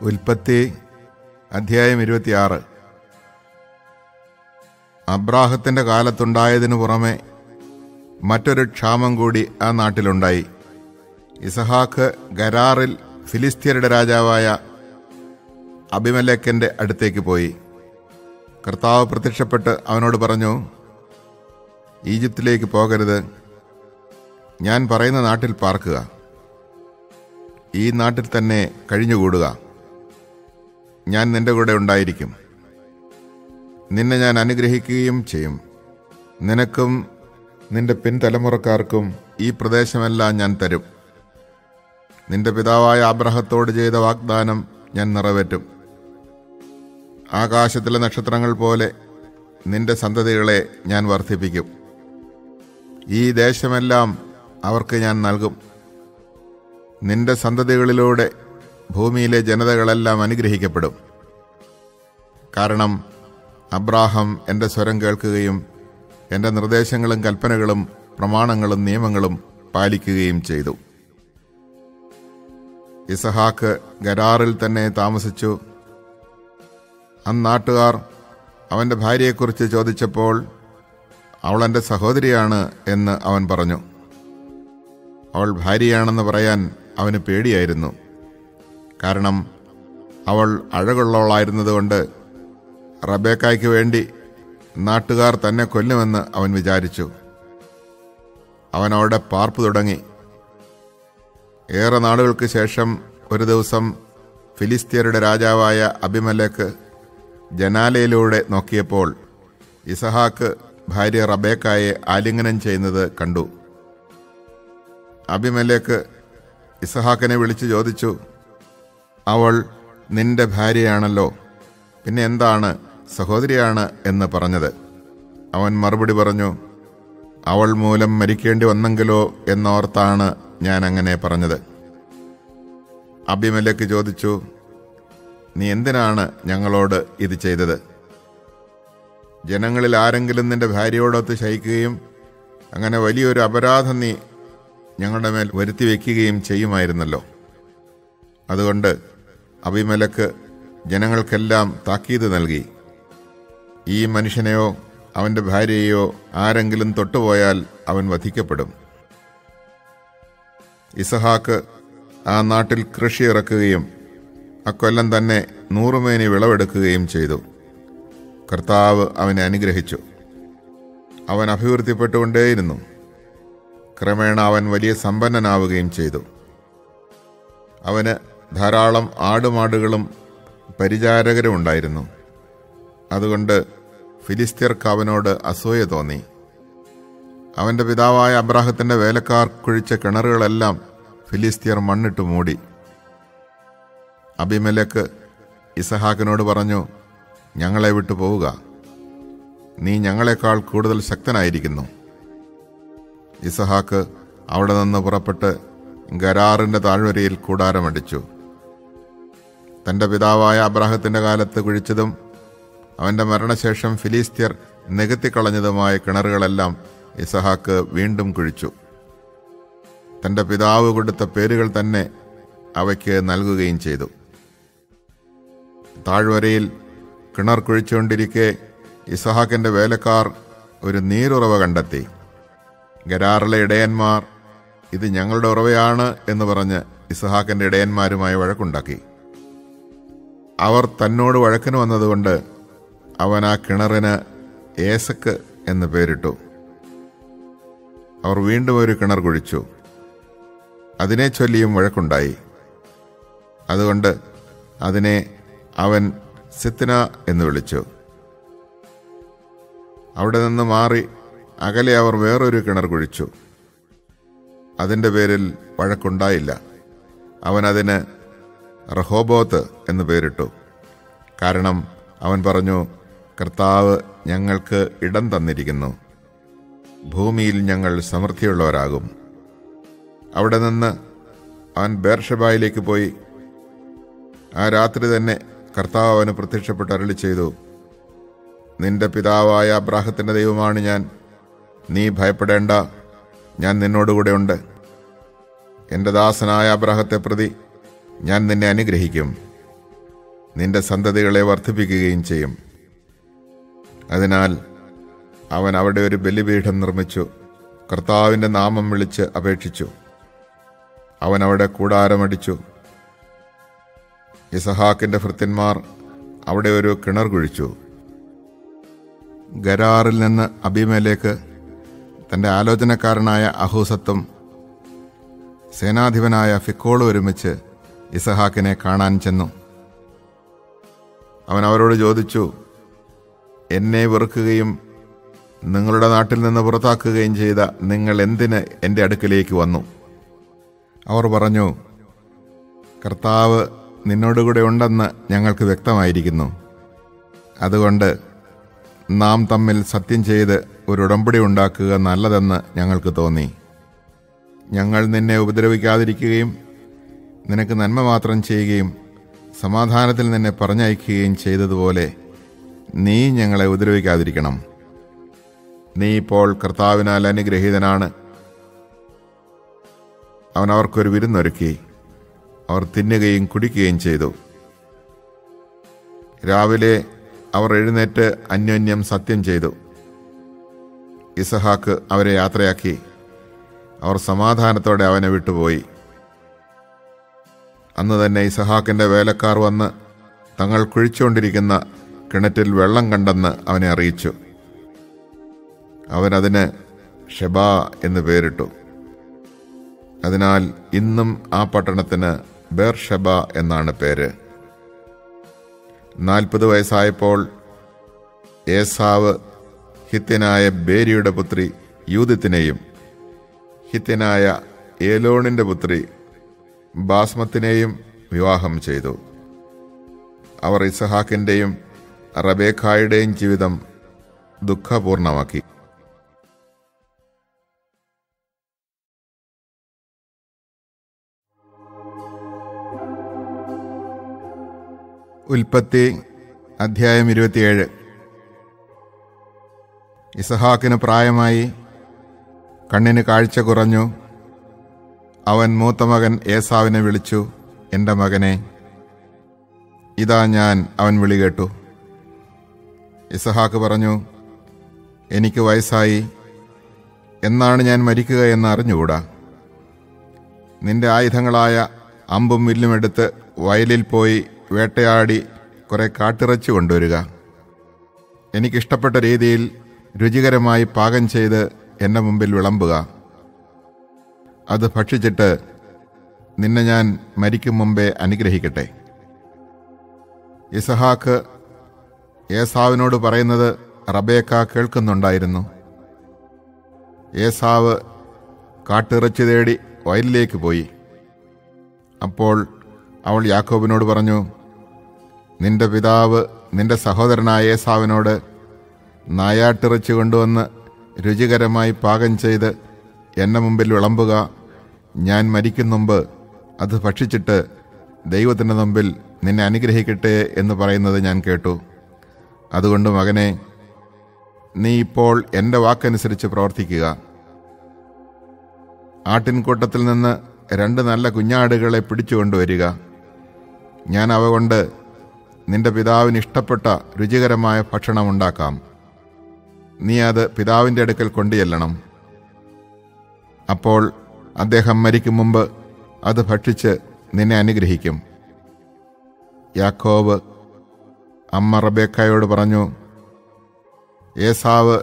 ഉൽപ്പത്തി അധ്യായം ഇരുപത്തിയാറ്. അബ്രാഹത്തിന്റെ കാലത്തുണ്ടായതിനു പുറമെ മറ്റൊരു ക്ഷാമം കൂടി ആ നാട്ടിലുണ്ടായി. ഇസഹാക്ക് ഗരാറിൽ ഫിലിസ്തീനയുടെ രാജാവായ അഭിമലേഖന്റെ അടുത്തേക്ക് പോയി. കർത്താവ് പ്രത്യക്ഷപ്പെട്ട് അവനോട് പറഞ്ഞു ഈജിപ്തിലേക്ക് പോകരുത്. ഞാൻ പറയുന്ന നാട്ടിൽ പാർക്കുക. ഈ നാട്ടിൽ തന്നെ കഴിഞ്ഞുകൂടുക. ഞാൻ നിന്റെ കൂടെ ഉണ്ടായിരിക്കും. നിന്നെ ഞാൻ അനുഗ്രഹിക്കുകയും ചെയ്യും. നിനക്കും നിന്റെ പിൻതലമുറക്കാർക്കും ഈ പ്രദേശമെല്ലാം ഞാൻ തരും. നിന്റെ പിതാവായ അബ്രഹത്തോട് ചെയ്ത വാഗ്ദാനം ഞാൻ നിറവേറ്റും. ആകാശത്തിലെ നക്ഷത്രങ്ങൾ പോലെ നിന്റെ സന്തതികളെ ഞാൻ വർദ്ധിപ്പിക്കും. ഈ ദേശമെല്ലാം അവർക്ക് ഞാൻ നൽകും. നിന്റെ സന്തതികളിലൂടെ ഭൂമിയിലെ ജനതകളെല്ലാം അനുഗ്രഹിക്കപ്പെടും. കാരണം അബ്രാഹം എന്റെ സ്വരം കേൾക്കുകയും എന്റെ നിർദ്ദേശങ്ങളും കൽപ്പനകളും പ്രമാണങ്ങളും നിയമങ്ങളും പാലിക്കുകയും ചെയ്തു. ഇസഹാക്ക് ഗരാറിൽ തന്നെ താമസിച്ചു. അന്നാട്ടുകാർ അവന്റെ ഭാര്യയെക്കുറിച്ച് ചോദിച്ചപ്പോൾ അവൾ എന്റെ സഹോദരിയാണ് എന്ന് അവൻ പറഞ്ഞു. അവൾ ഭാര്യയാണെന്ന് പറയാൻ അവന് പേടിയായിരുന്നു. കാരണം അവൾ അഴകുള്ളവളായിരുന്നതുകൊണ്ട് റബേക്കായ്ക്ക് വേണ്ടി നാട്ടുകാർ തന്നെ കൊല്ലുമെന്ന് അവൻ വിചാരിച്ചു. അവൻ അവിടെ പാർപ്പ് തുടങ്ങി. ഏറെ നാളുകൾക്ക് ശേഷം ഒരു ദിവസം ഫിലിസ്തീനയുടെ രാജാവായ അബിമലേക്ക് ജനാലയിലൂടെ നോക്കിയപ്പോൾ ഇസഹാക്ക് ഭാര്യ റബേക്കായെ ആലിംഗനം ചെയ്യുന്നത് കണ്ടു. അബിമലേക്ക് ഇസഹാക്കിനെ വിളിച്ചു ചോദിച്ചു അവൾ നിന്റെ ഭാര്യയാണല്ലോ. പിന്നെ എന്താണ് സഹോദരിയാണ് എന്ന് പറഞ്ഞത്. അവൻ മറുപടി പറഞ്ഞു അവൾ മൂലം മരിക്കേണ്ടി വന്നെങ്കിലോ എന്നോർത്താണ് ഞാൻ അങ്ങനെ പറഞ്ഞത്. അബിമലേക്ക് ചോദിച്ചു നീ എന്തിനാണ് ഞങ്ങളോട് ഇത് ചെയ്തത്? ജനങ്ങളിൽ ആരെങ്കിലും നിന്റെ ഭാര്യയോടൊത്ത് ശയിക്കുകയും അങ്ങനെ വലിയൊരു അപരാധം നീ ഞങ്ങളുടെ മേൽ വരുത്തി വയ്ക്കുകയും ചെയ്യുമായിരുന്നല്ലോ. അതുകൊണ്ട് അഭിമലക്ക് ജനങ്ങൾക്കെല്ലാം താക്കീത് നൽകി. ഈ മനുഷ്യനെയോ അവന്റെ ഭാര്യയെയോ ആരെങ്കിലും തൊട്ടുപോയാൽ അവൻ വധിക്കപ്പെടും. ഇസഹാക്ക് ആ നാട്ടിൽ കൃഷി ഇറക്കുകയും അക്കൊല്ലം തന്നെ നൂറുമേനി വിളവെടുക്കുകയും ചെയ്തു. കർത്താവ് അവനെ അനുഗ്രഹിച്ചു. അവൻ അഭിവൃദ്ധിപ്പെട്ടുകൊണ്ടേയിരുന്നു. ക്രമേണ അവൻ വലിയ സമ്പന്നനാവുകയും ചെയ്തു. അവന് ധാരാളം ആടുമാടുകളും പരിചാരകരും ഉണ്ടായിരുന്നു. അതുകൊണ്ട് ഫിലിസ്തീർക്ക് അവനോട് അസൂയ തോന്നി. അവന്റെ പിതാവായ അബ്രാഹത്തിന്റെ വേലക്കാർ കുഴിച്ച കിണറുകളെല്ലാം ഫിലിസ്തീർ മണ്ണിട്ട് മൂടി. അബിമലക്ക് ഇസഹാക്കിനോട് പറഞ്ഞു ഞങ്ങളെ വിട്ടു പോവുക. നീ ഞങ്ങളെക്കാൾ കൂടുതൽ ശക്തനായിരിക്കുന്നു. ഇസഹാക്ക് അവിടെ നിന്ന് പുറപ്പെട്ട് ഗരാറിന്റെ താഴ്വരയിൽ കൂടാരമടിച്ചു. തന്റെ പിതാവായ അബ്രാഹത്തിന്റെ കാലത്ത് കുഴിച്ചതും അവന്റെ മരണശേഷം ഫിലിസ്തീർ നികത്തിക്കളഞ്ഞതുമായ കിണറുകളെല്ലാം ഇസഹാക്ക് വീണ്ടും കുഴിച്ചു. തന്റെ പിതാവ് കൊടുത്ത പേരുകൾ തന്നെ അവയ്ക്ക് നൽകുകയും ചെയ്തു. താഴ്വരയിൽ കിണർ കുഴിച്ചുകൊണ്ടിരിക്കെ ഇസഹാക്കിന്റെ വേലക്കാർ ഒരു നീരുറവ കണ്ടെത്തി. ഗരാറിലെ ഇടയന്മാർ ഇത് ഞങ്ങളുടെ ഉറവയാണ് എന്ന് പറഞ്ഞ് ഇസഹാക്കിന്റെ ഇടയന്മാരുമായി വഴക്കുണ്ടാക്കി. അവർ തന്നോട് വഴക്കിന് വന്നതുകൊണ്ട് അവൻ ആ കിണറിന് ഏസക്ക് എന്ന് പേരിട്ടു. അവർ വീണ്ടും ഒരു കിണർ കുഴിച്ചു. അതിനെ ചൊല്ലിയും വഴക്കുണ്ടായി. അതുകൊണ്ട് അതിനെ അവൻ സിത്തിന എന്ന് വിളിച്ചു. അവിടെ നിന്ന് മാറി അകലെ അവർ വേറൊരു കിണർ കുഴിച്ചു. അതിന്റെ പേരിൽ വഴക്കുണ്ടായില്ല. അവൻ അതിന് റഹോബോത്ത് എന്ന് പേരിട്ടു. കാരണം അവൻ പറഞ്ഞു കർത്താവ് ഞങ്ങൾക്ക് ഇടം തന്നിരിക്കുന്നു. ഭൂമിയിൽ ഞങ്ങൾ സമൃദ്ധിയുള്ളവരാകും. അവിടെ നിന്ന് അവൻ ബേർഷബായിലേക്ക് പോയി. ആ രാത്രി തന്നെ കർത്താവ് അവന് പ്രത്യക്ഷപ്പെട്ട് അരളി ചെയ്തു നിന്റെ പിതാവായ അബ്രാഹത്തിന്റെ ദൈവമാണ് ഞാൻ. നീ ഭയപ്പെടേണ്ട. ഞാൻ നിന്നോടുകൂടെ ഉണ്ട്. എന്റെ ദാസനായ അബ്രാഹത്തെ പ്രതി ഞാൻ നിന്നെ അനുഗ്രഹിക്കും. നിന്റെ സന്തതികളെ വർദ്ധിപ്പിക്കുകയും ചെയ്യും. അതിനാൽ അവൻ അവിടെ ഒരു ബലിപീഠം നിർമ്മിച്ചു. കർത്താവിന്റെ നാമം വിളിച്ച് അപേക്ഷിച്ചു. അവൻ അവിടെ കൂടാരമടിച്ചു. ഇസഹാക്കിന്റെ ഭൃത്യന്മാർ അവിടെ ഒരു കിണർ കുഴിച്ചു. ഗരാറിൽ നിന്ന് അബിമേലേക്ക് തന്റെ ആലോചനക്കാരനായ അഹൂസത്തും സേനാധിപനായ ഫിക്കോളും ഒരുമിച്ച് ഇസഹാക്കിനെ കാണാൻ ചെന്നു. അവൻ അവരോട് ചോദിച്ചു എന്നെ വെറുക്കുകയും നിങ്ങളുടെ നാട്ടിൽ നിന്ന് പുറത്താക്കുകയും ചെയ്ത നിങ്ങൾ എന്തിന് എന്റെ അടുക്കലേക്ക് വന്നു? അവർ പറഞ്ഞു കർത്താവ് നിന്നോടുകൂടെ ഉണ്ടെന്ന് ഞങ്ങൾക്ക് വ്യക്തമായിരിക്കുന്നു. അതുകൊണ്ട് നാം തമ്മിൽ സത്യം ചെയ്ത് ഒരു ഉടമ്പടി ഉണ്ടാക്കുക നല്ലതെന്ന് ഞങ്ങൾക്ക് തോന്നി. ഞങ്ങൾ നിന്നെ ഉപദ്രവിക്കാതിരിക്കുകയും നിനക്ക് നന്മ മാത്രം ചെയ്യുകയും സമാധാനത്തിൽ നിന്നെ പറഞ്ഞയക്കുകയും ചെയ്തതുപോലെ നീ ഞങ്ങളെ ഉപദ്രവിക്കാതിരിക്കണം. നീ ഇപ്പോൾ കർത്താവിനാൽ അനുഗ്രഹീതനാണ്. അവൻ അവർക്കൊരു വിരുന്നൊരുക്കി. അവർ തിന്നുകയും കുടിക്കുകയും ചെയ്തു. രാവിലെ അവർ എഴുന്നേറ്റ് അന്യോന്യം സത്യം ചെയ്തു. ഇസഹാക്ക് അവരെ യാത്രയാക്കി. അവർ സമാധാനത്തോടെ അവനെ വിട്ടുപോയി. അന്ന് തന്നെ ഇസഹാക്കിന്റെ വേലക്കാർ വന്ന് തങ്ങൾ കുഴിച്ചുകൊണ്ടിരിക്കുന്ന കിണറ്റിൽ വെള്ളം കണ്ടെന്ന് അവനെ അറിയിച്ചു. അവനതിന് ഷെബാ എന്ന് പേരിട്ടു. അതിനാൽ ഇന്നും ആ പട്ടണത്തിന് ബേർ ബേർഷെബ എന്നാണ് പേര്. നാൽപ്പത് വയസ്സായപ്പോൾ ഏസാവ് ഹിത്യനായ ബേരിയുടെ പുത്രി യൂതിത്തിനെയും ഹിത്യനായ ഏലോണിന്റെ പുത്രി ബാസ്മത്തിനെയും വിവാഹം ചെയ്തു. അവർ ഇസഹാക്കിന്റെയും റബേഖായുടെയും ജീവിതം ദുഃഖപൂർണമാക്കി. ഉൽപ്പത്തി അധ്യായം ഇരുപത്തിയേഴ്. ഇസഹാക്കിന് പ്രായമായി കണ്ണിന് കാഴ്ച കുറഞ്ഞു. അവൻ മൂത്ത മകൻ ഏസാവിനെ വിളിച്ചു എന്റെ മകനെ ഇതാ ഞാൻ അവൻ വിളി കേട്ടു. ഇസഹാക്ക് പറഞ്ഞു എനിക്ക് വയസ്സായി എന്നാണ് ഞാൻ മരിക്കുക എന്ന് അറിഞ്ഞുകൂടാ? നിന്റെ ആയുധങ്ങളായ അമ്പും വില്ലും എടുത്ത് വയലിൽ പോയി വേട്ടയാടി കുറെ കാട്ടിറച്ചി കൊണ്ടുവരിക. എനിക്കിഷ്ടപ്പെട്ട രീതിയിൽ രുചികരമായി പാകം ചെയ്ത് എന്റെ മുമ്പിൽ വിളമ്പുക. അത് ഭക്ഷിച്ചിട്ട് നിന്നെ ഞാൻ മരിക്കും മുമ്പേ അനുഗ്രഹിക്കട്ടെ. ഇസഹാക്ക് ഏസാവിനോട് പറയുന്നത് റബേക്ക കേൾക്കുന്നുണ്ടായിരുന്നു. ഏസാവ് കാട്ടിറച്ചി തേടി വയലിലേക്ക് പോയി. അപ്പോൾ അവൾ യാക്കോബിനോട് പറഞ്ഞു നിന്റെ പിതാവ് നിന്റെ സഹോദരനായ ഏസാവിനോട് നായാട്ടിറച്ചി കൊണ്ടുവന്ന് രുചികരമായി പാകം ചെയ്ത് എന്നെ മുമ്പിൽ വിളമ്പുക. ഞാൻ മരിക്കും മുമ്പ് അത് ഭക്ഷിച്ചിട്ട് ദൈവത്തിന്റെ മുമ്പിൽ നിന്നെ അനുഗ്രഹിക്കട്ടെ എന്ന് പറയുന്നത് ഞാൻ കേട്ടു. അതുകൊണ്ട് മകനെ നീ ഇപ്പോൾ എന്റെ വാക്കനുസരിച്ച് പ്രവർത്തിക്കുക. ആട്ടിൻകൂട്ടത്തിൽ നിന്ന് രണ്ട് നല്ല കുഞ്ഞാടുകളെ പിടിച്ചുകൊണ്ടുവരിക ഞാൻ അവ കൊണ്ട് നിന്റെ പിതാവിന് ഇഷ്ടപ്പെട്ട രുചികരമായ ഭക്ഷണം ഉണ്ടാക്കാം. നീ അത് പിതാവിന്റെ അടുക്കൽ കൊണ്ടുചെല്ലണം. അപ്പോൾ അദ്ദേഹം മരിക്കും മുമ്പ് അത് ഭക്ഷിച്ച് നിന്നെ അനുഗ്രഹിക്കും. യാക്കോവ് അമ്മ റബേക്കായോട് പറഞ്ഞു ഏസാവ്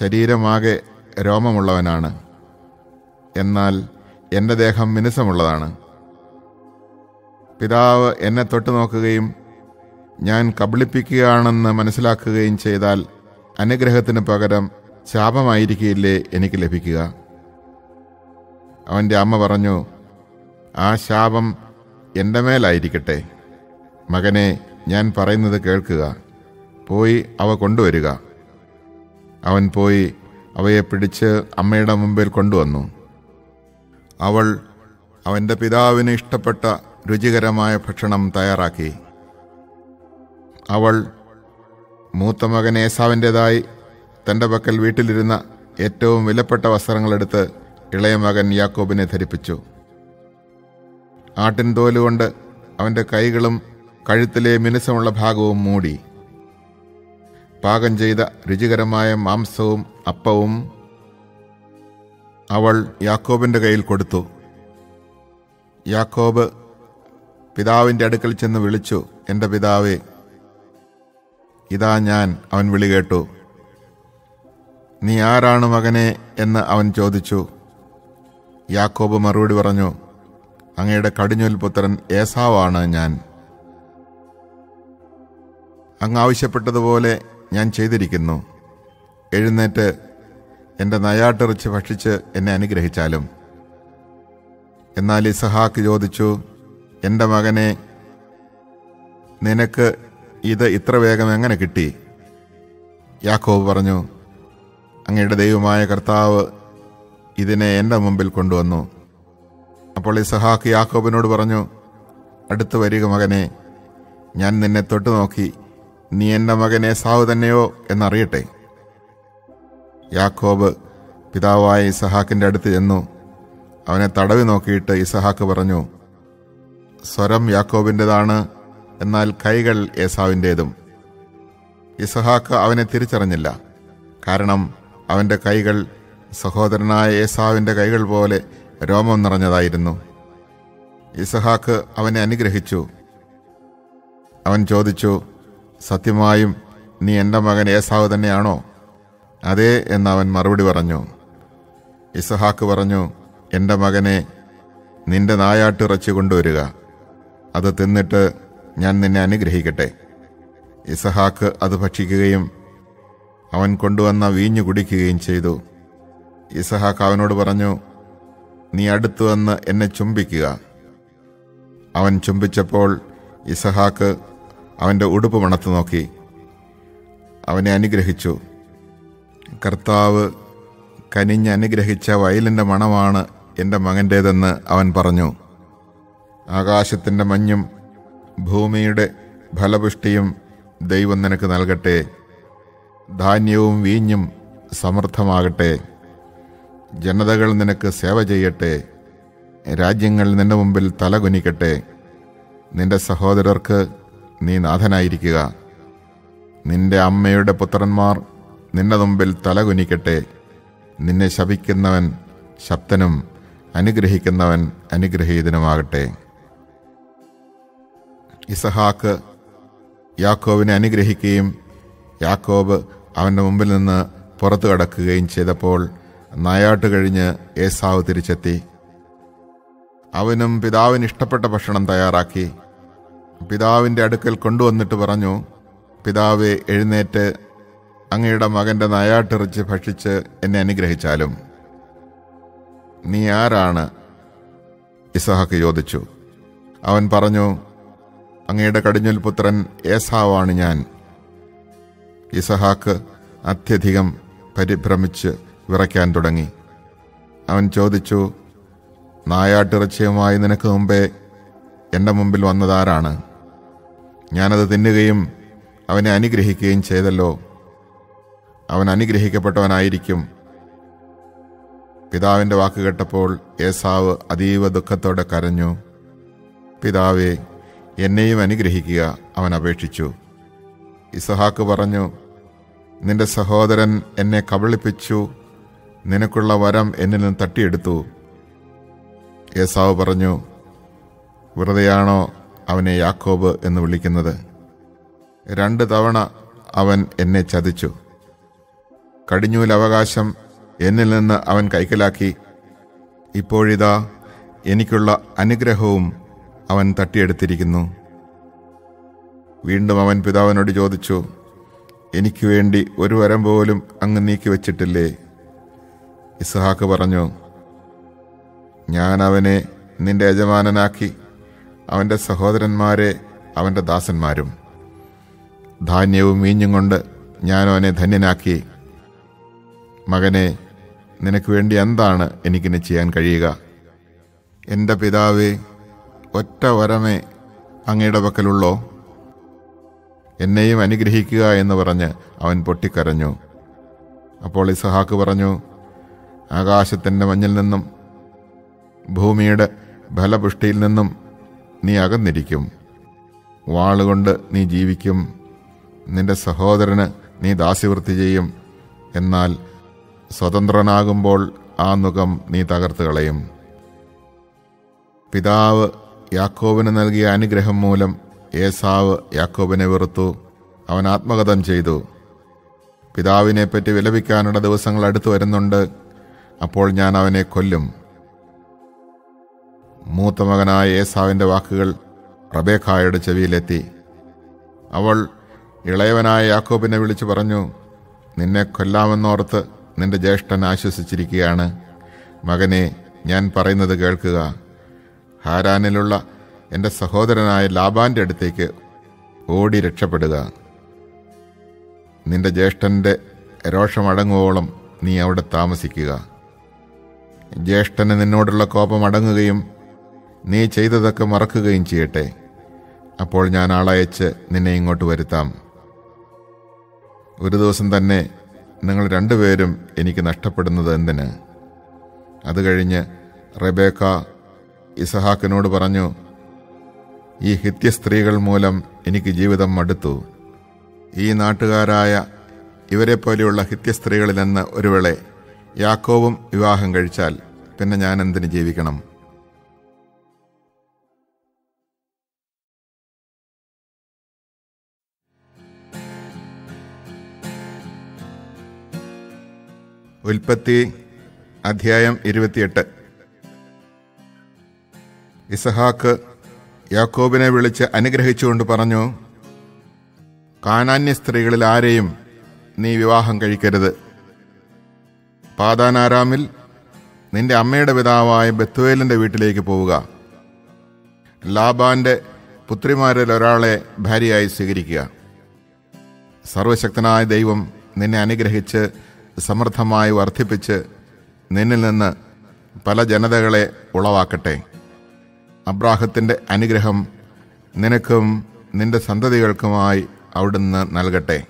ശരീരമാകെ രോമമുള്ളവനാണ്. എന്നാൽ എന്റെ ദേഹം മിനുസമുള്ളതാണ്. പിതാവ് എന്നെ തൊട്ടു നോക്കുകയും ഞാൻ കബളിപ്പിക്കുകയാണെന്ന് മനസ്സിലാക്കുകയും ചെയ്താൽ അനുഗ്രഹത്തിന് പകരം ശാപമായിരിക്കില്ലേ എനിക്ക് ലഭിക്കുക. അവന്റെ അമ്മ പറഞ്ഞു ആ ശാപം എന്റെ മേലായിരിക്കട്ടെ. മകനെ ഞാൻ പറയുന്നത് കേൾക്കുക. പോയി അവ കൊണ്ടുവരിക. അവൻ പോയി അവയെ പിടിച്ച് അമ്മയുടെ മുമ്പിൽ കൊണ്ടുവന്നു. അവൾ അവന്റെ പിതാവിന് ഇഷ്ടപ്പെട്ട രുചികരമായ ഭക്ഷണം തയ്യാറാക്കി. അവൾ മൂത്ത മകൻ ഏസാവിന്റെതായി തന്റെ പക്കൽ വീട്ടിലിരുന്ന ഏറ്റവും വിലപ്പെട്ട വസ്ത്രങ്ങളെടുത്ത് ഇളയ മകൻ യാക്കോബിനെ ധരിപ്പിച്ചു. ആട്ടിൻ തോലുകൊണ്ട് അവന്റെ കൈകളും കഴുത്തിലെ മിനുസമുള്ള ഭാഗവും മൂടി. പാകം ചെയ്ത രുചികരമായ മാംസവും അപ്പവും അവൾ യാക്കോബിന്റെ കയ്യിൽ കൊടുത്തു. യാക്കോബ് പിതാവിന്റെ അടുക്കൽ ചെന്ന് വിളിച്ചു എന്റെ പിതാവേ ഇതാ ഞാൻ അവൻ വിളി കേട്ടു. നീ ആരാണ് മകനെ? എന്ന് അവൻ ചോദിച്ചു. യാക്കോബ് മറുപടി പറഞ്ഞു അങ്ങയുടെ കടിഞ്ഞൂൽ പുത്രൻ ഏസാവാണ് ഞാൻ. അങ്ങ് ആവശ്യപ്പെട്ടതുപോലെ ഞാൻ ചെയ്തിരിക്കുന്നു. എഴുന്നേറ്റ് എന്റെ നയാട്ടിറച്ച് ഭക്ഷിച്ച് എന്നെ അനുഗ്രഹിച്ചാലും. എന്നാൽ ഇസഹാക്ക് ചോദിച്ചു എന്റെ മകനെ നിനക്ക് ഇത് ഇത്ര വേഗം എങ്ങനെ കിട്ടി? യാക്കോബ് പറഞ്ഞു അങ്ങയുടെ ദൈവമായ കർത്താവ് ഇതിനെ എന്റെ മുമ്പിൽ കൊണ്ടുവന്നു. അപ്പോൾ ഇസഹാക്ക് യാക്കോബിനോട് പറഞ്ഞു അടുത്തു വരിക മകനെ. ഞാൻ നിന്നെ തൊട്ടു നോക്കി. നീ എന്റെ മകനെ സാവ് തന്നെയോ എന്നറിയട്ടെ. യാക്കോബ് പിതാവായ ഇസഹാക്കിന്റെ അടുത്ത് ചെന്നു. അവനെ തടവി നോക്കിയിട്ട് ഇസഹാക്ക് പറഞ്ഞു സ്വരം യാക്കോബിന്റെതാണ് എന്നാൽ കൈകൾ ഏസാവിന്റേതും ഇസഹാക്ക് അവനെ തിരിച്ചറിഞ്ഞില്ല. കാരണം അവന്റെ കൈകൾ സഹോദരനായ ഏസാവിന്റെ കൈകൾ പോലെ രോമം നിറഞ്ഞതായിരുന്നു. ഇസഹാക്ക് അവനെ അനുഗ്രഹിച്ചു. അവൻ ചോദിച്ചു സത്യമായും നീ എന്റെ മകൻ ഏസാവ് തന്നെയാണോ? അതെ എന്ന് അവൻ മറുപടി പറഞ്ഞു. ഇസഹാക്ക് പറഞ്ഞു എന്റെ മകനെ നിന്റെ നായാട്ടിറച്ചി കൊണ്ടുവരിക. അത് തിന്നിട്ട് ഞാൻ നിന്നെ അനുഗ്രഹിക്കട്ടെ. ഇസഹാക്ക് അത് ഭക്ഷിക്കുകയും അവൻ കൊണ്ടുവന്ന വീഞ്ഞു കുടിക്കുകയും ചെയ്തു. ഇസഹാക്ക് അവനോട് പറഞ്ഞു നീ അടുത്തു വന്ന് എന്നെ ചുംബിക്കുക. അവൻ ചുംബിച്ചപ്പോൾ ഇസഹാക്ക് അവന്റെ ഉടുപ്പ് മണത്തു നോക്കി. അവനെ അനുഗ്രഹിച്ചു. കർത്താവ് കനിഞ്ഞ് അനുഗ്രഹിച്ച വയലിന്റെ മണമാണ് എന്റെ മകന്റേതെന്ന് അവൻ പറഞ്ഞു. ആകാശത്തിന്റെ മഞ്ഞും ഭൂമിയുടെ ഫലപുഷ്ടിയും ദൈവം നിനക്ക് നൽകട്ടെ. ധാന്യവും വീഞ്ഞും സമൃദ്ധമാകട്ടെ. ജനതകൾ നിനക്ക് സേവ ചെയ്യട്ടെ. രാജ്യങ്ങൾ നിന്റെ മുമ്പിൽ തലകുനിക്കട്ടെ. നിന്റെ സഹോദരർക്ക് നീ നാഥനായിരിക്കുക. നിന്റെ അമ്മയുടെ പുത്രന്മാർ നിന്റെ മുമ്പിൽ തലകുനിക്കട്ടെ. നിന്നെ ശപിക്കുന്നവൻ ശബ്ദനും അനുഗ്രഹിക്കുന്നവൻ അനുഗ്രഹീതനുമാകട്ടെ. ഇസഹാക്ക് യാക്കോബിനെ അനുഗ്രഹിക്കുകയും യാക്കോബ് അവന്റെ മുമ്പിൽ നിന്ന് പുറത്തു കടക്കുകയും ചെയ്തപ്പോൾ നായാട്ട് കഴിഞ്ഞ് ഏസാവ് തിരിച്ചെത്തി. അവനും പിതാവിന് ഇഷ്ടപ്പെട്ട ഭക്ഷണം തയ്യാറാക്കി. പിതാവിന്റെ അടുക്കൽ കൊണ്ടുവന്നിട്ട് പറഞ്ഞു പിതാവെ എഴുന്നേറ്റ്. അങ്ങയുടെ മകന്റെ നായാട്ടിറച്ച് ഭക്ഷിച്ച് എന്നെ അനുഗ്രഹിച്ചാലും. നീ ആരാണ്? ഇസഹാക്ക് ചോദിച്ചു. അവൻ പറഞ്ഞു അങ്ങയുടെ കടിഞ്ഞുൽ പുത്രൻ ഏസാവാണ് ഞാൻ. ഇസഹാക്ക് അത്യധികം പരിഭ്രമിച്ച് വിറയ്ക്കാൻ തുടങ്ങി. അവൻ ചോദിച്ചു നായാട്ടിറച്ചിയുമായി നിനക്ക് മുമ്പേ എന്റെ മുമ്പിൽ വന്നതാരാണ്? ഞാനത് തിന്നുകയും അവനെ അനുഗ്രഹിക്കുകയും ചെയ്തല്ലോ. അവൻ അനുഗ്രഹിക്കപ്പെട്ടവനായിരിക്കും. പിതാവിന്റെ വാക്ക് കേട്ടപ്പോൾ ഏസാവ് അതീവ ദുഃഖത്തോടെ കരഞ്ഞു. പിതാവേ എന്നെയും അനുഗ്രഹിക്കുക അവൻ അപേക്ഷിച്ചു. ഇസഹാക്ക് പറഞ്ഞു നിന്റെ സഹോദരൻ എന്നെ കബളിപ്പിച്ചു നിനക്കുള്ള വരം എന്നിൽ നിന്ന് തട്ടിയെടുത്തു. ഏസാവ് പറഞ്ഞു വെറുതെയാണോ അവനെ യാക്കോബ് എന്ന് വിളിക്കുന്നത്? രണ്ട് തവണ അവൻ എന്നെ ചതിച്ചു. കടിഞ്ഞൂൽ അവകാശം എന്നിൽ നിന്ന് അവൻ കൈക്കലാക്കി. ഇപ്പോഴിതാ എനിക്കുള്ള അനുഗ്രഹവും അവൻ തട്ടിയെടുത്തിരിക്കുന്നു. വീണ്ടും അവൻ പിതാവിനോട് ചോദിച്ചു എനിക്ക് വേണ്ടി ഒരു വരം പോലും അങ്ങ് നീക്കി വച്ചിട്ടില്ലേ ഇസ്ഹാക്ക് പറഞ്ഞു ഞാൻ അവനെ നിന്റെ യജമാനനാക്കി അവന്റെ സഹോദരന്മാരെ അവന്റെ ദാസന്മാരും ധാന്യവും വീഞ്ഞും കൊണ്ട് ഞാൻ അവനെ ധന്യനാക്കി. മകനെ നിനക്ക് വേണ്ടി എന്താണ് എനിക്കിനി ചെയ്യാൻ കഴിയുക? എന്റെ പിതാവേ ഒറ്റ വരമേ അങ്ങയുടെ പക്കലുള്ളോ? എന്നെയും അനുഗ്രഹിക്കുക എന്ന് പറഞ്ഞ് അവൻ പൊട്ടിക്കരഞ്ഞു. അപ്പോൾ ഇസഹാക്ക് പറഞ്ഞു ആകാശത്തിന്റെ മഞ്ഞിൽ നിന്നും ഭൂമിയുടെ ഫലപുഷ്ടിയിൽ നിന്നും നീ അകന്നിരിക്കും. വാളുകൊണ്ട് നീ ജീവിക്കും. നിന്റെ സഹോദരന് നീ ദാസ്യവൃത്തി ചെയ്യും. എന്നാൽ സ്വതന്ത്രനാകുമ്പോൾ ആ മുഖം നീ തകർത്ത് കളയും. പിതാവ് യാക്കോബിന് നൽകിയ അനുഗ്രഹം മൂലം ഏസാവ് യാക്കോബിനെ വെറുത്തു. അവൻ ആത്മകഥം ചെയ്തു. പിതാവിനെപ്പറ്റി വിലപിക്കാനുള്ള ദിവസങ്ങൾ അടുത്തു വരുന്നുണ്ട്. അപ്പോൾ ഞാൻ അവനെ കൊല്ലും. മൂത്ത മകനായ ഏസാവിന്റെ വാക്കുകൾ റബേഖായുടെ ചെവിയിലെത്തി. അവൾ ഇളയവനായ യാക്കോബിനെ വിളിച്ചു പറഞ്ഞു നിന്നെ കൊല്ലാമെന്നോർത്ത് നിന്റെ ജ്യേഷ്ഠൻ ആശ്വസിച്ചിരിക്കുകയാണ്. മകനെ ഞാൻ പറയുന്നത് കേൾക്കുക. ഹാരാനിലുള്ള എന്റെ സഹോദരനായ ലാബാന്റെ അടുത്തേക്ക് ഓടി രക്ഷപ്പെടുക. നിന്റെ ജ്യേഷ്ഠന്റെ രോഷമടങ്ങുവോളം നീ അവിടെ താമസിക്കുക. ജ്യേഷ്ഠന് നിന്നോടുള്ള കോപം അടങ്ങുകയും നീ ചെയ്തതൊക്കെ മറക്കുകയും ചെയ്യട്ടെ. അപ്പോൾ ഞാൻ ആളയച്ച് നിന്നെ ഇങ്ങോട്ട് വരുത്താം. ഒരു ദിവസം തന്നെ നിങ്ങൾ രണ്ടുപേരും എനിക്ക് നഷ്ടപ്പെടുന്നത് എന്തിന്? അത് കഴിഞ്ഞ് റെബേക്ക ഇസഹാക്കിനോട് പറഞ്ഞു ഈ ഹിത്യ സ്ത്രീകൾ മൂലം എനിക്ക് ജീവിതം മടുത്തു. ഈ നാട്ടുകാരായ ഇവരെ പോലെയുള്ള ഹിത്യ സ്ത്രീകളിൽ നിന്ന് ഒരുവേളെ യാക്കോവും വിവാഹം കഴിച്ചാൽ പിന്നെ ഞാൻ എന്തിന് ജീവിക്കണം? ഉൽപ്പത്തി അധ്യായം ഇരുപത്തിയെട്ട്. ഇസഹാക്ക് യാക്കോബിനെ വിളിച്ച് അനുഗ്രഹിച്ചുകൊണ്ട് പറഞ്ഞു കാനാന്യ സ്ത്രീകളിൽ ആരെയും നീ വിവാഹം കഴിക്കരുത്. പാതാനാരാമിൽ നിന്റെ അമ്മയുടെ പിതാവായ ബത്തുവേലിന്റെ വീട്ടിലേക്ക് പോവുക. ലാബാന്റെ പുത്രിമാരിൽ ഒരാളെ ഭാര്യയായി സ്വീകരിക്കുക. സർവശക്തനായ ദൈവം നിന്നെ അനുഗ്രഹിച്ച് സമൃദ്ധമായി വർദ്ധിപ്പിച്ച് നിന്നിൽ നിന്ന് പല ജനതകളെ ഉളവാക്കട്ടെ. അബ്രാഹത്തിന്റെ അനുഗ്രഹം നിനക്കും നിന്റെ സന്തതികൾക്കുമായി അവിടുന്ന് നൽകട്ടെ.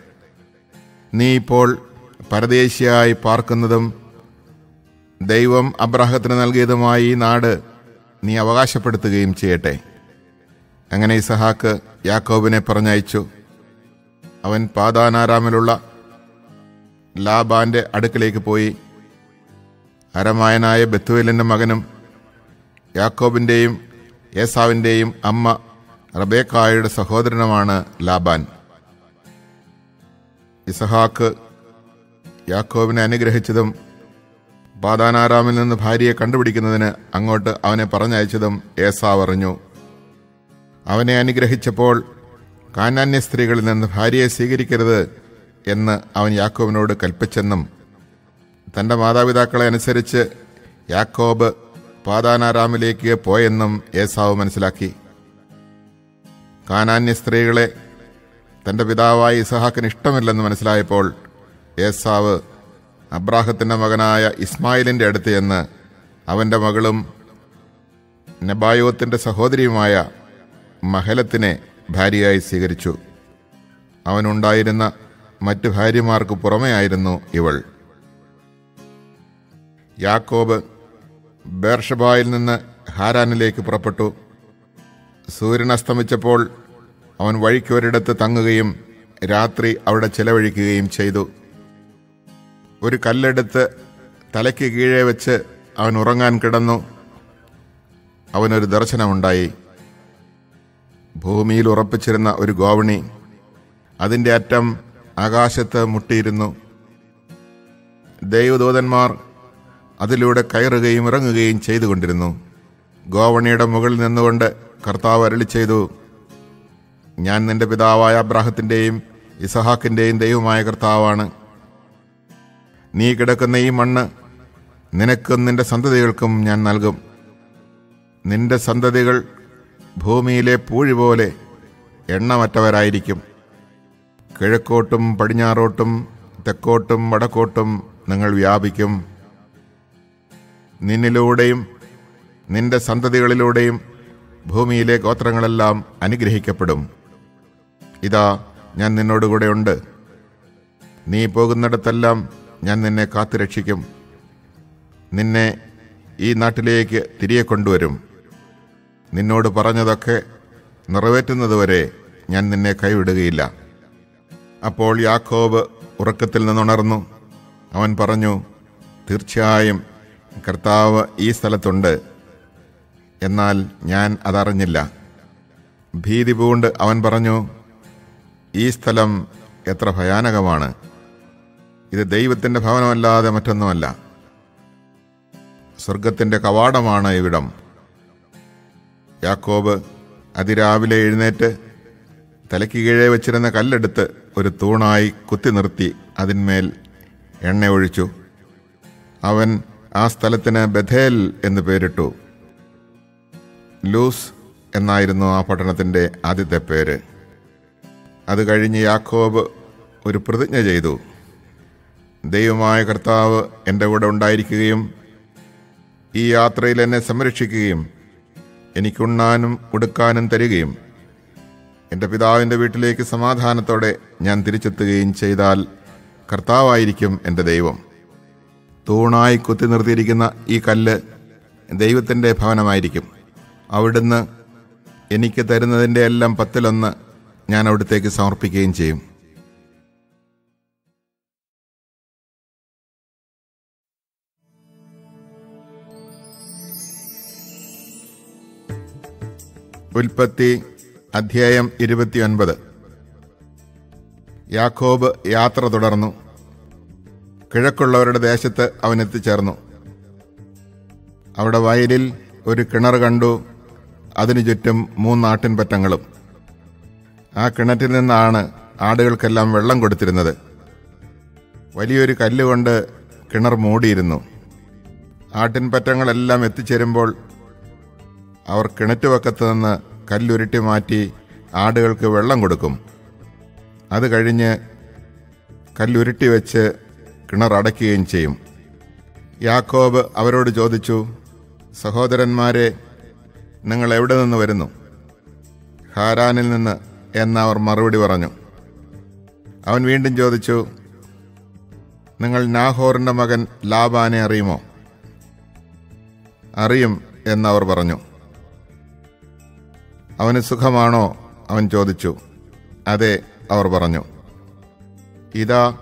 നീ ഇപ്പോൾ പരദേശിയായി പാർക്കുന്നതും ദൈവം അബ്രാഹത്തിന് നൽകിയതുമായ ഈ നാട് നീ അവകാശപ്പെടുത്തുകയും ചെയ്യട്ടെ. അങ്ങനെ ഇസഹാക്ക് യാക്കോബിനെ പറഞ്ഞയച്ചു. അവൻ പാതാനാരാമിലുള്ള ലാബാന്റെ അടുക്കിലേക്ക് പോയി. അരമായനായ ബത്തുവേലിന്റെ മകനും യാക്കോബിന്റെയും ഏസാവിന്റെയും അമ്മ റബേക്കായുടെ സഹോദരനുമാണ് ലാബാൻ. ഇസഹാക്ക് യാക്കോബിനെ അനുഗ്രഹിച്ചതും പാതാനാരാമിൽ നിന്ന് ഭാര്യയെ കണ്ടുപിടിക്കുന്നതിന് അങ്ങോട്ട് അവനെ പറഞ്ഞയച്ചതും ഏസാവ് അറിഞ്ഞു അവനെ അനുഗ്രഹിച്ചപ്പോൾ കാനാന്യ സ്ത്രീകളിൽ നിന്ന് ഭാര്യയെ സ്വീകരിക്കരുത് എന്ന് അവൻ യാക്കോബിനോട് കൽപ്പിച്ചെന്നും തന്റെ മാതാപിതാക്കളെ അനുസരിച്ച് യാക്കോബ് പാതാനാരാമിലേക്ക് പോയെന്നും ഏസാവ് മനസ്സിലാക്കി. കാനാന്യ സ്ത്രീകളെ തന്റെ പിതാവായ ഇസഹാക്കിന് ഇഷ്ടമില്ലെന്ന് മനസ്സിലായപ്പോൾ ഏസാവ് അബ്രാഹത്തിന്റെ മകനായ ഇസ്മായിലിന്റെ അടുത്ത് ചെന്ന് അവന്റെ മകളും നബായോത്തിന്റെ സഹോദരിയുമായ മഹലത്തിനെ ഭാര്യയായി സ്വീകരിച്ചു. അവനുണ്ടായിരുന്ന മറ്റു ഭാര്യമാർക്ക് പുറമെയായിരുന്നു ഇവൾ. യാക്കോബ് ബേർഷബായിൽ നിന്ന് ഹാരാനിലേക്ക് പുറപ്പെട്ടു. സൂര്യൻ അസ്തമിച്ചപ്പോൾ അവൻ വഴിക്കൊരിടത്ത് തങ്ങുകയും രാത്രി അവിടെ ചെലവഴിക്കുകയും ചെയ്തു. ഒരു കല്ലെടുത്ത് തലയ്ക്ക് കീഴേ വെച്ച് അവൻ ഉറങ്ങാൻ കിടന്നു. അവനൊരു ദർശനമുണ്ടായി. ഭൂമിയിൽ ഉറപ്പിച്ചിരുന്ന ഒരു ഗോവണി അതിന്റെ അറ്റം ആകാശത്ത് മുട്ടിയിരുന്നു. ദൈവദൂതന്മാർ അതിലൂടെ കയറുകയും ഇറങ്ങുകയും ചെയ്തുകൊണ്ടിരുന്നു. ഗോവണിയുടെ മുകളിൽ നിന്നുകൊണ്ട് കർത്താവ് അരളി ചെയ്തു ഞാൻ നിന്റെ പിതാവായ അബ്രാഹത്തിന്റെയും ഇസഹാക്കിന്റെയും ദൈവമായ കർത്താവാണ്. നീ കിടക്കുന്ന ഈ മണ്ണ് നിനക്കും നിന്റെ സന്തതികൾക്കും ഞാൻ നൽകും. നിന്റെ സന്തതികൾ ഭൂമിയിലെ പൂഴി പോലെ എണ്ണമറ്റവരായിരിക്കും. കിഴക്കോട്ടും പടിഞ്ഞാറോട്ടും തെക്കോട്ടും വടക്കോട്ടും നിങ്ങൾ വ്യാപിക്കും. നിന്നിലൂടെയും നിന്റെ സന്തതികളിലൂടെയും ഭൂമിയിലെ ഗോത്രങ്ങളെല്ലാം അനുഗ്രഹിക്കപ്പെടും. ഇതാ ഞാൻ നിന്നോടുകൂടെ ഉണ്ട് നീ പോകുന്നിടത്തെല്ലാം ഞാൻ നിന്നെ കാത്തുരക്ഷിക്കും നിന്നെ ഈ നാട്ടിലേക്ക് തിരികെ കൊണ്ടുവരും. നിന്നോട് പറഞ്ഞതൊക്കെ നിറവേറ്റുന്നതുവരെ ഞാൻ നിന്നെ കൈവിടുകയില്ല. അപ്പോൾ യാക്കോബ് ഉറക്കത്തിൽ നിന്നുണർന്നു. അവൻ പറഞ്ഞു തീർച്ചയായും കർത്താവ് ഈ സ്ഥലത്തുണ്ട്. എന്നാൽ ഞാൻ അതറിഞ്ഞില്ല. ഭീതി പൂണ്ട് അവൻ പറഞ്ഞു ഈ സ്ഥലം എത്ര ഭയാനകമാണ്. ഇത് ദൈവത്തിന്റെ ഭവനമല്ലാതെ മറ്റൊന്നുമല്ല. സ്വർഗത്തിന്റെ കവാടമാണ് ഇവിടം. യാക്കോബ് അതിരാവിലെ എഴുന്നേറ്റ് തലയ്ക്ക് കീഴേ വെച്ചിരുന്ന കല്ലെടുത്ത് ഒരു തൂണായി കുത്തി നിർത്തി അതിന്മേൽ എണ്ണ ഒഴിച്ചു. അവൻ ആ സ്ഥലത്തിന് ബഥേൽ എന്ന് പേരിട്ടു. ലൂസ് എന്നായിരുന്നു ആ പട്ടണത്തിന്റെ ആദ്യത്തെ പേര്. അത് കഴിഞ്ഞ് യാക്കോബ് ഒരു പ്രതിജ്ഞ ചെയ്തു. ദൈവമായ കർത്താവ് എന്റെ കൂടെ ഉണ്ടായിരിക്കുകയും ഈ യാത്രയിൽ എന്നെ സംരക്ഷിക്കുകയും എനിക്കുണ്ണാനും ഉടുക്കാനും തരികയും എന്റെ പിതാവിന്റെ വീട്ടിലേക്ക് സമാധാനത്തോടെ ഞാൻ തിരിച്ചെത്തുകയും ചെയ്താൽ കർത്താവായിരിക്കും എന്റെ ദൈവം. തൂണായി കുത്തി നിർത്തിയിരിക്കുന്ന ഈ കല്ല് ദൈവത്തിന്റെ ഭവനമായിരിക്കും. അവിടുന്ന് എനിക്ക് തരുന്നതിന്റെ എല്ലാം പത്തിലൊന്ന് ഞാൻ അവിടത്തേക്ക് സമർപ്പിക്കുകയും ചെയ്യും. ഉൽപ്പത്തി അധ്യായം ഇരുപത്തിയൊൻപത്. യാക്കോബ് യാത്ര തുടർന്നു. കിഴക്കുള്ളവരുടെ ദേശത്ത് അവൻ എത്തിച്ചേർന്നു. അവിടെ വയലിൽ ഒരു കിണർ കണ്ടു. അതിനു ചുറ്റും മൂന്നാട്ടിൻ പറ്റങ്ങളും ആ കിണറ്റിൽ നിന്നാണ് ആടുകൾക്കെല്ലാം വെള്ളം കൊടുത്തിരുന്നത്. വലിയൊരു കല്ലുകൊണ്ട് കിണർ മൂടിയിരുന്നു. ആട്ടിൻപറ്റങ്ങളെല്ലാം എത്തിച്ചേരുമ്പോൾ അവർ കിണറ്റുവക്കത്ത് നിന്ന് കല്ലുരുട്ടി മാറ്റി ആടുകൾക്ക് വെള്ളം കൊടുക്കും. അത് കഴിഞ്ഞ് കല്ലുരുട്ടി വെച്ച് കിണറടയ്ക്കുകയും ചെയ്യും. യാക്കോബ് അവരോട് ചോദിച്ചു സഹോദരന്മാരെ നിങ്ങൾ എവിടെ നിന്ന് വരുന്നു? ഹാരാനിൽ നിന്ന് എന്ന് അവർ മറുപടി പറഞ്ഞു. അവൻ വീണ്ടും ചോദിച്ചു നിങ്ങൾ നാഹോറിന്റെ മകൻ ലാബാനെ അറിയുമോ? അറിയും എന്നവർ പറഞ്ഞു. അവന് സുഖമാണോ? അവൻ ചോദിച്ചു. അതെ അവർ പറഞ്ഞു. ഇതാ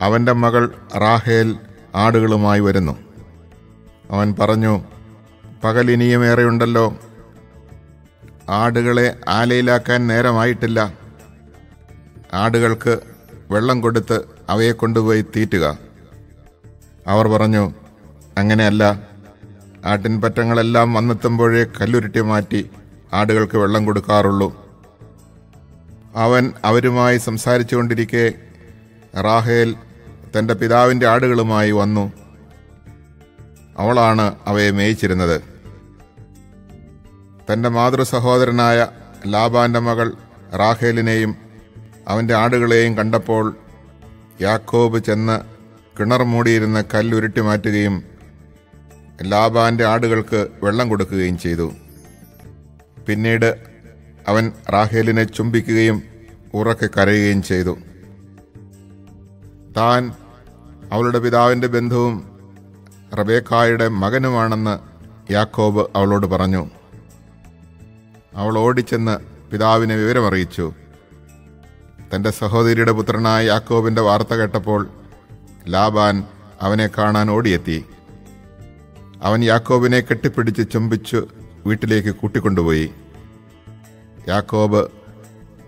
അവന്റെ മകൾ റാഹേൽ ആടുകളുമായി വരുന്നു. അവൻ പറഞ്ഞു പകൽ ഇനിയും ഏറെയുണ്ടല്ലോ. ആടുകളെ ആലയിലാക്കാൻ നേരമായിട്ടില്ല. ആടുകൾക്ക് വെള്ളം കൊടുത്ത് അവയെ കൊണ്ടുപോയി തീറ്റുക. അവർ പറഞ്ഞു അങ്ങനെയല്ല. ആട്ടിൻപറ്റങ്ങളെല്ലാം വന്നെത്തുമ്പോഴേ കല്ലുരുട്ടി മാറ്റി ആടുകൾക്ക് വെള്ളം കൊടുക്കാറുള്ളൂ. അവൻ അവരുമായി സംസാരിച്ചു കൊണ്ടിരിക്കെ റാഹേൽ തന്റെ പിതാവിന്റെ ആടുകളുമായി വന്നു. അവളാണ് അവയെ മേയിച്ചിരുന്നത്. തന്റെ മാതൃ സഹോദരനായ ലാബാന്റെ മകൾ റാഹേലിനെയും അവന്റെ ആടുകളെയും കണ്ടപ്പോൾ യാക്കോബ് ചെന്ന് കിണർ മൂടിയിരുന്ന കല്ലുരുട്ടി മാറ്റുകയും ലാബാന്റെ ആടുകൾക്ക് വെള്ളം കൊടുക്കുകയും ചെയ്തു. പിന്നീട് അവൻ റാഹേലിനെ ചുംബിക്കുകയും ഉറക്കെ കരയുകയും ചെയ്തു. താൻ അവളുടെ പിതാവിന്റെ ബന്ധുവും റബേക്കായുടെ മകനുമാണെന്ന് യാക്കോബ് അവളോട് പറഞ്ഞു. അവൾ ഓടിച്ചെന്ന് പിതാവിനെ വിവരമറിയിച്ചു. തന്റെ സഹോദരിയുടെ പുത്രനായ യാക്കോബിന്റെ വാർത്ത കേട്ടപ്പോൾ ലാബാൻ അവനെ കാണാൻ ഓടിയെത്തി. അവൻ യാക്കോബിനെ കെട്ടിപ്പിടിച്ച് ചുംബിച്ചു വീട്ടിലേക്ക് കൂട്ടിക്കൊണ്ടുപോയി. യാക്കോബ്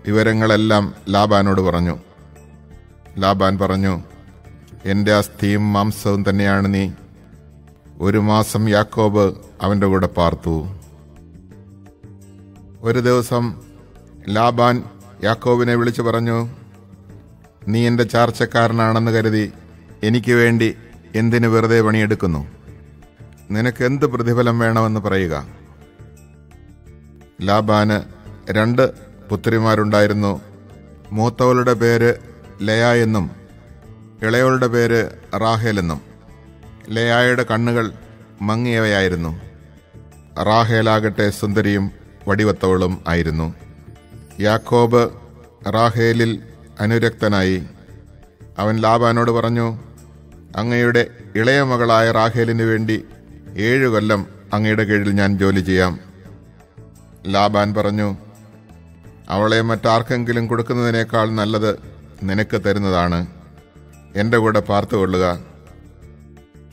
വിവരങ്ങളെല്ലാം ലാബാനോട് പറഞ്ഞു. ലാബാൻ പറഞ്ഞു എന്റെ അസ്ഥിയും മാംസവും തന്നെയാണ് നീ. ഒരു മാസം യാക്കോബ് അവന്റെ കൂടെ പാർത്തു. ഒരു ദിവസം ലാബാൻ യാക്കോബിനെ വിളിച്ചു പറഞ്ഞു നീ എന്റെ ചാർച്ചക്കാരനാണെന്ന് കരുതി എനിക്ക് വേണ്ടി എന്തിനു വെറുതെ പണിയെടുക്കുന്നു? നിനക്ക് എന്ത് പ്രതിഫലം വേണമെന്ന് പറയുക. ലാബാന് രണ്ട് പുത്രിമാരുണ്ടായിരുന്നു. മൂത്തവളുടെ പേര് ലയ എന്നും ഇളയവളുടെ പേര് റാഹേൽ എന്നും. ലയായുടെ കണ്ണുകൾ മങ്ങിയവയായിരുന്നു. റാഹേലാകട്ടെ സുന്ദരിയും വടിവത്തവളും ആയിരുന്നു. യാക്കോബ് റാഹേലിൽ അനുരക്തനായി. അവൻ ലാബാനോട് പറഞ്ഞു അങ്ങയുടെ ഇളയ മകളായ റാഹേലിന് വേണ്ടി ഏഴു കൊല്ലം അങ്ങയുടെ കീഴിൽ ഞാൻ ജോലി ചെയ്യാം. ലാബാൻ പറഞ്ഞു അവളെ മറ്റാർക്കെങ്കിലും കൊടുക്കുന്നതിനേക്കാൾ നല്ലത് നിനക്ക് തരുന്നതാണ്. എന്റെ കൂടെ പാർത്തുകൊള്ളുക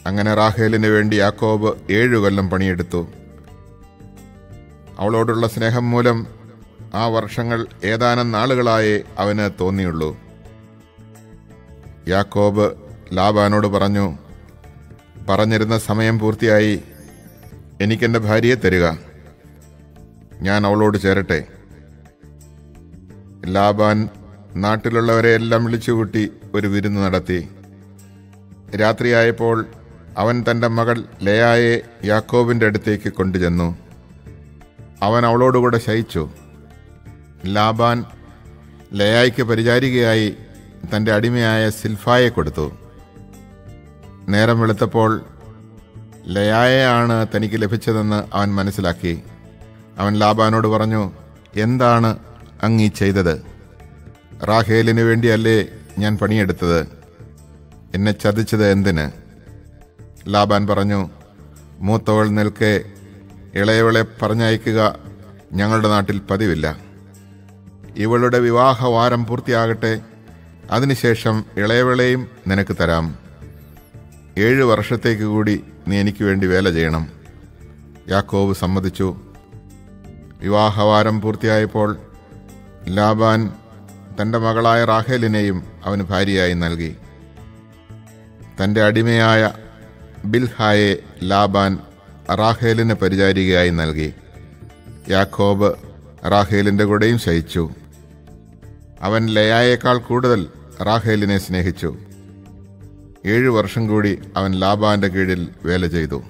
അങ്ങനെ റാഹേലിന് വേണ്ടി യാക്കോബ് ഏഴു കൊല്ലം പണിയെടുത്തു. അവളോടുള്ള സ്നേഹം മൂലം ആ വർഷങ്ങൾ ഏതാനും നാളുകളായേ അവന് തോന്നിയുള്ളൂ. യാക്കോബ് ലാബാനോട് പറഞ്ഞു പറഞ്ഞിരുന്ന സമയം പൂർത്തിയായി എനിക്കെന്റെ ഭാര്യയെ തരിക. ഞാൻ അവളോട് ചേരട്ടെ? ലാബാൻ നാട്ടിലുള്ളവരെ എല്ലാം വിളിച്ചുകൂട്ടി ഒരു വിരുന്ന് നടത്തി. രാത്രിയായപ്പോൾ അവൻ തന്റെ മകൾ ലയായെ യാക്കോബിന്റെ അടുത്തേക്ക് കൊണ്ടുചെന്നു. അവൻ അവളോടുകൂടെ ശയിച്ചു. ലാബാൻ ലയായ്ക്ക് പരിചാരികയായി തന്റെ അടിമയായ സിൽഫായെ കൊടുത്തു. നേരം വെളുത്തപ്പോൾ ലയായെയാണ് തനിക്ക് ലഭിച്ചതെന്ന് അവൻ മനസ്സിലാക്കി. അവൻ ലാബാനോട് പറഞ്ഞു എന്താണ് അങ്ങീ ചെയ്തത്? റാഹേലിന് വേണ്ടിയല്ലേ ഞാൻ പണിയെടുത്തത്? എന്നെ ചതിച്ചത് എന്തിന്? ലാബാൻ പറഞ്ഞു മൂത്തവൾ നിൽക്കെ ഇളയവളെ പറഞ്ഞയക്കുക ഞങ്ങളുടെ നാട്ടിൽ പതിവില്ല. ഇവളുടെ വിവാഹവാരം പൂർത്തിയാകട്ടെ അതിനുശേഷം ഇളയവളെയും നിനക്ക് തരാം. ഏഴ് വർഷത്തേക്ക് കൂടി നീ എനിക്ക് വേണ്ടി വേല ചെയ്യണം. യാക്കോവ് സമ്മതിച്ചു. വിവാഹവാരം പൂർത്തിയായപ്പോൾ ലാബാൻ തന്റെ മകളായ റാഹേലിനെയും അവന് ഭാര്യയായി നൽകി. തന്റെ അടിമയായ ബിൽഹായെ ലാബാൻ റാഹേലിന് പരിചാരികയായി നൽകി. യാക്കോബ് റാഹേലിന്റെ കൂടെയും ശയിച്ചു. അവൻ ലയായേക്കാൾ കൂടുതൽ റാഹേലിനെ സ്നേഹിച്ചു. ഏഴു വർഷം കൂടി അവൻ ലാബാന്റെ കീഴിൽ വേല ചെയ്തു.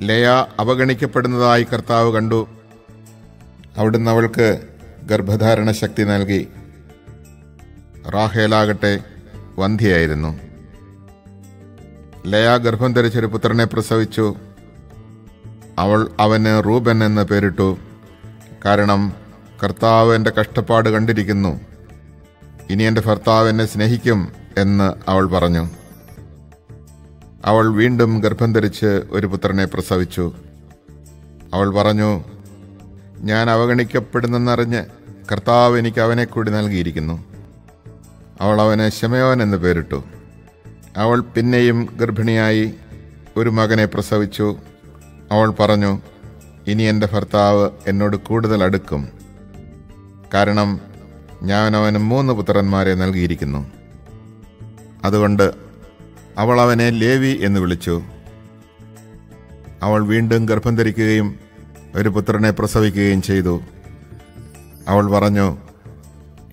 ലയ അവഗണിക്കപ്പെടുന്നതായി കർത്താവ് കണ്ടു. അവിടുന്ന് അവൾക്ക് ഗർഭധാരണ ശക്തി നൽകി. റാഹേലാകട്ടെ വന്ധ്യയായിരുന്നു. ലയ ഗർഭം ധരിച്ചൊരു പുത്രനെ പ്രസവിച്ചു. അവൾ അവന് റൂബൻ എന്ന് പേരിട്ടു. കാരണം കർത്താവ് എന്റെ കഷ്ടപ്പാട് കണ്ടിരിക്കുന്നു. ഇനി എന്റെ ഭർത്താവ് എന്നെ സ്നേഹിക്കും എന്ന് അവൾ പറഞ്ഞു. അവൾ വീണ്ടും ഗർഭം ധരിച്ച് ഒരു പുത്രനെ പ്രസവിച്ചു. അവൾ പറഞ്ഞു ഞാൻ അവഗണിക്കപ്പെടുന്നെന്നറിഞ്ഞ് കർത്താവ് എനിക്ക് അവനെ കൂടി നൽകിയിരിക്കുന്നു. അവൾ അവനെ ശമയോൻ എന്ന് പേരിട്ടു. അവൾ പിന്നെയും ഗർഭിണിയായി ഒരു മകനെ പ്രസവിച്ചു. അവൾ പറഞ്ഞു ഇനി എന്റെ ഭർത്താവ് എന്നോട് കൂടുതൽ അടുക്കും. കാരണം ഞാൻ അവന് മൂന്ന് പുത്രന്മാരെ നൽകിയിരിക്കുന്നു. അതുകൊണ്ട് അവൾ അവനെ ലേവി എന്ന് വിളിച്ചു. അവൾ വീണ്ടും ഗർഭം ധരിക്കുകയും ഒരു പുത്രനെ പ്രസവിക്കുകയും ചെയ്തു. അവൾ പറഞ്ഞു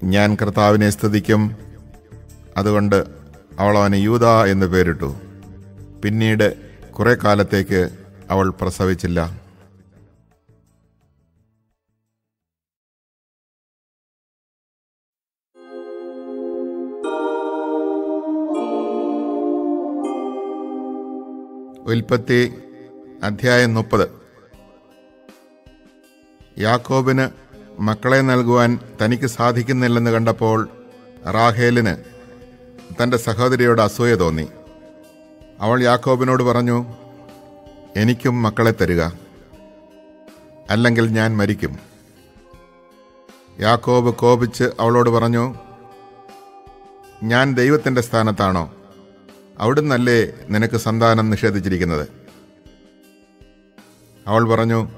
ഞാൻ കർത്താവിനെ സ്തുതിക്കും. അതുകൊണ്ട് അവൾ അവന് യൂത എന്ന് പേരിട്ടു. പിന്നീട് കുറേ കാലത്തേക്ക് അവൾ പ്രസവിച്ചില്ല. ഉൽപ്പത്തി അധ്യായം മുപ്പത്. യാക്കോബിന് മക്കളെ നൽകുവാൻ തനിക്ക് സാധിക്കുന്നില്ലെന്ന് കണ്ടപ്പോൾ റാഹേലിന് തന്റെ സഹോദരിയോട് അസൂയ തോന്നി. അവൾ യാക്കോബിനോട് പറഞ്ഞു എനിക്കും മക്കളെ തരിക. അല്ലെങ്കിൽ ഞാൻ മരിക്കും. യാക്കോബ് കോപിച്ച് അവളോട് പറഞ്ഞു ഞാൻ ദൈവത്തിന്റെ സ്ഥാനത്താണോ? അവിടുന്നല്ലേ നിനക്ക് സന്താനം നിഷേധിച്ചിരിക്കുന്നത്? അവൾ പറഞ്ഞു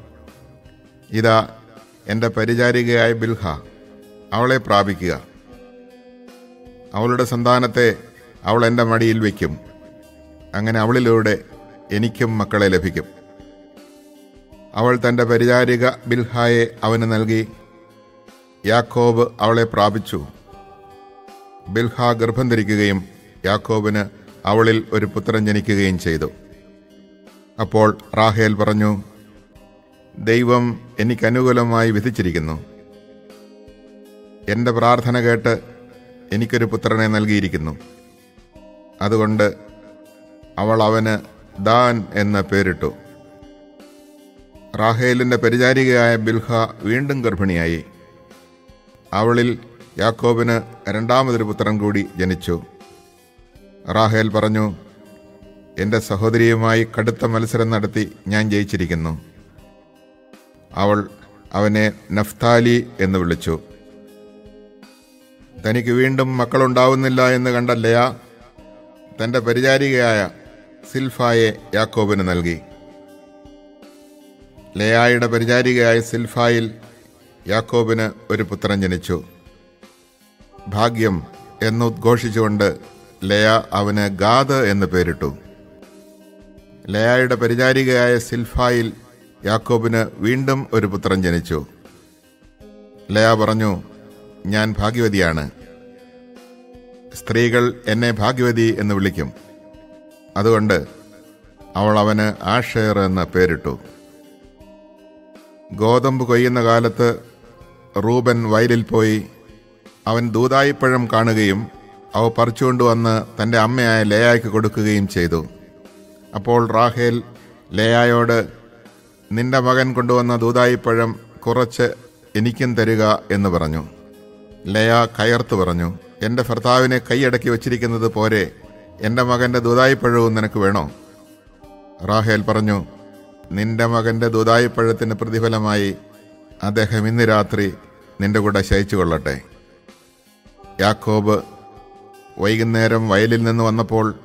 ഇതാ എന്റെ പരിചാരികയായ ബിൽഹ അവളെ പ്രാപിക്കുക. അവളുടെ സന്താനത്തെ അവൾ എന്റെ മടിയിൽ വയ്ക്കും. അങ്ങനെ അവളിലൂടെ എനിക്കും മക്കളെ ലഭിക്കും. അവൾ തന്റെ പരിചാരിക ബിൽഹായെ അവന് നൽകി. യാക്കോബ് അവളെ പ്രാപിച്ചു. ബിൽഹ ഗർഭം ധരിക്കുകയും യാക്കോബിന് അവളിൽ ഒരു പുത്രൻ ജനിക്കുകയും ചെയ്തു. അപ്പോൾ റാഹേൽ പറഞ്ഞു ദൈവം എനിക്ക് അനുകൂലമായി വിധിച്ചിരിക്കുന്നു. എന്റെ പ്രാർത്ഥന കേട്ട് എനിക്കൊരു പുത്രനെ നൽകിയിരിക്കുന്നു. അതുകൊണ്ട് അവൾ അവന് ദാൻ എന്ന് പേരിട്ടു. റാഹേലിന്റെ പരിചാരികയായ ബിൽഹ വീണ്ടും ഗർഭിണിയായി. അവളിൽ യാക്കോബിന് രണ്ടാമതൊരു പുത്രൻ കൂടി ജനിച്ചു. റാഹേൽ പറഞ്ഞു എന്റെ സഹോദരിയുമായി കടുത്ത മത്സരം നടത്തി ഞാൻ ജയിച്ചിരിക്കുന്നു. അവൾ അവനെ നഫ്താലി എന്ന് വിളിച്ചു. തനിക്ക് വീണ്ടും മക്കളുണ്ടാവുന്നില്ല എന്ന് കണ്ട ലയ തന്റെ പരിചാരികയായ സിൽഫായെ യാക്കോബിന് നൽകി. ലയായുടെ പരിചാരികയായ സിൽഫായിൽ യാക്കോബിന് ഒരു പുത്രൻ ജനിച്ചു. ഭാഗ്യം എന്നുദ്ഘോഷിച്ചുകൊണ്ട് ലയ അവന് ഗാദ് എന്ന് പേരിട്ടു. ലയായുടെ പരിചാരികയായ സിൽഫായിൽ യാക്കോബിന് വീണ്ടും ഒരു പുത്രൻ ജനിച്ചു. ലയ പറഞ്ഞു ഞാൻ ഭാഗ്യവതിയാണ്. സ്ത്രീകൾ എന്നെ ഭാഗ്യവതി എന്ന് വിളിക്കും. അതുകൊണ്ട് അവൾ അവന് ആഷേർ എന്ന് പേരിട്ടു. ഗോതമ്പ് കൊയ്യുന്ന കാലത്ത് റൂബൻ വയലിൽ പോയി അവൻ ദൂതായിപ്പഴം കാണുകയും അവ പറിച്ചുകൊണ്ടുവന്ന് തന്റെ അമ്മയായ ലേയായ്ക്ക് കൊടുക്കുകയും ചെയ്തു. അപ്പോൾ റാഹേൽ ലേയായോട് നിന്റെ മകൻ കൊണ്ടുവന്ന ദൂതായിപ്പഴം കുറച്ച് എനിക്കും തരിക എന്ന് പറഞ്ഞു. ലയ കയർത്ത് പറഞ്ഞു എന്റെ ഭർത്താവിനെ കൈയടക്കി വച്ചിരിക്കുന്നത് പോരെ എന്റെ മകന്റെ ദൂതായിപ്പഴവും നിനക്ക് വേണോ? റാഹേൽ പറഞ്ഞു നിന്റെ മകന്റെ ദൂതായിപ്പഴത്തിന് പ്രതിഫലമായി അദ്ദേഹം ഇന്ന് രാത്രി നിന്റെ കൂടെ ശയിച്ചു കൊള്ളട്ടെ യാക്കോബ് വൈകുന്നേരം വയലിൽ നിന്ന് വന്നപ്പോൾ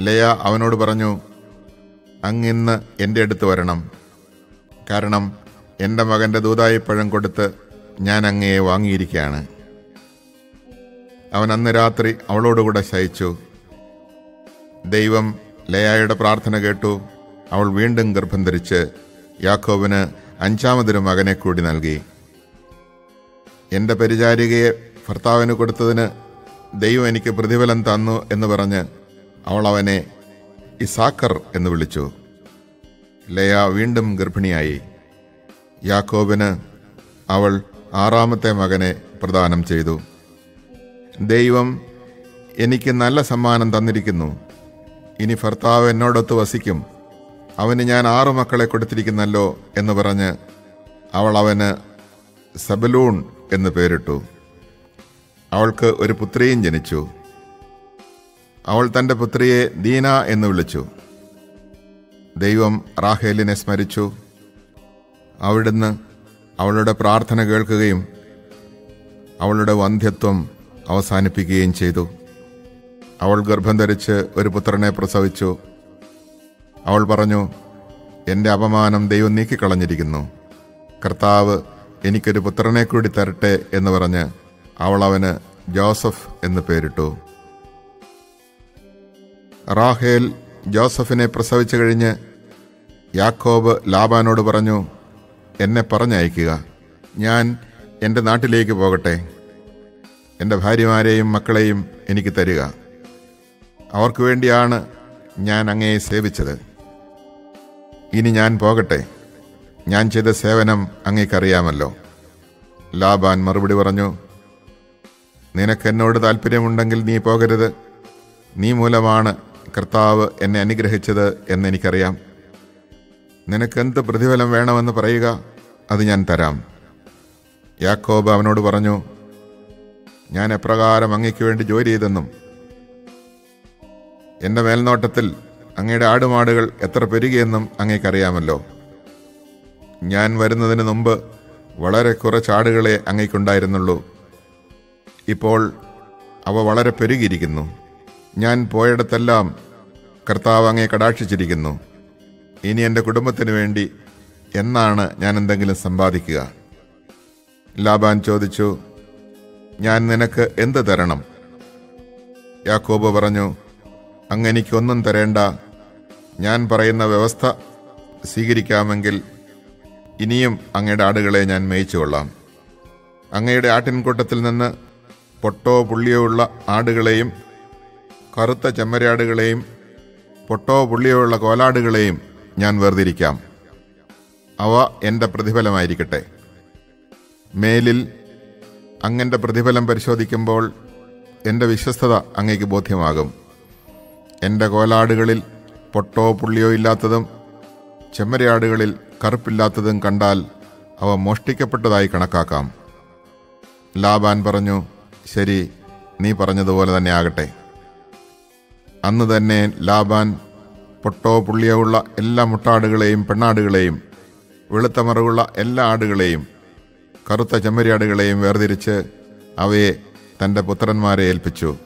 ലയ അവനോട് പറഞ്ഞു അങ്ങിന്ന് എന്റെ അടുത്ത് വരണം. കാരണം എന്റെ മകന്റെ ദൂതായിപ്പഴം കൊടുത്ത് ഞാൻ അങ്ങയെ വാങ്ങിയിരിക്കുകയാണ് അവൻ അന്ന് രാത്രി അവളോടുകൂടെ ശയിച്ചു. ദൈവം ലയായുടെ പ്രാർത്ഥന കേട്ടു. അവൾ വീണ്ടും ഗർഭം ധരിച്ച് യാക്കോബിന് അഞ്ചാമതൊരു മകനെ കൂടി നൽകി. എന്റെ പരിചാരികയെ ഭർത്താവിന് കൊടുത്തതിന് ദൈവം എനിക്ക് പ്രതിഫലം തന്നു എന്ന് പറഞ്ഞ് അവൾ അവനെ ഇസാക്കർ എന്ന് വിളിച്ചു. ലയ വീണ്ടും ഗർഭിണിയായി. യാക്കോബിന് അവൾ ആറാമത്തെ മകനെ പ്രദാനം ചെയ്തു. ദൈവം എനിക്ക് നല്ല സമ്മാനം തന്നിരിക്കുന്നു. ഇനി ഭർത്താവ് എന്നോടൊത്ത് വസിക്കും. അവന് ഞാൻ ആറു മക്കളെ കൊടുത്തിരിക്കുന്നല്ലോ എന്ന് പറഞ്ഞ് അവൾ അവന് സബലൂൺ എന്ന് പേരിട്ടു. അവൾക്ക് ഒരു പുത്രിയും ജനിച്ചു. അവൾ തന്റെ പുത്രിയെ ദീന എന്ന് വിളിച്ചു. ദൈവം റാഹേലിനെ സ്മരിച്ചു. അവിടുന്ന് അവളുടെ പ്രാർത്ഥന കേൾക്കുകയും അവളുടെ വന്ധ്യത്വം അവസാനിപ്പിക്കുകയും ചെയ്തു. അവൾ ഗർഭം ധരിച്ച് ഒരു പുത്രനെ പ്രസവിച്ചു. അവൾ പറഞ്ഞു എന്റെ അപമാനം ദൈവം നീക്കിക്കളഞ്ഞിരിക്കുന്നു. കർത്താവ് എനിക്കൊരു പുത്രനെ കൂടി തരട്ടെ എന്ന് പറഞ്ഞ് അവൾ അവന് ജോസഫ് എന്ന് പേരിട്ടു. റാഹേൽ ജോസഫിനെ പ്രസവിച്ചു കഴിഞ്ഞ് യാക്കോബ് ലാബാനോട് പറഞ്ഞു എന്നെ പറഞ്ഞയക്കുക. ഞാൻ എന്റെ നാട്ടിലേക്ക് പോകട്ടെ. എന്റെ ഭാര്യമാരെയും മക്കളെയും എനിക്ക് തരിക. അവർക്ക് വേണ്ടിയാണ് ഞാൻ അങ്ങയെ സേവിച്ചത്. ഇനി ഞാൻ പോകട്ടെ. ഞാൻ ചെയ്ത സേവനം അങ്ങേക്കറിയാമല്ലോ. ലാബാൻ മറുപടി പറഞ്ഞു നിനക്കെന്നോട് താല്പര്യമുണ്ടെങ്കിൽ നീ പോകരുത്. നീ മൂലമാണ് കർത്താവ് എന്നെ അനുഗ്രഹിച്ചത് എന്നെനിക്കറിയാം. നിനക്കെന്ത് പ്രതിഫലം വേണമെന്ന് പറയുക അത് ഞാൻ തരാം. യാക്കോബ് അവനോട് പറഞ്ഞു ഞാൻ എപ്രകാരം അങ്ങയ്ക്ക് വേണ്ടി ജോലി ചെയ്തെന്നും എന്റെ മേൽനോട്ടത്തിൽ അങ്ങയുടെ ആടുമാടുകൾ എത്ര പെരുകിയെന്നും അങ്ങേക്കറിയാമല്ലോ ഞാൻ വരുന്നതിന് മുമ്പ് വളരെ കുറച്ച് ആടുകളെ അങ്ങയ്ക്കുണ്ടായിരുന്നുള്ളൂ. ഇപ്പോൾ അവ വളരെ പെരുകിയിരിക്കുന്നു. ഞാൻ പോയിടത്തെല്ലാം കർത്താവ് അങ്ങേ കടാക്ഷിച്ചിരിക്കുന്നു. ഇനി എന്റെ കുടുംബത്തിന് വേണ്ടി എന്നാണ് ഞാൻ എന്തെങ്കിലും സമ്പാദിക്കുക? ലാബാൻ ചോദിച്ചു ഞാൻ നിനക്ക് എന്ത് തരണം? യാക്കോബ് പറഞ്ഞു അങ്ങ് എനിക്കൊന്നും തരേണ്ട. ഞാൻ പറയുന്ന വ്യവസ്ഥ സ്വീകരിക്കാമെങ്കിൽ ഇനിയും അങ്ങയുടെ ആടുകളെ ഞാൻ മേയിച്ചു കൊള്ളാം അങ്ങയുടെ ആട്ടിൻകൂട്ടത്തിൽ നിന്ന് പൊട്ടോ പുള്ളിയോ ഉള്ള ആടുകളെയും കറുത്ത ചെമ്മരാടുകളെയും പൊട്ടോ പുള്ളിയോ ഉള്ള കോലാടുകളെയും ഞാൻ വേർതിരിക്കാം. അവ എന്റെ പ്രതിഫലമായിരിക്കട്ടെ. മേലിൽ അങ്ങന്റെ പ്രതിഫലം പരിശോധിക്കുമ്പോൾ എന്റെ വിശ്വസ്തത അങ്ങേക്ക് ബോധ്യമാകും. എന്റെ കോലാടുകളിൽ പൊട്ടോ പുള്ളിയോ ഇല്ലാത്തതും ചെമ്മരയാടുകളിൽ കറുപ്പില്ലാത്തതും കണ്ടാൽ അവ മോഷ്ടിക്കപ്പെട്ടതായി കണക്കാക്കാം. ലാബാൻ പറഞ്ഞു ശരി നീ പറഞ്ഞതുപോലെ തന്നെ ആകട്ടെ. അന്ന് തന്നെ ലാബാൻ പൊട്ടോ പുള്ളിയോ ഉള്ള എല്ലാ മുട്ടാടുകളെയും പെണ്ണാടുകളെയും വെളുത്ത മറവുള്ള എല്ലാ ആടുകളെയും കറുത്ത ചെമ്മരിയാടുകളെയും വേർതിരിച്ച് അവയെ തന്റെ പുത്രന്മാരെ ഏൽപ്പിച്ചു.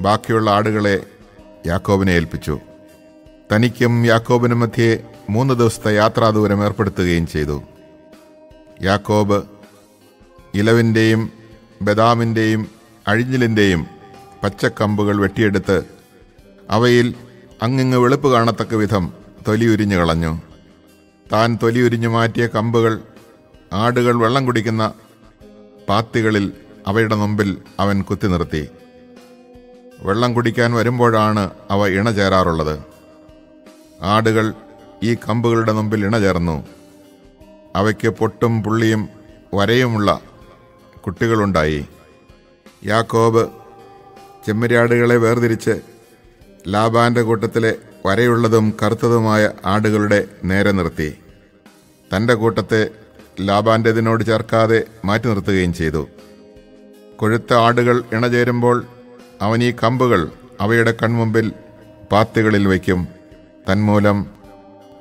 ബാക്കിയുള്ള ആടുകളെ യാക്കോബിനെ ഏൽപ്പിച്ചു. തനിക്കും യാക്കോബിനും മധ്യേ മൂന്ന് ദിവസത്തെ യാത്രാദൂരം ഏർപ്പെടുത്തുകയും ചെയ്തു. യാക്കോബ് ഇലവിന്റെയും ബദാമിന്റെയും അഴിഞ്ഞിലിന്റെയും പച്ചക്കമ്പുകൾ വെട്ടിയെടുത്ത് അവയിൽ അങ്ങിങ്ങ് വെളുപ്പ് കാണത്തക്ക വിധം തൊലിയുരിഞ്ഞു കളഞ്ഞു. താൻ തൊലിയുരിഞ്ഞു മാറ്റിയ കമ്പുകൾ ആടുകൾ വെള്ളം കുടിക്കുന്ന പാത്തികളിൽ അവയുടെ മുമ്പിൽ അവൻ കുത്തി നിർത്തി. വെള്ളം കുടിക്കാൻ വരുമ്പോഴാണ് അവ ഇണ ചേരാറുള്ളത്. ആടുകൾ ഈ കമ്പുകളുടെ മുമ്പിൽ ഇണ ചേർന്നു. അവയ്ക്ക് പൊട്ടും പുള്ളിയും വരയുമുള്ള കുട്ടികളുണ്ടായി. യാക്കോബ് ചെമ്മരിയാടുകളെ വേർതിരിച്ച് ലാബാന്റെ കൂട്ടത്തിലെ വരയുള്ളതും കറുത്തതുമായ ആടുകളുടെ നേരെ നിർത്തി. തന്റെ കൂട്ടത്തെ ലാബാന്റെതിനോട് ചേർക്കാതെ മാറ്റി നിർത്തുകയും ചെയ്തു. കൊഴുത്ത ആടുകൾ ഇണചേരുമ്പോൾ അവൻ ഈ കമ്പുകൾ അവയുടെ കൺമുമ്പിൽ പാത്തികളിൽ വയ്ക്കും. തന്മൂലം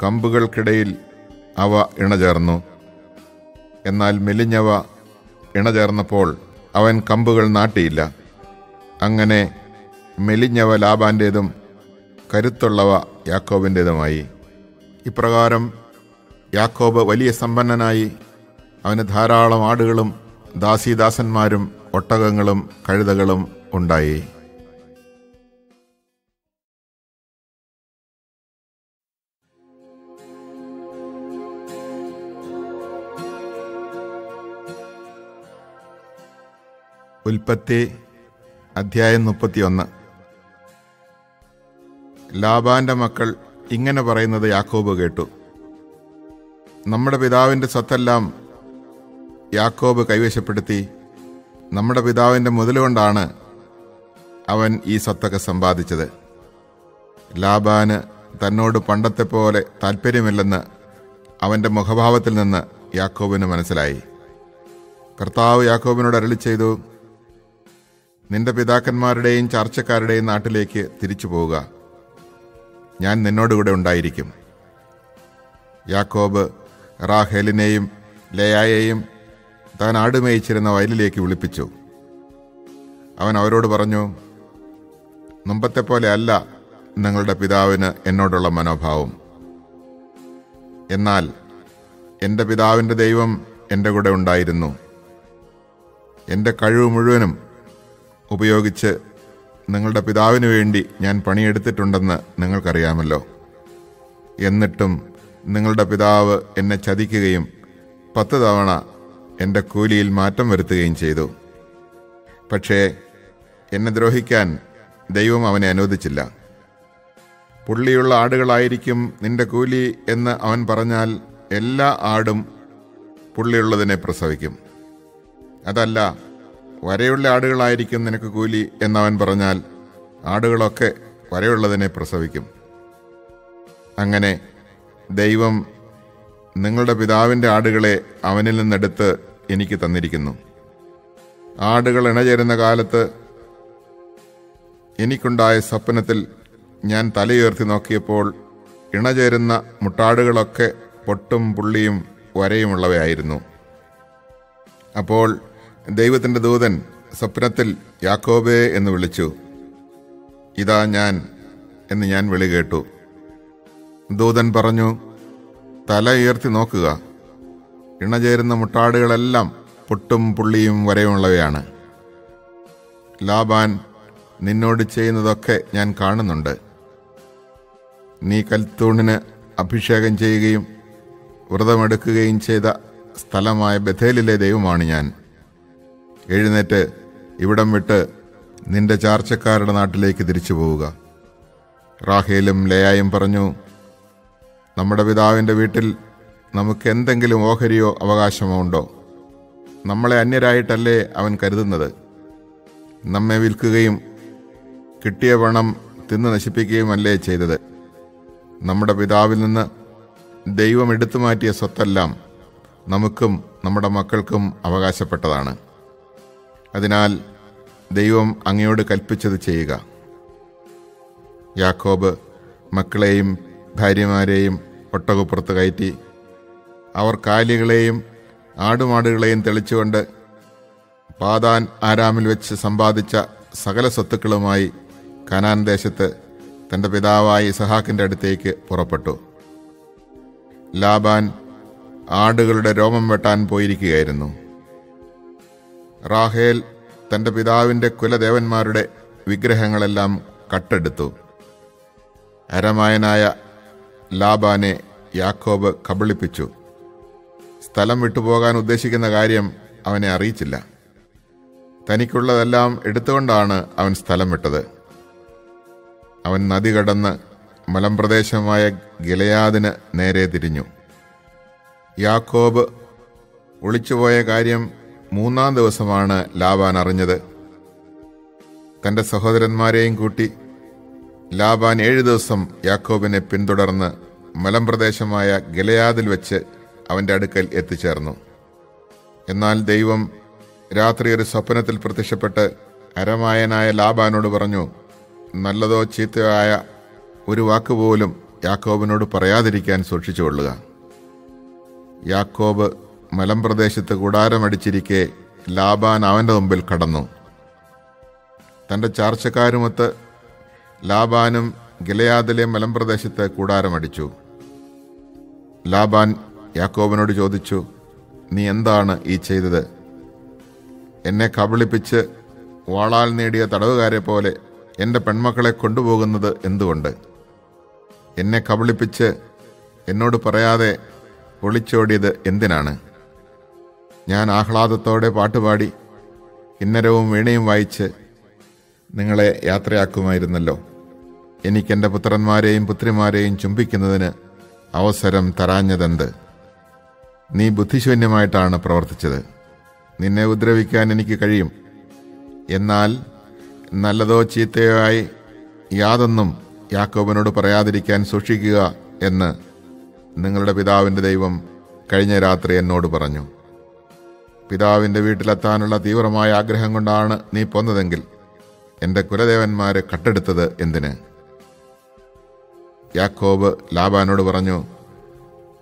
കമ്പുകൾക്കിടയിൽ അവ ഇണചേർന്നു. എന്നാൽ മെലിഞ്ഞവ ഇണചേർന്നപ്പോൾ അവൻ കമ്പുകൾ നാട്ടിയില്ല. അങ്ങനെ മെലിഞ്ഞവ ലാബാന്റേതും കരുത്തുള്ളവ യാക്കോബിന്റേതുമായി ഇപ്രകാരം യാക്കോബ് വലിയ സമ്പന്നനായി അവന് ധാരാളം ആടുകളും ദാസീദാസന്മാരും ഒട്ടകങ്ങളും കഴുതകളും ഉണ്ടായി. ഉൽപ്പത്തി അധ്യായം മുപ്പത്തിയൊന്ന്. ലാബാന്റെ മക്കൾ ഇങ്ങനെ പറയുന്നത് യാക്കോബ് കേട്ടു. നമ്മുടെ പിതാവിന്റെ സ്വത്തെല്ലാം യാക്കോബ് കൈവശപ്പെടുത്തി. നമ്മുടെ പിതാവിന്റെ മുതലുകൊണ്ടാണ് അവൻ ഈ സ്വത്തൊക്കെ സമ്പാദിച്ചത്. ലാബാന് തന്നോട് പണ്ടത്തെ പോലെ താല്പര്യമില്ലെന്ന് അവന്റെ മുഖഭാവത്തിൽ നിന്ന് യാക്കോബിന് മനസ്സിലായി. കർത്താവ് യാക്കോബിനോട് അരളി ചെയ്തു നിന്റെ പിതാക്കന്മാരുടെയും ചർച്ചക്കാരുടെയും നാട്ടിലേക്ക് തിരിച്ചു പോവുക. ഞാൻ നിന്നോടുകൂടെ ഉണ്ടായിരിക്കും. യാക്കോബ് റാഹേലിനെയും ലയായെയും താൻ ആടുമേയിച്ചിരുന്ന വയലിലേക്ക് വിളിപ്പിച്ചു. അവൻ അവരോട് പറഞ്ഞു മുമ്പത്തെ പോലെ അല്ല നിങ്ങളുടെ പിതാവിന് എന്നോടുള്ള മനോഭാവം. എന്നാൽ എന്റെ പിതാവിന്റെ ദൈവം എന്റെ കൂടെ ഉണ്ടായിരുന്നു. എന്റെ കഴിവ് മുഴുവനും ഉപയോഗിച്ച് നിങ്ങളുടെ പിതാവിന് വേണ്ടി ഞാൻ പണിയെടുത്തിട്ടുണ്ടെന്ന് നിങ്ങൾക്കറിയാമല്ലോ. എന്നിട്ടും നിങ്ങളുടെ പിതാവ് എന്നെ ചതിക്കുകയും പത്ത് തവണ എന്റെ കൂലിയിൽ മാറ്റം വരുത്തുകയും ചെയ്തു. പക്ഷേ എന്നെ ദ്രോഹിക്കാൻ ദൈവം അവനെ അനുവദിച്ചില്ല. പുള്ളിയുള്ള ആടുകളായിരിക്കും നിന്റെ കൂലി എന്ന് അവൻ പറഞ്ഞാൽ എല്ലാ ആടും പുള്ളിയുള്ളതിനെ പ്രസവിക്കും. അതല്ല വരയുള്ള ആടുകളായിരിക്കും നിനക്ക് കൂലി എന്നവൻ പറഞ്ഞാൽ ആടുകളൊക്കെ വരയുള്ളതിനെ പ്രസവിക്കും. അങ്ങനെ ദൈവം നിങ്ങളുടെ പിതാവിന്റെ ആടുകളെ അവനിൽ നിന്നെടുത്ത് എനിക്ക് തന്നിരിക്കുന്നു. ആടുകൾ ഇണചേരുന്ന കാലത്ത് എനിക്കുണ്ടായ സ്വപ്നത്തിൽ ഞാൻ തലയുയർത്തി നോക്കിയപ്പോൾ ഇണചേരുന്ന മുട്ടാടുകളൊക്കെ പൊട്ടും പുള്ളിയും വരയുമുള്ളവയായിരുന്നു. അപ്പോൾ ദൈവത്തിന്റെ ദൂതൻ സ്വപ്നത്തിൽ യാക്കോബേ എന്ന് വിളിച്ചു. ഇതാ ഞാൻ എന്ന് ഞാൻ വിളി കേട്ടു. ദൂതൻ പറഞ്ഞു തല ഉയർത്തി നോക്കുക. ഇണചേരുന്ന മുട്ടാടുകളെല്ലാം പൊട്ടും പുള്ളിയും വരെയുള്ളവയാണ്. ലാബാൻ നിന്നോട് ചെയ്യുന്നതൊക്കെ ഞാൻ കാണുന്നുണ്ട്. നീ കൽത്തൂണിന് അഭിഷേകം ചെയ്യുകയും വ്രതമെടുക്കുകയും ചെയ്ത സ്ഥലമായ ബഥേലിലെ ദൈവമാണ് ഞാൻ. എഴുന്നേറ്റ് ഇവിടം വിട്ട് നിന്റെ ചാർച്ചക്കാരുടെ നാട്ടിലേക്ക് തിരിച്ചു പോവുക. റാഹേലും ലയായും പറഞ്ഞു നമ്മുടെ പിതാവിന്റെ വീട്ടിൽ നമുക്ക് എന്തെങ്കിലും ഓഹരിയോ അവകാശമോ ഉണ്ടോ? നമ്മളെ അന്യരായിട്ടല്ലേ അവൻ കരുതുന്നത്? നമ്മെ വിൽക്കുകയും കിട്ടിയ പണം തിന്ന് നശിപ്പിക്കുകയുമല്ലേ ചെയ്തത്? നമ്മുടെ പിതാവിൽ നിന്ന് ദൈവം എടുത്തു മാറ്റിയ സ്വത്തെല്ലാം നമുക്കും നമ്മുടെ മക്കൾക്കും അവകാശപ്പെട്ടതാണ്. അതിനാൽ ദൈവം അങ്ങയോട് കൽപ്പിച്ചത് ചെയ്യുക. യാക്കോബ് മക്കളെയും ഭാര്യമാരെയും ഒട്ടകപ്പുറത്ത് കയറ്റി അവർ കാലികളെയും ആടുമാടുകളെയും തെളിച്ചുകൊണ്ട് പാതാൻ ആരാമിൽ വെച്ച് സമ്പാദിച്ച സകല സ്വത്തുക്കളുമായി കനാൻ ദേശത്ത് തന്റെ പിതാവായ ഇസഹാക്കിന്റെ അടുത്തേക്ക് പുറപ്പെട്ടു. ലാബാൻ ആടുകളുടെ രോമം വെട്ടാൻ പോയിരിക്കുകയായിരുന്നു. റാഹേൽ തന്റെ പിതാവിന്റെ കുലദേവന്മാരുടെ വിഗ്രഹങ്ങളെല്ലാം കട്ടെടുത്തു. അരമായനായ ലാബാനെ യാക്കോബ് കബളിപ്പിച്ചു. സ്ഥലം വിട്ടുപോകാൻ ഉദ്ദേശിക്കുന്ന കാര്യം അവനെ അറിയിച്ചില്ല. തനിക്കുള്ളതെല്ലാം എടുത്തുകൊണ്ടാണ് അവൻ സ്ഥലം വിട്ടത്. അവൻ നദി കടന്ന് മലമ്പ്രദേശമായ ഗിലയാദിന് നേരെ തിരിഞ്ഞു. യാക്കോബ് ഒളിച്ചുപോയ കാര്യം മൂന്നാം ദിവസമാണ് ലാബാൻ അറിഞ്ഞത്. തന്റെ സഹോദരന്മാരെയും കൂട്ടി ലാബാൻ ഏഴ് ദിവസം യാക്കോബിനെ പിന്തുടർന്ന് മലമ്പ്രദേശമായ ഗലയാദിൽ വെച്ച് അവന്റെ അടുക്കൽ എത്തിച്ചേർന്നു. എന്നാൽ ദൈവം രാത്രി ഒരു സ്വപ്നത്തിൽ പ്രത്യക്ഷപ്പെട്ട് അരമായനായ ലാബാനോട് പറഞ്ഞു നല്ലതോ ചീത്തയോ ആയ ഒരു വാക്കുപോലും യാക്കോബിനോട് പറയാതിരിക്കാൻ സൂക്ഷിച്ചുകൊള്ളുക. യാക്കോബ് മലമ്പ്രദേശത്ത് കൂടാരമടിച്ചിരിക്കെ ലാബാൻ അവന്റെ മുമ്പിൽ കടന്നു. തന്റെ ചാർച്ചക്കാരുമൊത്ത് ലാബാനും ഗിലയാദിലെ മലമ്പ്രദേശത്ത് കൂടാരമടിച്ചു ലാബാൻ യാക്കോബിനോട് ചോദിച്ചു നീ എന്താണ് ഈ ചെയ്തത്? എന്നെ കബളിപ്പിച്ച് വാളാൽ നേടിയ തടവുകാരെ പോലെ എന്റെ പെൺമക്കളെ കൊണ്ടുപോകുന്നത് എന്തുകൊണ്ട്? എന്നെ കബളിപ്പിച്ച് എന്നോട് പറയാതെ ഒളിച്ചോടിയത് എന്തിനാണ്? ഞാൻ ആഹ്ലാദത്തോടെ പാട്ടുപാടി കിന്നരവും വീണയും വായിച്ച് നിങ്ങളെ യാത്രയാക്കുമായിരുന്നല്ലോ. എനിക്കെന്റെ പുത്രന്മാരെയും പുത്രിമാരെയും ചുംബിക്കുന്നതിന് അവസരം തരാഞ്ഞതെന്ത്? നീ ബുദ്ധിശൂന്യമായിട്ടാണ് പ്രവർത്തിച്ചത്. നിന്നെ ഉദ്രവിക്കാൻ എനിക്ക് കഴിയും. എന്നാൽ നല്ലതോ ചീത്തയോ ആയി യാതൊന്നും യാക്കോബിനോട് പറയാതിരിക്കാൻ സൂക്ഷിക്കുക എന്ന് നിങ്ങളുടെ പിതാവിന്റെ ദൈവം കഴിഞ്ഞ രാത്രി എന്നോട് പറഞ്ഞു. പിതാവിന്റെ വീട്ടിലെത്താനുള്ള തീവ്രമായ ആഗ്രഹം കൊണ്ടാണ് നീ പോന്നതെങ്കിൽ എന്റെ കുലദേവന്മാരെ കട്ടെടുത്തത് എന്തിന്? യാക്കോബ് ലാബാനോട് പറഞ്ഞു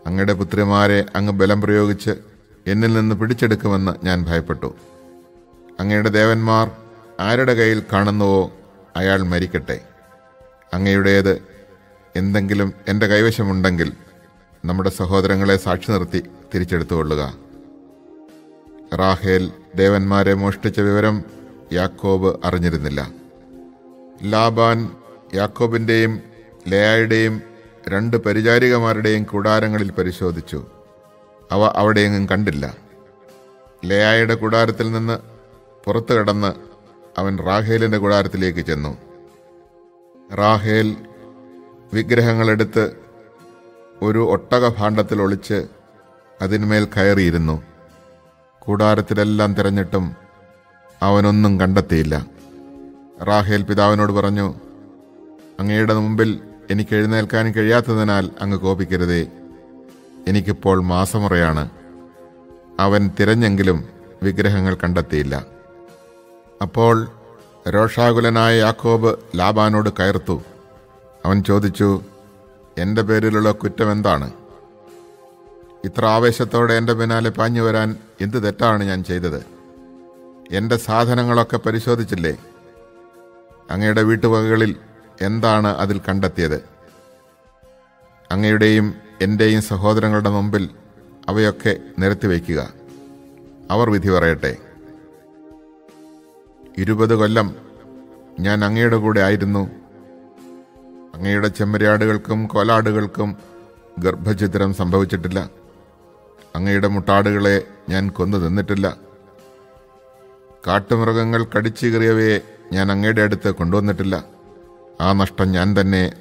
അങ്ങയുടെ പുത്രിമാരെ അങ്ങ് ബലം പ്രയോഗിച്ച് എന്നിൽ നിന്ന് പിടിച്ചെടുക്കുമെന്ന് ഞാൻ ഭയപ്പെട്ടു. അങ്ങയുടെ ദേവന്മാർ ആരുടെ കയ്യിൽ കാണുന്നുവോ അയാൾ മരിക്കട്ടെ. അങ്ങയുടേത് എന്തെങ്കിലും എന്റെ കൈവശമുണ്ടെങ്കിൽ നമ്മുടെ സഹോദരങ്ങളെ സാക്ഷി നിർത്തി തിരിച്ചെടുത്തുകൊള്ളുക. റാഹേൽ ദേവന്മാരെ മോഷ്ടിച്ച വിവരം യാക്കോബ് അറിഞ്ഞിരുന്നില്ല. ലാബാൻ യാക്കോബിന്റെയും ലേയായുടെയും രണ്ട് പരിചാരികമാരുടെയും കൂടാരങ്ങളിൽ പരിശോധിച്ചു. അവ അവിടെയെങ്ങും കണ്ടില്ല. ലേയായുടെ കൂടാരത്തിൽ നിന്ന് പുറത്തു കടന്ന് അവൻ റാഹേലിന്റെ കൂടാരത്തിലേക്ക് ചെന്നു. റാഹേൽ വിഗ്രഹങ്ങളെടുത്ത് ഒരു ഒട്ടക ഭാണ്ഡത്തിൽ ഒളിച്ച് അതിന്മേൽ കയറിയിരുന്നു. കൂടാരത്തിലെല്ലാം തിരഞ്ഞിട്ടും അവനൊന്നും കണ്ടെത്തിയില്ല. റാഹേൽ പിതാവിനോട് പറഞ്ഞു അങ്ങയുടെ മുമ്പിൽ എനിക്ക് എഴുന്നേൽക്കാൻ കഴിയാത്തതിനാൽ അങ്ങ് കോപിക്കരുതേ. എനിക്കിപ്പോൾ മാസമുറയാണ്. അവൻ തിരഞ്ഞെങ്കിലും വിഗ്രഹങ്ങൾ കണ്ടെത്തിയില്ല. അപ്പോൾ രോഷാകുലനായ യാക്കോബ് ലാബാനോട് കയർത്തു. അവൻ ചോദിച്ചു എന്റെ പേരിലുള്ള കുറ്റം എന്താണ്? ഇത്ര ആവേശത്തോടെ എന്റെ പിന്നാലെ പാഞ്ഞു വരാൻ എന്ത് തെറ്റാണ് ഞാൻ ചെയ്തത്? എന്റെ സാധനങ്ങളൊക്കെ പരിശോധിച്ചില്ലേ? അങ്ങയുടെ വീട്ടുവകകളിൽ എന്താണ് അതിൽ കണ്ടെത്തിയത്? അങ്ങയുടെയും എന്റെയും സഹോദരങ്ങളുടെ മുമ്പിൽ അവയൊക്കെ നിരത്തി വയ്ക്കുക അവർ വിധി പറയട്ടെ. ഇരുപത് കൊല്ലം ഞാൻ അങ്ങയുടെ കൂടെ ആയിരുന്നു. അങ്ങയുടെ ചെമ്മരിയാടുകൾക്കും കോലാടുകൾക്കും ഗർഭഛിദ്രം സംഭവിച്ചിട്ടില്ല. അങ്ങയുടെ മുട്ടാടുകളെ ഞാൻ കൊന്നു തന്നിട്ടില്ല. കാട്ടുമൃഗങ്ങൾ കടിച്ചു കീറിയവയെ ഞാൻ അങ്ങയുടെ അടുത്ത് കൊണ്ടുവന്നിട്ടില്ല. ആ നഷ്ടം ഞാൻ തന്നെ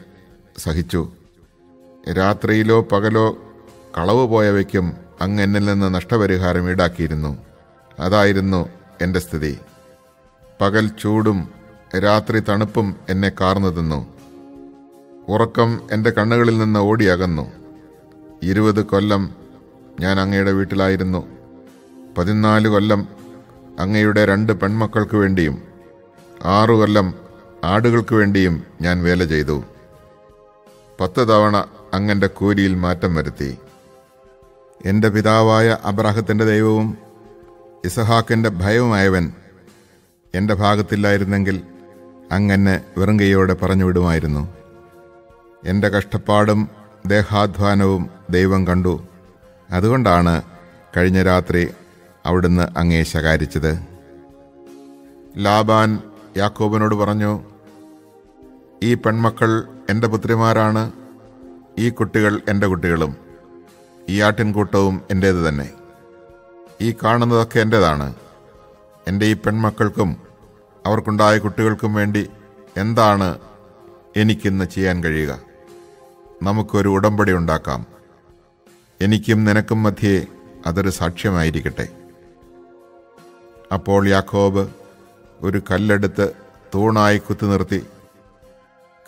സഹിച്ചു. രാത്രിയിലോ പകലോ കളവ് പോയവയ്ക്കും അങ്ങ് എന്നിൽ നിന്ന് നഷ്ടപരിഹാരം ഈടാക്കിയിരുന്നു. അതായിരുന്നു എന്റെ സ്ഥിതി. പകൽ ചൂടും രാത്രി തണുപ്പും എന്നെ കാർന്നു തിന്നു. ഉറക്കം എന്റെ കണ്ണുകളിൽ നിന്ന് ഓടിയകന്നു ഇരുപത് കൊല്ലം ഞാൻ അങ്ങയുടെ വീട്ടിലായിരുന്നു. പതിനാല് കൊല്ലം അങ്ങയുടെ രണ്ട് പെൺമക്കൾക്ക് വേണ്ടിയും ആറു കൊല്ലം ആടുകൾക്ക് വേണ്ടിയും ഞാൻ വേല ചെയ്തു. പത്ത് തവണ അങ്ങന്റെ കൂലിയിൽ മാറ്റം വരുത്തി. എന്റെ പിതാവായ അബ്രാഹത്തിന്റെ ദൈവവും ഇസഹാക്കിന്റെ ഭയവുമായവൻ എന്റെ ഭാഗത്തില്ലായിരുന്നെങ്കിൽ അങ്ങനെ വെറും പറഞ്ഞുവിടുമായിരുന്നു പറഞ്ഞു വിടുമായിരുന്നു. എന്റെ കഷ്ടപ്പാടും ദേഹാധ്വാനവും ദൈവം കണ്ടു. അതുകൊണ്ടാണ് കഴിഞ്ഞ രാത്രി അവിടുന്ന് അങ്ങേ ശകാരിച്ചത്. ലാബാൻ യാക്കോബിനോട് പറഞ്ഞു ഈ പെൺമക്കൾ എന്റെ പുത്രിമാരാണ് ഈ കുട്ടികൾ എന്റെ കുട്ടികളും ഈ ആട്ടിൻകൂട്ടവും എന്റേത് തന്നെ. ഈ കാണുന്നതൊക്കെ എന്റേതാണ് എന്റെ ഈ പെൺമക്കൾക്കും അവർക്കുണ്ടായ കുട്ടികൾക്കും വേണ്ടി എന്താണ് എനിക്കിന്ന് ചെയ്യാൻ കഴിയുക? നമുക്കൊരു ഉടമ്പടി ഉണ്ടാക്കാം. എനിക്കും നിനക്കും മധ്യേ അതൊരു സാക്ഷ്യമായിരിക്കട്ടെ. അപ്പോൾ യാക്കോബ് ഒരു കല്ലെടുത്ത് തൂണായി കുത്തി നിർത്തി.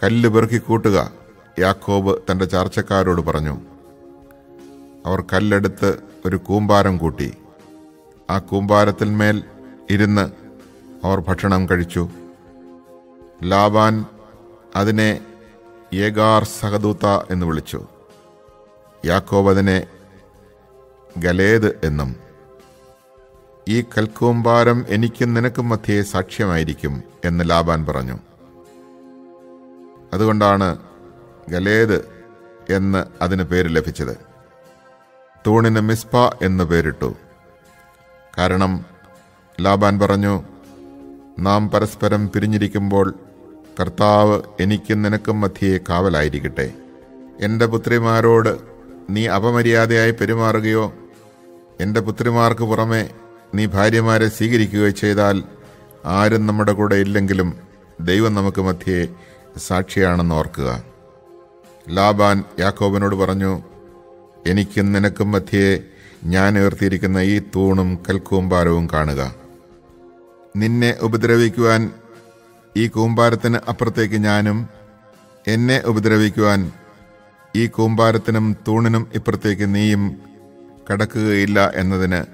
കല്ല് പെറുക്കി കൂട്ടുക യാക്കോബ് തന്റെ ചാർച്ചക്കാരോട് പറഞ്ഞു. അവർ കല്ലെടുത്ത് ഒരു കൂമ്പാരം കൂട്ടി. ആ കൂമ്പാരത്തിന്മേൽ ഇരുന്ന് അവർ ഭക്ഷണം കഴിച്ചു. ലാബാൻ അതിനെ ഏഗാർ സഹദൂത്ത എന്ന് വിളിച്ചു. യാക്കോബ് അതിനെ ഗലേദ് എന്നും ഈ കൽക്കൂമ്പാരം എനിക്കും നിനക്കും മധ്യേ സാക്ഷ്യമായിരിക്കും എന്ന് ലാബാൻ പറഞ്ഞു. അതുകൊണ്ടാണ് ഗലേദ് എന്ന് അതിന് പേര് ലഭിച്ചത്. തൂണിന് മിസ്പ എന്ന് പേരിട്ടു. കാരണം ലാബാൻ പറഞ്ഞു നാം പരസ്പരം പിരിഞ്ഞിരിക്കുമ്പോൾ കർത്താവ് എനിക്കും നിനക്കും മധ്യേ കാവലായിരിക്കട്ടെ. എന്റെ പുത്രിമാരോട് നീ അപമര്യാദയായി പെരുമാറുകയോ എന്റെ പുത്രിമാർക്ക് പുറമെ നീ ഭാര്യമാരെ സ്വീകരിക്കുകയോ ചെയ്താൽ ആരും നമ്മുടെ കൂടെ ഇല്ലെങ്കിലും ദൈവം നമുക്ക് മധ്യേ സാക്ഷിയാണെന്ന് ഓർക്കുക. ലാബാൻ യാക്കോബിനോട് പറഞ്ഞു എനിക്കും നിനക്കും മധ്യേ ഞാൻ ഉയർത്തിയിരിക്കുന്ന ഈ തൂണും കൽക്കൂമ്പാരവും കാണുക. നിന്നെ ഉപദ്രവിക്കുവാൻ ഈ കൂമ്പാരത്തിന് അപ്പുറത്തേക്ക് ഞാനും എന്നെ ഉപദ്രവിക്കുവാൻ ഈ കൂമ്പാരത്തിനും തൂണിനും ഇപ്പുറത്തേക്ക് നീയും കടക്കുകയില്ല എന്നതിന്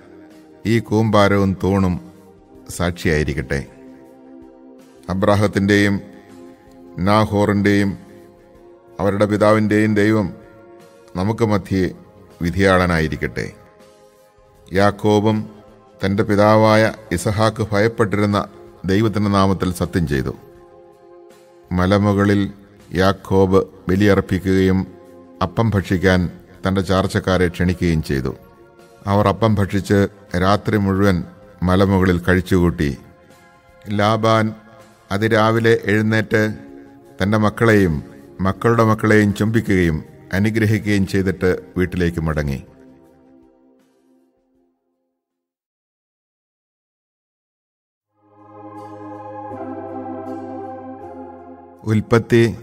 ഈ കൂമ്പാരവും തൂണും സാക്ഷിയായിരിക്കട്ടെ. അബ്രാഹത്തിന്റെയും നാഹോറിന്റെയും അവരുടെ പിതാവിന്റെയും ദൈവം നമുക്ക് മധ്യേ വിധിയാളനായിരിക്കട്ടെ. യാക്കോബും തന്റെ പിതാവായ ഇസഹാക്ക് ഭയപ്പെട്ടിരുന്ന ദൈവത്തിന്റെ നാമത്തിൽ സത്യം ചെയ്തു. മലമുകളിൽ യാക്കോബ് ബലിയർപ്പിക്കുകയും അപ്പം ഭക്ഷിക്കാൻ തന്റെ ചാർച്ചക്കാരെ ക്ഷണിക്കുകയും ചെയ്തു. അവർ അപ്പം ഭക്ഷിച്ച് രാത്രി മുഴുവൻ മലമുകളിൽ കഴിച്ചുകൂട്ടി. ലാബാൻ അതിരാവിലെ എഴുന്നേറ്റ് തന്റെ മക്കളെയും മക്കളുടെ മക്കളെയും ചുംബിക്കുകയും അനുഗ്രഹിക്കുകയും ചെയ്തിട്ട് വീട്ടിലേക്ക് മടങ്ങി. ഉൽപ്പത്തി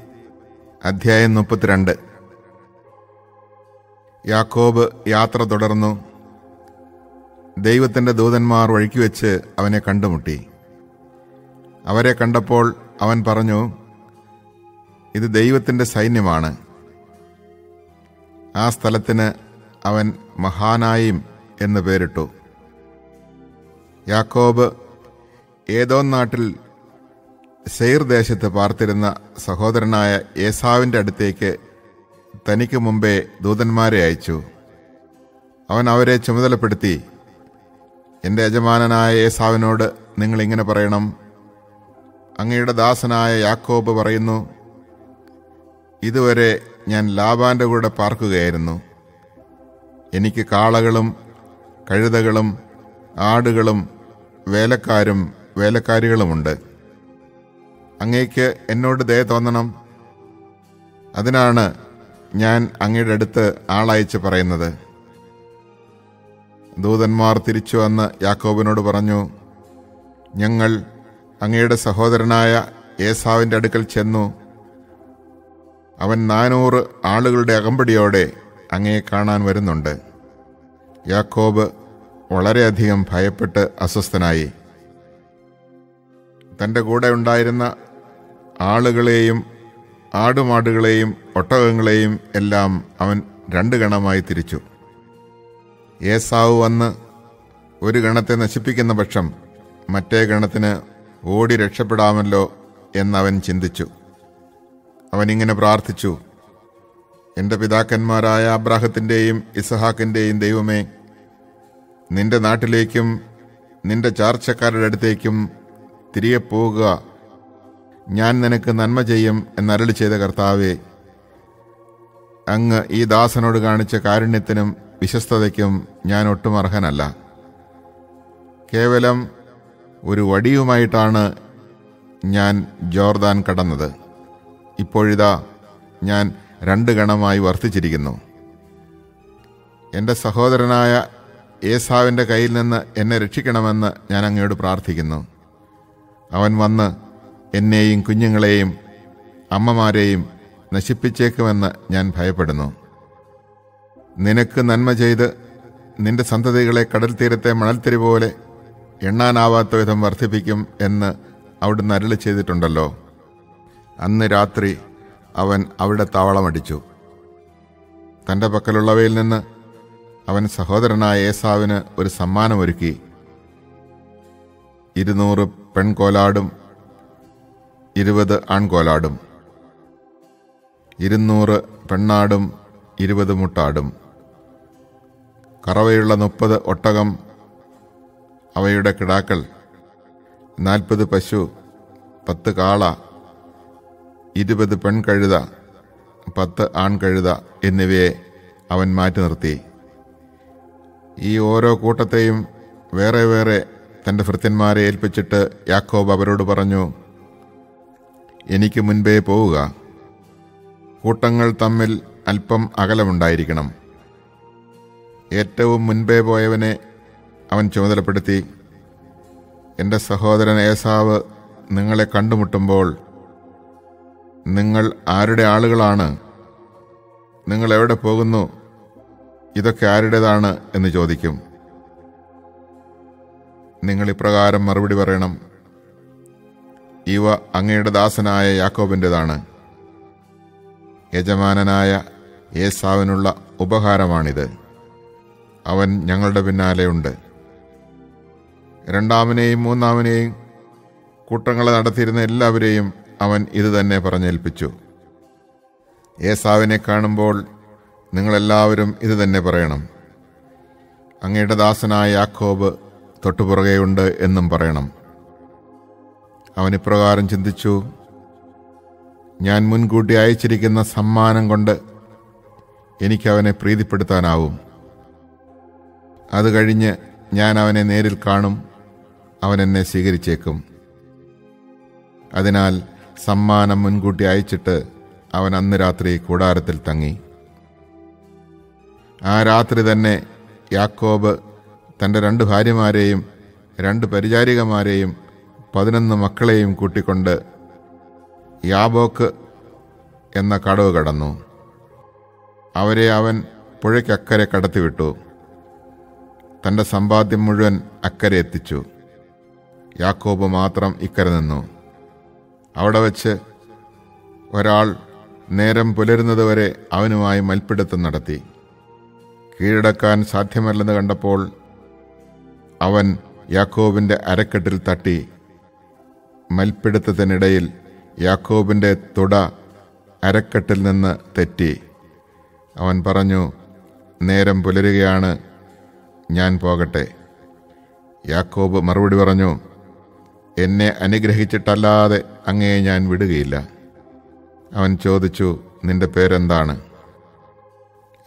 അധ്യായം മുപ്പത്തിരണ്ട്. യാക്കോബ് യാത്ര തുടർന്നു. ദൈവത്തിന്റെ ദൂതന്മാർ വഴിക്ക് വെച്ച് അവനെ കണ്ടുമുട്ടി. അവരെ കണ്ടപ്പോൾ അവൻ പറഞ്ഞു ഇത് ദൈവത്തിന്റെ സൈന്യമാണ്. ആ സ്ഥലത്തിന് അവൻ മഹാനായും എന്ന് പേരിട്ടു. യാക്കോബ് ഏതോ നാട്ടിൽ സെയ്ർ ദേശത്ത് പാർത്തിരുന്ന സഹോദരനായ ഏസാവിന്റെ അടുത്തേക്ക് തനിക്ക് മുമ്പേ ദൂതന്മാരെ അയച്ചു. അവൻ അവരെ ചുമതലപ്പെടുത്തി എന്റെ യജമാനനായ ഏസാവിനോട് നിങ്ങൾ ഇങ്ങനെ പറയണം. അങ്ങയുടെ ദാസനായ യാക്കോബ് പറയുന്നു ഇതുവരെ ഞാൻ ലാബാന്റെ കൂടെ പാർക്കുകയായിരുന്നു. എനിക്ക് കാളകളും കഴുതകളും ആടുകളും വേലക്കാരും വേലക്കാരികളുമുണ്ട്. അങ്ങേക്ക് എന്നോട് ദയ തോന്നണം. അതിനാണ് ഞാൻ അങ്ങയുടെ അടുത്ത് ആളയച്ച് പറയുന്നത്. ദൂതന്മാർ തിരിച്ചു വന്ന് യാക്കോബിനോട് പറഞ്ഞു ഞങ്ങൾ അങ്ങയുടെ സഹോദരനായ ഏസാവിന്റെ അടുക്കൽ ചെന്നു. അവൻ നാനൂറ് ആളുകളുടെ അകമ്പടിയോടെ അങ്ങയെ കാണാൻ വരുന്നുണ്ട്. യാക്കോബ് വളരെയധികം ഭയപ്പെട്ട് അസ്വസ്ഥനായി. തന്റെ കൂടെ ഉണ്ടായിരുന്ന ആളുകളെയും ആടുമാടുകളെയും ഒട്ടകങ്ങളെയും എല്ലാം അവൻ രണ്ട് ഗണമായി തിരിച്ചു. ഏസാവ് വന്ന് ഒരു ഗണത്തെ നശിപ്പിക്കുന്ന പക്ഷം മറ്റേ ഗണത്തിന് ഓടി രക്ഷപ്പെടാമല്ലോ എന്നവൻ ചിന്തിച്ചു. അവനിങ്ങനെ പ്രാർത്ഥിച്ചു എന്റെ പിതാക്കന്മാരായ അബ്രാഹത്തിന്റെയും ഇസഹാക്കിന്റെയും ദൈവമേ നിന്റെ നാട്ടിലേക്കും നിന്റെ ചാർച്ചക്കാരുടെ അടുത്തേക്കും തിരികെ പോവുക. ഞാൻ നിനക്ക് നന്മ ചെയ്യും എന്നരളി ചെയ്ത കർത്താവേ അങ്ങ് ഈ ദാസനോട് കാണിച്ച കാരുണ്യത്തിനും വിശ്വസ്തതയ്ക്കും ഞാൻ ഒട്ടും അർഹനല്ല. കേവലം ഒരു വടിയുമായിട്ടാണ് ഞാൻ ജോർദാൻ കടന്നത്. ഇപ്പോഴിതാ ഞാൻ രണ്ട് ഗണമായി വർദ്ധിച്ചിരിക്കുന്നു എന്റെ സഹോദരനായ ഏസാവിന്റെ കയ്യിൽ നിന്ന് എന്നെ രക്ഷിക്കണമെന്ന് ഞാൻ അങ്ങയോട് പ്രാർത്ഥിക്കുന്നു. അവൻ വന്ന് എന്നെയും കുഞ്ഞുങ്ങളെയും അമ്മമാരെയും നശിപ്പിച്ചേക്കുമെന്ന് ഞാൻ ഭയപ്പെടുന്നു. നിനക്ക് നന്മ ചെയ്ത് നിന്റെ സന്തതികളെ കടൽ തീരത്തെ മണൽത്തിരി പോലെ എണ്ണാനാവാത്ത വിധം വർദ്ധിപ്പിക്കും എന്ന് അവിടുന്ന് അരളി ചെയ്തിട്ടുണ്ടല്ലോ. അന്ന് രാത്രി അവൻ അവിടെ താവളമടിച്ചു. തന്റെ പക്കലുള്ളവയിൽ നിന്ന് അവൻ സഹോദരനായ ഏസാവിന് ഒരു സമ്മാനമൊരുക്കി. ഇരുന്നൂറ് പെൺകോലാടും ഇരുപത് ആൺകോലാടും. ഇരുന്നൂറ് പെണ്ണാടും ഇരുപത് മുട്ടാടും. കറവയുള്ള മുപ്പത് ഒട്ടകം അവയുടെ കിടാക്കൾ നാൽപ്പത് പശു പത്ത് കാള ഇരുപത് പെൺകഴുത പത്ത് ആൺകഴുത എന്നിവയെ അവൻ മാറ്റി നിർത്തി. ഈ ഓരോ കൂട്ടത്തെയും വേറെ വേറെ തന്റെ ഭൃത്യന്മാരെ ഏൽപ്പിച്ചിട്ട് യാക്കോബ് അവരോട് പറഞ്ഞു എനിക്ക് മുൻപേ പോവുക. കൂട്ടങ്ങൾ തമ്മിൽ അല്പം അകലമുണ്ടായിരിക്കണം. ഏറ്റവും മുൻപേ പോയവനെ അവൻ ചുമതലപ്പെടുത്തി. എന്റെ സഹോദരൻ ഏസാവ് നിങ്ങളെ കണ്ടുമുട്ടുമ്പോൾ നിങ്ങൾ ആരുടെ ആളുകളാണ്? നിങ്ങൾ എവിടെ പോകുന്നു? ഇതൊക്കെ ആരുടേതാണ് എന്ന് ചോദിക്കും. നിങ്ങൾ ഇപ്രകാരം മറുപടി പറയണം. ഇവ അങ്ങയുടെ ദാസനായ യാക്കോബിന്റെതാണ് യജമാനനായ ഏസാവിനുള്ള ഉപഹാരമാണിത്. അവൻ ഞങ്ങളുടെ പിന്നാലെയുണ്ട് രണ്ടാമനെയും മൂന്നാമനെയും കൂട്ടങ്ങളെ നടത്തിയിരുന്ന എല്ലാവരെയും അവൻ ഇത് തന്നെ പറഞ്ഞേൽപ്പിച്ചു. ഏസാവിനെ കാണുമ്പോൾ നിങ്ങളെല്ലാവരും ഇത് തന്നെ പറയണം. അങ്ങയുടെ ദാസനായ യാക്കോബ് തൊട്ടുപുറകെയുണ്ട് എന്നും പറയണം. അവൻ ഇപ്രകാരം ചിന്തിച്ചു ഞാൻ മുൻകൂട്ടി അയച്ചിരിക്കുന്ന സമ്മാനം കൊണ്ട് എനിക്ക് അവനെ പ്രീതിപ്പെടുത്താനാവും. അത് കഴിഞ്ഞ് ഞാൻ അവനെ നേരിൽ കാണും അവൻ എന്നെ സ്വീകരിച്ചേക്കും. അതിനാൽ സമ്മാനം മുൻകൂട്ടി അയച്ചിട്ട് അവൻ അന്ന് രാത്രി കൂടാരത്തിൽ തങ്ങി. ആ രാത്രി തന്നെ യാക്കോബ് തന്റെ രണ്ട് ഭാര്യമാരെയും രണ്ട് പരിചാരികമാരെയും പതിനൊന്ന് മക്കളെയും കൂട്ടിക്കൊണ്ട് യാബോക്ക് എന്ന കടവ് കടന്നു. അവരെ അവൻ പുഴയ്ക്കക്കരെ കടത്തിവിട്ടു. തന്റെ സമ്പാദ്യം മുഴുവൻ അക്കരെ എത്തിച്ചു. യാക്കോബ് മാത്രം ഇക്കരെ നിന്നു. അവിടെ വച്ച് ഒരാൾ നേരം പുലരുന്നതുവരെ അവനുമായി മൽപ്പിടുത്തം നടത്തി. കീഴടക്കാൻ സാധ്യമല്ലെന്ന് കണ്ടപ്പോൾ അവൻ യാക്കോബിന്റെ അരക്കെട്ടിൽ തട്ടി മൽപ്പിടുത്തത്തിനിടയിൽ യാക്കോബിന്റെ തുട അരക്കെട്ടിൽ നിന്ന് തെറ്റി. അവൻ പറഞ്ഞു നേരം പുലരുകയാണ് ഞാൻ പോകട്ടെ. യാക്കോബ് മറുപടി പറഞ്ഞു എന്നെ അനുഗ്രഹിച്ചിട്ടല്ലാതെ അങ്ങയെ ഞാൻ വിടുകയില്ല. അവൻ ചോദിച്ചു നിന്റെ പേരെന്താണ്?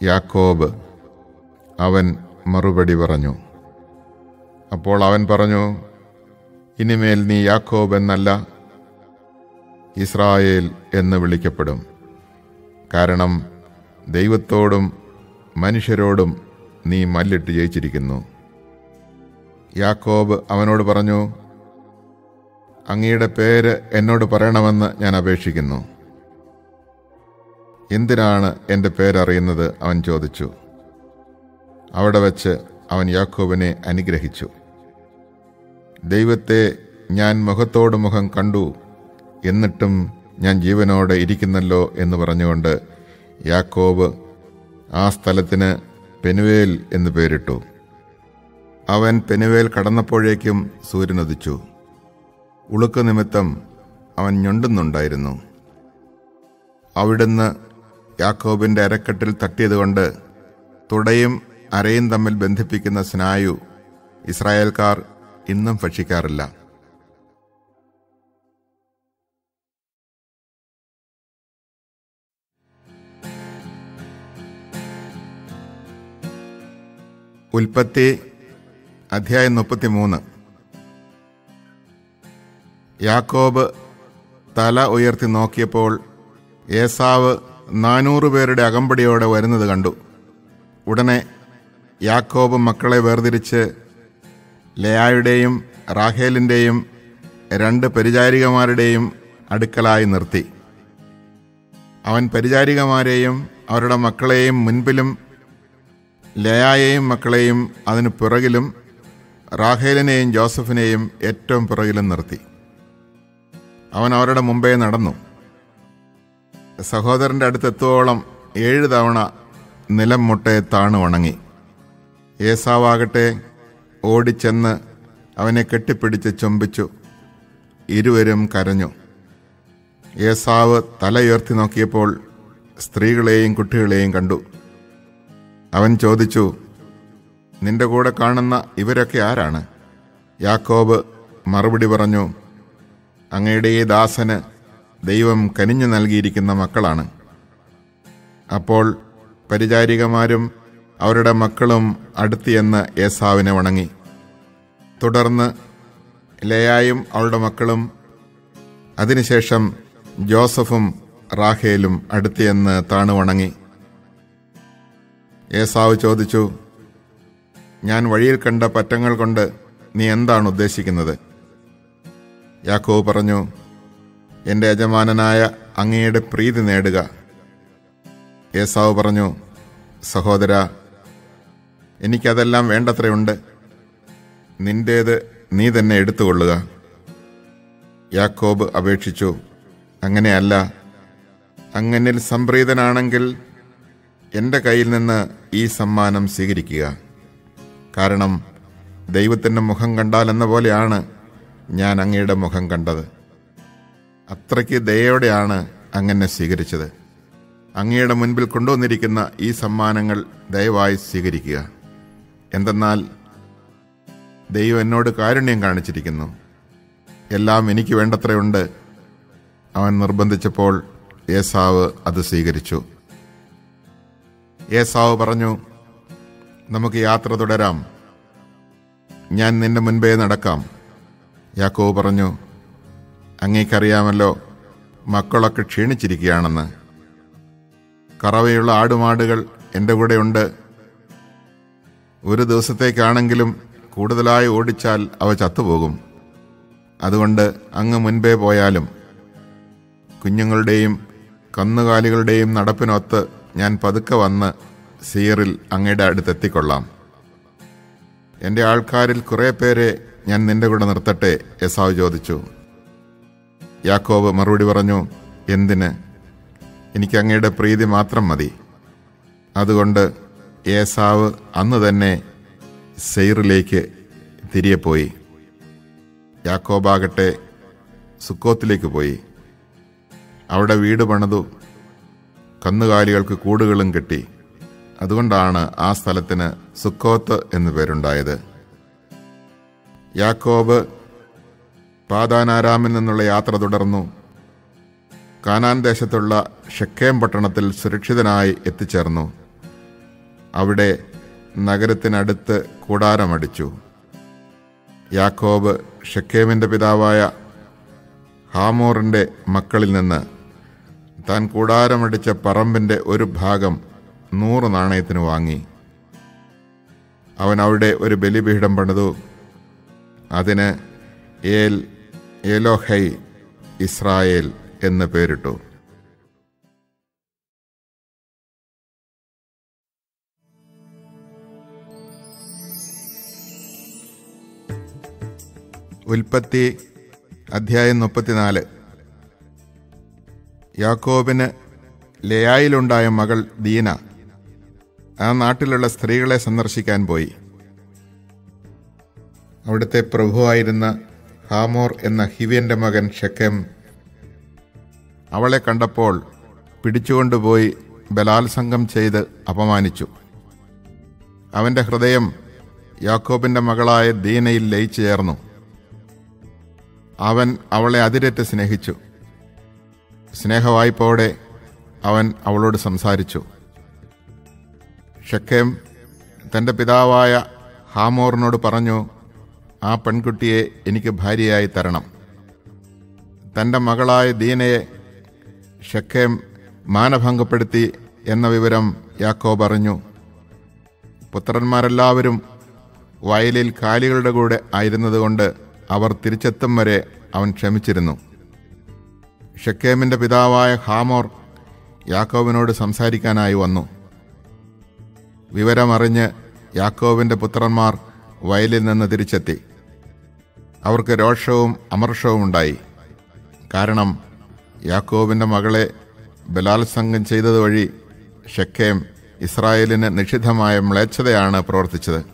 യാക്കോബ് അവൻ മറുപടി പറഞ്ഞു അപ്പോൾ അവൻ പറഞ്ഞു ഇനിമേൽ നീ യാക്കോബ് എന്നല്ല ഇസ്രായേൽ എന്ന് വിളിക്കപ്പെടും. കാരണം ദൈവത്തോടും മനുഷ്യരോടും നീ മല്ലിട്ട് ജയിച്ചിരിക്കുന്നു. യാക്കോബ് അവനോട് പറഞ്ഞു അങ്ങയുടെ പേര് എന്നോട് പറയണമെന്ന് ഞാൻ അപേക്ഷിക്കുന്നു. എന്തിനാണ് എന്റെ പേരറിയുന്നത് അവൻ ചോദിച്ചു. അവിടെ വച്ച് അവൻ യാക്കോബിനെ അനുഗ്രഹിച്ചു. ദൈവത്തെ ഞാൻ മുഖത്തോട് മുഖം കണ്ടു. എന്നിട്ടും ഞാൻ ജീവനോടെ ഇരിക്കുന്നല്ലോ എന്ന് പറഞ്ഞുകൊണ്ട് യാക്കോബ് ആ സ്ഥലത്തിന് പെനുവേൽ എന്ന് പേരിട്ടു. അവൻ പെനുവേൽ കടന്നപ്പോഴേക്കും സൂര്യനുദിച്ചു ഉളുക്ക് നിമിത്തം അവൻ ഞൊണ്ടുന്നുണ്ടായിരുന്നു. അവിടുന്ന് യാക്കോബിന്റെ അരക്കെട്ടിൽ തട്ടിയതുകൊണ്ട് തുടയും അരയും തമ്മിൽ ബന്ധിപ്പിക്കുന്ന സ്നായു ഇസ്രായേൽക്കാർ ഇന്നും ഭക്ഷിക്കാറില്ല. ഉൽപ്പത്തി അധ്യായം മുപ്പത്തി മൂന്ന് യാക്കോബ് തല ഉയർത്തി നോക്കിയപ്പോൾ ഏസാവ് നാനൂറ് പേരുടെ അകമ്പടിയോടെ വരുന്നത് കണ്ടു. ഉടനെ യാക്കോബ് മക്കളെ വേർതിരിച്ച് ലയായുടെയും റാഹേലിന്റെയും രണ്ട് പരിചാരികമാരുടെയും അടുക്കലായി നിർത്തി. അവൻ പരിചാരികമാരെയും അവരുടെ മക്കളെയും മുൻപിലും ലയായെയും മക്കളെയും അതിനു പിറകിലും റാഹേലിനെയും ജോസഫിനെയും ഏറ്റവും പിറകിലും നിർത്തി. അവൻ അവരുടെ മുമ്പേ നടന്നു. സഹോദരന്റെ അടുത്തെത്തോളം ഏഴ് തവണ നിലം മുട്ടെ താണു ഉണങ്ങി. ഏസാവാകട്ടെ ഓടിച്ചെന്ന് അവനെ കെട്ടിപ്പിടിച്ച് ചുംബിച്ചു. ഇരുവരും കരഞ്ഞു. ഏസാവ് തലയുയർത്തി നോക്കിയപ്പോൾ സ്ത്രീകളെയും കുട്ടികളെയും കണ്ടു. അവൻ ചോദിച്ചു നിന്റെ കൂടെ കാണുന്ന ഇവരൊക്കെ ആരാണ്? യാക്കോബ് മറുപടി പറഞ്ഞു അങ്ങയുടെ ഈ ദാസന് ദൈവം കനിഞ്ഞു നൽകിയിരിക്കുന്ന മക്കളാണ്. അപ്പോൾ പരിചാരികമാരും അവരുടെ മക്കളും അടുത്തിയെന്ന് ഏസാവിനെ വണങ്ങി. തുടർന്ന് ലയായും അവളുടെ മക്കളും അതിനുശേഷം ജോസഫും റാഹേലും അടുത്തിയെന്ന് താണു വണങ്ങി. ഏസാവ് ചോദിച്ചു ഞാൻ വഴിയിൽ കണ്ട പറ്റങ്ങൾ കൊണ്ട് നീ എന്താണ് ഉദ്ദേശിക്കുന്നത്? യാക്കോവ് പറഞ്ഞു എന്റെ യജമാനനായ അങ്ങയുടെ പ്രീതി നേടുക. ഏസാവ് പറഞ്ഞു സഹോദര എനിക്കതെല്ലാം വേണ്ടത്രയുണ്ട് നിന്റേത് നീ തന്നെ എടുത്തുകൊള്ളുക. യാക്കോബ് അപേക്ഷിച്ചു അങ്ങനെയല്ല. അങ്ങനിൽ സംപ്രീതനാണെങ്കിൽ എന്റെ കയ്യിൽ നിന്ന് ഈ സമ്മാനം സ്വീകരിക്കുക. കാരണം ദൈവത്തിന്റെ മുഖം കണ്ടാൽ എന്ന പോലെയാണ് ഞാൻ അങ്ങയുടെ മുഖം കണ്ടത്. അത്രയ്ക്ക് ദയോടെയാണ് അങ്ങനെ സ്വീകരിച്ചത്. അങ്ങയുടെ മുൻപിൽ കൊണ്ടുവന്നിരിക്കുന്ന ഈ സമ്മാനങ്ങൾ ദയവായി സ്വീകരിക്കുക. എന്തെന്നാൽ ദൈവം എന്നോട് കാരുണ്യം കാണിച്ചിരിക്കുന്നു. എല്ലാം എനിക്ക് വേണ്ടത്രയുണ്ട്. അവൻ നിർബന്ധിച്ചപ്പോൾ യേസാവ് അത് സ്വീകരിച്ചു. ഏസാവ് പറഞ്ഞു നമുക്ക് യാത്ര തുടരാം. ഞാൻ നിന്റെ മുൻപേ നടക്കാം. യാക്കോവ് പറഞ്ഞു അങ്ങേക്കറിയാമല്ലോ മക്കളൊക്കെ ക്ഷീണിച്ചിരിക്കുകയാണെന്ന്. കറവയുള്ള ആടുമാടുകൾ എന്റെ കൂടെയുണ്ട്. ഒരു ദിവസത്തേക്കാണെങ്കിലും കൂടുതലായി ഓടിച്ചാൽ അവ ചത്തുപോകും. അതുകൊണ്ട് അങ്ങ് മുൻപേ പോയാലും കുഞ്ഞുങ്ങളുടെയും കന്നുകാലികളുടെയും നടപ്പിനൊത്ത് ഞാൻ പതുക്കെ വന്ന് സീറിൽ അങ്ങയുടെ അടുത്തെത്തിക്കൊള്ളാം എന്റെ ആൾക്കാരിൽ കുറേ പേരെ ഞാൻ നിന്റെ കൂടെ നിർത്തട്ടെ എസാവ് ചോദിച്ചു. യാക്കോബ് മറുപടി പറഞ്ഞു എന്തിന്? എനിക്ക് അങ്ങയുടെ പ്രീതി മാത്രം മതി. അതുകൊണ്ട് ഏസാവ് അന്ന് തന്നെ സെയ്റിലേക്ക് തിരികെ പോയി. യാക്കോബാകട്ടെ സുക്കോത്തിലേക്ക് പോയി. അവിടെ വീട് പണിതു കന്നുകാലികൾക്ക് കൂടുകളും കെട്ടി. അതുകൊണ്ടാണ് ആ സ്ഥലത്തിന് സുക്കോത്ത് എന്നു പേരുണ്ടായത്. യാക്കോബ് പാതാനാരാമിൽ നിന്നുള്ള യാത്ര തുടർന്നു. കാനാൻ ദേശത്തുള്ള ഷെക്കേം പട്ടണത്തിൽ സുരക്ഷിതനായി എത്തിച്ചേർന്നു. അവിടെ നഗരത്തിനടുത്ത് കൂടാരമടിച്ചു. യാക്കോബ് ഷെക്കേമിന്റെ പിതാവായ ഹാമോറിന്റെ മക്കളിൽ നിന്ന് താൻ കൂടാരമടിച്ച പറമ്പിന്റെ ഒരു ഭാഗം നൂറ് നാണയത്തിന് വാങ്ങി. അവൻ അവിടെ ഒരു ബലിപീഠം പണിതു. അതിന് ഏൽ ഏലോഹൈ ഇസ്രായേൽ എന്ന് പേരിട്ടു. ഉൽപ്പത്തി അധ്യായം മുപ്പത്തിനാല്. യാക്കോബിന് ലയായിലുണ്ടായ മകൾ ദീന ആ നാട്ടിലുള്ള സ്ത്രീകളെ സന്ദർശിക്കാൻ പോയി. അവിടുത്തെ പ്രഭുവായിരുന്ന ഹാമോർ എന്ന ഹിവ്യന്റെ മകൻ ഷെക്കം അവളെ കണ്ടപ്പോൾ പിടിച്ചുകൊണ്ടുപോയി ബലാത്സംഗം ചെയ്ത് അപമാനിച്ചു. അവന്റെ ഹൃദയം യാക്കോബിന്റെ മകളായ ദീനയിൽ ലയിച്ചു ചേർന്നു. അവൻ അവളെ അതിരറ്റ് സ്നേഹിച്ചു. സ്നേഹവായ്പോടെ അവൻ അവളോട് സംസാരിച്ചു. ഷക്കേം തന്റെ പിതാവായ ഹാമോറിനോട് പറഞ്ഞു ആ പെൺകുട്ടിയെ എനിക്ക് ഭാര്യയായി തരണം. തന്റെ മകളായ ദീനയെ ഷക്കേം മാനഭംഗപ്പെടുത്തി എന്ന വിവരം യാക്കോബ് അറിഞ്ഞു. പുത്രന്മാരെല്ലാവരും വയലിൽ കാലികളുടെ കൂടെ ആയിരുന്നതുകൊണ്ട് അവർ തിരിച്ചെത്തും വരെ അവൻ ക്ഷമിച്ചിരുന്നു. ഷക്കേമിന്റെ പിതാവായ ഹാമോർ യാക്കോബിനോട് സംസാരിക്കാനായി വന്നു. വിവരമറിഞ്ഞ് യാക്കോബിന്റെ പുത്രന്മാർ വയലിൽ നിന്ന് തിരിച്ചെത്തി. അവർക്ക് രോഷവും അമർഷവും ഉണ്ടായി. കാരണം യാക്കോബിന്റെ മകളെ ബലാത്സംഗം ചെയ്തതുവഴി ഷക്കേം ഇസ്രായേലിന് നിഷിദ്ധമായ മ്ലേച്ഛതയാണ് പ്രവർത്തിച്ചത്.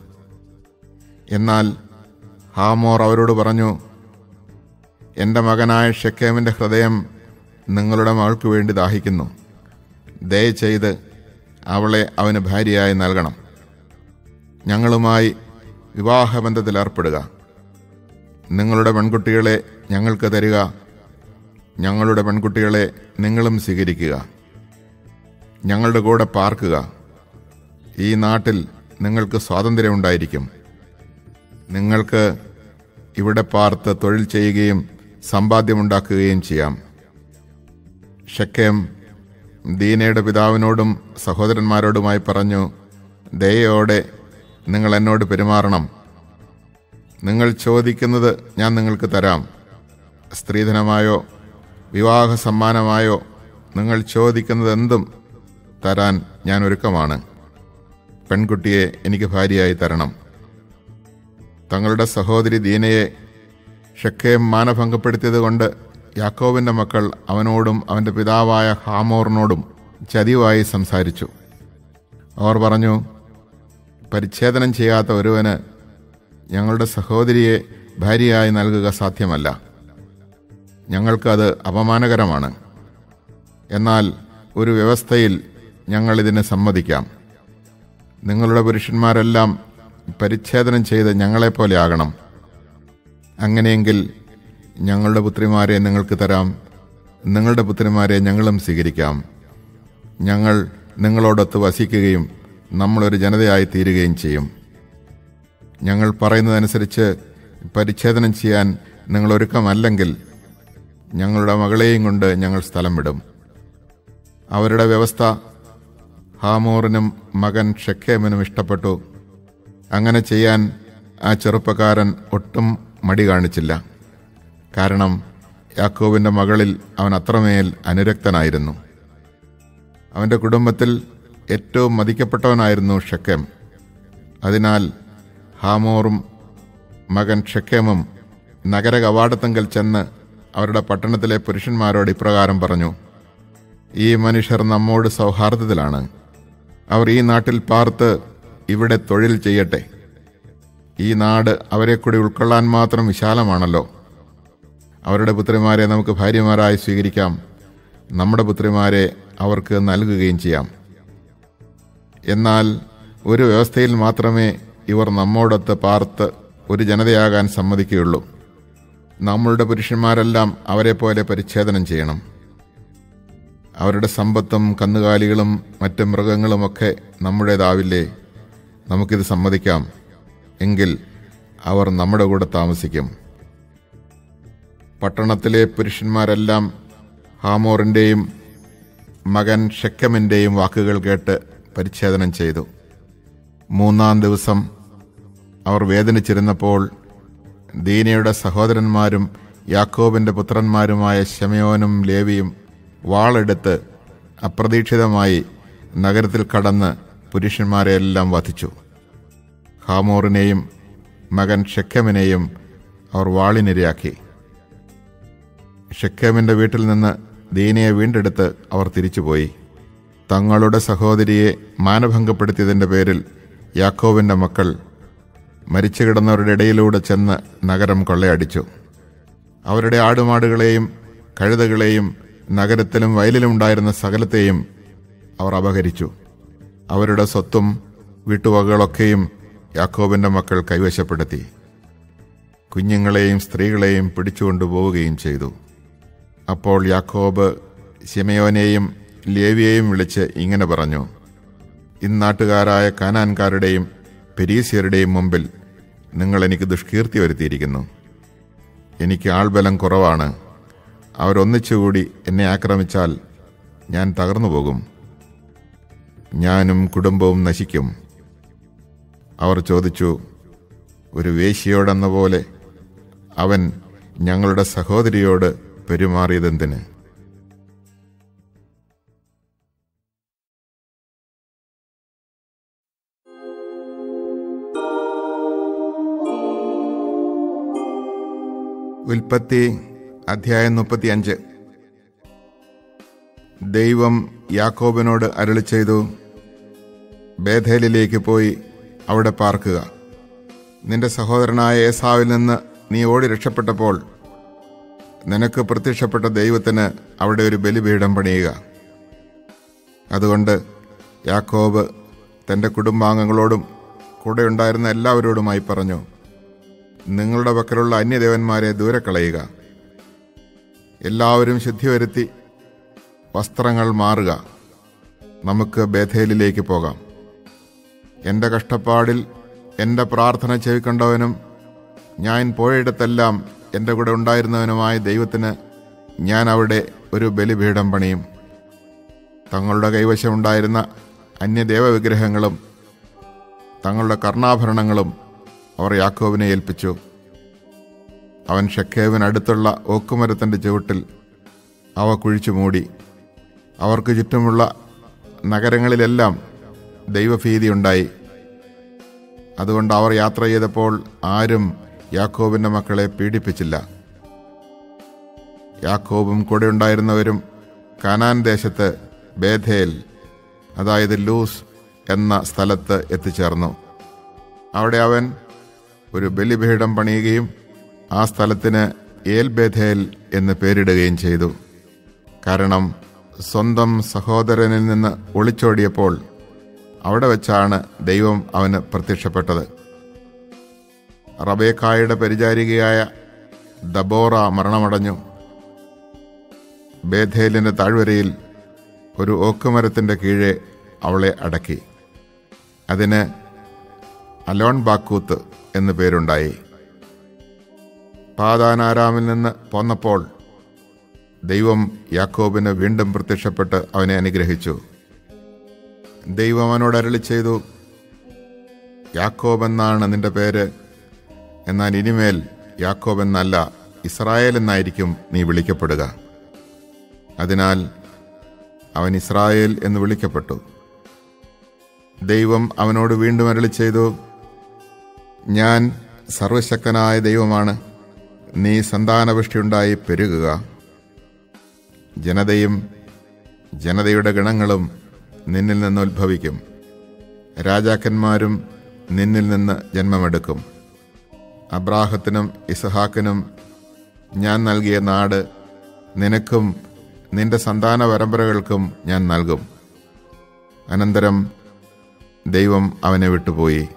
എന്നാൽ ഹാമോർ അവരോട് പറഞ്ഞു എന്റെ മകനായ ഷെക്കേമിന്റെ ഹൃദയം നിങ്ങളുടെ മകൾക്ക് വേണ്ടി ദാഹിക്കുന്നു. ദയചെയ്ത് അവളെ അവന് ഭാര്യയായി നൽകണം. ഞങ്ങളുമായി വിവാഹബന്ധത്തിൽ ഏർപ്പെടുക. നിങ്ങളുടെ പെൺകുട്ടികളെ ഞങ്ങൾക്ക് തരിക. ഞങ്ങളുടെ പെൺകുട്ടികളെ നിങ്ങളും സ്വീകരിക്കുക. ഞങ്ങളുടെ കൂടെ പാർക്കുക. ഈ നാട്ടിൽ നിങ്ങൾക്ക് സ്വാതന്ത്ര്യമുണ്ടായിരിക്കും നിങ്ങൾക്ക് ഇവിടെ പാർത്ത് തൊഴിൽ ചെയ്യുകയും സമ്പാദ്യമുണ്ടാക്കുകയും ചെയ്യാം. ഷക്കേം ദീനയുടെ പിതാവിനോടും സഹോദരന്മാരോടുമായി പറഞ്ഞു ദയയോടെ നിങ്ങൾ എന്നോട് പെരുമാറണം. നിങ്ങൾ ചോദിക്കുന്നത് ഞാൻ നിങ്ങൾക്ക് തരാം. സ്ത്രീധനമായോ വിവാഹ സമ്മാനമായോ നിങ്ങൾ ചോദിക്കുന്നത് എന്തും തരാൻ ഞാൻ ഒരുക്കമാണ്. പെൺകുട്ടിയെ എനിക്ക് ഭാര്യയായി തരണം. തങ്ങളുടെ സഹോദരി ദീനയെ ഷക്കേം മാനഭംഗപ്പെടുത്തിയതുകൊണ്ട് യാക്കോബിന്റെ മക്കൾ അവനോടും അവന്റെ പിതാവായ ഹാമോറിനോടും ചതിവായി സംസാരിച്ചു. അവർ പറഞ്ഞു പരിച്ഛേദനം ചെയ്യാത്ത ഒരുവന് ഞങ്ങളുടെ സഹോദരിയെ ഭാര്യയായി നൽകുക സാധ്യമല്ല. ഞങ്ങൾക്കത് അപമാനകരമാണ്. എന്നാൽ ഒരു വ്യവസ്ഥയിൽ ഞങ്ങൾ ഇതിന് സമ്മതിക്കാം. നിങ്ങളുടെ പുരുഷന്മാരെല്ലാം പരിച്ഛേദനം ചെയ്ത് ഞങ്ങളെപ്പോലെ ആകണം. അങ്ങനെയെങ്കിൽ ഞങ്ങളുടെ പുത്രിമാരെ നിങ്ങൾക്ക് തരാം. നിങ്ങളുടെ പുത്രിമാരെ ഞങ്ങളും സ്വീകരിക്കാം. ഞങ്ങൾ നിങ്ങളോടൊത്ത് വസിക്കുകയും നമ്മളൊരു ജനതയായി തീരുകയും ചെയ്യും. ഞങ്ങൾ പറയുന്നതനുസരിച്ച് പരിച്ഛേദനം ചെയ്യാൻ നിങ്ങൾ ഒരുക്കമല്ലെങ്കിൽ ഞങ്ങളുടെ മകളെയും കൊണ്ട് ഞങ്ങൾ സ്ഥലം വിടും. അവരുടെ വ്യവസ്ഥ ഹാമോറിനും മകൻ ഷെഖേമിനും ഇഷ്ടപ്പെട്ടു. അങ്ങനെ ചെയ്യാൻ ആ ചെറുപ്പക്കാരൻ ഒട്ടും മടി കാണിച്ചില്ല. കാരണം യാക്കോബിന്റെ മകളിൽ അവൻ അത്രമേൽ അനുരക്തനായിരുന്നു. അവന്റെ കുടുംബത്തിൽ ഏറ്റവും മതിക്കപ്പെട്ടവനായിരുന്നു ഷെക്കേം. അതിനാൽ ഹാമോറും മകൻ ഷെക്കേമും നഗര കവാടത്തെങ്കിൽ ചെന്ന് അവരുടെ പട്ടണത്തിലെ പുരുഷന്മാരോട് ഇപ്രകാരം പറഞ്ഞു ഈ മനുഷ്യർ നമ്മോട് സൗഹാർദ്ദത്തിലാണ്. അവർ ഈ നാട്ടിൽ പാർത്ത് ഇവിടെ തൊഴിൽ ചെയ്യട്ടെ. ഈ നാട് അവരെക്കൂടി കൂടി ഉൾക്കൊള്ളാൻ മാത്രം വിശാലമാണല്ലോ. അവരുടെ പുത്രിമാരെ നമുക്ക് ഭാര്യമാരായി സ്വീകരിക്കാം. നമ്മുടെ പുത്രിമാരെ അവർക്ക് നൽകുകയും ചെയ്യാം. എന്നാൽ ഒരു വ്യവസ്ഥയിൽ മാത്രമേ ഇവർ നമ്മോടൊത്ത് പാർത്ത് ഒരു ജനതയാകാൻ സമ്മതിക്കുകയുള്ളൂ. നമ്മളുടെ പുരുഷന്മാരെല്ലാം അവരെ പോലെ പരിച്ഛേദനം ചെയ്യണം. അവരുടെ സമ്പത്തും കന്നുകാലികളും മറ്റ് മൃഗങ്ങളുമൊക്കെ നമ്മുടേതാവില്ലേ നമുക്കിത് സമ്മതിക്കാം. എങ്കിൽ അവർ നമ്മുടെ കൂടെ താമസിക്കും. പട്ടണത്തിലെ പുരുഷന്മാരെല്ലാം ഹാമോറിന്റെയും മകൻ ഷെക്കമിന്റെയും വാക്കുകൾ കേട്ട് പരിച്ഛേദനം ചെയ്തു. മൂന്നാം ദിവസം അവർ വേദനിച്ചിരുന്നപ്പോൾ ദീനയുടെ സഹോദരന്മാരും യാക്കോബിന്റെ പുത്രന്മാരുമായ ശമയോനും ലേവിയും വാളെടുത്ത് അപ്രതീക്ഷിതമായി നഗരത്തിൽ കടന്ന് പുരുഷന്മാരെയെല്ലാം വധിച്ചു. ഹാമോറിനെയും മകൻ ഷെക്കമിനെയും അവർ വാളിനിരയാക്കി. ഷെക്കേമിന്റെ വീട്ടിൽ നിന്ന് ദീനയെ വീണ്ടെടുത്ത് അവർ തിരിച്ചുപോയി. തങ്ങളുടെ സഹോദരിയെ മാനഭംഗപ്പെടുത്തിയതിന്റെ പേരിൽ യാക്കോവിന്റെ മക്കൾ മരിച്ചു കിടന്നവരുടെ ഇടയിലൂടെ ചെന്ന് നഗരം കൊള്ളയടിച്ചു. അവരുടെ ആടുമാടുകളെയും കഴുതകളെയും നഗരത്തിലും വയലിലും ഉണ്ടായിരുന്ന സകലത്തെയും അവർ അപഹരിച്ചു. അവരുടെ സ്വത്തും വീട്ടുവകകളൊക്കെയും യാക്കോബിന്റെ മക്കൾ കൈവശപ്പെടുത്തി. കുഞ്ഞുങ്ങളെയും സ്ത്രീകളെയും പിടിച്ചുകൊണ്ടുപോവുകയും ചെയ്തു. അപ്പോൾ യാക്കോബ് ശിമയോനെയും ലേവിയെയും വിളിച്ച് ഇങ്ങനെ പറഞ്ഞു ഇന്നാട്ടുകാരായ കാനാൻകാരുടെയും പെരീസ്യരുടെയും മുമ്പിൽ നിങ്ങൾ എനിക്ക് ദുഷ്കീർത്തി വരുത്തിയിരിക്കുന്നു. എനിക്ക് ആൾബലം കുറവാണ്. അവരൊന്നിച്ചുകൂടി എന്നെ ആക്രമിച്ചാൽ ഞാൻ തകർന്നു പോകും. ഞാനും കുടുംബവും നശിക്കും. അവർ ചോദിച്ചു ഒരു വേശ്യയോടെന്ന പോലെ അവൻ ഞങ്ങളുടെ സഹോദരിയോട് പെരുമാറിയതെന്തിന് ഉൽപ്പത്തി അധ്യായം മുപ്പത്തി അഞ്ച് ദൈവം യാക്കോബിനോട് അരളി ചെയ്തു ബേധേലിലേക്ക് പോയി അവിടെ പാർക്കുക. നിന്റെ സഹോദരനായ ഏസാവിൽ നിന്ന് നീ ഓടി രക്ഷപ്പെട്ടപ്പോൾ നിനക്ക് പ്രത്യക്ഷപ്പെട്ട ദൈവത്തിന് അവിടെ ഒരു ബലിപീഠം പണിയുക. അതുകൊണ്ട് യാക്കോബ് തന്റെ കുടുംബാംഗങ്ങളോടും കൂടെ ഉണ്ടായിരുന്ന എല്ലാവരോടുമായി പറഞ്ഞു നിങ്ങളുടെ പക്കലുള്ള അന്യദേവന്മാരെ ദൂരെ കളയുക എല്ലാവരും ശുദ്ധി വരുത്തി വസ്ത്രങ്ങൾ മാറുക. നമുക്ക് ബേഥേലിലേക്ക് പോകാം. എന്റെ കഷ്ടപ്പാടിൽ എന്റെ പ്രാർത്ഥന ചെവിക്കൊണ്ടവനും ഞാൻ പോയിടത്തെല്ലാം എന്റെ കൂടെ ഉണ്ടായിരുന്നവനുമായ ദൈവത്തിന് ഞാൻ അവിടെ ഒരു ബലിപീഠം പണിയും. തങ്ങളുടെ കൈവശമുണ്ടായിരുന്ന അന്യദേവവിഗ്രഹങ്ങളും തങ്ങളുടെ കർണാഭരണങ്ങളും അവർ യാക്കോബിനെ ഏൽപ്പിച്ചു. അവൻ ഷെക്കേവിനടുത്തുള്ള ഓക്കുമരത്തിന്റെ ചുവട്ടിൽ അവ കുഴിച്ചു മൂടി. അവർക്ക് ചുറ്റുമുള്ള നഗരങ്ങളിലെല്ലാം ദൈവഭീതി ഉണ്ടായി. അതുകൊണ്ട് അവർ യാത്ര ചെയ്തപ്പോൾ ആരും യാക്കോബിന്റെ മക്കളെ പീഡിപ്പിച്ചില്ല. യാക്കോബും കൂടെ ഉണ്ടായിരുന്നവരും കനാൻ ദേശത്ത് ബേധേൽ അതായത് ലൂസ് എന്ന സ്ഥലത്ത് എത്തിച്ചേർന്നു. അവിടെ അവൻ ഒരു ബലിപീഠം പണിയുകയും ആ സ്ഥലത്തിന് ഏൽ ബേധേൽ എന്ന് പേരിടുകയും ചെയ്തു. കാരണം സ്വന്തം സഹോദരനിൽ നിന്ന് ഒളിച്ചോടിയപ്പോൾ അവിടെ വെച്ചാണ് ദൈവം അവന് പ്രത്യക്ഷപ്പെട്ടത്. റബേക്കായുടെ പരിചാരികയായ ദബോറ മരണമടഞ്ഞു. ബേഥേലിന്റെ താഴ്വരയിൽ ഒരു ഓക്കുമരത്തിന്റെ കീഴെ അവളെ അടക്കി. അതിന് അലോൺ ബാക്കൂത്ത് എന്ന് പേരുണ്ടായി. പാതാനാരാമിൽ നിന്ന് പോന്നപ്പോൾ ദൈവം യാക്കോബിന് വീണ്ടും പ്രത്യക്ഷപ്പെട്ട് അവനെ അനുഗ്രഹിച്ചു. ദൈവം അവനോട് അരളി ചെയ്തു യാക്കോബ് എന്നാണ് നിന്റെ പേര്. എന്നാൽ ഇനിമേൽ യാക്കോബ് എന്നല്ല ഇസ്രായേൽ എന്നായിരിക്കും നീ വിളിക്കപ്പെടുക. അതിനാൽ അവൻ ഇസ്രായേൽ എന്ന് വിളിക്കപ്പെട്ടു. ദൈവം അവനോട് വീണ്ടും അരളി ചെയ്തു ഞാൻ സർവശക്തനായ ദൈവമാണ്. നീ സന്താനപുഷ്ടിയുണ്ടായി പെരുകുക. ജനതയും ജനതയുടെ ഗണങ്ങളും നിന്നിൽ നിന്ന് ഉത്ഭവിക്കും. രാജാക്കന്മാരും നിന്നിൽ നിന്ന് ജന്മമെടുക്കും. അബ്രാഹത്തിനും ഇസഹാക്കിനും ഞാൻ നൽകിയ നാട് നിനക്കും നിന്റെ സന്താന പരമ്പരകൾക്കും ഞാൻ നൽകും. അനന്തരം ദൈവം അവനെ വിട്ടുപോയി.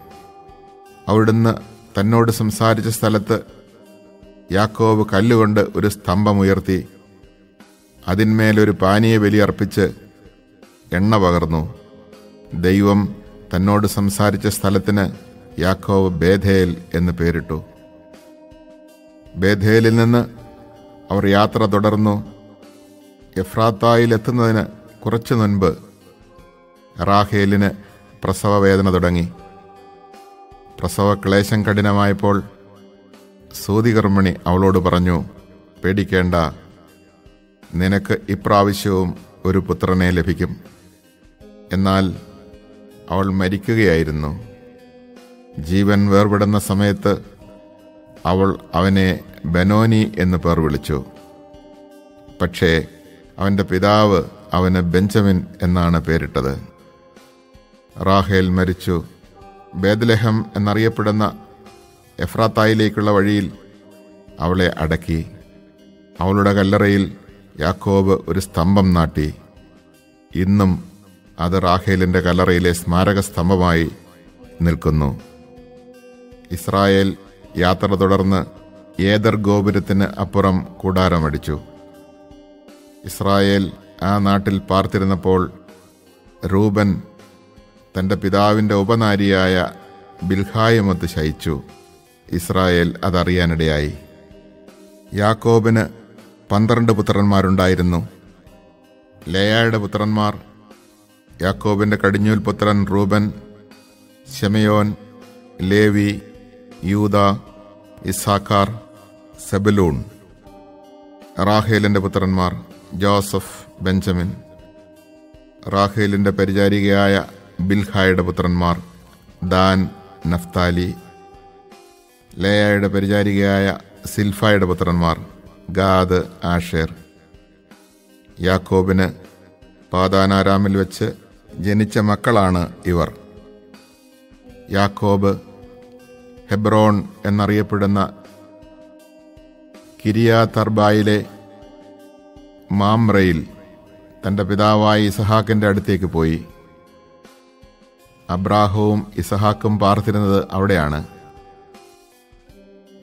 അവിടുന്ന് തന്നോട് സംസാരിച്ച സ്ഥലത്ത് യാക്കോബ് കല്ലുകൊണ്ട് ഒരു സ്തംഭമുയർത്തി അതിന്മേലൊരു പാനീയ ബലി അർപ്പിച്ച് എണ്ണ പകർന്നു. ദൈവം തന്നോട് സംസാരിച്ച സ്ഥലത്തിന് യാക്കോബ് ബേധേൽ എന്ന് പേരിട്ടു. ബേധേലിൽ നിന്ന് അവർ യാത്ര തുടർന്നു. എഫ്രാത്തായിൽ എത്തുന്നതിന് കുറച്ചു മുൻപ് റാഹേലിന് പ്രസവവേദന തുടങ്ങി. പ്രസവ ക്ലേശം കഠിനമായപ്പോൾ സൂതികർമ്മിണി അവളോട് പറഞ്ഞു പേടിക്കേണ്ട. നിനക്ക് ഇപ്രാവശ്യവും ഒരു പുത്രനെ ലഭിക്കും. എന്നാൽ അവൾ മരിക്കുകയായിരുന്നു. ജീവൻ വേർപെടുന്ന സമയത്ത് അവൾ അവനെ ബനോനി എന്ന് പേർ വിളിച്ചു. പക്ഷേ അവന്റെ പിതാവ് അവന് ബെഞ്ചമിൻ എന്നാണ് പേരിട്ടത്. റാഹേൽ മരിച്ചു. ബേദലഹം എന്നറിയപ്പെടുന്ന എഫ്രാത്തായിലേക്കുള്ള വഴിയിൽ അവളെ അടക്കി. അവളുടെ കല്ലറയിൽ യാക്കോബ് ഒരു സ്തംഭം നാട്ടി. ഇന്നും അത് റാഹേലിന്റെ കല്ലറയിലെ സ്മാരക സ്തംഭമായി നിൽക്കുന്നു. ഇസ്രായേൽ യാത്ര തുടർന്ന് ഏദർ ഗോപുരത്തിന് അപ്പുറം കൂടാരമടിച്ചു. ഇസ്രായേൽ ആ നാട്ടിൽ പാർത്തിരുന്നപ്പോൾ റൂബൻ തന്റെ പിതാവിന്റെ ഉപനാരിയായ ബിൽഹായുമൊത്ത് ശയിച്ചു. ഇസ്രായേൽ അതറിയാനിടയായി. യാക്കോബിന് പന്ത്രണ്ട് പുത്രന്മാരുണ്ടായിരുന്നു. ലേയായുടെ പുത്രന്മാർ യാക്കോബിന്റെ കടിഞ്ഞൂൽ പുത്രൻ റൂബൻ ഷെമയോൻ ലേവി യൂത ഇസാക്കാർ സെബലൂൺ റാഹേലിന്റെ പുത്രന്മാർ ജോസഫ് ബെഞ്ചമിൻ റാഹേലിന്റെ പരിചാരികയായ ബിൽഹായുടെ പുത്രന്മാർ ദാൻ നഫ്താലി ലേയായുടെ പരിചാരികയായ സിൽഫായുടെ പുത്രന്മാർ ഗാദ് ആഷേർ. യാക്കോബിന് പാതാനാരാമിൽ വെച്ച് ജനിച്ച മക്കളാണ് ഇവർ. യാക്കോബ് ഹെബ്രോൺ എന്നറിയപ്പെടുന്ന കിരിയാതർബായിലെ മാംറയിൽ തന്റെ പിതാവായ ഇസഹാക്കിന്റെ അടുത്തേക്ക് പോയി. അബ്രാഹവും ഇസഹാക്കും പാർത്തിരുന്നത് അവിടെയാണ്.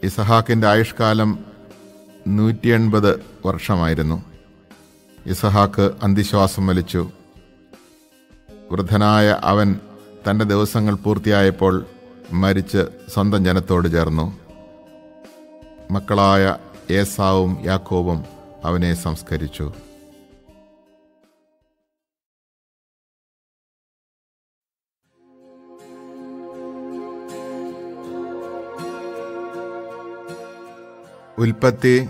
ഇസഹാക്കിന്റെ ആയുഷ്കാലം നൂറ്റി എൺപത് വർഷമായിരുന്നു. ഇസഹാക്ക് അന്തിശ്വാസം വലിച്ചു. വൃദ്ധനായ അവൻ തന്റെ ദിവസങ്ങൾ പൂർത്തിയായപ്പോൾ മരിച്ച് സ്വന്തം ജനത്തോട് ചേർന്നു. മക്കളായ ഏസാവും യാക്കോവും അവനെ സംസ്കരിച്ചു. ഉൽപ്പത്തി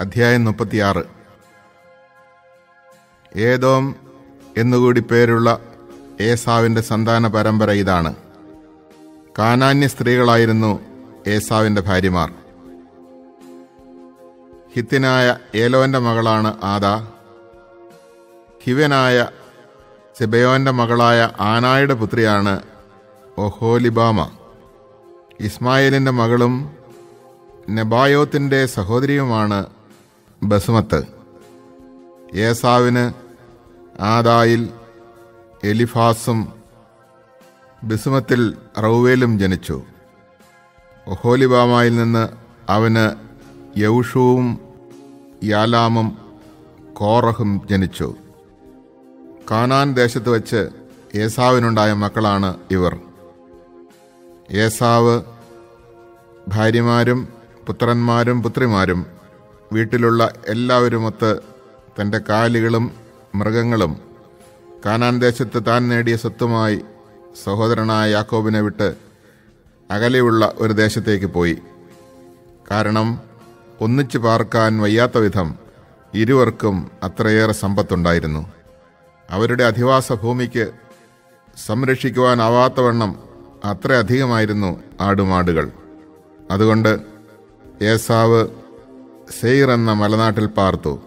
അധ്യായം മുപ്പത്തിയാറ്. ഏതോം എന്നുകൂടി പേരുള്ള ഏസാവിന്റെ സന്താന പരമ്പര ഇതാണ്. കാനാന്യ സ്ത്രീകളായിരുന്നു ഏസാവിന്റെ ഭാര്യമാർ. ഹിത്തിനായ ഏലോന്റെ മകളാണ് ആദ. ഹിവനായ സെബയോന്റെ മകളായ ആനായുടെ പുത്രിയാണ് ഒഹോലിബാമ. ഇസ്മായേലിന്റെ മകളും നെബായോത്തിന്റെ സഹോദരിയുമാണ് ബസുമത്ത്. ഏസാവിന് ആദായിൽ എലിഫാസും ബിസുമത്തിൽ റൗവേലും ജനിച്ചു. ഒഹോലിബാമയിൽ നിന്ന് അവന് യൗഷുവും യാലാമും കോറഹും ജനിച്ചു. കാനാൻ ദേശത്ത് വച്ച് ഏസാവിനുണ്ടായ മക്കളാണ് ഇവർ. ഏസാവ് ഭാര്യമാരും പുത്രന്മാരും പുത്രിമാരും വീട്ടിലുള്ള എല്ലാവരുമൊത്ത് തന്റെ കാലികളും മൃഗങ്ങളും കാനാൻ ദേശത്ത് താൻ നേടിയ സ്വത്തുമായി സഹോദരനായ യാക്കോബിനെ വിട്ട് അകലെയുള്ള ഒരു ദേശത്തേക്ക് പോയി. കാരണം ഒന്നിച്ചു പാർക്കാൻ വയ്യാത്ത വിധം ഇരുവർക്കും അത്രയേറെ സമ്പത്തുണ്ടായിരുന്നു. അവരുടെ അധിവാസ ഭൂമിക്ക് സംരക്ഷിക്കുവാനാവാത്തവണ്ണം അത്രയധികമായിരുന്നു ആടുമാടുകൾ. അതുകൊണ്ട് ഏസാവ് സെയ്ർ എന്ന മലനാട്ടിൽ പാർത്തു.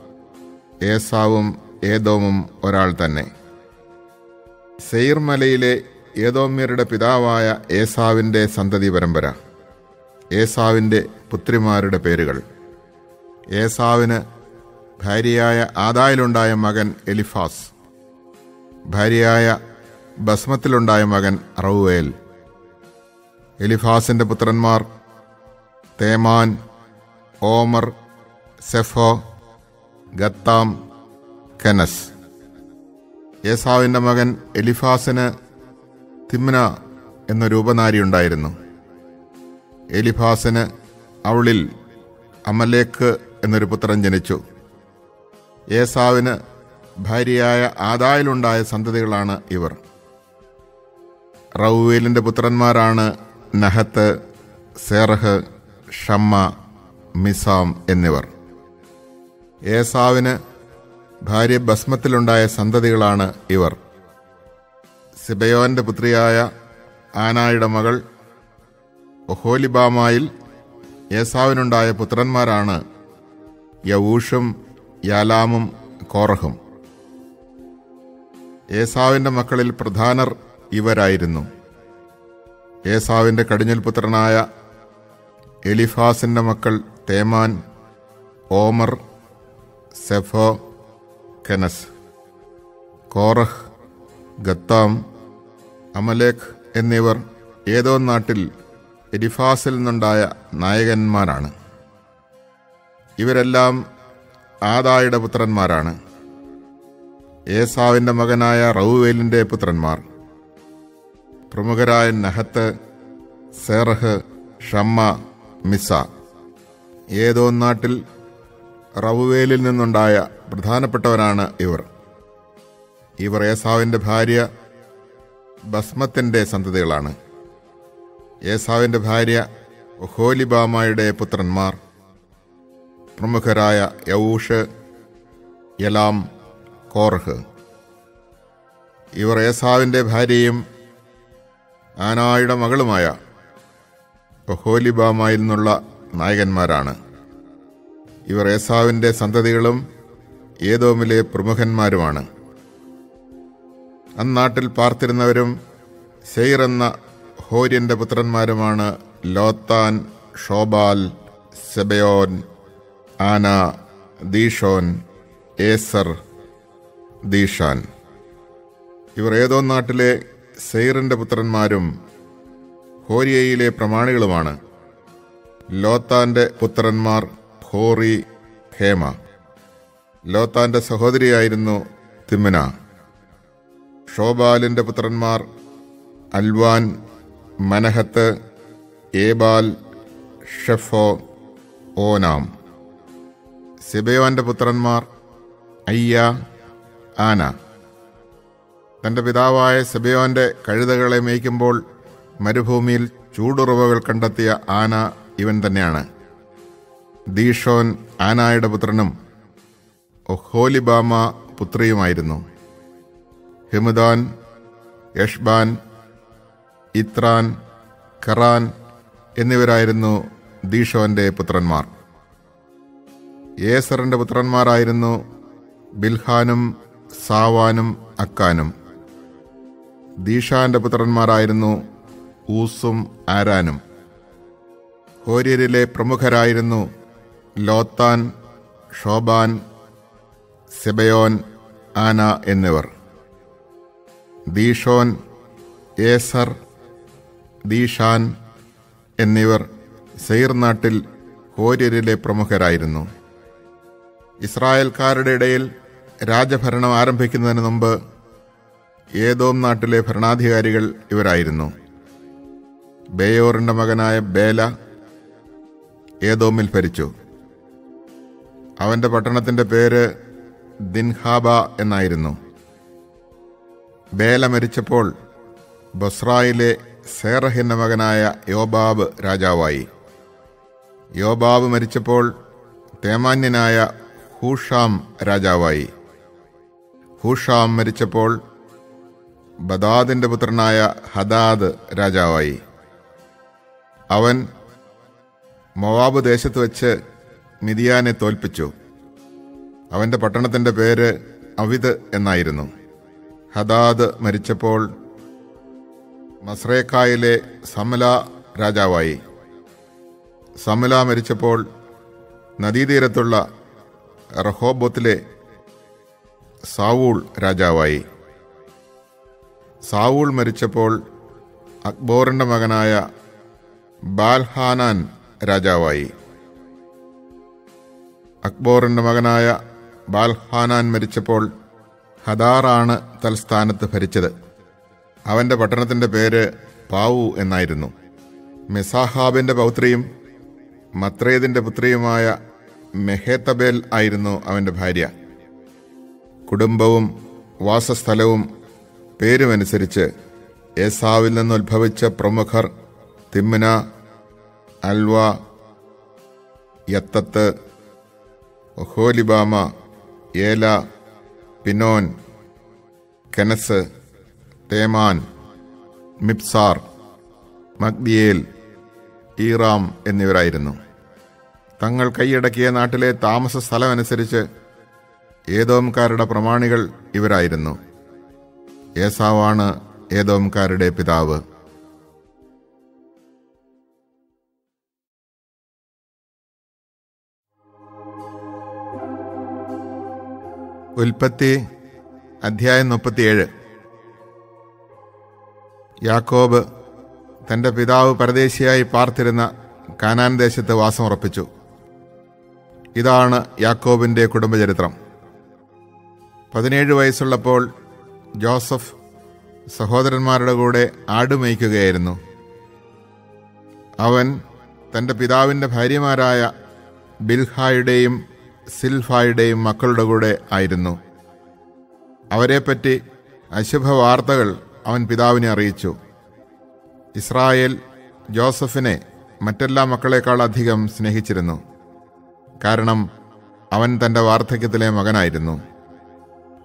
ഏസാവും ഏതോമും ഒരാൾ തന്നെ. സെയ്ർ മലയിലെ ഏതോമ്യരുടെ പിതാവായ ഏസാവിന്റെ സന്തതി പരമ്പര. ഏസാവിന്റെ പുത്രിമാരുടെ പേരുകൾ. ഏസാവിന് ഭാര്യയായ ആദായിലുണ്ടായ മകൻ എലിഫാസ്. ഭാര്യയായ ബസ്മത്തിലുണ്ടായ മകൻ റവുവേൽ എലിഫാസിന്റെ പുത്രന്മാർ തേമാൻ ഓമർ സെഫോ ഗത്താം കനസ്. ഏസാവിന്റെ മകൻ എലിഫാസിന് തിമ്ന എന്ന ഉപനാരി ഉണ്ടായിരുന്നു എലിഫാസിന് അവളിൽ അമലേക്ക് എന്നൊരു പുത്രൻ ജനിച്ചു. ഏസാവിന് ഭാര്യയായ ആദായിലുണ്ടായ സന്തതികളാണ് ഇവർ. റൌവേലിന്റെ പുത്രന്മാരാണ് നഹത്ത് സെറഹ് ഷമ്മ മിസാം എന്നിവർ. ഏസാവിന് ഭാര്യ ഭസ്മത്തിലുണ്ടായ സന്തതികളാണ് ഇവർ. സിബയോന്റെ പുത്രിയായ ആനായുടെ മകൾ ഒഹോലിബാമായിൽ ഏസാവിനുണ്ടായ പുത്രന്മാരാണ് യവൂഷും യാലാമും കോറഹും. ഏസാവിന്റെ മക്കളിൽ പ്രധാനർ ഇവരായിരുന്നു. ഏസാവിന്റെ കടിഞ്ഞൽ പുത്രനായ എലിഫാസിന്റെ മക്കൾ തേമാൻ ഓമർ സെഫോ കെനസ്. കോറഹ് ഗത്താം അമലേഖ് എന്നിവർ ഏതോ നാട്ടിൽ എരിഫാസിൽ നിന്നുണ്ടായ നായകന്മാരാണ്. ഇവരെല്ലാം ആദായുടെ പുത്രന്മാരാണ്. ഏസാവിന്റെ മകനായ റൌവേലിന്റെ പുത്രന്മാർ. പ്രമുഖരായ നഹത്ത് സേറഹ് ഷമ്മ മിസ ഏതോ നാട്ടിൽ റവുവേലിൽ നിന്നുണ്ടായ പ്രധാനപ്പെട്ടവരാണ് ഇവർ. ഇവർ ഏസാവിന്റെ ഭാര്യ ബസ്മത്തിന്റെ സന്തതികളാണ്. ഏസാവിന്റെ ഭാര്യ ഒഹോലിബാമയുടെ പുത്രന്മാർ. പ്രമുഖരായ യൌഷ് യലാം കോർഹ്. ഇവർ ഏസാവിന്റെ ഭാര്യയും ആനായുടെ മകളുമായ ഒഹോലിബാമയിൽ നിന്നുള്ള നായകന്മാരാണ്. ഇവർ ഏസാവിന്റെ സന്തതികളും ഏതോമിലെ പ്രമുഖന്മാരുമാണ്. അന്നാട്ടിൽ പാർത്തിരുന്നവരും സെയ്ർ എന്ന ഹോര്യന്റെ പുത്രന്മാരുമാണ് ലോത്താൻ ഷോബാൽ സെബയോൻ ആന ദീഷോൻ ഏസർ ദീഷാൻ ഇവർ ഏതോ നാട്ടിലെ സെയ്റിന്റെ പുത്രന്മാരും ഹോരിയയിലെ പ്രമാണികളുമാണ്. ലോത്താന്റെ പുത്രന്മാർ ഹോറി ഹേമ. ലോത്താന്റെ സഹോദരിയായിരുന്നു തിമ്ന ഷോബാലിന്റെ പുത്രന്മാർ അൽവാൻ മനഹത്ത് ഏബാൽ ഷെഫോ ഓനാം. സിബയോന്റെ പുത്രന്മാർ അയ്യ ആന. തന്റെ പിതാവായ സിബയോന്റെ കഴുതകളെ മേയ്ക്കുമ്പോൾ മരുഭൂമിയിൽ ചൂടുറവകൾ കണ്ടെത്തിയ ആന ഇവൻ തന്നെയാണ്. ദീഷോൻ ആനായുടെ പുത്രനും ഒഹോലിബാമ പുത്രിയുമായിരുന്നു. ഹിമുദാൻ യഷ്ബാൻ ഇത്രാൻ ഖറാൻ എന്നിവരായിരുന്നു ദീഷോന്റെ പുത്രന്മാർ. ഏസറിന്റെ പുത്രന്മാരായിരുന്നു ബിൽഹാനും സാവാനും അക്കാനും. ദീഷാന്റെ പുത്രന്മാരായിരുന്നു ഊസും ആരാനും. ഹോര്യരിലെ പ്രമുഖരായിരുന്നു ലോത്താൻ ഷോബാൻ സെബയോൻ ആന എന്നിവർ. ദീഷോൻ ഏസർ ദീഷാൻ എന്നിവർ സെയ്ർ നാട്ടിൽ ഹോര്യരിലെ പ്രമുഖരായിരുന്നു. ഇസ്രായേൽക്കാരുടെ ഇടയിൽ രാജഭരണം ആരംഭിക്കുന്നതിന് മുമ്പ് ഏതോം നാട്ടിലെ ഭരണാധികാരികൾ ഇവരായിരുന്നു. ബേയോറിന്റെ മകനായ ബേല ഏതോമിൽ ഭരിച്ചു. അവന്റെ പട്ടണത്തിന്റെ പേര് ദിൻഹാബ എന്നായിരുന്നു. ബേല മരിച്ചപ്പോൾ ബസ്രായിലെ സേറഹിന്റെ മകനായ യോബാബ് രാജാവായി. യോബാബ് മരിച്ചപ്പോൾ തേമാന്യനായ ഹൂഷാം രാജാവായി. ഹൂഷാം മരിച്ചപ്പോൾ ബദാദിന്റെ പുത്രനായ ഹദാദ് രാജാവായി. അവൻ മൊവാബ് ദേശത്ത് വെച്ച് മിതിയാനെ തോൽപ്പിച്ചു. അവന്റെ പട്ടണത്തിന്റെ പേര് അവിത് എന്നായിരുന്നു. ഹദാദ് മരിച്ചപ്പോൾ മസ്രേക്കായിലെ സമല രാജാവായി. സമല മരിച്ചപ്പോൾ നദീതീരത്തുള്ള റഹോബോത്തിലെ സാവൂൾ രാജാവായി. സാവൂൾ മരിച്ചപ്പോൾ അക്ബോറിന്റെ മകനായ ബാൽഹാനാൻ രാജാവായി. അക്ബോറിന്റെ മകനായ ബാൽഹാനാൻ മരിച്ചപ്പോൾ ഹദാറാണ് തൽസ്ഥാനത്ത് ഭരിച്ചത്. അവന്റെ പട്ടണത്തിന്റെ പേര് പാവു എന്നായിരുന്നു. മെസാഹാബിന്റെ പൗത്രിയും മത്രേദിന്റെ പുത്രിയുമായ മെഹേത്തബേൽ ആയിരുന്നു അവന്റെ ഭാര്യ. കുടുംബവും വാസസ്ഥലവും പേരുമനുസരിച്ച് ഏസാവിൽ നിന്ന് ഉത്ഭവിച്ച പ്രമുഖർ തിമ്മന അൽവ യത്തത്ത് ഒഹോലിബാമ ഏല പിനോൻ കെനസ് തേമാൻ മിപ്സാർ മഗ്ദിയേൽ ഈറാം എന്നിവരായിരുന്നു. തങ്ങൾ കൈയടക്കിയ നാട്ടിലെ താമസ സ്ഥലമനുസരിച്ച് ഏതോംകാരുടെ പ്രമാണികൾ ഇവരായിരുന്നു. ഏസാവാണ് ഏതോംകാരുടെ പിതാവ്. ഉൽപ്പത്തി അധ്യായം മുപ്പത്തിയേഴ്. യാക്കോബ് തന്റെ പിതാവ് പരദേശിയായി പാർത്തിരുന്ന കാനാൻ ദേശത്ത് വാസമുറപ്പിച്ചു ഇതാണ് യാക്കോബിന്റെ കുടുംബചരിത്രം. പതിനേഴ് വയസ്സുള്ളപ്പോൾ ജോസഫ് സഹോദരന്മാരുടെ കൂടെ ആടുമേയ്ക്കുകയായിരുന്നു അവൻ തന്റെ പിതാവിന്റെ ഭാര്യമാരായ ബിൽഹായുടെയും സിൽഫായുടെയും മക്കളുടെ കൂടെ ആയിരുന്നു. അവരെപ്പറ്റി അശുഭ വാർത്തകൾ അവൻ പിതാവിനെ അറിയിച്ചു. ഇസ്രായേൽ ജോസഫിനെ മറ്റെല്ലാ മക്കളെക്കാൾ അധികം സ്നേഹിച്ചിരുന്നു. കാരണം അവൻ തന്റെ വാർദ്ധക്യത്തിലെ മകനായിരുന്നു.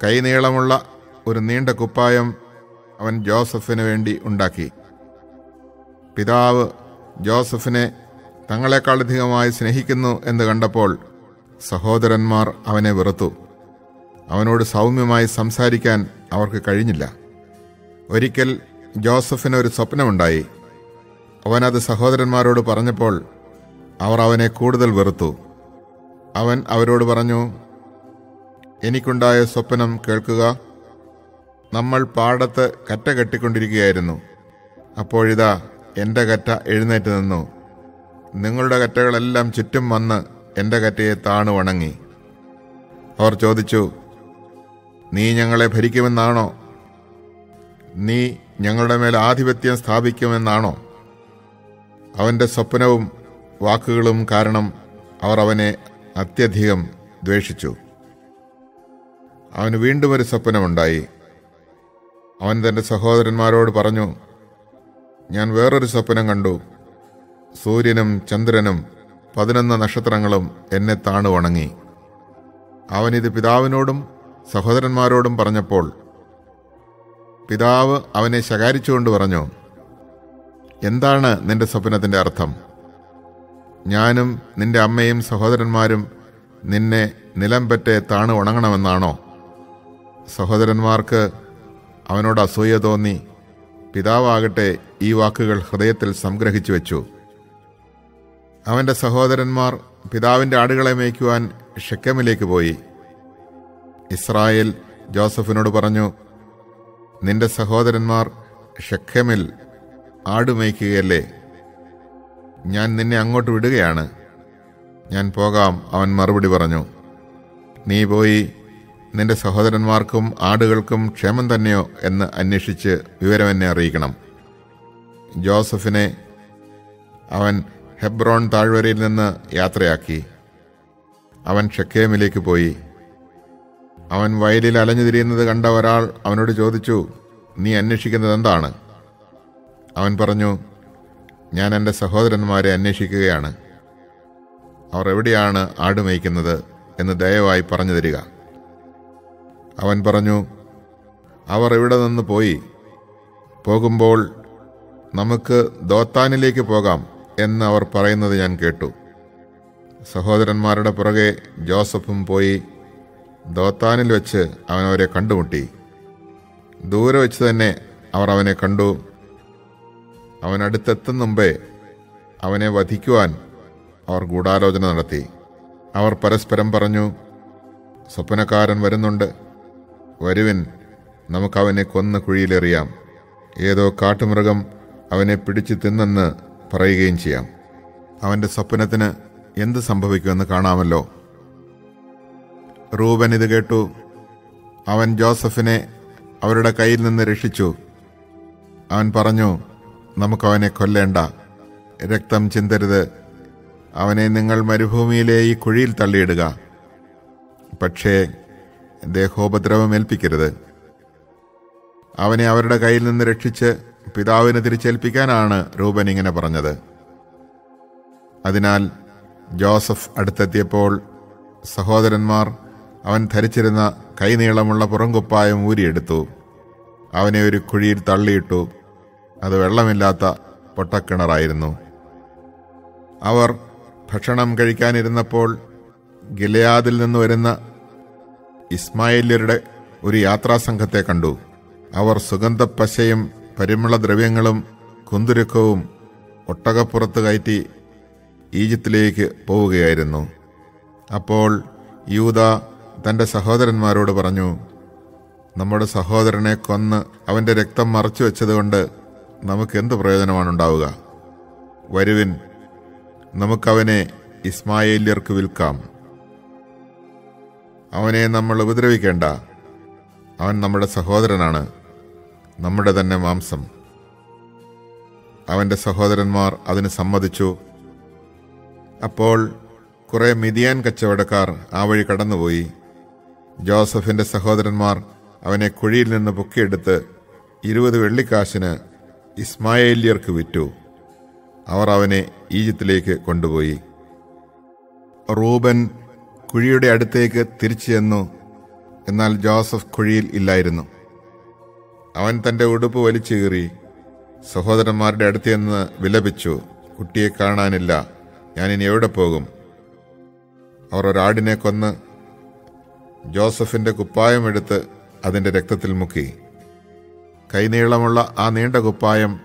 കൈനീളമുള്ള ഒരു നീണ്ട കുപ്പായം അവൻ ജോസഫിന് വേണ്ടി ഉണ്ടാക്കി. പിതാവ് ജോസഫിനെ തങ്ങളെക്കാളധികമായി സ്നേഹിക്കുന്നു എന്ന് കണ്ടപ്പോൾ സഹോദരന്മാർ അവനെ വെറുത്തു. അവനോട് സൗമ്യമായി സംസാരിക്കാൻ അവർക്ക് കഴിഞ്ഞില്ല. ഒരിക്കൽ ജോസഫിന് ഒരു സ്വപ്നമുണ്ടായി. അവനത് സഹോദരന്മാരോട് പറഞ്ഞപ്പോൾ അവർ അവനെ കൂടുതൽ വെറുത്തു. അവൻ അവരോട് പറഞ്ഞു എനിക്കുണ്ടായ സ്വപ്നം കേൾക്കുക. നമ്മൾ പാടത്ത് കറ്റ കെട്ടിക്കൊണ്ടിരിക്കുകയായിരുന്നു. അപ്പോഴിതാ എന്റെ കറ്റ എഴുന്നേറ്റ് നിന്നു. നിങ്ങളുടെ കറ്റകളെല്ലാം ചുറ്റും വന്ന് എന്റെ കറ്റയെ താണു വണങ്ങി. അവർ ചോദിച്ചു നീ ഞങ്ങളെ ഭരിക്കുമെന്നാണോ? നീ ഞങ്ങളുടെ മേൽ ആധിപത്യം സ്ഥാപിക്കുമെന്നാണോ? അവന്റെ സ്വപ്നവും വാക്കുകളും കാരണം അവർ അവനെ അത്യധികം ദ്വേഷിച്ചു. അവന് വീണ്ടും ഒരു സ്വപ്നമുണ്ടായി. അവൻ തന്റെ സഹോദരന്മാരോട് പറഞ്ഞു ഞാൻ വേറൊരു സ്വപ്നം കണ്ടു. സൂര്യനും ചന്ദ്രനും പതിനൊന്ന് നക്ഷത്രങ്ങളും എന്നെ താണു വണങ്ങി അവനിത് പിതാവിനോടും സഹോദരന്മാരോടും പറഞ്ഞപ്പോൾ പിതാവ് അവനെ ശകാരിച്ചുകൊണ്ട് പറഞ്ഞു എന്താണ് നിന്റെ സ്വപ്നത്തിന്റെ അർത്ഥം? ഞാനും നിന്റെ അമ്മയും സഹോദരന്മാരും നിന്നെ നിലം പറ്റേ താണു ഉണങ്ങണമെന്നാണോ സഹോദരന്മാർക്ക് അവനോട് അസൂയ തോന്നി പിതാവാകട്ടെ ഈ വാക്കുകൾ ഹൃദയത്തിൽ സംഗ്രഹിച്ചു വെച്ചു അവന്റെ സഹോദരന്മാർ പിതാവിന്റെ ആടുകളെ മേയ്ക്കുവാൻ ഷെക്കമിലേക്ക് പോയി. ഇസ്രായേൽ ജോസഫിനോട് പറഞ്ഞു നിന്റെ സഹോദരന്മാർ ഷെഖമിൽ ആടുമേയ്ക്കുകയല്ലേ ഞാൻ നിന്നെ അങ്ങോട്ട് വിടുകയാണ്. ഞാൻ പോകാം അവൻ മറുപടി പറഞ്ഞു. നീ പോയി നിന്റെ സഹോദരന്മാർക്കും ആടുകൾക്കും ക്ഷേമം തന്നെയോ എന്ന് അന്വേഷിച്ച് വിവരം എന്നെ അറിയിക്കണം. ജോസഫിനെ അവൻ ഹെബ്രോൺ താഴ്വരയിൽ നിന്ന് യാത്രയാക്കി. അവൻ ഷെക്കേമിലേക്ക് പോയി. അവൻ വയലിൽ അലഞ്ഞു തിരിയുന്നത് കണ്ട ഒരാൾ അവനോട് ചോദിച്ചു നീ അന്വേഷിക്കുന്നത് എന്താണ്? അവൻ പറഞ്ഞു ഞാൻ എന്റെ സഹോദരന്മാരെ അന്വേഷിക്കുകയാണ്. അവർ എവിടെയാണ് ആട് മേയ്ക്കുന്നത് എന്ന് ദയവായി പറഞ്ഞു തരിക. അവൻ പറഞ്ഞു അവർ ഇവിടെ നിന്ന് പോയി? പോകുമ്പോൾ നമുക്ക് ദോത്താനിലേക്ക് പോകാം. എന്ന് അവർ പറയുന്നത് ഞാൻ കേട്ടു. സഹോദരന്മാരുടെ പുറകെ ജോസഫും പോയി ദോത്താനിൽ വെച്ച് അവൻ അവരെ കണ്ടുമുട്ടി. ദൂരെ വെച്ച് തന്നെ അവർ അവനെ കണ്ടു. അവൻ മുമ്പേ അവനെ വധിക്കുവാൻ അവർ ഗൂഢാലോചന നടത്തി. അവർ പരസ്പരം പറഞ്ഞു സ്വപ്നക്കാരൻ വരുന്നുണ്ട്. വരുവിൻ നമുക്കവനെ കൊന്ന് കുഴിയിലെറിയാം. ഏതോ കാട്ടുമൃഗം അവനെ പിടിച്ചു തിന്നെന്ന് പറയുകയും ചെയ്യാം. അവന്റെ സ്വപ്നത്തിന് എന്ത് സംഭവിക്കുമെന്ന് കാണാമല്ലോ. റൂബൻ ഇത് കേട്ടു. അവൻ ജോസഫിനെ അവരുടെ കയ്യിൽ നിന്ന് രക്ഷിച്ചു. അവൻ പറഞ്ഞു നമുക്കവനെ കൊല്ലേണ്ട. രക്തം ചിന്തരുത്. അവനെ നിങ്ങൾ മരുഭൂമിയിലെ ഈ കുഴിയിൽ തള്ളിയിടുക. പക്ഷേ ദേഹോപദ്രവം ഏൽപ്പിക്കരുത്. അവനെ അവരുടെ കയ്യിൽ നിന്ന് രക്ഷിച്ച് പിതാവിന് തിരിച്ചേൽപ്പിക്കാനാണ് രൂപൻ ഇങ്ങനെ പറഞ്ഞത്. അതിനാൽ ജോസഫ് അടുത്തെത്തിയപ്പോൾ സഹോദരന്മാർ അവൻ ധരിച്ചിരുന്ന കൈനീളമുള്ള പുറംകുപ്പായം ഊരിയെടുത്തു. അവനെ ഒരു കുഴിയിൽ തള്ളിയിട്ടു അത് വെള്ളമില്ലാത്ത പൊട്ടക്കിണറായിരുന്നു. അവർ ഭക്ഷണം കഴിക്കാനിരുന്നപ്പോൾ ഗിലയാദിൽ നിന്ന് വരുന്ന ഇസ്മായില്യരുടെ ഒരു യാത്രാസംഘത്തെ കണ്ടു. അവർ സുഗന്ധപ്പശയും പരിമളദ്രവ്യങ്ങളും കുന്തുരുക്കവും ഒട്ടകപ്പുറത്ത് കയറ്റി ഈജിപ്തിലേക്ക് പോവുകയായിരുന്നു. അപ്പോൾ യൂത തന്റെ സഹോദരന്മാരോട് പറഞ്ഞു നമ്മുടെ സഹോദരനെ കൊന്ന് അവന്റെ രക്തം മറച്ചു വെച്ചതുകൊണ്ട് നമുക്കെന്ത് പ്രയോജനമാണുണ്ടാവുക? വരുവിൻ നമുക്കവനെ ഇസ്മായേല്യർക്ക് വിൽക്കാം. അവനെ നമ്മൾ ഉപദ്രവിക്കേണ്ട. അവൻ നമ്മുടെ സഹോദരനാണ്. നമ്മുടെ തന്നെ മാംസം. അവന്റെ സഹോദരന്മാർ അതിന് സമ്മതിച്ചു. അപ്പോൾ കുറേ മിതിയാൻ കച്ചവടക്കാർ ആ വഴി കടന്നുപോയി. ജോസഫിന്റെ സഹോദരന്മാർ അവനെ കുഴിയിൽ നിന്ന് പൊക്കിയെടുത്ത് ഇരുപത് വെള്ളിക്കാശിന് ഇസ്മായേല്യർക്ക് വിറ്റു. അവർ അവനെ ഈജിപ്തിലേക്ക് കൊണ്ടുപോയി. റൂബൻ കുഴിയുടെ അടുത്തേക്ക് തിരിച്ചു ചെന്നു. എന്നാൽ ജോസഫ് കുഴിയിൽ ഇല്ലായിരുന്നു. അവൻ തന്റെ ഉടുപ്പ് വലിച്ചു കീറി സഹോദരന്മാരുടെ അടുത്ത് നിന്ന് വിലപിച്ചു കുട്ടിയെ കാണാനില്ല ഞാൻ ഇനി എവിടെ പോകും? അവർ ഒരാടിനെ കൊന്ന് ജോസഫിന്റെ കുപ്പായം എടുത്ത് അതിന്റെ രക്തത്തിൽ മുക്കി. കൈനീളമുള്ള ആ നീണ്ട കുപ്പായം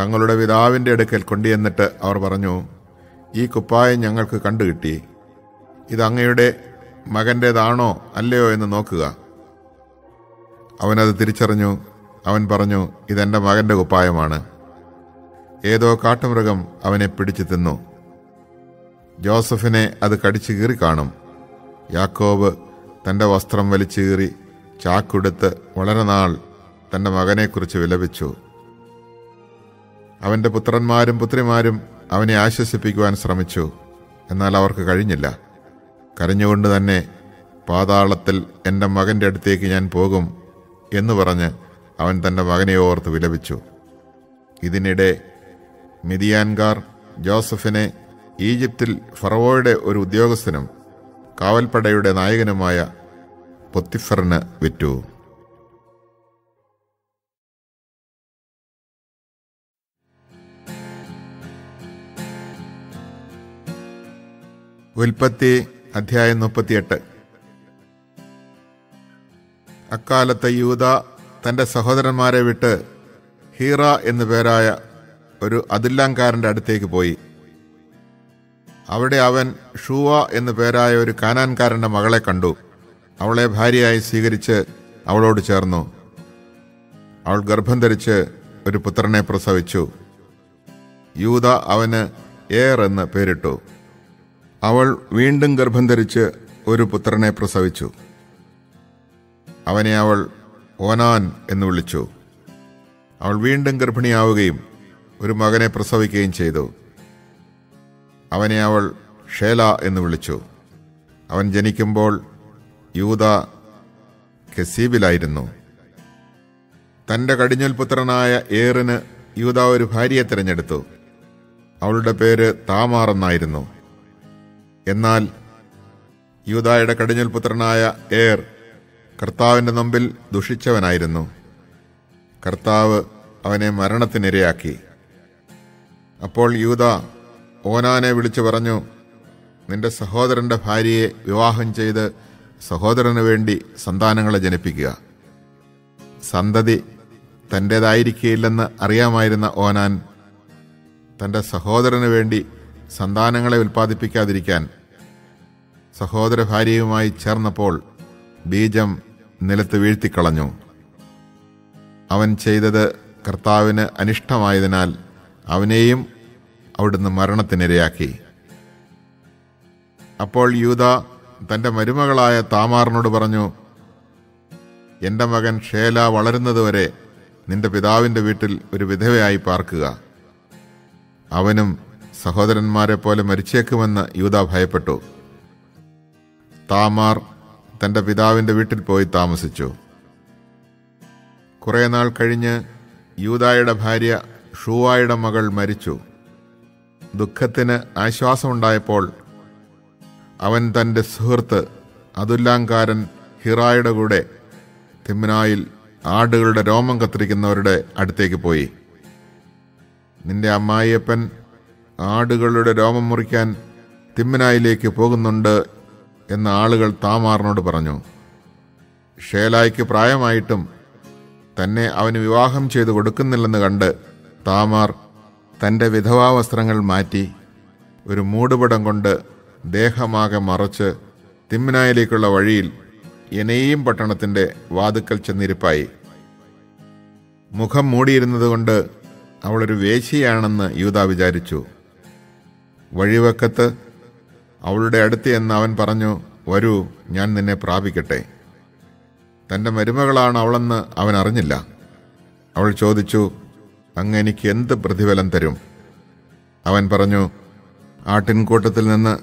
തങ്ങളുടെ പിതാവിന്റെ അടുക്കൽ കൊണ്ടുചെന്നിട്ട് അവർ പറഞ്ഞു ഈ കുപ്പായം ഞങ്ങൾക്ക് കണ്ടുകിട്ടി. ഇത് അങ്ങയുടെ മകന്റേതാണോ അല്ലയോ എന്ന് നോക്കുക. അവനത് തിരിച്ചറിഞ്ഞു. അവൻ പറഞ്ഞു ഇതെന്റെ മകന്റെ കുപ്പായമാണ്. ഏതോ കാട്ടുമൃഗം അവനെ പിടിച്ചു തിന്നു. ജോസഫിനെ അത് കടിച്ചു കീറി കാണും. യാക്കോബ് തന്റെ വസ്ത്രം വലിച്ചു കീറി ചാക്കുടുത്ത് വളരെ നാൾ തന്റെ മകനെക്കുറിച്ച് വിലപിച്ചു. അവന്റെ പുത്രന്മാരും പുത്രിമാരും അവനെ ആശ്വസിപ്പിക്കുവാൻ ശ്രമിച്ചു. എന്നാൽ അവർക്ക് കഴിഞ്ഞില്ല. കരഞ്ഞുകൊണ്ട് തന്നെ പാതാളത്തിൽ എന്റെ മകന്റെ അടുത്തേക്ക് ഞാൻ പോകും എന്ന് പറഞ്ഞ് അവൻ തന്റെ മകനെ ഓർത്ത് വിലപിച്ചു. ഇതിനിടെ മിതിയാൻകാർ ജോസഫിനെ ഈജിപ്തിൽ ഫറവോയുടെ ഒരു ഉദ്യോഗസ്ഥനും കാവൽപ്പടയുടെ നായകനുമായ പൊത്തിഫറിന് വിറ്റു. ഉൽപ്പത്തി അധ്യായം മുപ്പത്തിയെട്ട്. അക്കാലത്ത് യൂത തന്റെ സഹോദരന്മാരെ വിട്ട് ഹീറ എന്നു പേരായ ഒരു അതില്ലാങ്കാരന്റെ അടുത്തേക്ക് പോയി. അവിടെ അവൻ ഷൂവ എന്നു പേരായ ഒരു കാനാൻകാരന്റെ മകളെ കണ്ടു. അവളെ ഭാര്യയായി സ്വീകരിച്ച് അവളോട് ചേർന്നു. അവൾ ഗർഭം ധരിച്ച് ഒരു പുത്രനെ പ്രസവിച്ചു. യൂത അവന് ഏർ എന്ന് പേരിട്ടു. അവൾ വീണ്ടും ഗർഭം ധരിച്ച് ഒരു പുത്രനെ പ്രസവിച്ചു. അവനെ അവൾ ഓനാൻ എന്ന് വിളിച്ചു. അവൾ വീണ്ടും ഗർഭിണിയാവുകയും ഒരു മകനെ പ്രസവിക്കുകയും ചെയ്തു. അവനെ അവൾ ഷേല എന്ന് വിളിച്ചു. അവൻ ജനിക്കുമ്പോൾ യൂത കെസീബിലായിരുന്നു. തന്റെ കടിഞ്ഞൽ പുത്രനായ ഏറിന് യൂത ഒരു ഭാര്യയെ തിരഞ്ഞെടുത്തു. അവളുടെ പേര് താമാർ എന്നായിരുന്നു. എന്നാൽ യൂതായുടെ കടിഞ്ഞൽ പുത്രനായ ഏർ കർത്താവിന്റെ മുമ്പിൽ ദുഷിച്ചവനായിരുന്നു. കർത്താവ് അവനെ മരണത്തിനിരയാക്കി. അപ്പോൾ യൂത ഓനാനെ വിളിച്ചു പറഞ്ഞു നിന്റെ സഹോദരന്റെ ഭാര്യയെ വിവാഹം ചെയ്ത് സഹോദരന് വേണ്ടി സന്താനങ്ങളെ ജനിപ്പിക്കുക. സന്തതി തന്റേതായിരിക്കില്ലെന്ന് അറിയാമായിരുന്ന ഓനാൻ തന്റെ സഹോദരന് വേണ്ടി സന്താനങ്ങളെ ഉൽപ്പാദിപ്പിക്കാതിരിക്കാൻ സഹോദര ഭാര്യയുമായി ചേർന്നപ്പോൾ ബീജം നിലത്ത് വീഴ്ത്തിക്കളഞ്ഞു. അവൻ ചെയ്തത് കർത്താവിന് അനിഷ്ടമായതിനാൽ അവനെയും അവിടുന്ന് മരണത്തിനിരയാക്കി. അപ്പോൾ യൂത തന്റെ മരുമകളായ താമാറിനോട് പറഞ്ഞു എന്റെ മകൻ ഷേല വളരുന്നതുവരെ നിന്റെ പിതാവിന്റെ വീട്ടിൽ ഒരു വിധവയായി പാർക്കുക. അവനും സഹോദരന്മാരെ പോലെ മരിച്ചേക്കുമെന്ന് യൂത ഭയപ്പെട്ടു. താമാർ തന്റെ പിതാവിന്റെ വീട്ടിൽ പോയി താമസിച്ചു. കുറേ നാൾ കഴിഞ്ഞ് യൂതായുടെ ഭാര്യ ഷൂവായുടെ മകൾ മരിച്ചു. ദുഃഖത്തിന് ആശ്വാസമുണ്ടായപ്പോൾ അവൻ തന്റെ സുഹൃത്ത് അതുല്ലാങ്കാരൻ ഹിറായുടെ കൂടെ തിമ്നായിൽ ആടുകളുടെ രോമം കത്തിരിക്കുന്നവരുടെ അടുത്തേക്ക് പോയി. നിന്റെ അമ്മായിയപ്പൻ ആടുകളുടെ രോമം മുറിക്കാൻ തിമ്മനായിലേക്ക് പോകുന്നുണ്ട് എന്ന ആളുകൾ താമാറിനോട് പറഞ്ഞു ഷേലായ്ക്ക് പ്രായമായിട്ടും തന്നെ അവന് വിവാഹം ചെയ്തു കൊടുക്കുന്നില്ലെന്ന് കണ്ട് താമാർ തന്റെ വിധവാ വസ്ത്രങ്ങൾ മാറ്റി ഒരു മൂടുപടം കൊണ്ട് ദേഹമാകെ മറച്ച് തിമ്മിനായിലേക്കുള്ള വഴിയിൽ എനയും പട്ടണത്തിന്റെ വാതുക്കൽ ചെന്നിരിപ്പായി. മുഖം മൂടിയിരുന്നതുകൊണ്ട് അവളൊരു വേശിയാണെന്ന് യൂത വിചാരിച്ചു. വഴിവക്കത്ത് അവളുടെ അടുത്ത് എന്ന് അവൻ പറഞ്ഞു വരൂ ഞാൻ നിന്നെ പ്രാപിക്കട്ടെ. തന്റെ മരുമകളാണ് അവളെന്ന് അവൻ അറിഞ്ഞില്ല. അവൾ ചോദിച്ചു അങ്ങ് എനിക്ക് എന്ത് പ്രതിഫലം തരും? അവൻ പറഞ്ഞു ആട്ടിൻകൂട്ടത്തിൽ നിന്ന്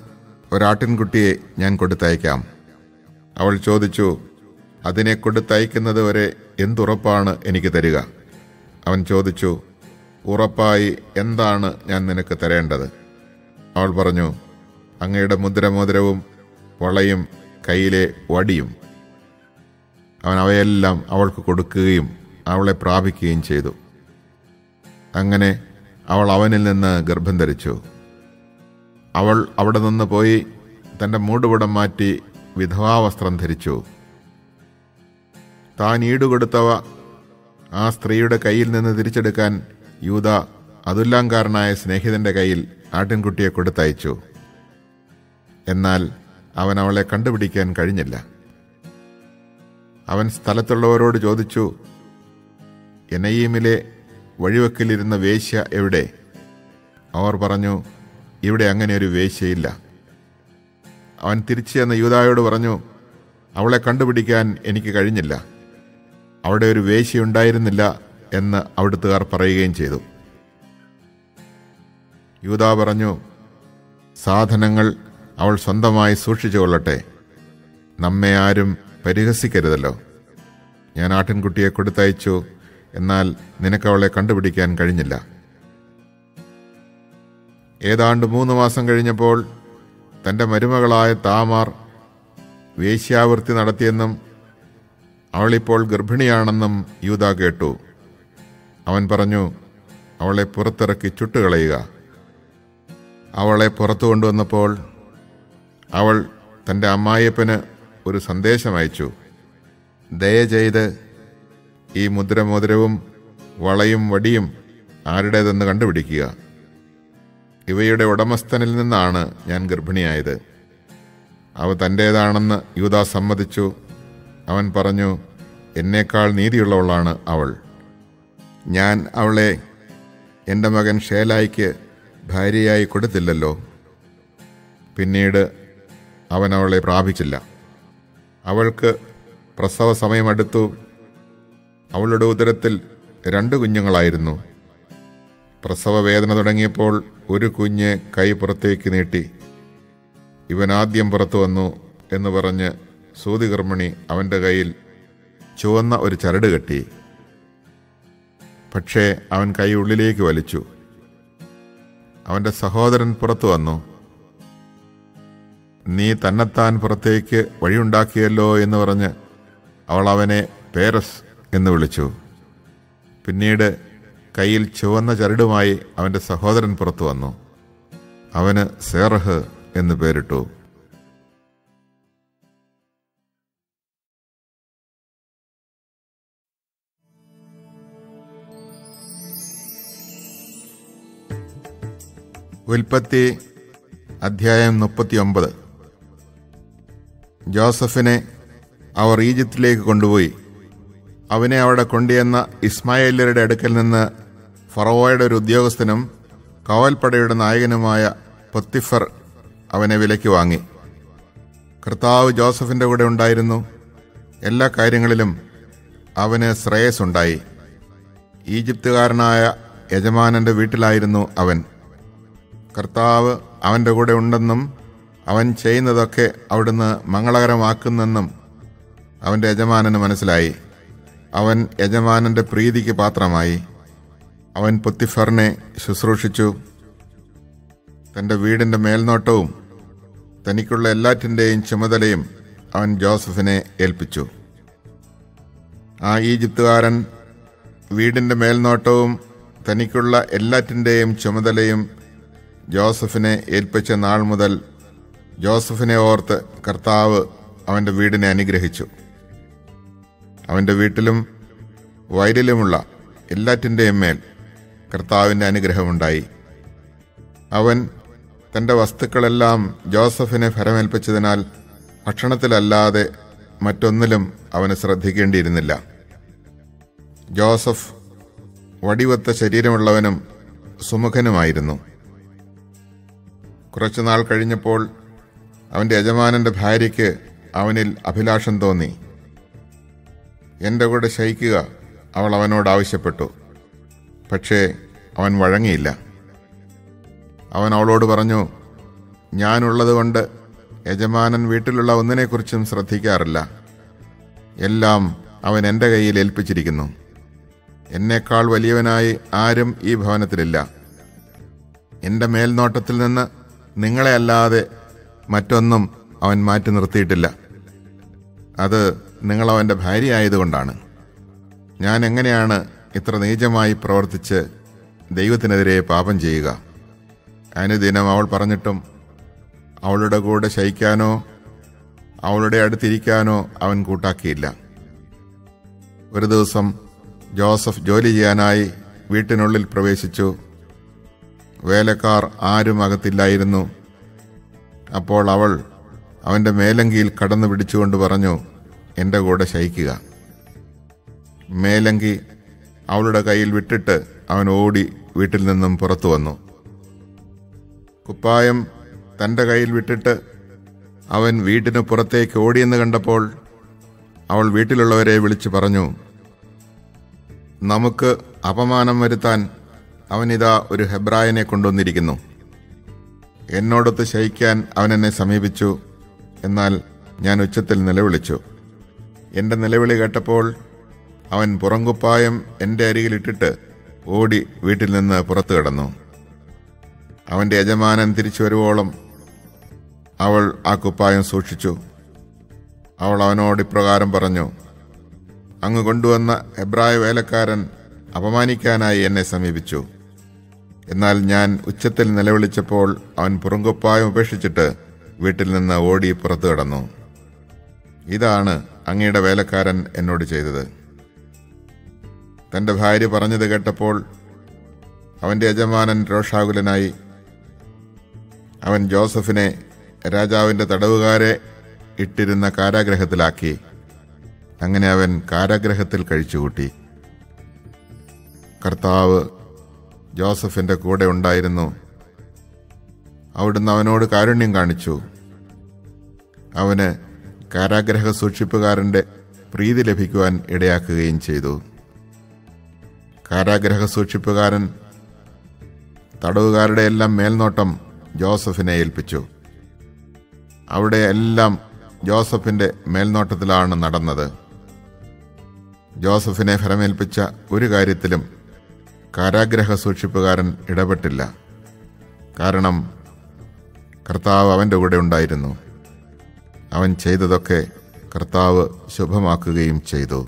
ഒരാട്ടിൻകുട്ടിയെ ഞാൻ കൊടുത്തയക്കാം. അവൾ ചോദിച്ചു അതിനെ കൊടുത്തയക്കുന്നത് വരെ എന്തുറപ്പാണ് എനിക്ക് തരിക? അവൻ ചോദിച്ചു ഉറപ്പായി എന്താണ് ഞാൻ നിനക്ക് തരേണ്ടത്? അവൾ പറഞ്ഞു അങ്ങയുടെ മുദ്രമോതിരവും വളയും കയ്യിലെ വടിയും അവൻ അവയെല്ലാം അവൾക്ക് കൊടുക്കുകയും അവളെ പ്രാപിക്കുകയും ചെയ്തു. അങ്ങനെ അവൾ അവനിൽ നിന്ന് ഗർഭം ധരിച്ചു. അവൾ അവിടെ നിന്ന് പോയി തന്റെ മൂടുപടം മാറ്റി വിധവാവസ്ത്രം ധരിച്ചു. താൻ ഈടുകൊടുത്തവ ആ സ്ത്രീയുടെ കയ്യിൽ നിന്ന് തിരിച്ചെടുക്കാൻ യൂത അതുല്ലാംകാരനായ സ്നേഹിതന്റെ കയ്യിൽ ആട്ടിൻകുട്ടിയെ കൊടുത്തയച്ചു. എന്നാൽ അവൻ അവളെ കണ്ടുപിടിക്കാൻ കഴിഞ്ഞില്ല. അവൻ സ്ഥലത്തുള്ളവരോട് ചോദിച്ചു എനയീമിലെ വഴിവെക്കിലിരുന്ന വേശ്യ എവിടെ? അവർ പറഞ്ഞു ഇവിടെ അങ്ങനെ ഒരു വേശ്യയില്ല. അവൻ തിരിച്ചു ചെന്ന യൂതായോട് പറഞ്ഞു അവളെ കണ്ടുപിടിക്കാൻ എനിക്ക് കഴിഞ്ഞില്ല. അവിടെ ഒരു വേശ്യയുണ്ടായിരുന്നില്ല എന്ന് അവിടുത്തുകാർ പറയുകയും ചെയ്തു. യൂത പറഞ്ഞു സാധനങ്ങൾ അവൾ സ്വന്തമായി സൂക്ഷിച്ചു കൊള്ളട്ടെ. നമ്മെ ആരും പരിഹസിക്കരുതല്ലോ. ഞാൻ ആട്ടിൻകുട്ടിയെ കൊടുത്തയച്ചു എന്നാൽ നിനക്കവളെ കണ്ടുപിടിക്കാൻ കഴിഞ്ഞില്ല. ഏതാണ്ട് മൂന്ന് മാസം കഴിഞ്ഞപ്പോൾ തന്റെ മരുമകളായ താമാർ വേശ്യാവൃത്തി നടത്തിയെന്നും അവളിപ്പോൾ ഗർഭിണിയാണെന്നും യൂത കേട്ടു. അവൻ പറഞ്ഞു അവളെ പുറത്തിറക്കി ചുട്ടുകളയുക. അവളെ പുറത്തു കൊണ്ടുവന്നപ്പോൾ അവൾ തന്റെ അമ്മായിയപ്പന് ഒരു സന്ദേശം അയച്ചു. ദയ ചെയ്ത് ഈ മുദ്രമോതിരവും വളയും വടിയും ആരുടേതെന്ന് കണ്ടുപിടിക്കുക. ഇവയുടെ ഉടമസ്ഥനിൽ നിന്നാണ് ഞാൻ ഗർഭിണിയായത്. അവ തന്റേതാണെന്ന് യൂത സമ്മതിച്ചു. അവൻ പറഞ്ഞു എന്നേക്കാൾ നീതിയുള്ളവളാണ് അവൾ. ഞാൻ അവളെ എന്റെ മകൻ ഷേലായിക്ക് ഭാര്യയായി കൊടുത്തില്ലല്ലോ. പിന്നീട് അവൻ അവളെ പ്രാപിച്ചില്ല. അവൾക്ക് പ്രസവ സമയമടുത്തു അവളുടെ ഉദരത്തിൽ രണ്ട് കുഞ്ഞുങ്ങളായിരുന്നു. പ്രസവ വേദന തുടങ്ങിയപ്പോൾ ഒരു കുഞ്ഞ് കൈ പുറത്തേക്ക് നീട്ടി ഇവൻ ആദ്യം പുറത്തു വന്നു എന്ന് പറഞ്ഞ് സൂതികർമ്മിണി അവന്റെ കയ്യിൽ ചുവന്ന ഒരു ചരട് കെട്ടി. പക്ഷേ അവൻ കൈ ഉള്ളിലേക്ക് വലിച്ചു. അവന്റെ സഹോദരൻ പുറത്തു വന്നു. നീ തന്നെത്താൻ പുറത്തേക്ക് വഴിയുണ്ടാക്കിയല്ലോ എന്ന് പറഞ്ഞ് അവൾ അവനെ പേരസ് എന്ന് വിളിച്ചു. പിന്നീട് കയ്യിൽ ചുവന്ന ചരടുമായി അവന്റെ സഹോദരൻ പുറത്തു വന്നു. അവന് സേറഹ് എന്ന് പേരിട്ടു. ഉൽപ്പത്തി അധ്യായം മുപ്പത്തിയൊമ്പത്. ജോസഫിനെ അവർ ഈജിപ്തിലേക്ക് കൊണ്ടുപോയി. അവനെ അവിടെ കൊണ്ടുവന്ന ഇസ്മായേല്യരുടെ അടുക്കൽ നിന്ന് ഫറവോയുടെ ഒരു ഉദ്യോഗസ്ഥനും കവൽപ്പടയുടെ നായകനുമായ പൊത്തിഫർ അവനെ വിലയ്ക്ക് വാങ്ങി. കർത്താവ് ജോസഫിന്റെ കൂടെ ഉണ്ടായിരുന്നു. എല്ലാ കാര്യങ്ങളിലും അവന് ശ്രേയസ്സുണ്ടായി. ഈജിപ്തുകാരനായ യജമാനന്റെ വീട്ടിലായിരുന്നു അവൻ. കർത്താവ് അവന്റെ കൂടെ ഉണ്ടെന്നും അവൻ ചെയ്യുന്നതൊക്കെ അവിടുന്ന് മംഗളകരമാക്കുന്നെന്നും അവന്റെ യജമാനന് മനസ്സിലായി. അവൻ യജമാനന്റെ പ്രീതിക്ക് പാത്രമായി. അവൻ പൊത്തിഫറിനെ ശുശ്രൂഷിച്ചു. തന്റെ വീടിന്റെ മേൽനോട്ടവും തനിക്കുള്ള എല്ലാറ്റിന്റെയും ചുമതലയും അവൻ ജോസഫിനെ ഏൽപ്പിച്ചു. ആ ഈജിപ്തുകാരൻ വീടിന്റെ മേൽനോട്ടവും തനിക്കുള്ള എല്ലാറ്റിന്റെയും ചുമതലയും ജോസഫിനെ ഏൽപ്പിച്ച നാൾ മുതൽ ജോസഫിനെ ഓർത്ത് കർത്താവ് അവന്റെ വീടിനെ അനുഗ്രഹിച്ചു. അവന്റെ വീട്ടിലും വയലിലുമുള്ള എല്ലാറ്റിന്റെയും മേൽ കർത്താവിന്റെ അനുഗ്രഹമുണ്ടായി. അവൻ തന്റെ വസ്തുക്കളെല്ലാം ജോസഫിനെ ഫലമേൽപ്പിച്ചതിനാൽ ഭക്ഷണത്തിലല്ലാതെ മറ്റൊന്നിലും അവന് ശ്രദ്ധിക്കേണ്ടിയിരുന്നില്ല. ജോസഫ് വടിവത്ത ശരീരമുള്ളവനും സുമുഖനുമായിരുന്നു. കുറച്ചുനാൾ കഴിഞ്ഞപ്പോൾ അവന്റെ യജമാനന്റെ ഭാര്യയ്ക്ക് അവനിൽ അഭിലാഷം തോന്നി. എന്റെ കൂടെ ശയിക്കുക അവൾ അവനോട് ആവശ്യപ്പെട്ടു. പക്ഷേ അവൻ വഴങ്ങിയില്ല. അവൻ അവളോട് പറഞ്ഞു ഞാനുള്ളതുകൊണ്ട് യജമാനൻ വീട്ടിലുള്ള ഒന്നിനെക്കുറിച്ചും ശ്രദ്ധിക്കാറില്ല. എല്ലാം അവൻ എന്റെ കയ്യിൽ ഏൽപ്പിച്ചിരിക്കുന്നു. എന്നേക്കാൾ വലിയവനായി ആരും ഈ ഭവനത്തിലില്ല. എന്റെ മേൽനോട്ടത്തിൽ നിന്ന് നിങ്ങളെ അല്ലാതെ മറ്റൊന്നും അവൻ മാറ്റി നിർത്തിയിട്ടില്ല. അത് നിങ്ങൾ അവന്റെ ഭാര്യയായതുകൊണ്ടാണ്. ഞാൻ എങ്ങനെയാണ് ഇത്ര നീചമായി പ്രവർത്തിച്ച് ദൈവത്തിനെതിരെ പാപം ചെയ്യുക? അനുദിനം അവൾ പറഞ്ഞിട്ടും അവളുടെ കൂടെ ശയിക്കാനോ അവളുടെ അടുത്തിരിക്കാനോ അവൻ കൂട്ടാക്കിയില്ല. ഒരു ദിവസം ജോസഫ് ജോലി ചെയ്യാനായി വീട്ടിനുള്ളിൽ പ്രവേശിച്ചു. വേലക്കാർ ആരും അകത്തില്ലായിരുന്നു. അപ്പോൾ അവൾ അവന്റെ മേലങ്കിയിൽ കടന്നു പിടിച്ചുകൊണ്ട് പറഞ്ഞു എന്റെ കൂടെ ശയിക്കുക. മേലങ്കി അവളുടെ കയ്യിൽ വിട്ടിട്ട് അവൻ ഓടി വീട്ടിൽ നിന്നും പുറത്തു വന്നു. കുപ്പായം തന്റെ കയ്യിൽ വിട്ടിട്ട് അവൻ വീട്ടിന് പുറത്തേക്ക് ഓടിയെന്ന് കണ്ടപ്പോൾ അവൾ വീട്ടിലുള്ളവരെ വിളിച്ചു പറഞ്ഞു നമുക്ക് അപമാനം വരുത്താൻ അവനിതാ ഒരു ഹെബ്രായനെ കൊണ്ടുവന്നിരിക്കുന്നു. എന്നോടൊത്ത് ശയിക്കാൻ അവൻ എന്നെ സമീപിച്ചു. എന്നാൽ ഞാൻ ഉച്ചത്തിൽ നിലവിളിച്ചു. എന്റെ നിലവിളി കേട്ടപ്പോൾ അവൻ പുറങ്കുപ്പായം എന്റെ അരികിലിട്ടിട്ട് ഓടി വീട്ടിൽ നിന്ന് പുറത്തു കിടന്നു. അവന്റെ യജമാനൻ തിരിച്ചു വരുവോളം അവൾ ആ കുപ്പായം സൂക്ഷിച്ചു. അവൾ അവനോട് ഇപ്രകാരം പറഞ്ഞു അങ്ങ് കൊണ്ടുവന്ന എബ്രായ വേലക്കാരൻ അപമാനിക്കാനായി എന്നെ സമീപിച്ചു. എന്നാൽ ഞാൻ ഉച്ചത്തിൽ നിലവിളിച്ചപ്പോൾ അവൻ പുറങ്കുപ്പായം ഉപേക്ഷിച്ചിട്ട് വീട്ടിൽ നിന്ന് ഓടി പുറത്തു കടന്നു. ഇതാണ് അങ്ങയുടെ വേലക്കാരൻ എന്നോട് ചെയ്തത്. തന്റെ ഭാര്യ പറഞ്ഞത് കേട്ടപ്പോൾ അവന്റെ യജമാനൻ രോഷാകുലനായി അവൻ ജോസഫിനെ രാജാവിന്റെ തടവുകാരെ ഇട്ടിരുന്ന കാരാഗ്രഹത്തിലാക്കി. അങ്ങനെ അവൻ കാരാഗ്രഹത്തിൽ കഴിച്ചുകൂട്ടി. കർത്താവ് ജോസഫിന്റെ കൂടെ ഉണ്ടായിരുന്നു. അവിടുന്ന് അവനോട് കാരുണ്യം കാണിച്ചു. അവന് കാരാഗ്രഹ സൂക്ഷിപ്പുകാരന്റെ പ്രീതി ലഭിക്കുവാൻ ഇടയാക്കുകയും ചെയ്തു. കാരാഗ്രഹ സൂക്ഷിപ്പുകാരൻ തടവുകാരുടെ എല്ലാം മേൽനോട്ടം ജോസഫിനെ ഏൽപ്പിച്ചു. അവിടെ എല്ലാം ജോസഫിന്റെ മേൽനോട്ടത്തിലാണ് നടന്നത്. ജോസഫിനെ ഫലമേൽപ്പിച്ച ഒരു കാര്യത്തിലും കാരാഗ്രഹ സൂക്ഷിപ്പുകാരൻ ഇടപെട്ടില്ല. കാരണം കർത്താവ് അവന്റെ കൂടെ ഉണ്ടായിരുന്നു. അവൻ ചെയ്തതൊക്കെ കർത്താവ് ശുഭമാക്കുകയും ചെയ്തു.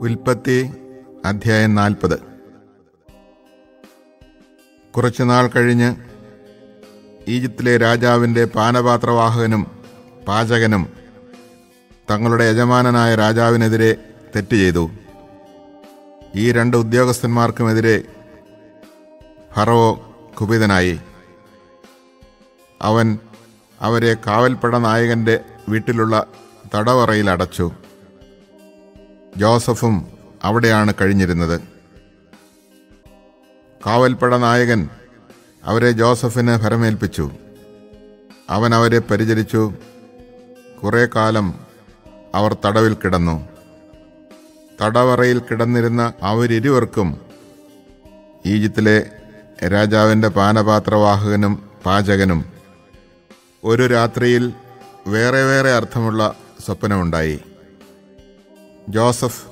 ഉൽപ്പത്തി അധ്യായം നാൽപ്പത്. കുറച്ചുനാൾ കഴിഞ്ഞ് ഈജിപ്തിലെ രാജാവിന്റെ പാനപാത്രവാഹകനും പാചകനും തങ്ങളുടെ യജമാനനായ രാജാവിനെതിരെ തെറ്റ് ചെയ്തു. ഈ രണ്ട് ഉദ്യോഗസ്ഥന്മാർക്കുമെതിരെ ഫറവോ കുപിതനായി. അവൻ അവരെ കാവൽപ്പട നായകന്റെ വീട്ടിലുള്ള തടവറയിൽ അടച്ചു. ജോസഫും അവിടെയാണ് കഴിഞ്ഞിരുന്നത്. കാവൽപ്പട നായകൻ അവരെ ജോസഫിന് ഭരമേൽപ്പിച്ചു. അവൻ അവരെ പരിചരിച്ചു. കുറെ കാലം അവർ തടവിൽ കിടന്നു. തടവറയിൽ കിടന്നിരുന്ന അവരിരുവർക്കും ഈജിപ്തിലെ രാജാവിന്റെ പാനപാത്രവാഹകനും പാചകനും ഒരു രാത്രിയിൽ വേറെ വേറെ അർത്ഥമുള്ള സ്വപ്നമുണ്ടായി. ജോസഫ്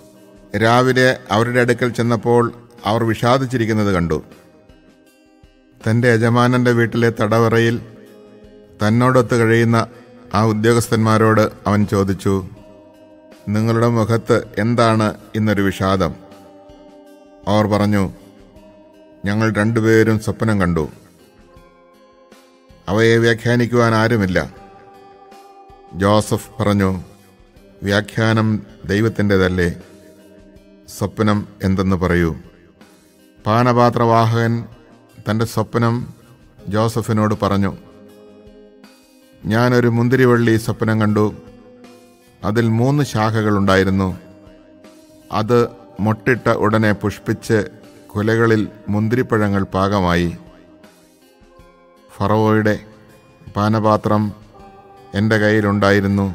രാവിലെ അവരുടെ അടുക്കൽ ചെന്നപ്പോൾ അവർ വിഷാദിച്ചിരിക്കുന്നത് കണ്ടു. തന്റെ യജമാനന്റെ വീട്ടിലെ തടവറയിൽ തന്നോടൊത്ത് കഴിയുന്ന ആ ഉദ്യോഗസ്ഥന്മാരോട് അവൻ ചോദിച്ചു നിങ്ങളുടെ മുഖത്ത് എന്താണ് ഇന്നൊരു വിഷാദം? അവർ പറഞ്ഞു ഞങ്ങൾ രണ്ടുപേരും സ്വപ്നം കണ്ടു. അവയെ വ്യാഖ്യാനിക്കുവാൻ ആരുമില്ല. ജോസഫ് പറഞ്ഞു വ്യാഖ്യാനം ദൈവത്തിന്റെതല്ലേ സ്വപ്നം എന്തെന്ന് പറയൂ. പാനപാത്രവാഹകൻ തന്റെ സ്വപ്നം ജോസഫിനോട് പറഞ്ഞു. ഞാനൊരു മുന്തിരിവള്ളി സ്വപ്നം കണ്ടു. അതിൽ മൂന്ന് ശാഖകളുണ്ടായിരുന്നു. അത് മൊട്ടിട്ട ഉടനെ പുഷ്പിച്ച് കുലകളിൽ മുന്തിരിപ്പഴങ്ങൾ പാകമായി. ഫറവോയുടെ പാനപാത്രം എന്റെ കയ്യിലുണ്ടായിരുന്നു.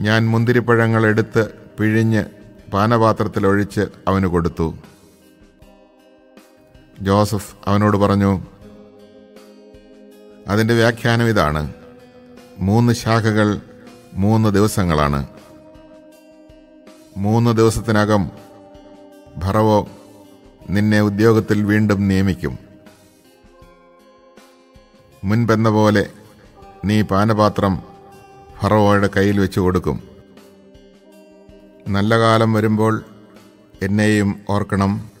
ഞാൻ മുന്തിരിപ്പഴങ്ങൾ എടുത്ത് പിഴിഞ്ഞ് പാനപാത്രത്തിലൊഴിച്ച് അവന് കൊടുത്തു. ജോസഫ് അവനോട് പറഞ്ഞു അതിന്റെ വ്യാഖ്യാനം ഇതാണ്. മൂന്ന് ശാഖകൾ മൂന്ന് ദിവസങ്ങളാണ്. മൂന്ന് ദിവസത്തിനകം ഭറവോ നിന്നെ ഉദ്യോഗത്തിൽ വീണ്ടും നിയമിക്കും. മുൻപെന്ന പോലെ നീ പാനപാത്രം ഫറവോയുടെ കയ്യിൽ വെച്ച് കൊടുക്കും. നല്ല കാലം വരുമ്പോൾ എന്നെയും ഓർക്കണം.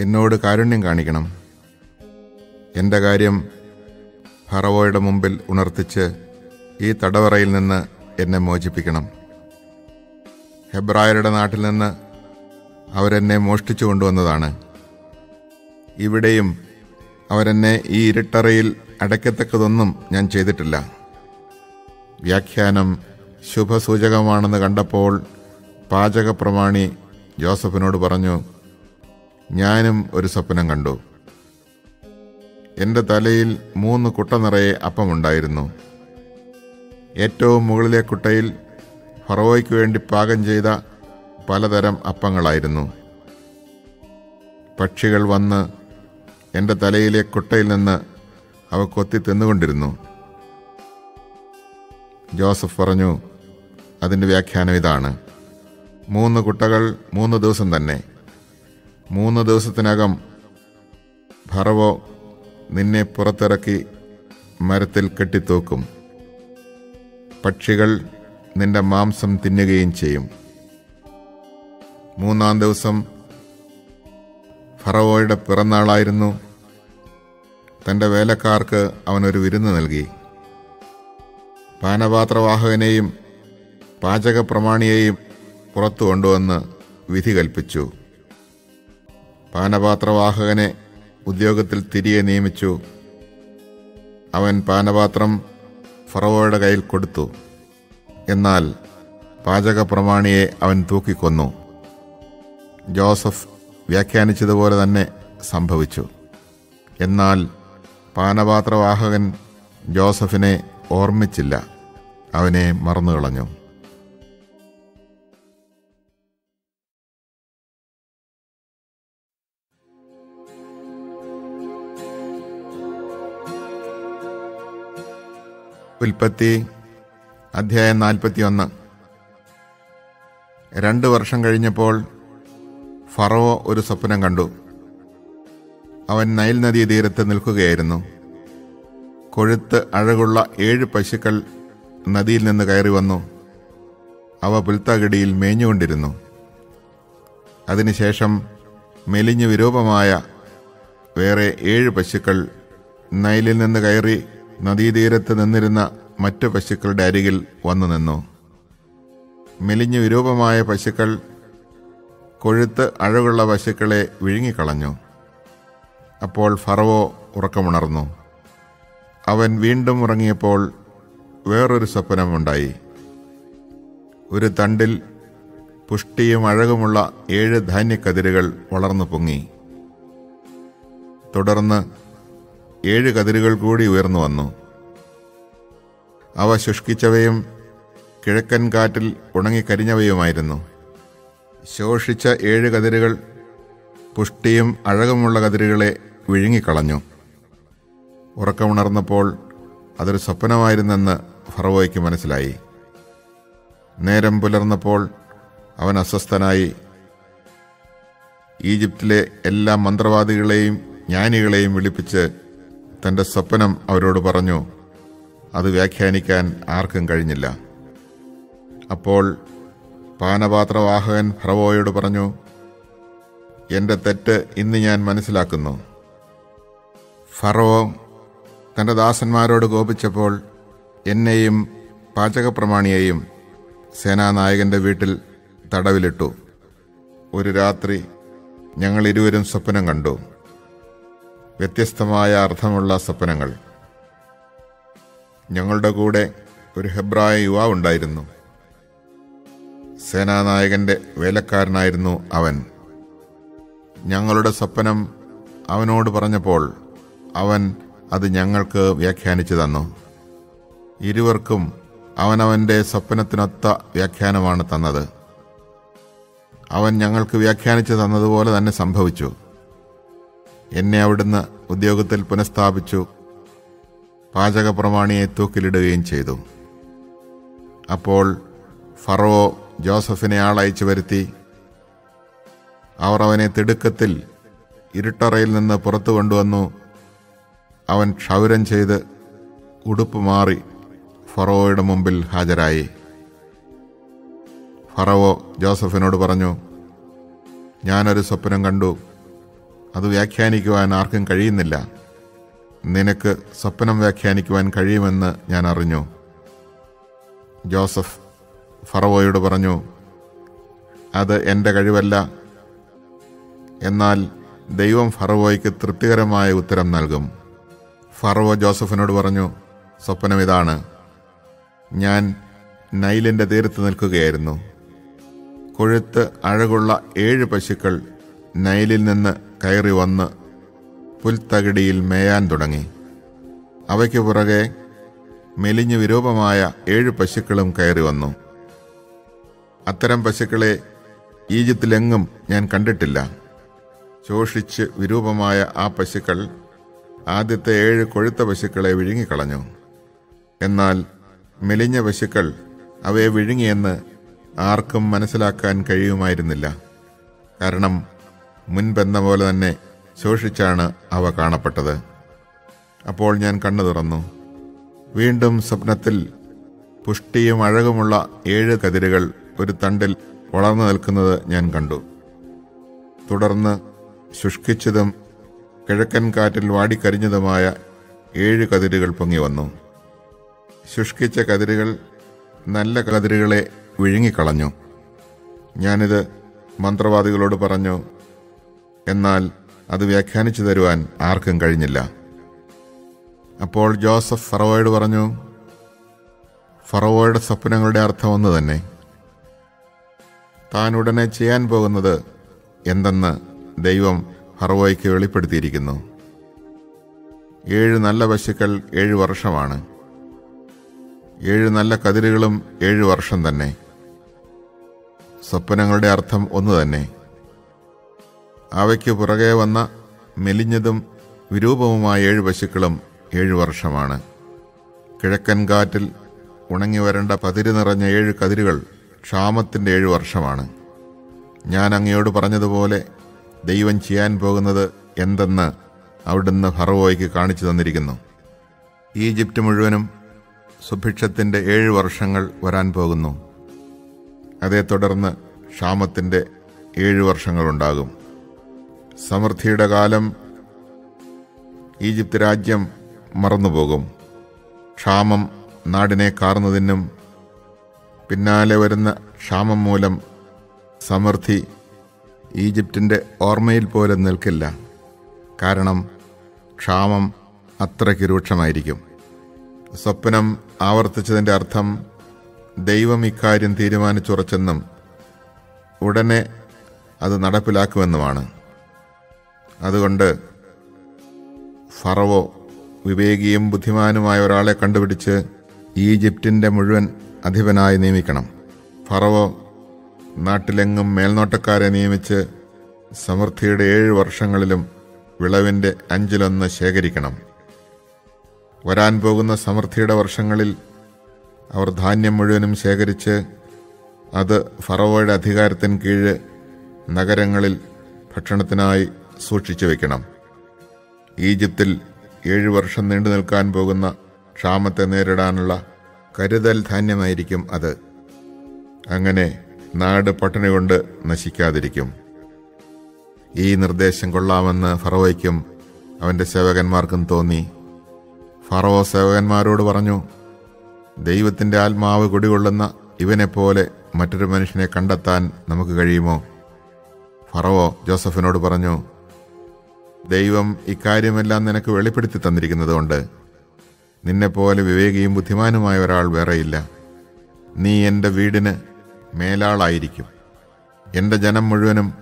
എന്നോട് കാരുണ്യം കാണിക്കണം. എന്റെ കാര്യം ഫറവോയുടെ മുമ്പിൽ ഉണർത്തിച്ച് ഈ തടവറയിൽ നിന്ന് എന്നെ മോചിപ്പിക്കണം. ഹെബ്രായരുടെ നാട്ടിൽ നിന്ന് അവരെന്നെ മോഷ്ടിച്ചു കൊണ്ടുവന്നതാണ്. ഇവിടെയും അവരെന്നെ ഈ ഇരുട്ടറയിൽ അടയ്ക്കത്തക്കതൊന്നും ഞാൻ ചെയ്തിട്ടില്ല. വ്യാഖ്യാനം ശുഭസൂചകമാണെന്ന് കണ്ടപ്പോൾ പാചകപ്രമാണി ജോസഫിനോട് പറഞ്ഞു ഞാനും ഒരു സ്വപ്നം കണ്ടു. എന്റെ തലയിൽ മൂന്ന് കുട്ട നിറയെ അപ്പമുണ്ടായിരുന്നു. ഏറ്റവും മുകളിലെ കുട്ടയിൽ ഫറോയ്ക്ക് വേണ്ടി പാകം ചെയ്ത പലതരം അപ്പങ്ങളായിരുന്നു. പക്ഷികൾ വന്ന് എന്റെ തലയിലെ കുട്ടയിൽ നിന്ന് അവ കൊത്തി തിന്നുകൊണ്ടിരുന്നു. ജോസഫ് പറഞ്ഞു അതിന്റെ വ്യാഖ്യാനം ഇതാണ്. മൂന്ന് കുട്ടകൾ മൂന്ന് ദിവസം തന്നെ മൂന്ന് ദിവസത്തിനകം ഭറവോ നിന്നെ പുറത്തിറക്കി മരത്തിൽ കെട്ടിത്തൂക്കും. പക്ഷികൾ നിന്റെ മാംസം തിന്നുകയും ചെയ്യും. മൂന്നാം ദിവസം ഫറവോയുടെ പിറന്നാളായിരുന്നു. തന്റെ വേലക്കാർക്ക് അവനൊരു വിരുന്ന് നൽകി. പാനപാത്രവാഹകനെയും പാചകപ്രമാണിയെയും പുറത്തു കൊണ്ടുവന്ന് വിധി കൽപ്പിച്ചു. പാനപാത്രവാഹകനെ ഉദ്യോഗത്തിൽ തിരികെ നിയമിച്ചു. അവൻ പാനപാത്രം ഫറവോയുടെ കയ്യിൽ കൊടുത്തു. എന്നാൽ പാചക പ്രമാണിയെ അവൻ തൂക്കിക്കൊന്നു. ജോസഫ് വ്യാഖ്യാനിച്ചതുപോലെ തന്നെ സംഭവിച്ചു. എന്നാൽ പാനപാത്രവാഹകൻ ജോസഫിനെ ഓർമ്മിച്ചില്ല. അവനെ മറന്നുകളഞ്ഞു. ഉൽപ്പത്തി അധ്യായം നാൽപ്പത്തിയൊന്ന്. രണ്ട് വർഷം കഴിഞ്ഞപ്പോൾ ഫറവോ ഒരു സ്വപ്നം കണ്ടു. അവൻ നൈൽ നദീ തീരത്ത് നിൽക്കുകയായിരുന്നു. കൊഴുത്ത് അഴകുള്ള ഏഴ് പശുക്കൾ നദിയിൽ നിന്ന് കയറി വന്നു. അവ പുൽത്തകിടിയിൽ മേഞ്ഞുകൊണ്ടിരുന്നു. അതിനുശേഷം മെലിഞ്ഞു വിരൂപമായ വേറെ ഏഴ് പശുക്കൾ നൈലിൽ നിന്ന് കയറി നദീതീരത്ത് നിന്നിരുന്ന മറ്റു പശുക്കളുടെ അരികിൽ വന്നു നിന്നു. മെലിഞ്ഞു വിരൂപമായ പശുക്കൾ കൊഴുത്ത് അഴകുള്ള പശുക്കളെ വിഴുങ്ങിക്കളഞ്ഞു. അപ്പോൾ ഫറവോ ഉറക്കമുണർന്നു. അവൻ വീണ്ടും ഉറങ്ങിയപ്പോൾ വേറൊരു സ്വപ്നമുണ്ടായി. ഒരു തണ്ടിൽ പുഷ്ടിയും അഴകുമുള്ള ഏഴ് ധാന്യക്കതിരുകൾ വളർന്നു പൊങ്ങി. തുടർന്ന് ഏഴ് കതിരുകൾ കൂടി ഉയർന്നു വന്നു. അവ ശുഷ്കിച്ചവയും കിഴക്കൻ കാറ്റിൽ ഉണങ്ങിക്കരിഞ്ഞവയുമായിരുന്നു. ശോഷിച്ച ഏഴ് കതിരുകൾ പുഷ്ടിയും അഴകുമുള്ള കതിരുകളെ വിഴുങ്ങിക്കളഞ്ഞു. ഉറക്കമുണർന്നപ്പോൾ അതൊരു സ്വപ്നമായിരുന്നെന്ന് ഫറവോയ്ക്ക് മനസ്സിലായി. നേരം പുലർന്നപ്പോൾ അവൻ അസ്വസ്ഥനായി ഈജിപ്തിലെ എല്ലാ മന്ത്രവാദികളെയും ജ്ഞാനികളെയും വിളിപ്പിച്ച് തന്റെ സ്വപ്നം അവരോട് പറഞ്ഞു അത് വ്യാഖ്യാനിക്കാൻ ആർക്കും കഴിഞ്ഞില്ല. അപ്പോൾ പാനപാത്രവാഹകൻ ഫറവോയോട് പറഞ്ഞു എന്റെ തെറ്റ് ഇന്ന് ഞാൻ മനസ്സിലാക്കുന്നു. ഫറവോ തന്റെ ദാസന്മാരോട് കോപിച്ചപ്പോൾ എന്നെയും പാചകപ്രമാണിയെയും സേനാനായകന്റെ വീട്ടിൽ തടവിലിട്ടു. ഒരു രാത്രി ഞങ്ങൾ ഇരുവരും സ്വപ്നം കണ്ടു. വ്യത്യസ്തമായ അർത്ഥമുള്ള സ്വപ്നങ്ങൾ. ഞങ്ങളുടെ കൂടെ ഒരു ഹെബ്രായ യുവാവുണ്ടായിരുന്നു സേനാനായകന്റെ വേലക്കാരനായിരുന്നു അവൻ. ഞങ്ങളുടെ സ്വപ്നം അവനോട് പറഞ്ഞപ്പോൾ അവൻ അത് ഞങ്ങൾക്ക് വ്യാഖ്യാനിച്ചു തന്നു. ഇരുവർക്കും അവനവന്റെ സ്വപ്നത്തിനൊത്ത വ്യാഖ്യാനമാണ് തന്നത്. അവൻ ഞങ്ങൾക്ക് വ്യാഖ്യാനിച്ചു തന്നതുപോലെ തന്നെ സംഭവിച്ചു. എന്നെ അവിടുന്ന് ഉദ്യോഗത്തിൽ പുനഃസ്ഥാപിച്ചു. പാചക പ്രമാണിയെ തൂക്കിലിടുകയും ചെയ്തു. അപ്പോൾ ഫറോ ജോസഫിനെ ആളയച്ചു വരുത്തി. അവർ അവനെ തിടുക്കത്തിൽ ഇരുട്ടറയിൽ നിന്ന് പുറത്തു കൊണ്ടുവന്നു. അവൻ ക്ഷൗരം ചെയ്ത് ഉടുപ്പ് മാറി ഫറോയുടെ മുമ്പിൽ ഹാജരായി. ഫറവോ ജോസഫിനോട് പറഞ്ഞു ഞാനൊരു സ്വപ്നം കണ്ടു. അത് വ്യാഖ്യാനിക്കുവാൻ ആർക്കും കഴിയുന്നില്ല. നിനക്ക് സ്വപ്നം വ്യാഖ്യാനിക്കുവാൻ കഴിയുമെന്ന് ഞാൻ അറിഞ്ഞു. ജോസഫ് ഫറവോയോട് പറഞ്ഞു അത് എന്റെ കഴിവല്ല. എന്നാൽ ദൈവം ഫറവോയ്ക്ക് തൃപ്തികരമായ ഉത്തരം നൽകും. ഫറവോ ജോസഫിനോട് പറഞ്ഞു സ്വപ്നം ഇതാണ്. ഞാൻ നൈലിന്റെ തീരത്ത് നിൽക്കുകയായിരുന്നു. കൊഴുത്ത് അഴകുള്ള ഏഴ് പശുക്കൾ നൈലിൽ നിന്ന് കയറി വന്ന് പുൽത്തകിടിയിൽ മേയാൻ തുടങ്ങി. അവയ്ക്ക് പുറകെ മെലിഞ്ഞു വിരൂപമായ ഏഴ് പശുക്കളും കയറി വന്നു. അത്തരം പശുക്കളെ ഈജിപ്തിലെങ്ങും ഞാൻ കണ്ടിട്ടില്ല. ശോഷിച്ച് വിരൂപമായ ആ പശുക്കൾ ആദ്യത്തെ ഏഴ് കൊഴുത്ത പശുക്കളെ വിഴുങ്ങിക്കളഞ്ഞു. എന്നാൽ മെലിഞ്ഞ പശുക്കൾ അവയെ വിഴുങ്ങിയെന്ന് ആർക്കും മനസ്സിലാക്കാൻ കഴിയുമായിരുന്നില്ല. കാരണം മുൻപെന്ന പോലെ തന്നെ ശോഷിച്ചാണ് അവ കാണപ്പെട്ടത്. അപ്പോൾ ഞാൻ കണ്ണു തുറന്നു. വീണ്ടും സ്വപ്നത്തിൽ പുഷ്ടിയും അഴകുമുള്ള ഏഴ് കതിരുകൾ ഒരു തണ്ടിൽ വളർന്നു നിൽക്കുന്നത് ഞാൻ കണ്ടു. തുടർന്ന് ശുഷ്കിച്ചതും കിഴക്കൻ കാറ്റിൽ വാടിക്കരിഞ്ഞതുമായ ഏഴ് കതിരുകൾ പൊങ്ങി വന്നു. ശുഷ്കിച്ച കതിരുകൾ നല്ല കതിരുകളെ വിഴുങ്ങിക്കളഞ്ഞു. ഞാനിത് മന്ത്രവാദികളോട് പറഞ്ഞു എന്നാൽ അത് വ്യാഖ്യാനിച്ചു തരുവാൻ ആർക്കും കഴിഞ്ഞില്ല. അപ്പോൾ ജോസഫ് ഫറവോയോട് പറഞ്ഞു ഫറവോയുടെ സ്വപ്നങ്ങളുടെ അർത്ഥം ഒന്ന് തന്നെ. താൻ ഉടനെ ചെയ്യാൻ പോകുന്നത് എന്തെന്ന് ദൈവം ഫറവോയ്ക്ക് വെളിപ്പെടുത്തിയിരിക്കുന്നു. ഏഴ് നല്ല പശുക്കൾ ഏഴ് വർഷമാണ്. ഏഴ് നല്ല കതിരുകളും ഏഴ് വർഷം തന്നെ. സ്വപ്നങ്ങളുടെ അർത്ഥം ഒന്ന് തന്നെ. അവയ്ക്ക് പുറകെ വന്ന മെലിഞ്ഞതും വിരൂപവുമായ ഏഴ് പശുക്കളും ഏഴു വർഷമാണ്. കിഴക്കൻ കാറ്റിൽ ഉണങ്ങി വരേണ്ട പതിര് നിറഞ്ഞ ഏഴ് കതിരുകൾ ക്ഷാമത്തിന്റെ ഏഴു വർഷമാണ്. ഞാൻ അങ്ങയോട് പറഞ്ഞതുപോലെ ദൈവം ചെയ്യാൻ പോകുന്നത് എന്തെന്ന് അവിടുന്ന് ഫറവോയ്ക്ക് കാണിച്ചു തന്നിരിക്കുന്നു. ഈജിപ്റ്റ് മുഴുവനും സുഭിക്ഷത്തിന്റെ ഏഴ് വർഷങ്ങൾ വരാൻ പോകുന്നു. അതേ തുടർന്ന് ക്ഷാമത്തിന്റെ ഏഴ് വർഷങ്ങളുണ്ടാകും. സമൃദ്ധിയുടെ കാലം ഈജിപ്ത് രാജ്യം മറന്നുപോകും. ക്ഷാമം നാടിനെ കാർന്നതിനും പിന്നാലെ വരുന്ന ക്ഷാമം മൂലം സമൃദ്ധി ഈജിപ്തിന്റെ ഓർമ്മയിൽ പോലെ നിൽക്കില്ല. കാരണം ക്ഷാമം അത്രയ്ക്ക് രൂക്ഷമായിരിക്കും. സ്വപ്നം ആവർത്തിച്ചതിന്റെ അർത്ഥം ദൈവം ഇക്കാര്യം തീരുമാനിച്ചുറച്ചെന്നും ഉടനെ അത് നടപ്പിലാക്കുമെന്നുമാണ്. അതുകൊണ്ട് ഫറവോ വിവേകിയും ബുദ്ധിമാനുമായ ഒരാളെ കണ്ടുപിടിച്ച് ഈജിപ്തിന്റെ മുഴുവൻ അധിപനായി നിയമിക്കണം. ഫറവോ നാട്ടിലെങ്ങും മേൽനോട്ടക്കാരെ നിയമിച്ച് സമൃദ്ധിയുടെ ഏഴ് വർഷങ്ങളിലും വിളവിന്റെ അഞ്ചിലൊന്ന് ശേഖരിക്കണം. വരാൻ പോകുന്ന സമൃദ്ധിയുടെ വർഷങ്ങളിൽ അവർ ധാന്യം മുഴുവനും ശേഖരിച്ച് അത് ഫറവോയുടെ അധികാരത്തിന് കീഴ് നഗരങ്ങളിൽ ഭക്ഷണത്തിനായി സൂക്ഷിച്ചു വെക്കണം. ഈജിപ്തിൽ ഏഴു വർഷം നീണ്ടു നിൽക്കാൻ പോകുന്ന ക്ഷാമത്തെ നേരിടാനുള്ള കരുതൽ ധാന്യമായിരിക്കും അത്. അങ്ങനെ നാട് പട്ടിണി കൊണ്ട് നശിക്കാതിരിക്കും. ഈ നിർദ്ദേശം കൊള്ളാമെന്ന് ഫറോയ്ക്കും അവന്റെ സേവകന്മാർക്കും തോന്നി. ഫറോ സേവകന്മാരോട് പറഞ്ഞു ദൈവത്തിന്റെ ആത്മാവ് കുടികൊള്ളുന്ന ഇവനെപ്പോലെ മറ്റൊരു മനുഷ്യനെ കണ്ടെത്താൻ നമുക്ക് കഴിയുമോ? ഫറവോ ജോസഫിനോട് പറഞ്ഞു ദൈവം ഇക്കാര്യമെല്ലാം നിനക്ക് വെളിപ്പെടുത്തി തന്നിരിക്കുന്നതുകൊണ്ട് നിന്നെപ്പോലെ വിവേകിയും ബുദ്ധിമാനുമായ ഒരാൾ വേറെയില്ല. നീ എന്റെ വീടിന് മേലാളായിരിക്കും. എന്റെ ജനം മുഴുവനും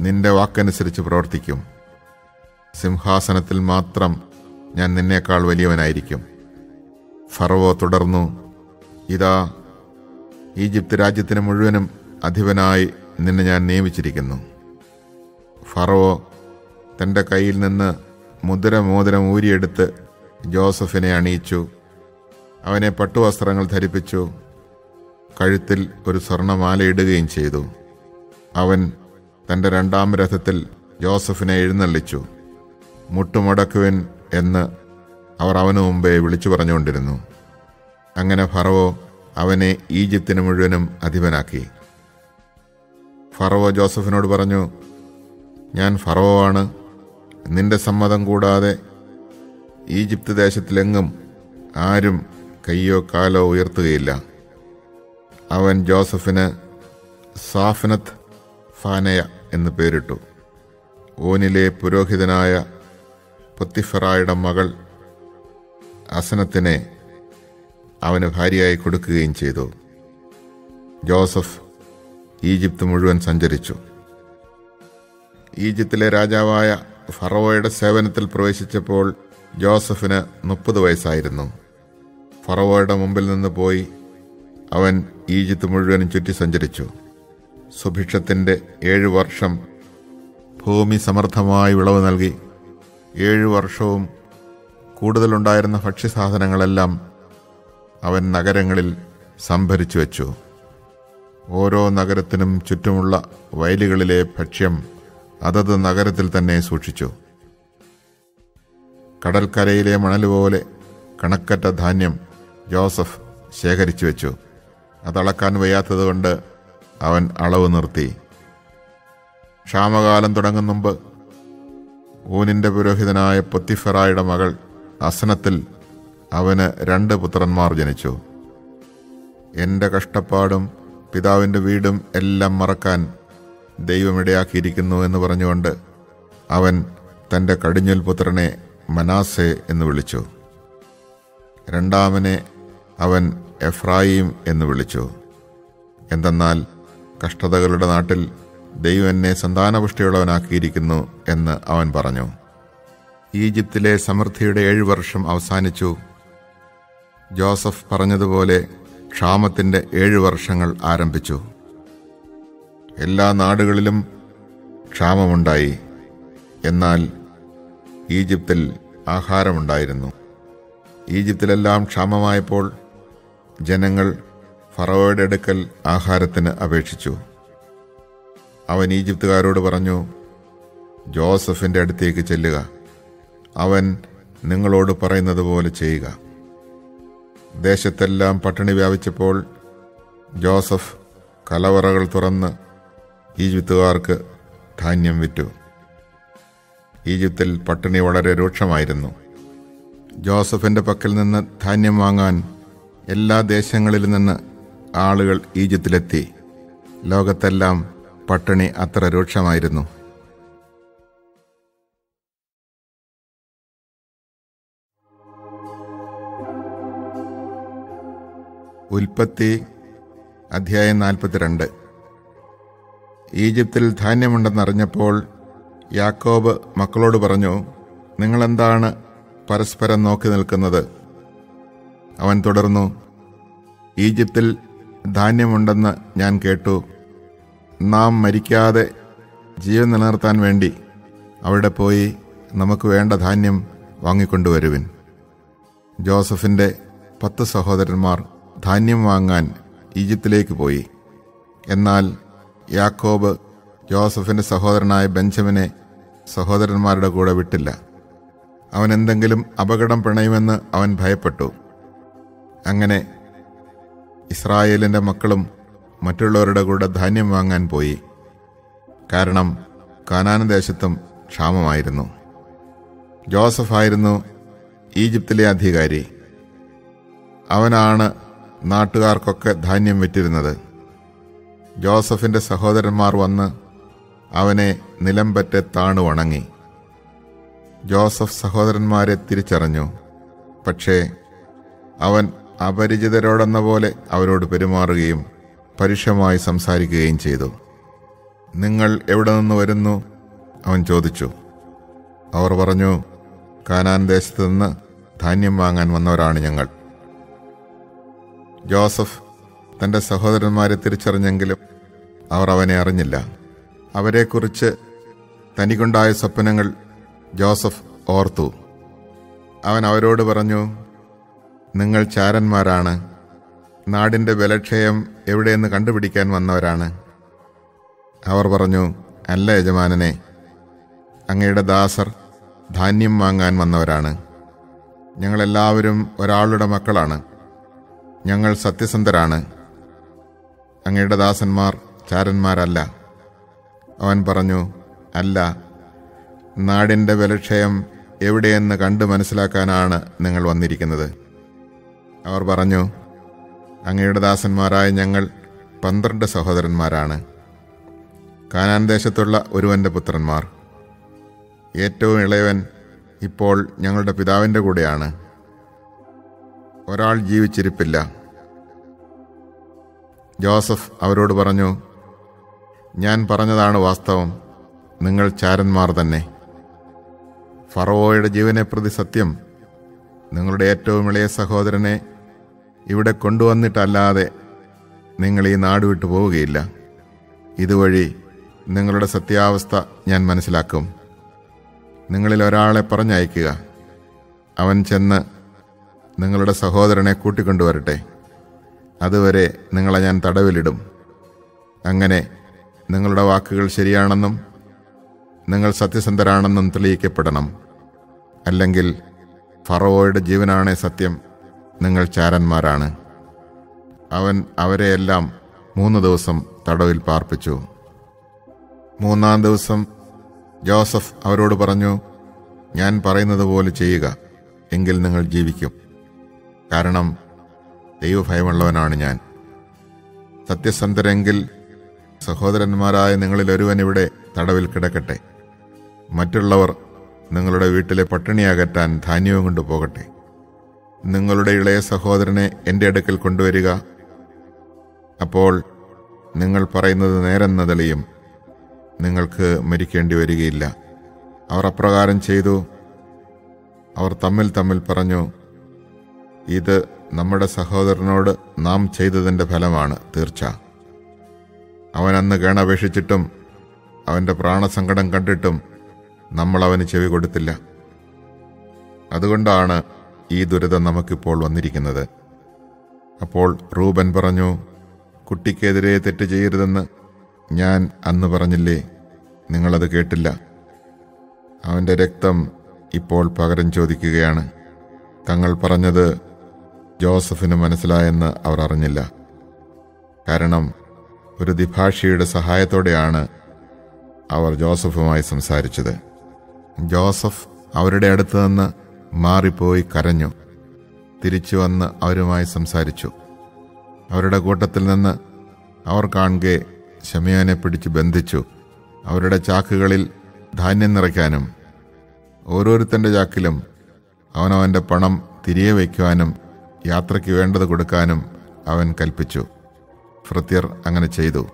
നിന്റെ വാക്കനുസരിച്ച് പ്രവർത്തിക്കും. സിംഹാസനത്തിൽ മാത്രം ഞാൻ നിന്നേക്കാൾ വലിയവനായിരിക്കും. ഫറവോ തുടർന്നു ഇതാ ഈജിപ്ത് രാജ്യത്തിന് മുഴുവനും അധിപനായി നിന്നെ ഞാൻ നിയമിച്ചിരിക്കുന്നു. ഫറവോ തന്റെ കയ്യിൽ നിന്ന് മുദ്രമോതിരം ഊരിയെടുത്ത് ജോസഫിനെ അണിയിച്ചു. അവനെ പട്ടുവസ്ത്രങ്ങൾ ധരിപ്പിച്ചു. കഴുത്തിൽ ഒരു സ്വർണമാല ഇടുകയും ചെയ്തു. അവൻ തന്റെ രണ്ടാം രഥത്തിൽ ജോസഫിനെ എഴുന്നള്ളിച്ചു. മുട്ടുമടക്കുവൻ എന്ന് അവർ അവനു മുമ്പേ വിളിച്ചു പറഞ്ഞുകൊണ്ടിരുന്നു. അങ്ങനെ ഫറവോ അവനെ ഈജിപ്തിന് മുഴുവനും അധിപനാക്കി. ഫറവോ ജോസഫിനോട് പറഞ്ഞു ഞാൻ ഫറവോ ആണ്. നിന്റെ സമ്മതം കൂടാതെ ഈജിപ്ത് ദേശത്തിലെങ്ങും ആരും കയ്യോ കാലോ ഉയർത്തുകയില്ല. അവൻ ജോസഫിന് സാഫനത്ത് ഫാനയ എന്ന് പേരിട്ടു. ഓനിലെ പുരോഹിതനായ പൊത്തിഫറായുടെ മകൾ അസനത്തിനെ അവന് ഭാര്യയായി കൊടുക്കുകയും ചെയ്തു. ജോസഫ് ഈജിപ്ത് മുഴുവൻ സഞ്ചരിച്ചു. ഈജിപ്തിലെ രാജാവായ ഫറവോയുടെ സേവനത്തിൽ പ്രവേശിച്ചപ്പോൾ ജോസഫിന് മുപ്പത് വയസ്സായിരുന്നു. ഫറവോയുടെ മുമ്പിൽ നിന്ന് പോയി അവൻ ഈജിപ്ത് മുഴുവനും ചുറ്റി സഞ്ചരിച്ചു. സുഭിക്ഷത്തിന്റെ ഏഴ് വർഷം ഭൂമി സമർത്ഥമായി വിളവ് നൽകി. ഏഴു വർഷവും കൂടുതലുണ്ടായിരുന്ന ഭക്ഷ്യസാധനങ്ങളെല്ലാം അവൻ നഗരങ്ങളിൽ സംഭരിച്ചു വച്ചു. ഓരോ നഗരത്തിനും ചുറ്റുമുള്ള വയലുകളിലെ ഭക്ഷ്യം അതത് നഗരത്തിൽ തന്നെ സൂക്ഷിച്ചു. കടൽക്കരയിലെ മണൽ പോലെ കണക്കറ്റ ധാന്യം ജോസഫ് ശേഖരിച്ചു വെച്ചു. അതളക്കാൻ വയ്യാത്തതുകൊണ്ട് അവൻ അളവ് നിർത്തി. ക്ഷാമകാലം തുടങ്ങും മുമ്പ് ഊനിന്റെ പുരോഹിതനായ പൊത്തിഫറായുടെ മകൾ അസനത്തിൽ അവന് രണ്ട് പുത്രന്മാർ ജനിച്ചു. എന്റെ കഷ്ടപ്പാടും പിതാവിന്റെ വീടും എല്ലാം മറക്കാൻ ദൈവമിടയാക്കിയിരിക്കുന്നു എന്ന് പറഞ്ഞുകൊണ്ട് അവൻ തന്റെ കടിഞ്ഞൽ പുത്രനെ മനാസെ എന്ന് വിളിച്ചു. രണ്ടാമനെ അവൻ എഫ്രായിം എന്ന് വിളിച്ചു. എന്തെന്നാൽ കഷ്ടതകളുടെ നാട്ടിൽ ദൈവം എന്നെ സന്താനപുഷ്ടിയുള്ളവനാക്കിയിരിക്കുന്നു എന്ന് അവൻ പറഞ്ഞു. ഈജിപ്തിലെ സമൃദ്ധിയുടെ ഏഴു വർഷം അവസാനിച്ചു. ജോസഫ് പറഞ്ഞതുപോലെ ക്ഷാമത്തിന്റെ ഏഴു വർഷങ്ങൾ ആരംഭിച്ചു. എല്ലാ നാടുകളിലും ക്ഷാമമുണ്ടായി. എന്നാൽ ഈജിപ്തിൽ ആഹാരമുണ്ടായിരുന്നു. ഈജിപ്തിലെല്ലാം ക്ഷാമമായപ്പോൾ ജനങ്ങൾ ഫറോയുടെ അടുക്കൽ ആഹാരത്തിന് അപേക്ഷിച്ചു. അവൻ ഈജിപ്തുകാരോട് പറഞ്ഞു ജോസഫിന്റെ അടുത്തേക്ക് ചെല്ലുക. അവൻ നിങ്ങളോട് പറയുന്നത് പോലെ ചെയ്യുക. ദേശത്തെല്ലാം പട്ടിണി വ്യാപിച്ചപ്പോൾ ജോസഫ് കലവറകൾ തുറന്ന് ഈജിപ്തുകാർക്ക് ധാന്യം വിറ്റു. ഈജിപ്തിൽ പട്ടിണി വളരെ രൂക്ഷമായിരുന്നു. ജോസഫിന്റെ പക്കൽ നിന്ന് ധാന്യം വാങ്ങാൻ എല്ലാ ദേശങ്ങളിൽ നിന്ന് ആളുകൾ ഈജിപ്തിലെത്തി. ലോകത്തെല്ലാം പട്ടിണി അത്ര രൂക്ഷമായിരുന്നു. ഉൽപ്പത്തി അധ്യായം നാൽപ്പത്തിരണ്ട്. ഈജിപ്തിൽ ധാന്യമുണ്ടെന്നറിഞ്ഞപ്പോൾ യാക്കോബ് മക്കളോട് പറഞ്ഞു നിങ്ങളെന്താണ് പരസ്പരം നോക്കി നിൽക്കുന്നത്? അവൻ തുടർന്നു ഈജിപ്തിൽ ധാന്യമുണ്ടെന്ന് ഞാൻ കേട്ടു. നാം മരിക്കാതെ ജീവൻ നിലനിർത്താൻ വേണ്ടി അവിടെ പോയി നമുക്ക് വേണ്ട ധാന്യം വാങ്ങിക്കൊണ്ടുവരുവിൻ. ജോസഫിന്റെ പത്ത് സഹോദരന്മാർ ധാന്യം വാങ്ങാൻ ഈജിപ്തിലേക്ക് പോയി. എന്നാൽ യാക്കോബ് ജോസഫിന്റെ സഹോദരനായ ബെഞ്ചമിനെ സഹോദരന്മാരുടെ കൂടെ വിട്ടില്ല. അവൻ എന്തെങ്കിലും അപകടം പിണയുമെന്ന് അവൻ ഭയപ്പെട്ടു. അങ്ങനെ ഇസ്രായേലിന്റെ മക്കളും മറ്റുള്ളവരുടെ കൂടെ ധാന്യം വാങ്ങാൻ പോയി. കാരണം കാനാന ദേശത്തും ക്ഷാമമായിരുന്നു. ജോസഫായിരുന്നു ഈജിപ്തിലെ അധികാരി. അവനാണ് നാട്ടുകാർക്കൊക്കെ ധാന്യം വിറ്റിരുന്നത്. ജോസഫിന്റെ സഹോദരന്മാർ വന്ന് അവനെ നിലംപറ്റെ താണു വണങ്ങി ജോസഫ് സഹോദരന്മാരെ തിരിച്ചറിഞ്ഞു. പക്ഷേ അവൻ അപരിചിതരോടെന്ന പോലെ അവരോട് പെരുമാറുകയും പരുഷമായി സംസാരിക്കുകയും ചെയ്തു. നിങ്ങൾ എവിടെ നിന്ന് വരുന്നു? അവൻ ചോദിച്ചു. അവർ പറഞ്ഞു കാനാൻ ദേശത്ത് നിന്ന് ധാന്യം വാങ്ങാൻ വന്നവരാണ് ഞങ്ങൾ. ജോസഫ് തന്റെ സഹോദരന്മാരെ തിരിച്ചറിഞ്ഞെങ്കിലും അവർ അവനെ അറിഞ്ഞില്ല. അവരെക്കുറിച്ച് തനിക്കുണ്ടായ സ്വപ്നങ്ങൾ ജോസഫ് ഓർത്തു. അവൻ അവരോട് പറഞ്ഞു നിങ്ങൾ ചാരന്മാരാണ്. നാടിന്റെ ബലക്ഷയം എവിടെയെന്ന് കണ്ടുപിടിക്കാൻ വന്നവരാണ്. അവർ പറഞ്ഞു അല്ല യജമാനനെ. അങ്ങയുടെ ദാസർ ധാന്യം വാങ്ങാൻ വന്നവരാണ്. ഞങ്ങളെല്ലാവരും ഒരാളുടെ മക്കളാണ്. ഞങ്ങൾ സത്യസന്ധരാണ്. അങ്ങയുടെ ദാസന്മാർ ചാരന്മാരല്ല അവൻ പറഞ്ഞു അല്ല നാടിന്റെ ബലക്ഷയം എവിടെയെന്ന് കണ്ട് മനസ്സിലാക്കാനാണ് നിങ്ങൾ വന്നിരിക്കുന്നത്. അവർ പറഞ്ഞു അങ്ങയുടെ ദാസന്മാരായ ഞങ്ങൾ പന്ത്രണ്ട് സഹോദരന്മാരാണ്. കാനാൻ ദേശത്തുള്ള ഒരുവന്റെ പുത്രന്മാർ. ഏറ്റവും ഇളയവൻ ഇപ്പോൾ ഞങ്ങളുടെ പിതാവിന്റെ കൂടെയാണ്. ഒരാൾ ജീവിച്ചിരിപ്പില്ല. ജോസഫ് അവരോട് പറഞ്ഞു ഞാൻ പറഞ്ഞതാണ് വാസ്തവം. നിങ്ങൾ ചാരന്മാർ തന്നെ. ഫറവോയുടെ ജീവനെ പ്രതി സത്യം. നിങ്ങളുടെ ഏറ്റവും ഇളയ സഹോദരനെ ഇവിടെ കൊണ്ടുവന്നിട്ടല്ലാതെ നിങ്ങൾ ഈ നാട് വിട്ടു പോവുകയില്ല. ഇതുവഴി നിങ്ങളുടെ സത്യാവസ്ഥ ഞാൻ മനസ്സിലാക്കും. നിങ്ങളിൽ ഒരാളെ പറഞ്ഞയക്കുക. അവൻ ചെന്ന് നിങ്ങളുടെ സഹോദരനെ കൂട്ടിക്കൊണ്ടുവരട്ടെ. അതുവരെ നിങ്ങളെ ഞാൻ തടവിലിടും. അങ്ങനെ നിങ്ങളുടെ വാക്കുകൾ ശരിയാണെന്നും നിങ്ങൾ സത്യസന്ധരാണെന്നും തെളിയിക്കപ്പെടണം. അല്ലെങ്കിൽ ഫറവോയുടെ ജീവനാണേ സത്യം നിങ്ങൾ ചാരന്മാരാണ്. അവൻ അവരെയെല്ലാം മൂന്ന് ദിവസം തടവിൽ പാർപ്പിച്ചു. മൂന്നാം ദിവസം ജോസഫ് അവരോട് പറഞ്ഞു ഞാൻ പറയുന്നത് പോലെ ചെയ്യുക എങ്കിൽ നിങ്ങൾ ജീവിക്കും. കാരണം ദൈവഭയമുള്ളവനാണ് ഞാൻ. സത്യസന്ധരെങ്കിൽ സഹോദരന്മാരായ നിങ്ങളിൽ ഒരുവൻ ഇവിടെ തടവിൽ കിടക്കട്ടെ. മറ്റുള്ളവർ നിങ്ങളുടെ വീട്ടിലെ പട്ടിണി അകറ്റാൻ ധാന്യവും കൊണ്ടുപോകട്ടെ. നിങ്ങളുടെ ഇളയ സഹോദരനെ എന്റെ അടുക്കൽ കൊണ്ടുവരിക. അപ്പോൾ നിങ്ങൾ പറയുന്നത് നേരെന്ന തെളിയും നിങ്ങൾക്ക് മരിക്കേണ്ടി വരികയില്ല. അവർ അപ്രകാരം ചെയ്തു. അവർ തമ്മിൽ തമ്മിൽ പറഞ്ഞു ഇത് നമ്മുടെ സഹോദരനോട് നാം ചെയ്തതിന്റെ ഫലമാണ് തീർച്ച. അവൻ അന്ന് കേണപേക്ഷിച്ചിട്ടും അവന്റെ പ്രാണസങ്കടം കണ്ടിട്ടും നമ്മൾ അവന് ചെവി കൊടുത്തില്ല. അതുകൊണ്ടാണ് ഈ ദുരിതം നമുക്കിപ്പോൾ വന്നിരിക്കുന്നത്. അപ്പോൾ റൂബൻ പറഞ്ഞു കുട്ടിക്കെതിരെ തെറ്റ് ചെയ്യരുതെന്ന് ഞാൻ അന്ന് പറഞ്ഞില്ലേ? നിങ്ങളത് കേട്ടില്ല. അവന്റെ രക്തം ഇപ്പോൾ പകരം ചോദിക്കുകയാണ്. തങ്ങൾ പറഞ്ഞത് ജോസഫിന് മനസ്സിലായെന്ന് അവർ അറിഞ്ഞില്ല. കാരണം ഒരു ദ്വിഭാഷിയുടെ സഹായത്തോടെയാണ് അവർ ജോസഫുമായി സംസാരിച്ചത്. ജോസഫ് അവരുടെ അടുത്ത് നിന്ന് മാറിപ്പോയി കരഞ്ഞു. തിരിച്ചു വന്ന് അവരുമായി സംസാരിച്ചു. അവരുടെ കൂട്ടത്തിൽ നിന്ന് അവർ കാണുകെ ഷമിയാനെ പിടിച്ച് ബന്ധിച്ചു. അവരുടെ ചാക്കുകളിൽ ധാന്യം നിറയ്ക്കാനും ഓരോരുത്തന്റെ ചാക്കിലും അവനവന്റെ പണം തിരികെ വയ്ക്കുവാനും യാത്രയ്ക്ക് വേണ്ടത് കൊടുക്കാനും അവൻ കൽപ്പിച്ചു. ഭൃത്യർ അങ്ങനെ ചെയ്തു.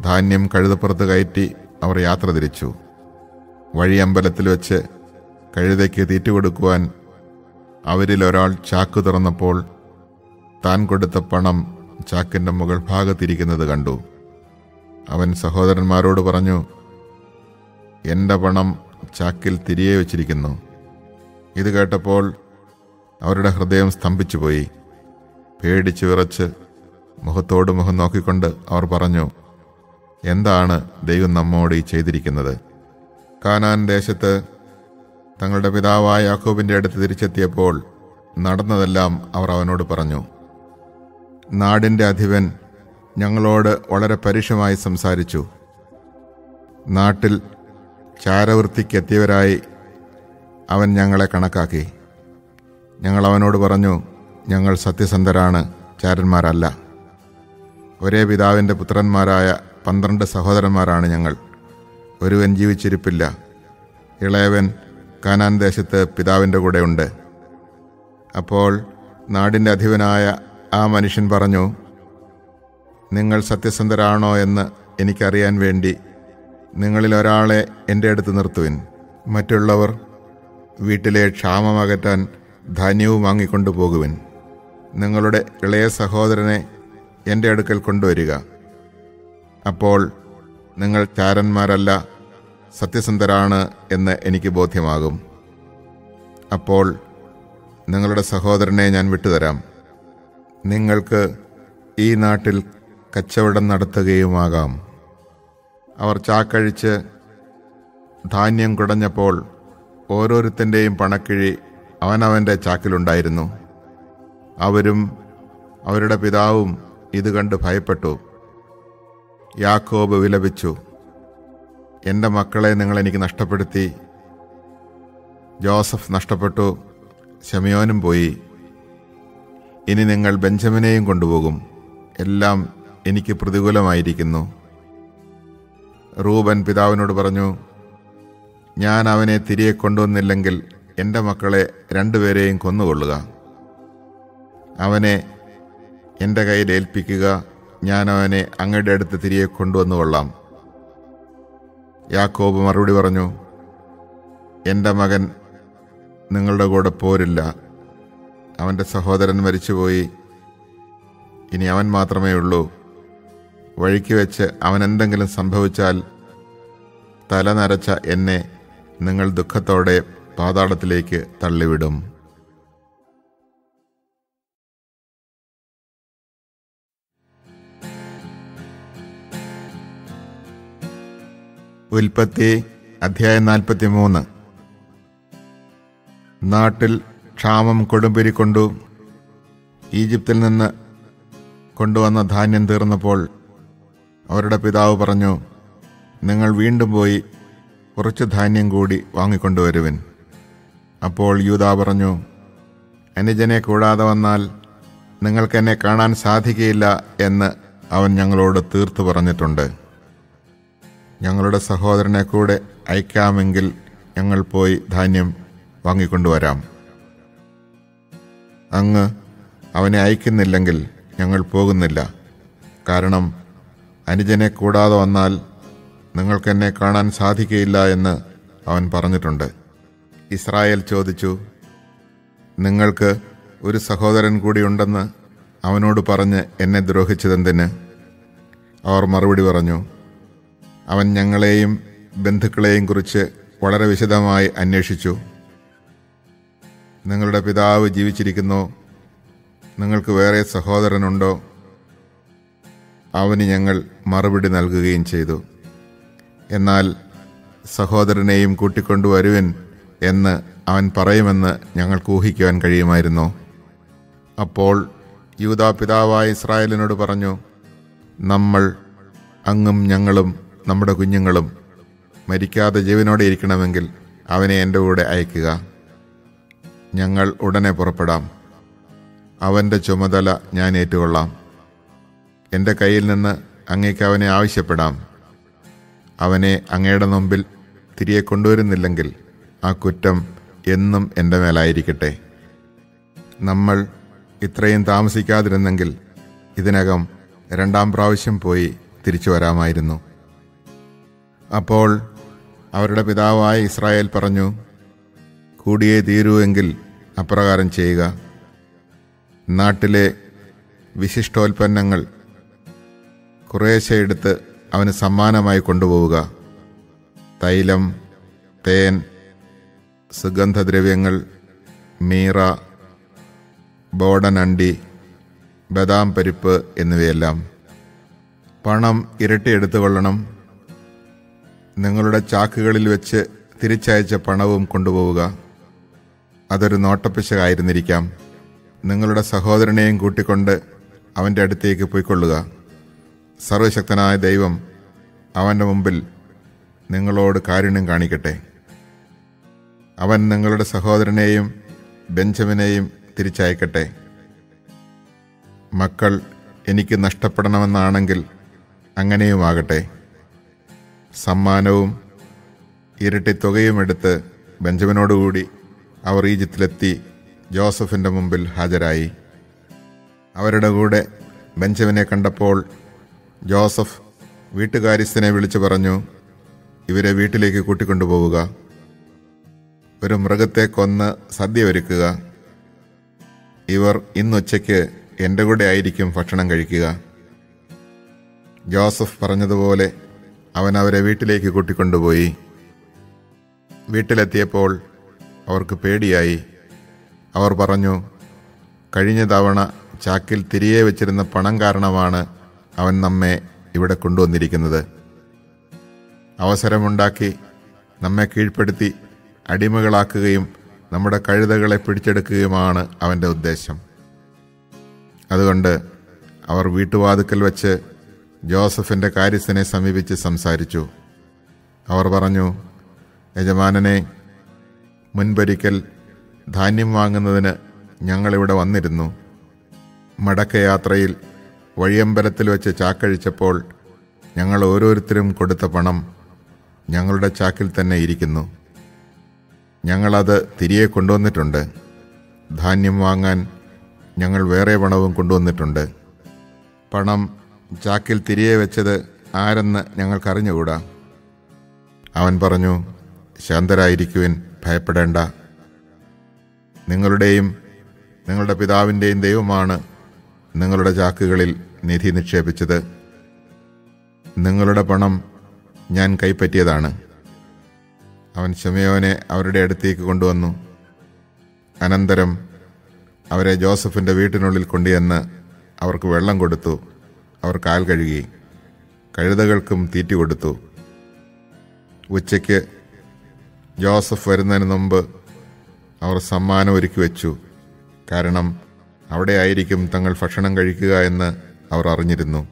ധാന്യം കഴുതപ്പുറത്ത് കയറ്റി അവർ യാത്ര തിരിച്ചു. വഴി അമ്പലത്തിൽ വെച്ച് കഴുതയ്ക്ക് തീറ്റ കൊടുക്കുവാൻ അവരിൽ ഒരാൾ ചാക്ക് തുറന്നപ്പോൾ താൻ കൊടുത്ത പണം ചാക്കിന്റെ മുകൾ ഭാഗത്തിരിക്കുന്നത് കണ്ടു. അവൻ സഹോദരന്മാരോട് പറഞ്ഞു എന്റെ പണം ചാക്കിൽ തിരികെ വച്ചിരിക്കുന്നു. ഇത് കേട്ടപ്പോൾ അവരുടെ ഹൃദയം സ്തംഭിച്ചുപോയി. പേടിച്ച് വിറച്ച് മുഖത്തോട് മുഖം നോക്കിക്കൊണ്ട് അവർ പറഞ്ഞു എന്താണ് ദൈവം നമ്മോട് ഈ ചെയ്തിരിക്കുന്നത്? കാനാൻ ദേശത്ത് തങ്ങളുടെ പിതാവായ യാക്കോബിന്റെ അടുത്ത് തിരിച്ചെത്തിയപ്പോൾ നടന്നതെല്ലാം അവർ അവനോട് പറഞ്ഞു നാടിന്റെ അധിപൻ ഞങ്ങളോട് വളരെ പരുഷമായി സംസാരിച്ചു. നാട്ടിൽ ചാരവൃത്തിക്കെത്തിയവരായി അവൻ ഞങ്ങളെ കണക്കാക്കി. ഞങ്ങൾ അവനോട് പറഞ്ഞു ഞങ്ങൾ സത്യസന്ധരാണ് ചാരന്മാരല്ല. ഒരേ പിതാവിന്റെ പുത്രന്മാരായ പന്ത്രണ്ട് സഹോദരന്മാരാണ് ഞങ്ങൾ. ഒരുവൻ ജീവിച്ചിരിപ്പില്ല. ഇളയവൻ കാനാൻ ദേശത്ത് പിതാവിന്റെ കൂടെ ഉണ്ട്. അപ്പോൾ നാടിന്റെ അധിപനായ ആ മനുഷ്യൻ പറഞ്ഞു നിങ്ങൾ സത്യസന്ധരാണോ എന്ന് എനിക്കറിയാൻ വേണ്ടി നിങ്ങളിൽ ഒരാളെ എന്റെ അടുത്ത് നിർത്തുവിൻ. മറ്റുള്ളവർ വീട്ടിലെ ക്ഷാമമകറ്റാൻ ധാന്യവും വാങ്ങിക്കൊണ്ടു പോകുവിൻ നിങ്ങളുടെ ഇളയ സഹോദരനെ എന്റെ അടുക്കൽ കൊണ്ടുവരിക. അപ്പോൾ നിങ്ങൾ ചാരന്മാരല്ല സത്യസന്ധരാണ് എന്ന് എനിക്ക് ബോധ്യമാകും. അപ്പോൾ നിങ്ങളുടെ സഹോദരനെ ഞാൻ വിട്ടുതരാം. നിങ്ങൾക്ക് ഈ നാട്ടിൽ കച്ചവടം നടത്തുകയുമാകാം. അവർ ചാക്കഴിച്ച് ധാന്യം കുടഞ്ഞപ്പോൾ ഓരോരുത്തന്റെയും പണക്കിഴി അവനവന്റെ ചാക്കിലുണ്ടായിരുന്നു. അവരും അവരുടെ പിതാവും ഇത് കണ്ട് ഭയപ്പെട്ടു. യാക്കോബ് വിലപിച്ചു എന്റെ മക്കളെ നിങ്ങൾ എനിക്ക് നഷ്ടപ്പെടുത്തി. ജോസഫ് നഷ്ടപ്പെട്ടു ശമയോനും പോയി. ഇനി നിങ്ങൾ ബെഞ്ചമിനെയും കൊണ്ടുപോകും എല്ലാം എനിക്ക് പ്രതികൂലമായിരിക്കുന്നു. റൂബൻ പിതാവിനോട് പറഞ്ഞു ഞാൻ അവനെ തിരികെ കൊണ്ടുവന്നില്ലെങ്കിൽ എന്റെ മക്കളെ രണ്ടുപേരെയും കൊന്നുകൊള്ളുക. അവനെ എന്റെ കയ്യിൽ ഏൽപ്പിക്കുക ഞാൻ അവനെ അങ്ങയുടെ അടുത്ത് തിരികെ കൊണ്ടുവന്നു കൊള്ളാം. യാക്കോബ് മറുപടി പറഞ്ഞു എന്റെ മകൻ നിങ്ങളുടെ കൂടെ പോരില്ല. അവന്റെ സഹോദരൻ മരിച്ചുപോയി. ഇനി അവൻ മാത്രമേ ഉള്ളൂ. വഴിക്ക് വെച്ച് അവൻ എന്തെങ്കിലും സംഭവിച്ചാൽ തല നരച്ച എന്നെ നിങ്ങൾ ദുഃഖത്തോടെ പാതാളത്തിലേക്ക് തള്ളിവിടും. ഉൽപ്പത്തി അധ്യായം നാൽപ്പത്തി മൂന്ന് നാട്ടിൽ ക്ഷാമം കൊടുമ്പിരി കൊണ്ടു ഈജിപ്തിൽ നിന്ന് കൊണ്ടുവന്ന ധാന്യം തീർന്നപ്പോൾ അവരുടെ പിതാവ് പറഞ്ഞു നിങ്ങൾ വീണ്ടും പോയി കുറച്ച് ധാന്യം കൂടി വാങ്ങിക്കൊണ്ടുവരുവിൻ. അപ്പോൾ യൂത പറഞ്ഞു അനുജനെ കൂടാതെ വന്നാൽ നിങ്ങൾക്കെന്നെ കാണാൻ സാധിക്കയില്ല എന്ന് അവൻ ഞങ്ങളോട് തീർത്തു പറഞ്ഞിട്ടുണ്ട്. ഞങ്ങളുടെ സഹോദരനെ കൂടെ അയക്കാമെങ്കിൽ ഞങ്ങൾ പോയി ധാന്യം വാങ്ങിക്കൊണ്ടുവരാം. അങ്ങ് അവനെ അയക്കുന്നില്ലെങ്കിൽ ഞങ്ങൾ പോകുന്നില്ല. കാരണം അനുജനെ കൂടാതെ വന്നാൽ നിങ്ങൾക്കെന്നെ കാണാൻ സാധിക്കയില്ല എന്ന് അവൻ പറഞ്ഞിട്ടുണ്ട്. ഇസ്രായേൽ ചോദിച്ചു നിങ്ങൾക്ക് ഒരു സഹോദരൻ കൂടിയുണ്ടെന്ന് അവനോട് പറഞ്ഞ് എന്നെ ദ്രോഹിച്ചതെന്തിന്? അവർ മറുപടി പറഞ്ഞു അവൻ ഞങ്ങളെയും ബന്ധുക്കളെയും കുറിച്ച് വളരെ വിശദമായി അന്വേഷിച്ചു. നിങ്ങളുടെ പിതാവ് ജീവിച്ചിരിക്കുന്നു. നിങ്ങൾക്ക് വേറെ സഹോദരനുണ്ടോ? അവന് ഞങ്ങൾ മറുപടി നൽകുകയും ചെയ്തു. എന്നാൽ സഹോദരനെയും കൂട്ടിക്കൊണ്ടുവരുവൻ എന്ന് അവൻ പറയുമെന്ന് ഞങ്ങൾക്ക് ഊഹിക്കുവാൻ കഴിയുമായിരുന്നു. അപ്പോൾ യൂതാ പിതാവായ ഇസ്രായേലിനോട് പറഞ്ഞു നമ്മൾ അങ്ങും ഞങ്ങളും നമ്മുടെ കുഞ്ഞുങ്ങളും മരിക്കാതെ ജീവനോടെ ഇരിക്കണമെങ്കിൽ അവനെ എന്റെ കൂടെ അയക്കുക. ഞങ്ങൾ ഉടനെ പുറപ്പെടാം. അവന്റെ ചുമതല ഞാൻ ഏറ്റുകൊള്ളാം. എന്റെ കയ്യിൽ നിന്ന് അങ്ങേക്ക് അവനെ ആവശ്യപ്പെടാം. അവനെ അങ്ങയുടെ മുമ്പിൽ തിരികെ കൊണ്ടുവരുന്നില്ലെങ്കിൽ ആ കുറ്റം എന്നും എന്റെ മേലായിരിക്കട്ടെ. നമ്മൾ ഇത്രയും താമസിക്കാതിരുന്നെങ്കിൽ ഇതിനകം രണ്ടാം പ്രാവശ്യം പോയി തിരിച്ചു വരാമായിരുന്നു. അപ്പോൾ അവരുടെ പിതാവായ ഇസ്രായേൽ പറഞ്ഞു കൂടിയേ തീരൂ എങ്കിൽ അപ്രകാരം ചെയ്യുക. നാട്ടിലെ വിശിഷ്ടോൽപ്പന്നങ്ങൾ കുറേശ്ശെ എടുത്ത് അവന് സമ്മാനമായി കൊണ്ടുപോവുക. തൈലം തേൻ സുഗന്ധദ്രവ്യങ്ങൾ മീറ ബോഡനണ്ടി ബദാം പരിപ്പ് എന്നിവയെല്ലാം. പണം ഇരട്ടി എടുത്തുകൊള്ളണം. നിങ്ങളുടെ ചാക്കുകളിൽ വെച്ച് തിരിച്ചയച്ച പണവും കൊണ്ടുപോവുക. അതൊരു നോട്ടപ്പിശകായിരുന്നിരിക്കാം. നിങ്ങളുടെ സഹോദരനെയും കൂട്ടിക്കൊണ്ട് അവന്റെ അടുത്തേക്ക് പോയിക്കൊള്ളുക. സർവശക്തനായ ദൈവം അവന്റെ മുമ്പിൽ നിങ്ങളോട് കാരുണ്യം കാണിക്കട്ടെ. അവൻ നിങ്ങളുടെ സഹോദരനെയും ബെഞ്ചമിനെയും തിരിച്ചയക്കട്ടെ. മക്കൾ എനിക്ക് നഷ്ടപ്പെടണമെന്നാണെങ്കിൽ അങ്ങനെയുമാകട്ടെ. സമ്മാനവും ഇരട്ടി തുകയും എടുത്ത് ബെഞ്ചമിനോടുകൂടി അവർ ഈജിപ്തിലെത്തി ജോസഫിന്റെ മുമ്പിൽ ഹാജരായി. അവരുടെ കൂടെ ബെഞ്ചമിനെ കണ്ടപ്പോൾ ജോസഫ് വീട്ടുകാര്യസ്ഥനെ വിളിച്ചു പറഞ്ഞു ഇവരെ വീട്ടിലേക്ക് കൂട്ടിക്കൊണ്ടുപോവുക. ഒരു മൃഗത്തെ കൊന്ന് സദ്യ ഒരുക്കുക. ഇവർ ഇന്നുച്ചയ്ക്ക് എന്റെ കൂടെ ആയിരിക്കും ഭക്ഷണം കഴിക്കുക. ജോസഫ് പറഞ്ഞതുപോലെ അവൻ അവരെ വീട്ടിലേക്ക് കൂട്ടിക്കൊണ്ടുപോയി. വീട്ടിലെത്തിയപ്പോൾ അവർക്ക് പേടിയായി. അവർ പറഞ്ഞു കഴിഞ്ഞ തവണ ചാക്കിൽ തിരികെ വെച്ചിരുന്ന പണം കാരണമാണ് അവൻ നമ്മെ ഇവിടെ കൊണ്ടുവന്നിരിക്കുന്നത്. അവസരമുണ്ടാക്കി നമ്മെ കീഴ്പ്പെടുത്തി അടിമകളാക്കുകയും നമ്മുടെ കഴുതകളെ പിടിച്ചെടുക്കുകയുമാണ് അവന്റെ ഉദ്ദേശം. അതുകൊണ്ട് അവർ വീട്ടുവാതുക്കൽ വെച്ച് ജോസഫിന്റെ കാര്യസ്ഥനെ സമീപിച്ച് സംസാരിച്ചു. അവർ പറഞ്ഞു യജമാനനെ മുൻപൊരിക്കൽ ധാന്യം വാങ്ങുന്നതിന് ഞങ്ങളിവിടെ വന്നിരുന്നു. മടക്കയാത്രയിൽ വഴിയമ്പലത്തിൽ വെച്ച് ചാക്കഴിച്ചപ്പോൾ ഞങ്ങൾ ഓരോരുത്തരും കൊടുത്ത പണം ഞങ്ങളുടെ ചാക്കിൽ തന്നെ ഇരിക്കുന്നു. ഞങ്ങളത് തിരികെ കൊണ്ടുവന്നിട്ടുണ്ട്. ധാന്യം വാങ്ങാൻ ഞങ്ങൾ വേറെ പണവും കൊണ്ടുവന്നിട്ടുണ്ട്. പണം ചാക്കിൽ തിരികെ വെച്ചത് ആരെന്ന് ഞങ്ങൾക്കറിഞ്ഞുകൂടാ? അവൻ പറഞ്ഞു ശാന്തരായിരിക്കുവിൻ ഭയപ്പെടേണ്ട. നിങ്ങളുടെയും നിങ്ങളുടെ പിതാവിന്റെയും ദൈവമാണ് നിങ്ങളുടെ ചാക്കുകളിൽ നിധി നിക്ഷേപിച്ചത്. നിങ്ങളുടെ പണം ഞാൻ കൈപ്പറ്റിയതാണ്. അവൻ ഷമയോനെ അവരുടെ അടുത്തേക്ക് കൊണ്ടുവന്നു. അനന്തരം അവരെ ജോസഫിന്റെ വീട്ടിനുള്ളിൽ കൊണ്ടുവന്ന് അവർക്ക് വെള്ളം കൊടുത്തു. അവർ കാൽ കഴുകി കഴുതകൾക്കും തീറ്റി കൊടുത്തു. ഉച്ചയ്ക്ക് ജോസഫ് വരുന്നതിന് മുമ്പ് അവർ സമ്മാനം ഒരുക്കി വെച്ചു. കാരണം അവിടെ ആയിരിക്കും തങ്ങൾ ഭക്ഷണം കഴിക്കുക എന്ന് അവർ അറിഞ്ഞിരുന്നു.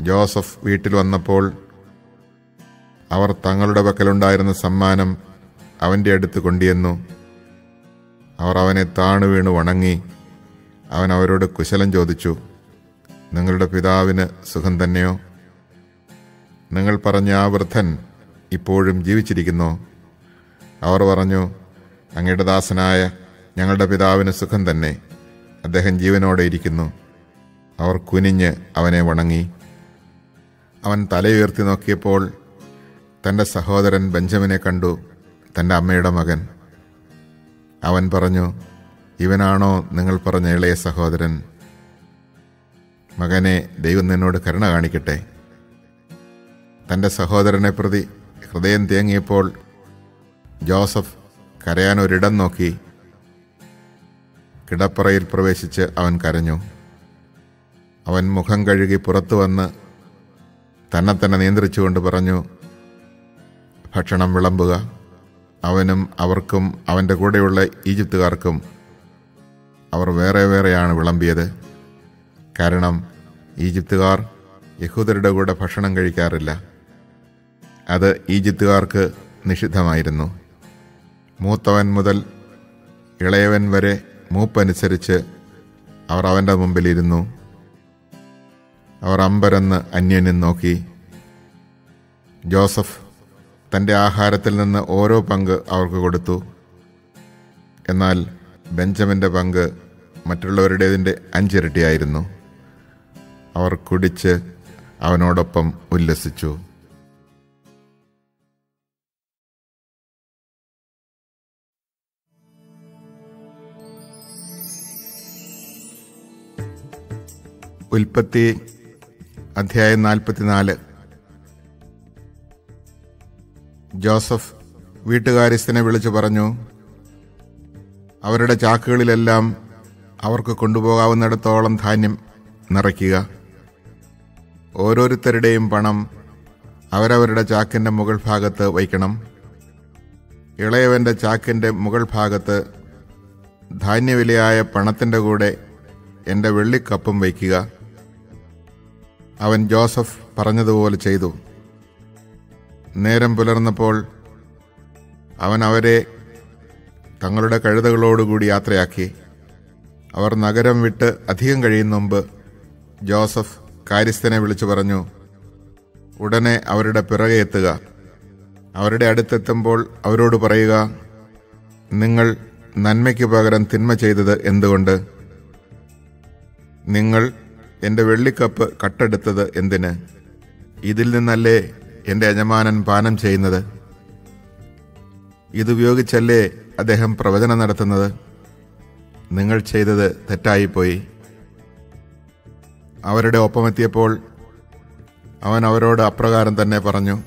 ജോസഫ് വീട്ടിൽ വന്നപ്പോൾ അവർ തങ്ങളുടെ പക്കലുണ്ടായിരുന്ന സമ്മാനം അവന്റെ അടുത്ത് കൊണ്ടുവന്നു അവർ അവനെ താണു വീണു വണങ്ങി അവൻ അവരോട് കുശലം ചോദിച്ചു. നിങ്ങളുടെ പിതാവിന് സുഖം തന്നെയോ? നിങ്ങൾ പറഞ്ഞ ആ വൃദ്ധൻ ഇപ്പോഴും ജീവിച്ചിരിക്കുന്നു. അവർ പറഞ്ഞു അങ്ങയുടെ ദാസനായ ഞങ്ങളുടെ പിതാവിന് സുഖം തന്നെ. അദ്ദേഹം ജീവനോടെ ഇരിക്കുന്നു. അവർ കുനിഞ്ഞ് അവനെ വണങ്ങി. അവൻ തലയുയർത്തി നോക്കിയപ്പോൾ തന്റെ സഹോദരൻ ബെഞ്ചമിനെ കണ്ടു തന്റെ അമ്മയുടെ മകൻ. അവൻ പറഞ്ഞു ഇവനാണോ നിങ്ങൾ പറഞ്ഞ ഇളയ സഹോദരൻ? മകനെ ദൈവം നിന്നോട് കരുണ കാണിക്കട്ടെ. തന്റെ സഹോദരനെ പ്രതി ഹൃദയം തേങ്ങിയപ്പോൾ ജോസഫ് കരയാൻ ഒരിടം നോക്കി കിടപ്പറയിൽ പ്രവേശിച്ച് അവൻ കരഞ്ഞു. അവൻ മുഖം കഴുകി പുറത്തു വന്ന് തന്നെ തന്നെ നിയന്ത്രിച്ചുകൊണ്ട് പറഞ്ഞു ഭക്ഷണം വിളമ്പുക. അവനും അവർക്കും അവന്റെ കൂടെയുള്ള ഈജിപ്തുകാർക്കും അവർ വേറെ വേറെയാണ് വിളമ്പിയത്. കാരണം ഈജിപ്തുകാർ യഹൂദരുടെ കൂടെ ഭക്ഷണം കഴിക്കാറില്ല. അത് ഈജിപ്തുകാർക്ക് നിഷിദ്ധമായിരുന്നു. മൂത്തവൻ മുതൽ ഇളയവൻ വരെ മൂപ്പനുസരിച്ച് അവർ അവന്റെ മുമ്പിലിരുന്നു. അവർ അമ്പരന്ന് അന്യനും നോക്കി. ജോസഫ് തന്റെ ആഹാരത്തിൽ നിന്ന് ഓരോ പങ്ക് അവർക്ക് കൊടുത്തു. എന്നാൽ ബെഞ്ചമിന്റെ പങ്ക് മറ്റുള്ളവരുടേതിന്റെ അഞ്ചിരട്ടിയായിരുന്നു. അവർ കുടിച്ച് അവനോടൊപ്പം ഉല്ലസിച്ചു. ഉൽപ്പത്തി അധ്യായം നാൽപ്പത്തിനാല്. ജോസഫ് വീട്ടുകാര്യസ്ഥനെ വിളിച്ചു പറഞ്ഞു അവരുടെ ചാക്കുകളിലെല്ലാം അവർക്ക് കൊണ്ടുപോകാവുന്നിടത്തോളം ധാന്യം നിറയ്ക്കുക. ഓരോരുത്തരുടെയും പണം അവരവരുടെ ചാക്കിന്റെ മുകൾ ഭാഗത്ത് വയ്ക്കണം. ഇളയവന്റെ ചാക്കിന്റെ മുകൾ ഭാഗത്ത് ധാന്യവിലയായ പണത്തിന്റെ കൂടെ എന്റെ വെള്ളിക്കപ്പും വയ്ക്കുക. അവൻ ജോസഫ് പറഞ്ഞതുപോലെ ചെയ്തു. നേരം പുലർന്നപ്പോൾ അവൻ അവരെ തങ്ങളുടെ കഴുതകളോടുകൂടി യാത്രയാക്കി. അവർ നഗരം വിട്ട് അധികം കഴിയുന്ന മുമ്പ് ജോസഫ് കാര്യസ്ഥനെ വിളിച്ചു പറഞ്ഞു ഉടനെ അവരുടെ പിറകെ എത്തുക. അവരുടെ അടുത്തെത്തുമ്പോൾ അവരോട് പറയുക നിങ്ങൾ നന്മയ്ക്ക് പകരം തിന്മ ചെയ്തത് എന്തുകൊണ്ട്? നിങ്ങൾ എന്റെ വെള്ളിക്കപ്പ് കട്ടെടുത്തത് എന്തിന്? ഇതിൽ നിന്നല്ലേ എന്റെ യജമാനൻ പാനം ചെയ്യുന്നത്? ഇതുപയോഗിച്ചല്ലേ അദ്ദേഹം പ്രവചനം നടത്തുന്നത്? നിങ്ങൾ ചെയ്തത് തെറ്റായിപ്പോയി. അവരുടെ ഒപ്പമെത്തിയപ്പോൾ അവൻ അവരോട് അപ്രകാരം തന്നെ പറഞ്ഞു.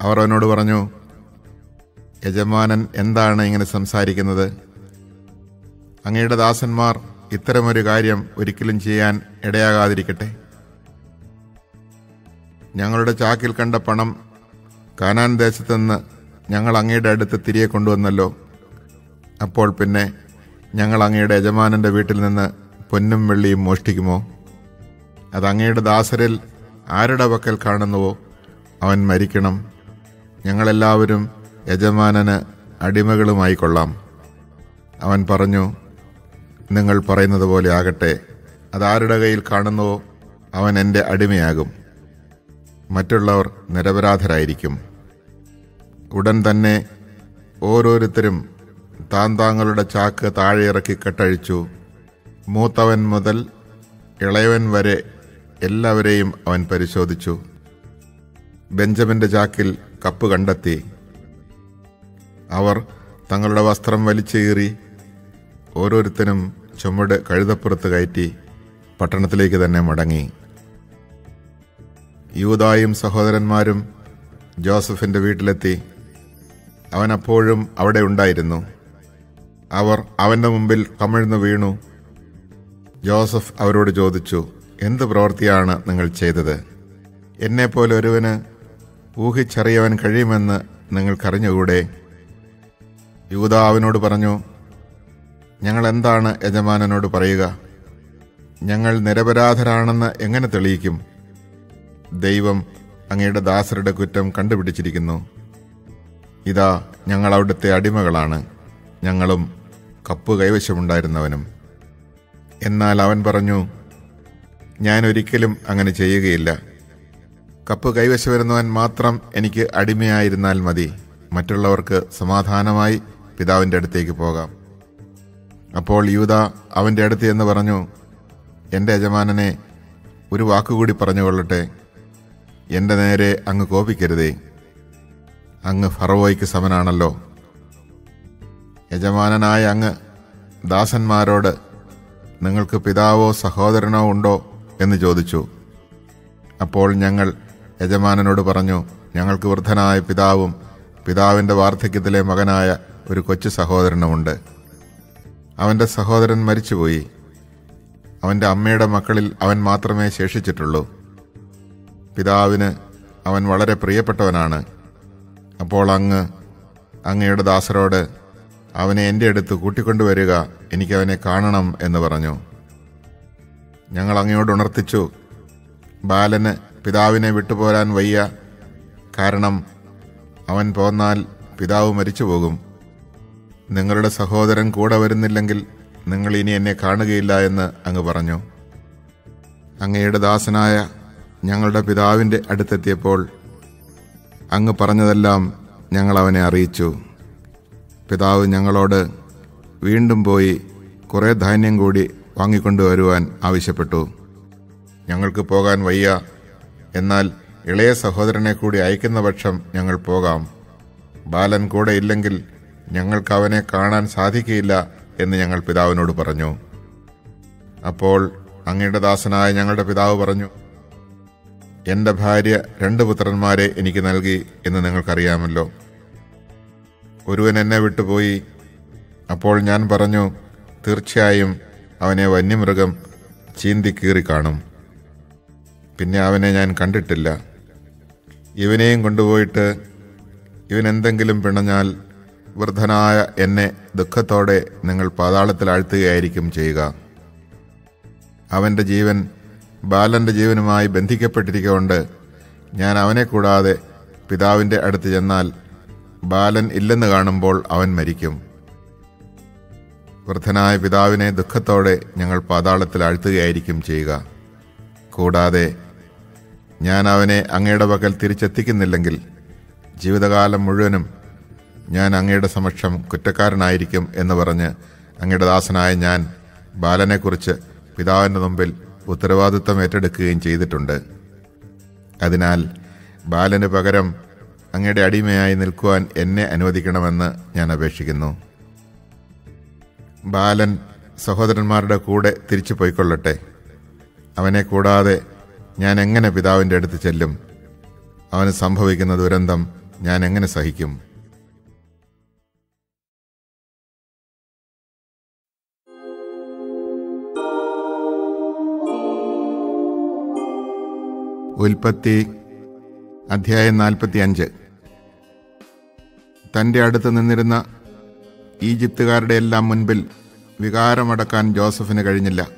അവർ അവനോട് പറഞ്ഞു യജമാനൻ എന്താണ് ഇങ്ങനെ സംസാരിക്കുന്നത്? അങ്ങയുടെ ദാസന്മാർ ഇത്തരമൊരു കാര്യം ഒരിക്കലും ചെയ്യാൻ ഇടയാകാതിരിക്കട്ടെ. ഞങ്ങളുടെ ചാക്കിൽ കണ്ട പണം കാനാൻ ദേശത്തുനിന്ന് ഞങ്ങൾ അങ്ങയുടെ അടുത്ത് തിരികെ കൊണ്ടുവന്നല്ലോ. അപ്പോൾ പിന്നെ ഞങ്ങൾ അങ്ങയുടെ യജമാനന്റെ വീട്ടിൽ നിന്ന് പൊന്നും വെള്ളിയും മോഷ്ടിക്കുമോ? അത് അങ്ങയുടെ ദാസരിൽ ആരുടെ വക്കൽ കാണുന്നുവോ? അവൻ മരിക്കണം. ഞങ്ങളെല്ലാവരും യജമാനന് അടിമകളുമായി കൊള്ളാം. അവൻ പറഞ്ഞു നിങ്ങൾ പറയുന്നത് പോലെ ആകട്ടെ. അതാരുടെ കയ്യിൽ കാണുന്നുവോ? അവൻ എന്റെ അടിമയാകും. മറ്റുള്ളവർ നിരപരാധരായിരിക്കും. ഉടൻ തന്നെ ഓരോരുത്തരും താൻ താങ്കളുടെ ചാക്ക് താഴെ ഇറക്കി കെട്ടഴിച്ചു. മൂത്തവൻ മുതൽ ഇളയവൻ വരെ എല്ലാവരെയും അവൻ പരിശോധിച്ചു. ബെഞ്ചമിന്റെ ചാക്കിൽ കപ്പ് കണ്ടെത്തി. അവർ തങ്ങളുടെ വസ്ത്രം വലിച്ചേറി ഓരോരുത്തരും ചുമട് കഴുതപ്പുറത്ത് കയറ്റി പട്ടണത്തിലേക്ക് തന്നെ മടങ്ങി. യൂതായും സഹോദരന്മാരും ജോസഫിന്റെ വീട്ടിലെത്തി. അവൻ അപ്പോഴും അവിടെ ഉണ്ടായിരുന്നു. അവർ അവന്റെ മുമ്പിൽ കമിഴ്ന്നു വീണു. ജോസഫ് അവരോട് ചോദിച്ചു എന്ത് പ്രവൃത്തിയാണ് നിങ്ങൾ ചെയ്തത്? എന്നെപ്പോലെ ഒരുവന് ഊഹിച്ചറിയാൻ കഴിയുമെന്ന് നിങ്ങൾക്കറിഞ്ഞുകൂടെ? യൂത അവനോട് പറഞ്ഞു ഞങ്ങൾ എന്താണ് യജമാനനോട് പറയുക? ഞങ്ങൾ നിരപരാധരാണെന്ന് എങ്ങനെ തെളിയിക്കും? ദൈവം അങ്ങയുടെ ദാസരുടെ കുറ്റം കണ്ടുപിടിച്ചിരിക്കുന്നു. ഇതാ ഞങ്ങൾ അവിടുത്തെ അടിമകളാണ്. ഞങ്ങളും കപ്പ് കൈവശമുണ്ടായിരുന്നവനും എന്നാൽ അവൻ പറഞ്ഞു ഞാൻ ഒരിക്കലും അങ്ങനെ ചെയ്യുകയില്ല. കപ്പ് കൈവശം വരുന്നവൻ മാത്രം എനിക്ക് അടിമയായിരുന്നാൽ മതി. മറ്റുള്ളവർക്ക് സമാധാനമായി പിതാവിന്റെ അടുത്തേക്ക് പോകാം. അപ്പോൾ യൂത അവന്റെ അടുത്ത് എന്ന് പറഞ്ഞു എന്റെ യജമാനനെ ഒരു വാക്കുകൂടി പറഞ്ഞുകൊള്ളട്ടെ. എന്റെ നേരെ അങ്ങ് കോപിക്കരുതേ. അങ്ങ് ഫറവോയ്ക്ക് സമനാണല്ലോ. യജമാനനായ അങ്ങ് ദാസന്മാരോട് നിങ്ങൾക്ക് പിതാവോ സഹോദരനോ ഉണ്ടോ എന്ന് ചോദിച്ചു. അപ്പോൾ ഞങ്ങൾ യജമാനനോട് പറഞ്ഞു ഞങ്ങൾക്ക് വൃദ്ധനായ പിതാവും പിതാവിന്റെ വാർദ്ധക്യത്തിലെ മകനായ ഒരു കൊച്ചു സഹോദരനുമുണ്ട് അവന്റെ സഹോദരൻ മരിച്ചുപോയി. അവന്റെ അമ്മയുടെ മക്കളിൽ അവൻ മാത്രമേ ശേഷിച്ചിട്ടുള്ളൂ. പിതാവിന് അവൻ വളരെ പ്രിയപ്പെട്ടവനാണ്. അപ്പോൾ അങ്ങ് അങ്ങയുടെ ദാസരോട് അവനെ എന്റെ അടുത്ത് കൂട്ടിക്കൊണ്ടുവരിക എനിക്ക് അവനെ കാണണം എന്ന് പറഞ്ഞു. ഞങ്ങൾ അങ്ങയോട് ഉണർത്തിച്ചു. ബാലന് പിതാവിനെ വിട്ടുപോരാൻ വയ്യ. കാരണം അവൻ പോന്നാൽ പിതാവ് മരിച്ചു പോകും നിങ്ങളുടെ സഹോദരൻ കൂടെ വരുന്നില്ലെങ്കിൽ നിങ്ങൾ ഇനി എന്നെ കാണുകയില്ല എന്ന് അങ്ങ് പറഞ്ഞു. അങ്ങയുടെ ദാസനായ ഞങ്ങളുടെ പിതാവിന്റെ അടുത്തെത്തിയപ്പോൾ അങ്ങ് പറഞ്ഞതെല്ലാം ഞങ്ങൾ അവനെ അറിയിച്ചു. പിതാവ് ഞങ്ങളോട് വീണ്ടും പോയി കുറേ ധാന്യം കൂടി വാങ്ങിക്കൊണ്ടുവരുവാൻ ആവശ്യപ്പെട്ടു. ഞങ്ങൾക്ക് പോകാൻ വയ്യ. എന്നാൽ ഇളയ സഹോദരനെ കൂടി അയക്കുന്ന പക്ഷം ഞങ്ങൾ പോകാം. ബാലൻ കൂടെ ഇല്ലെങ്കിൽ ഞങ്ങൾക്ക് അവനെ കാണാൻ സാധിക്കില്ല എന്ന് ഞങ്ങൾ പിതാവിനോട് പറഞ്ഞു. അപ്പോൾ അങ്ങയുടെ ദാസനായ ഞങ്ങളുടെ പിതാവ് പറഞ്ഞു എന്റെ ഭാര്യ രണ്ട് പുത്രന്മാരെ എനിക്ക് നൽകി എന്ന് നിങ്ങൾക്കറിയാമല്ലോ. ഒരുവൻ എന്നെ വിട്ടുപോയി. അപ്പോൾ ഞാൻ പറഞ്ഞു തീർച്ചയായും അവനെ വന്യമൃഗം ചീന്തിക്കീറി കാണും. പിന്നെ അവനെ ഞാൻ കണ്ടിട്ടില്ല. ഇവനെയും കൊണ്ടുപോയിട്ട് ഇവൻ എന്തെങ്കിലും പിണഞ്ഞാൽ വൃദ്ധനായ എന്നെ ദുഃഖത്തോടെ നിങ്ങൾ പാതാളത്തിൽ ആഴ്ത്തുകയായിരിക്കും ചെയ്യുക. അവന്റെ ജീവൻ ബാലന്റെ ജീവനുമായി ബന്ധിക്കപ്പെട്ടിരിക്കൊണ്ട് ഞാൻ അവനെ കൂടാതെ പിതാവിന്റെ അടുത്ത് ചെന്നാൽ ബാലൻ ഇല്ലെന്ന് കാണുമ്പോൾ അവൻ മരിക്കും. വൃദ്ധനായ പിതാവിനെ ദുഃഖത്തോടെ ഞങ്ങൾ പാതാളത്തിൽ ആഴ്ത്തുകയായിരിക്കും ചെയ്യുക. കൂടാതെ ഞാൻ അവനെ അങ്ങയുടെ പക്കൽ തിരിച്ചെത്തിക്കുന്നില്ലെങ്കിൽ ജീവിതകാലം മുഴുവനും ഞാൻ അങ്ങയുടെ സമക്ഷം കുറ്റക്കാരനായിരിക്കും എന്ന് പറഞ്ഞ് അങ്ങയുടെ ദാസനായ ഞാൻ ബാലനെക്കുറിച്ച് പിതാവിന്റെ മുമ്പിൽ ഉത്തരവാദിത്തം ഏറ്റെടുക്കുകയും ചെയ്തിട്ടുണ്ട്. അതിനാൽ ബാലന് പകരം അങ്ങയുടെ അടിമയായി നിൽക്കുവാൻ എന്നെ അനുവദിക്കണമെന്ന് ഞാൻ അപേക്ഷിക്കുന്നു. ബാലൻ സഹോദരന്മാരുടെ കൂടെ തിരിച്ചു പോയിക്കൊള്ളട്ടെ. അവനെ കൂടാതെ ഞാൻ എങ്ങനെ പിതാവിന്റെ അടുത്ത് ചെല്ലും? അവന് സംഭവിക്കുന്ന ദുരന്തം ഞാൻ എങ്ങനെ സഹിക്കും? ഉൽപ്പത്തി അധ്യായം നാൽപ്പത്തി അഞ്ച് തന്റെ അടുത്ത് നിന്നിരുന്ന ഈജിപ്തുകാരുടെ എല്ലാം മുൻപിൽ വികാരമടക്കാൻ ജോസഫിന് കഴിഞ്ഞില്ല.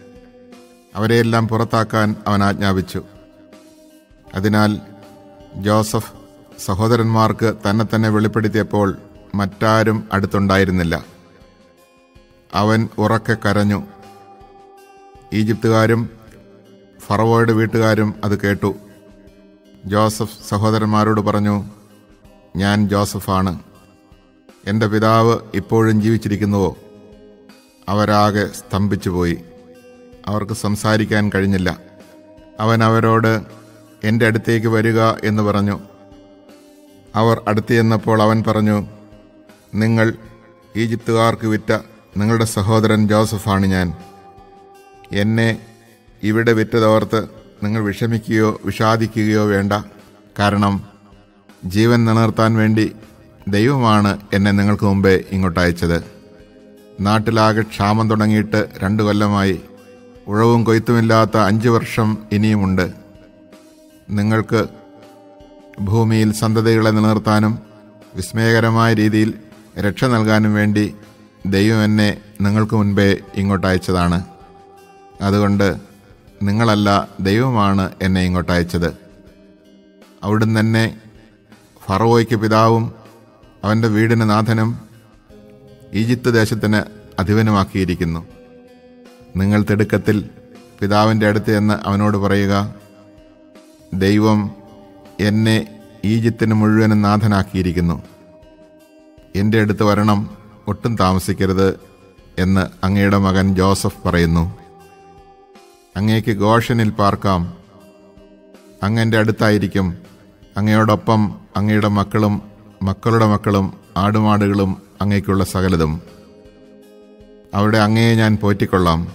അവരെയെല്ലാം പുറത്താക്കാൻ അവൻ ആജ്ഞാപിച്ചു. അതിനാൽ ജോസഫ് സഹോദരന്മാർക്ക് തന്നെ തന്നെ വെളിപ്പെടുത്തിയപ്പോൾ മറ്റാരും അടുത്തുണ്ടായിരുന്നില്ല. അവൻ ഉറക്കെ കരഞ്ഞു. ഈജിപ്തുകാരും ഫറവോയുടെ വീട്ടുകാരും അത് കേട്ടു. ജോസഫ് സഹോദരന്മാരോട് പറഞ്ഞു ഞാൻ ജോസഫാണ്. എന്റെ പിതാവ് ഇപ്പോഴും ജീവിച്ചിരിക്കുന്നുവോ? അവരാകെ സ്തംഭിച്ചുപോയി. അവർക്ക് സംസാരിക്കാൻ കഴിഞ്ഞില്ല. അവൻ അവരോട് എന്റെ അടുത്തേക്ക് വരിക എന്ന് പറഞ്ഞു. അവർ അടുത്ത് ചെന്നപ്പോൾ അവൻ പറഞ്ഞു നിങ്ങൾ ഈജിപ്തുകാർക്ക് വിറ്റ നിങ്ങളുടെ സഹോദരൻ ജോസഫാണ് ഞാൻ. എന്നെ ഇവിടെ വിറ്റതോർത്ത് നിങ്ങൾ വിഷമിക്കുകയോ വിഷാദിക്കുകയോ വേണ്ട. കാരണം ജീവൻ നിലനിർത്താൻ വേണ്ടി ദൈവമാണ് എന്നെ നിങ്ങൾക്ക് മുമ്പേ ഇങ്ങോട്ട് അയച്ചത്. നാട്ടിലാകെ ക്ഷാമം തുടങ്ങിയിട്ട് രണ്ടു കൊല്ലമായി. ഉഴവും കൊയ്ത്തുമില്ലാത്ത അഞ്ച് വർഷം ഇനിയുമുണ്ട്. നിങ്ങൾക്ക് ഭൂമിയിൽ സന്തതികളെ നിലനിർത്താനും വിസ്മയകരമായ രീതിയിൽ രക്ഷ നൽകാനും വേണ്ടി ദൈവം എന്നെ നിങ്ങൾക്ക് മുൻപേ ഇങ്ങോട്ട് അയച്ചതാണ്. അതുകൊണ്ട് നിങ്ങളല്ല ദൈവമാണ് എന്നെ ഇങ്ങോട്ട് അയച്ചത്. അവിടുന്ന് തന്നെ ഫറോയ്ക്ക് പിതാവും അവന്റെ വീടിന് നാഥനും ഈജിപ്ത് ദേശത്തിന് അധിപനുമാക്കിയിരിക്കുന്നു. നിങ്ങൾ തിടുക്കത്തിൽ പിതാവിന്റെ അടുത്ത് എന്ന് അവനോട് പറയുക ദൈവം എന്നെ ഈജിപ്തിന് മുഴുവനും നാഥനാക്കിയിരിക്കുന്നു. എന്റെ അടുത്ത് വരണം ഒട്ടും താമസിക്കരുത് എന്ന് അങ്ങയുടെ മകൻ ജോസഫ് പറയുന്നു. അങ്ങേക്ക് ഗോഷനിൽ പാർക്കാം. അങ്ങന്റെ അടുത്തായിരിക്കും. അങ്ങയോടൊപ്പം അങ്ങയുടെ മക്കളും മക്കളുടെ മക്കളും ആടുമാടുകളും അങ്ങേക്കുള്ള സകലതും. അവിടെ അങ്ങയെ ഞാൻ പോറ്റിക്കൊള്ളാം.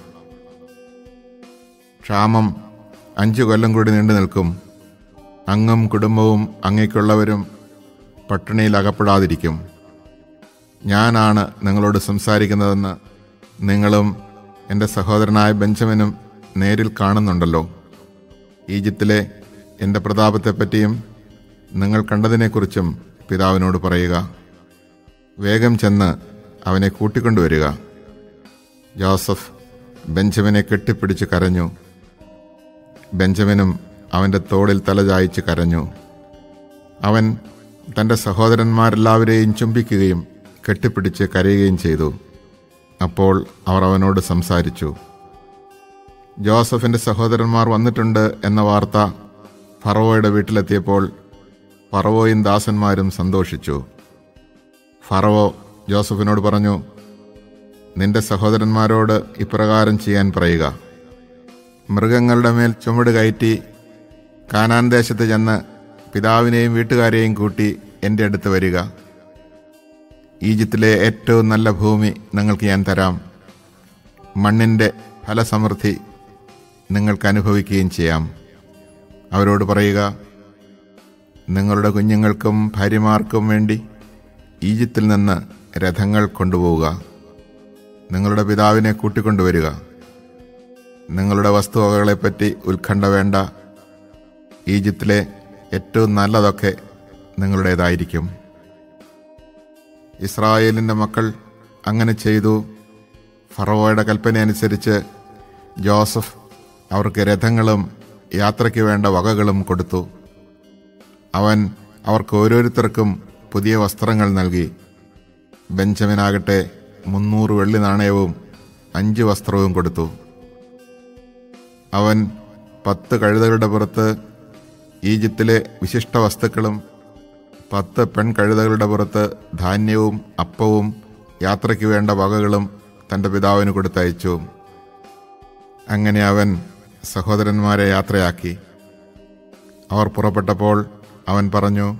ക്ഷാമം അഞ്ചു കൊല്ലം കൂടി നീണ്ടു നിൽക്കും. അങ്ങും കുടുംബവും അങ്ങേക്കുള്ളവരും പട്ടിണിയിൽ അകപ്പെടാതിരിക്കും. ഞാനാണ് നിങ്ങളോട് സംസാരിക്കുന്നതെന്ന് നിങ്ങളും എന്റെ സഹോദരനായ ബെഞ്ചമിനും നേരിൽ കാണുന്നുണ്ടല്ലോ. ഈജിപ്തിലെ എന്റെ പ്രതാപത്തെപ്പറ്റിയും നിങ്ങൾ കണ്ടതിനെക്കുറിച്ചും പിതാവിനോട് പറയുക. വേഗം ചെന്ന് അവനെ കൂട്ടിക്കൊണ്ടുവരിക. ജോസഫ് ബെഞ്ചമിനെ കെട്ടിപ്പിടിച്ച് കരഞ്ഞു. ബെഞ്ചമിനും അവന്റെ തോളിൽ തലചായ്ച്ച് കരഞ്ഞു. അവൻ തന്റെ സഹോദരന്മാരെല്ലാവരെയും ചുംബിക്കുകയും കെട്ടിപ്പിടിച്ച് കരയുകയും ചെയ്തു. അപ്പോൾ അവർ അവനോട് സംസാരിച്ചു. ജോസഫിന്റെ സഹോദരന്മാർ വന്നിട്ടുണ്ട് എന്ന വാർത്ത ഫറവോയുടെ വീട്ടിലെത്തിയപ്പോൾ ഫറവോയും ദാസന്മാരും സന്തോഷിച്ചു. ഫറവോ ജോസഫിനോട് പറഞ്ഞു നിന്റെ സഹോദരന്മാരോട് ഇപ്രകാരം ചെയ്യാൻ പറയുക. മൃഗങ്ങളുടെ മേൽ ചുമട് കയറ്റി കാനാൻ ദേശത്ത് ചെന്ന് പിതാവിനെയും വീട്ടുകാരെയും കൂട്ടി എന്റെ അടുത്ത് വരിക. ഈജിപ്തിലെ ഏറ്റവും നല്ല ഭൂമി നിങ്ങൾക്ക് ഞാൻ തരാം. മണ്ണിന്റെ ഫലസമൃദ്ധി നിങ്ങൾക്ക് അനുഭവിക്കുകയും ചെയ്യാം. അവരോട് പറയുക നിങ്ങളുടെ കുഞ്ഞുങ്ങൾക്കും ഭാര്യമാർക്കും വേണ്ടി ഈജിപ്തിൽ നിന്ന് രഥങ്ങൾ കൊണ്ടുപോവുക. നിങ്ങളുടെ പിതാവിനെ കൂട്ടിക്കൊണ്ടുവരിക. നിങ്ങളുടെ വസ്തുവകകളെപ്പറ്റി ഉത്കണ്ഠ വേണ്ട ഈജിപ്തിലെ ഏറ്റവും നല്ലതൊക്കെ നിങ്ങളുടേതായിരിക്കും. ഇസ്രായേലിന്റെ മക്കൾ അങ്ങനെ ചെയ്തു. ഫറവോയുടെ കൽപ്പനയനുസരിച്ച് ജോസഫ് അവർക്ക് രഥങ്ങളും യാത്രയ്ക്ക് വേണ്ട വകകളും കൊടുത്തു. അവൻ അവർക്ക് ഓരോരുത്തർക്കും പുതിയ വസ്ത്രങ്ങൾ നൽകി. ബെഞ്ചമിനാകട്ടെ മുന്നൂറ് വെള്ളി നാണയവും അഞ്ച് വസ്ത്രവും കൊടുത്തു. അവൻ പത്ത് കഴുതകളുടെ പുറത്ത് ഈജിപ്തിലെ വിശിഷ്ട വസ്തുക്കളും പത്ത് പെൺകഴുതകളുടെ പുറത്ത് ധാന്യവും അപ്പവും യാത്രയ്ക്ക് വേണ്ട വകകളും തന്റെ പിതാവിന് കൊടുത്തയച്ചു. അങ്ങനെ അവൻ സഹോദരന്മാരെ യാത്രയാക്കി. അവർ പുറപ്പെട്ടപ്പോൾ അവൻ പറഞ്ഞു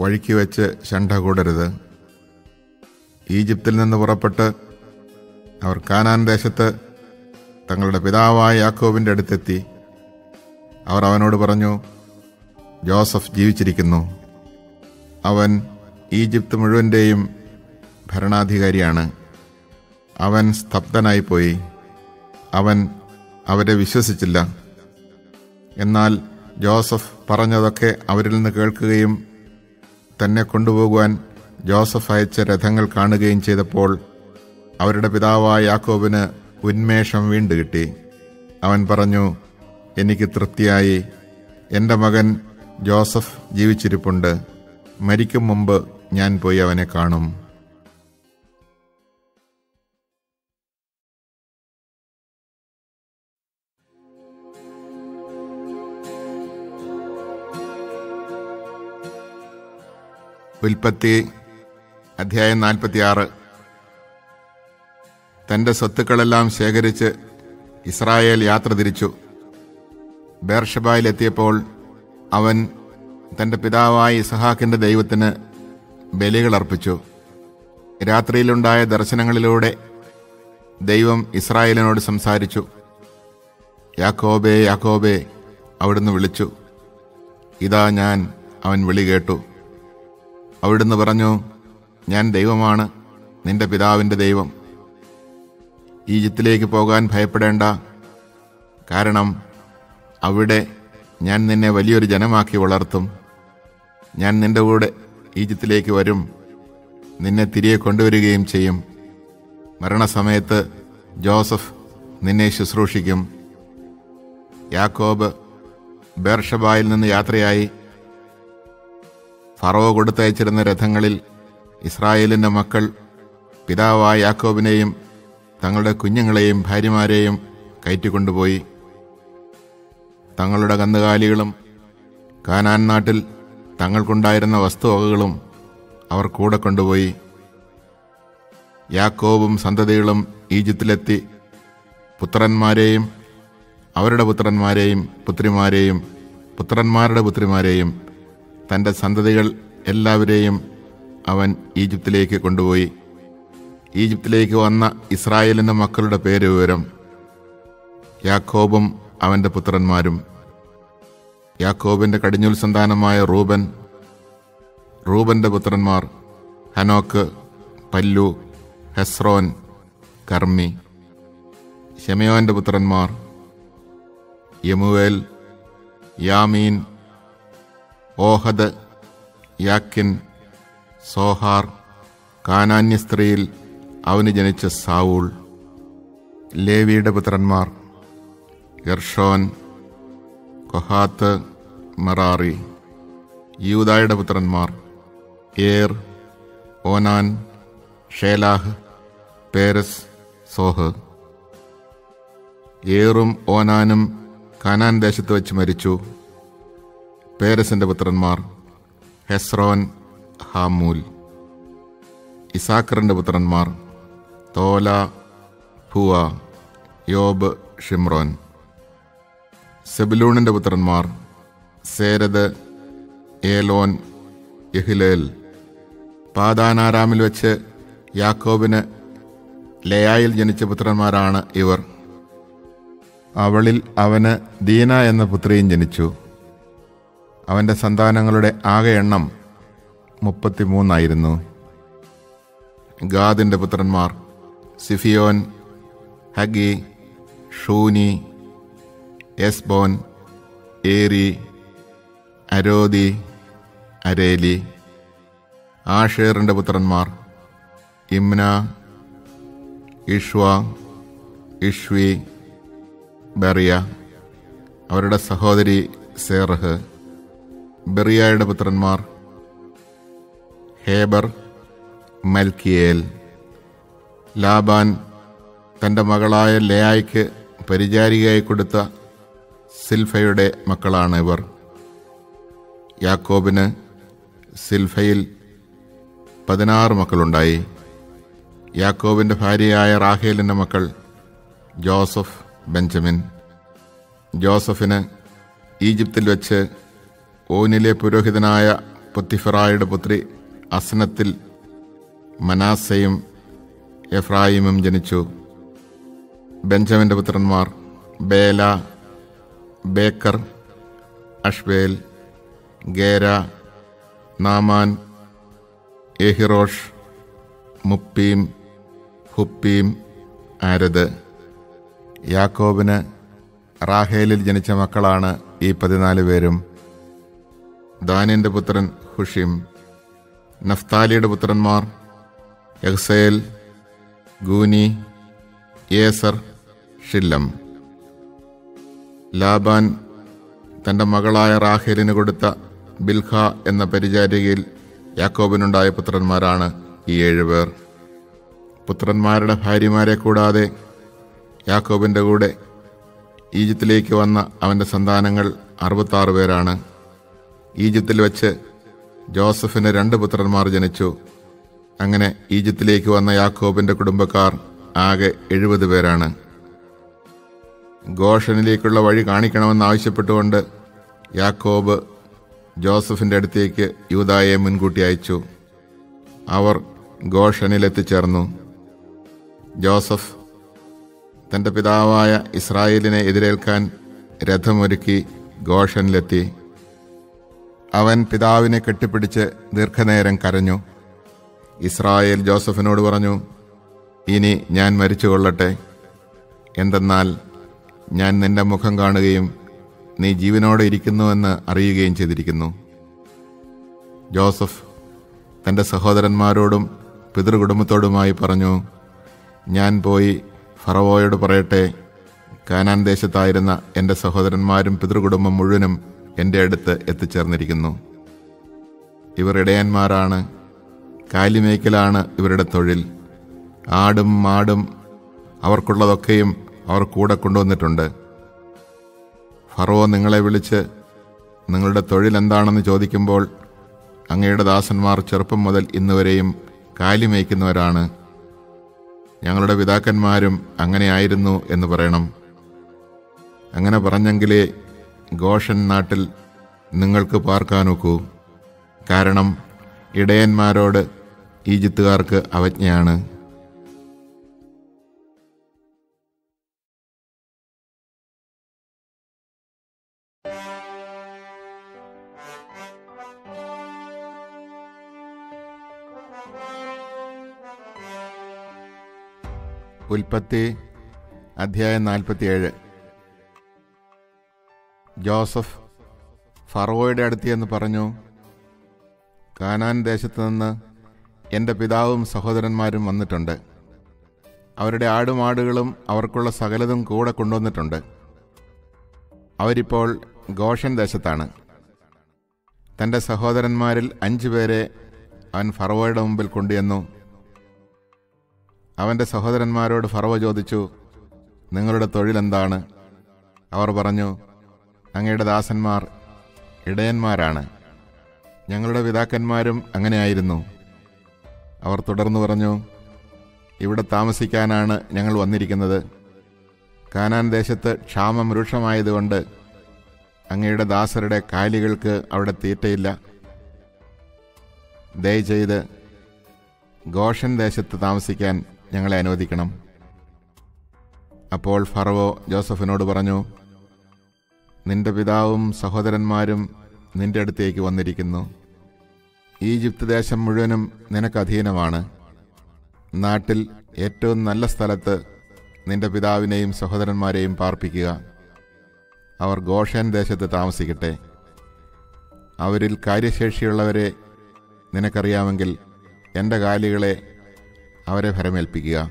വഴിക്ക് വെച്ച് ശണ്ഠ കൂടരുത്. ഈജിപ്തിൽ നിന്ന് പുറപ്പെട്ട് അവർ കാനാൻ ദേശത്ത് തങ്ങളുടെ പിതാവായ യാക്കോബിന്റെ അടുത്തെത്തി. അവർ അവനോട് പറഞ്ഞു ജോസഫ് ജീവിച്ചിരിക്കുന്നു. അവൻ ഈജിപ്ത് മുഴുവന്റെയും ഭരണാധികാരിയാണ്. അവൻ സ്തബ്ധനായിപ്പോയി അവൻ അവരെ വിശ്വസിച്ചില്ല. എന്നാൽ ജോസഫ് പറഞ്ഞതൊക്കെ അവരിൽ നിന്ന് കേൾക്കുകയും തന്നെ കൊണ്ടുപോകുവാൻ ജോസഫ് അയച്ച രഥങ്ങൾ കാണുകയും ചെയ്തപ്പോൾ അവരുടെ പിതാവായ യാക്കോബിന് ഉന്മേഷം വീണ്ടു കിട്ടി. അവൻ പറഞ്ഞു എനിക്ക് തൃപ്തിയായി. എന്റെ മകൻ ജോസഫ് ജീവിച്ചിരിപ്പുണ്ട്. മരിക്കും മുമ്പ് ഞാൻ പോയി അവനെ കാണും. ഉൽപ്പത്തി അധ്യായം നാൽപ്പത്തിയാറ്. തന്റെ സ്വത്തുക്കളെല്ലാം ശേഖരിച്ച് ഇസ്രായേൽ യാത്ര തിരിച്ചു. ബേർഷബായിലെത്തിയപ്പോൾ അവൻ തന്റെ പിതാവായ ഇസഹാക്കിന്റെ ദൈവത്തിന് ബലികൾ അർപ്പിച്ചു. രാത്രിയിലുണ്ടായ ദർശനങ്ങളിലൂടെ ദൈവം ഇസ്രായേലിനോട് സംസാരിച്ചു. യാക്കോബേ യാക്കോബേ അവിടുന്ന് വിളിച്ചു. ഇതാ ഞാൻ അവൻ വിളി കേട്ടു. അവിടുന്ന് പറഞ്ഞു ഞാൻ ദൈവമാണ് നിന്റെ പിതാവിന്റെ ദൈവം. ഈജിപ്തിലേക്ക് പോകാൻ ഭയപ്പെടേണ്ട. കാരണം അവിടെ ഞാൻ നിന്നെ വലിയൊരു ജനമാക്കി വളർത്തും. ഞാൻ നിന്റെ കൂടെ ഈജിപ്തിലേക്ക് വരും. നിന്നെ തിരികെ കൊണ്ടുവരികയും ചെയ്യും. മരണസമയത്ത് ജോസഫ് നിന്നെ ശുശ്രൂഷിക്കും. യാക്കോബ് ബേർഷബായിൽ നിന്ന് യാത്രയായി. ഫറവോ കൊടുത്തയച്ചിരുന്ന രഥങ്ങളിൽ ഇസ്രായേലിന്റെ മക്കൾ പിതാവായ യാക്കോബിനെയും തങ്ങളുടെ കുഞ്ഞുങ്ങളെയും ഭാര്യമാരെയും കയറ്റിക്കൊണ്ടുപോയി. തങ്ങളുടെ കന്നുകാലികളും കാനാൻ നാട്ടിൽ തങ്ങൾക്കുണ്ടായിരുന്ന വസ്തുവകകളും അവർ കൂടെ കൊണ്ടുപോയി. യാക്കോബും സന്തതികളും ഈജിപ്തിലെത്തി പുത്രന്മാരെയും അവരുടെ പുത്രന്മാരെയും പുത്രിമാരെയും പുത്രന്മാരുടെ പുത്രിമാരെയും തന്റെ സന്തതികൾ എല്ലാവരെയും അവൻ ഈജിപ്തിലേക്ക് കൊണ്ടുപോയി. ഈജിപ്തിലേക്ക് വന്ന ഇസ്രായേലിന്റെ മക്കളുടെ പേര് വിവരം. യാക്കോബും അവന്റെ പുത്രന്മാരും. യാക്കോബിന്റെ കടിഞ്ഞൂൽ സന്താനമായ റൂബൻ. റൂബന്റെ പുത്രന്മാർ ഹനോക്ക് പല്ലു ഹെസ്രോൻ കർമ്മി. ഷെമയോന്റെ പുത്രന്മാർ യമുവേൽ യാമീൻ ഓഹദ് യാക്കിൻ സോഹാർ കാനാന്യ സ്ത്രീയിൽ അവന് ജനിച്ച സാവൂൾ ലേവിയുടെ പുത്രന്മാർ ഗർഷോൻ കൊഹാത്ത് മറാറി യൂതായുടെ പുത്രന്മാർ ഏർ ഓനാൻ ഷേലാഹ് പേരസ് സോഹ്. ഏറും ഓനാനും കാനാൻ ദേശത്ത് വെച്ച് മരിച്ചു. പേരസിന്റെ പുത്രന്മാർ ഹെസ്രോൻ ഹാമൂൽ. ഇസാക്കറിന്റെ പുത്രന്മാർ തോല ഭുവ യോബ് ഷിമ്രോൻ. സെബിലൂണിന്റെ പുത്രന്മാർ സേരദ് ഏലോൻ യഹിലേൽ. പാതാനാരാമിൽ വെച്ച് യാക്കോബിന് ലയായിൽ ജനിച്ച പുത്രന്മാരാണ് ഇവർ. അവളിൽ അവന് ദീന എന്ന പുത്രിയും ജനിച്ചു. അവന്റെ സന്താനങ്ങളുടെ ആകെ എണ്ണം മുപ്പത്തിമൂന്നായിരുന്നു. ഗാദിന്റെ പുത്രന്മാർ സിഫിയോൻ ഹഗി ഷൂനി എസ്ബോൻ ഏരി അരോദി അരേലി. ആഷേറിന്റെ പുത്രന്മാർ ഇമ്ന ഇഷ്വ ഇഷ്വി ബറിയ. അവരുടെ സഹോദരി സേറഹ്. ബെറിയായുടെ പുത്രന്മാർ ഹേബർ മൽക്കിയേൽ. ലാബാൻ തന്റെ മകളായ ലേയായ്ക്ക് പരിചാരികയായി കൊടുത്ത സിൽഫയുടെ മക്കളാണ് ഇവർ. യാക്കോബിന് സിൽഫയിൽ പതിനാറ് മക്കളുണ്ടായി. യാക്കോബിന്റെ ഭാര്യയായ റാഹേലിന്റെ മക്കൾ ജോസഫ് ബെഞ്ചമിൻ. ജോസഫിന് ഈജിപ്തിൽ വെച്ച് ഓനിലെ പുരോഹിതനായ പൊത്തിഫറായുടെ പുത്രി അസ്നത്തിൽ മനാസയും എഫ്രായിമും ജനിച്ചു. ബെഞ്ചമിന്റെ പുത്രന്മാർ Bela Becher Ashbel Gera Naaman Ehi Rosh Muppim Huppim Ard യാക്കോബിന് റാഹേലിൽ ജനിച്ച മക്കളാണ് ഈ പതിനാല് പേരും. ദാനിന്റെ പുത്രൻ ഹുഷിം നഫ്താലിയുടെ പുത്രന്മാർ യഹ്സേൽ ഗൂനി യേസർ ഷില്ലം. ലാബാൻ തന്റെ മകളായ റാഹേലിന് കൊടുത്ത ബിൽഹ എന്ന പരിചാരികയിൽ യാക്കോബിനുണ്ടായ പുത്രന്മാരാണ് ഈ ഏഴുപേർ പുത്രന്മാരുടെ ഭാര്യമാരെ കൂടാതെ യാക്കോബിന്റെ കൂടെ ഈജിപ്തിലേക്ക് വന്ന അവന്റെ സന്താനങ്ങൾ അറുപത്താറ് പേരാണ്. ഈജിപ്തിൽ വെച്ച് ജോസഫിന് രണ്ട് പുത്രന്മാർ ജനിച്ചു. അങ്ങനെ ഈജിപ്തിലേക്ക് വന്ന യാക്കോബിന്റെ കുടുംബക്കാർ ആകെ എഴുപത് പേരാണ്. ഗോഷനിലേക്കുള്ള വഴി കാണിക്കണമെന്നാവശ്യപ്പെട്ടുകൊണ്ട് യാക്കോബ് ജോസഫിന്റെ അടുത്തേക്ക് യൂതായെ മുൻകൂട്ടി അയച്ചു. അവർ ഗോഷനിലെത്തിച്ചേർന്നു. ജോസഫ് തന്റെ പിതാവായ ഇസ്രായേലിനെ എതിരേൽക്കാൻ രഥമൊരുക്കി ഗോഷനിലെത്തി. അവൻ പിതാവിനെ കെട്ടിപ്പിടിച്ച് ദീർഘനേരം കരഞ്ഞു. ഇസ്രായേൽ ജോസഫിനോട് പറഞ്ഞു ഇനി ഞാൻ മരിച്ചു കൊള്ളട്ടെ. എന്തെന്നാൽ ഞാൻ നിന്റെ മുഖം കാണുകയും നീ ജീവനോടെ ഇരിക്കുന്നുവെന്ന് അറിയുകയും ചെയ്തിരിക്കുന്നു. ജോസഫ് തന്റെ സഹോദരന്മാരോടും പിതൃകുടുംബത്തോടുമായി പറഞ്ഞു ഞാൻ പോയി ഫറവോയോട് പറയട്ടെ. കാനാൻ ദേശത്തായിരുന്ന എന്റെ സഹോദരന്മാരും പിതൃകുടുംബം മുഴുവനും എന്റെ അടുത്ത് എത്തിച്ചേർന്നിരിക്കുന്നു. ഇവർ ഇടയന്മാരാണ്. കാലിമേക്കലാണ് ഇവരുടെ തൊഴിൽ. ആടും മാടും അവർക്കുള്ളതൊക്കെയും അവർ കൂടെ കൊണ്ടുവന്നിട്ടുണ്ട്. ഫറോ നിങ്ങളെ വിളിച്ച് നിങ്ങളുടെ തൊഴിൽ എന്താണെന്ന് ചോദിക്കുമ്പോൾ അങ്ങയുടെ ദാസന്മാർ ചെറുപ്പം മുതൽ ഇന്നുവരെയും കാലിമേയ്ക്കുന്നവരാണ്. ഞങ്ങളുടെ പിതാക്കന്മാരും അങ്ങനെയായിരുന്നു എന്ന് പറയണം. അങ്ങനെ പറഞ്ഞെങ്കിലേ ഗോഷൻ നാട്ടിൽ നിങ്ങൾക്ക് പാർക്കാനൊക്കൂ. കാരണം ഇടയന്മാരോട് ഈജിപ്തുകാർക്ക് അവജ്ഞയാണ്. ഉൽപ്പത്തി അധ്യായം നാൽപ്പത്തിയേഴ്. ജോസഫ് ഫറോയുടെ അടുത്ത് എന്ന് പറഞ്ഞു കാനാൻ ദേശത്ത് നിന്ന് എന്റെ പിതാവും സഹോദരന്മാരും വന്നിട്ടുണ്ട്. അവരുടെ ആടുമാടുകളും അവർക്കുള്ള സകലതും കൂടെ കൊണ്ടുവന്നിട്ടുണ്ട്. അവരിപ്പോൾ ഗോഷൻ ദേശത്താണ്. തന്റെ സഹോദരന്മാരിൽ അഞ്ചു പേരെ അവൻ ഫറവോയുടെ മുമ്പിൽ കൊണ്ടുവന്നു അവന്റെ സഹോദരന്മാരോട് ഫറവ ചോദിച്ചു നിങ്ങളുടെ തൊഴിലെന്താണ്? അവർ പറഞ്ഞു അങ്ങയുടെ ദാസന്മാർ ഇടയന്മാരാണ്. ഞങ്ങളുടെ പിതാക്കന്മാരും അങ്ങനെയായിരുന്നു. അവർ തുടർന്നു പറഞ്ഞു ഇവിടെ താമസിക്കാനാണ് ഞങ്ങൾ വന്നിരിക്കുന്നത്. കാനാൻ ദേശത്ത് ക്ഷാമം രൂക്ഷമായതുകൊണ്ട് അങ്ങയുടെ ദാസരുടെ കാലികൾക്ക് അവിടെ തീറ്റയില്ല. ദയചെയ്ത് ഗോഷൻ ദേശത്ത് താമസിക്കാൻ ഞങ്ങളെ അനുവദിക്കണം. അപ്പോൾ ഫറവോ ജോസഫിനോട് പറഞ്ഞു നിന്റെ പിതാവും സഹോദരന്മാരും നിന്റെ അടുത്തേക്ക് വന്നിരിക്കുന്നു. ഈജിപ്ത് ദേശം മുഴുവനും നിനക്ക് അധീനമാണ്. നാട്ടിൽ ഏറ്റവും നല്ല സ്ഥലത്ത് നിന്റെ പിതാവിനെയും സഹോദരന്മാരെയും പാർപ്പിക്കുക. അവർ ഗോഷൻ ദേശത്ത് താമസിക്കട്ടെ. അവരിൽ കാര്യശേഷിയുള്ളവരെ നിനക്കറിയാമെങ്കിൽ എന്റെ കാലികളെ അവരെ ഭരമേൽപ്പിക്കുക.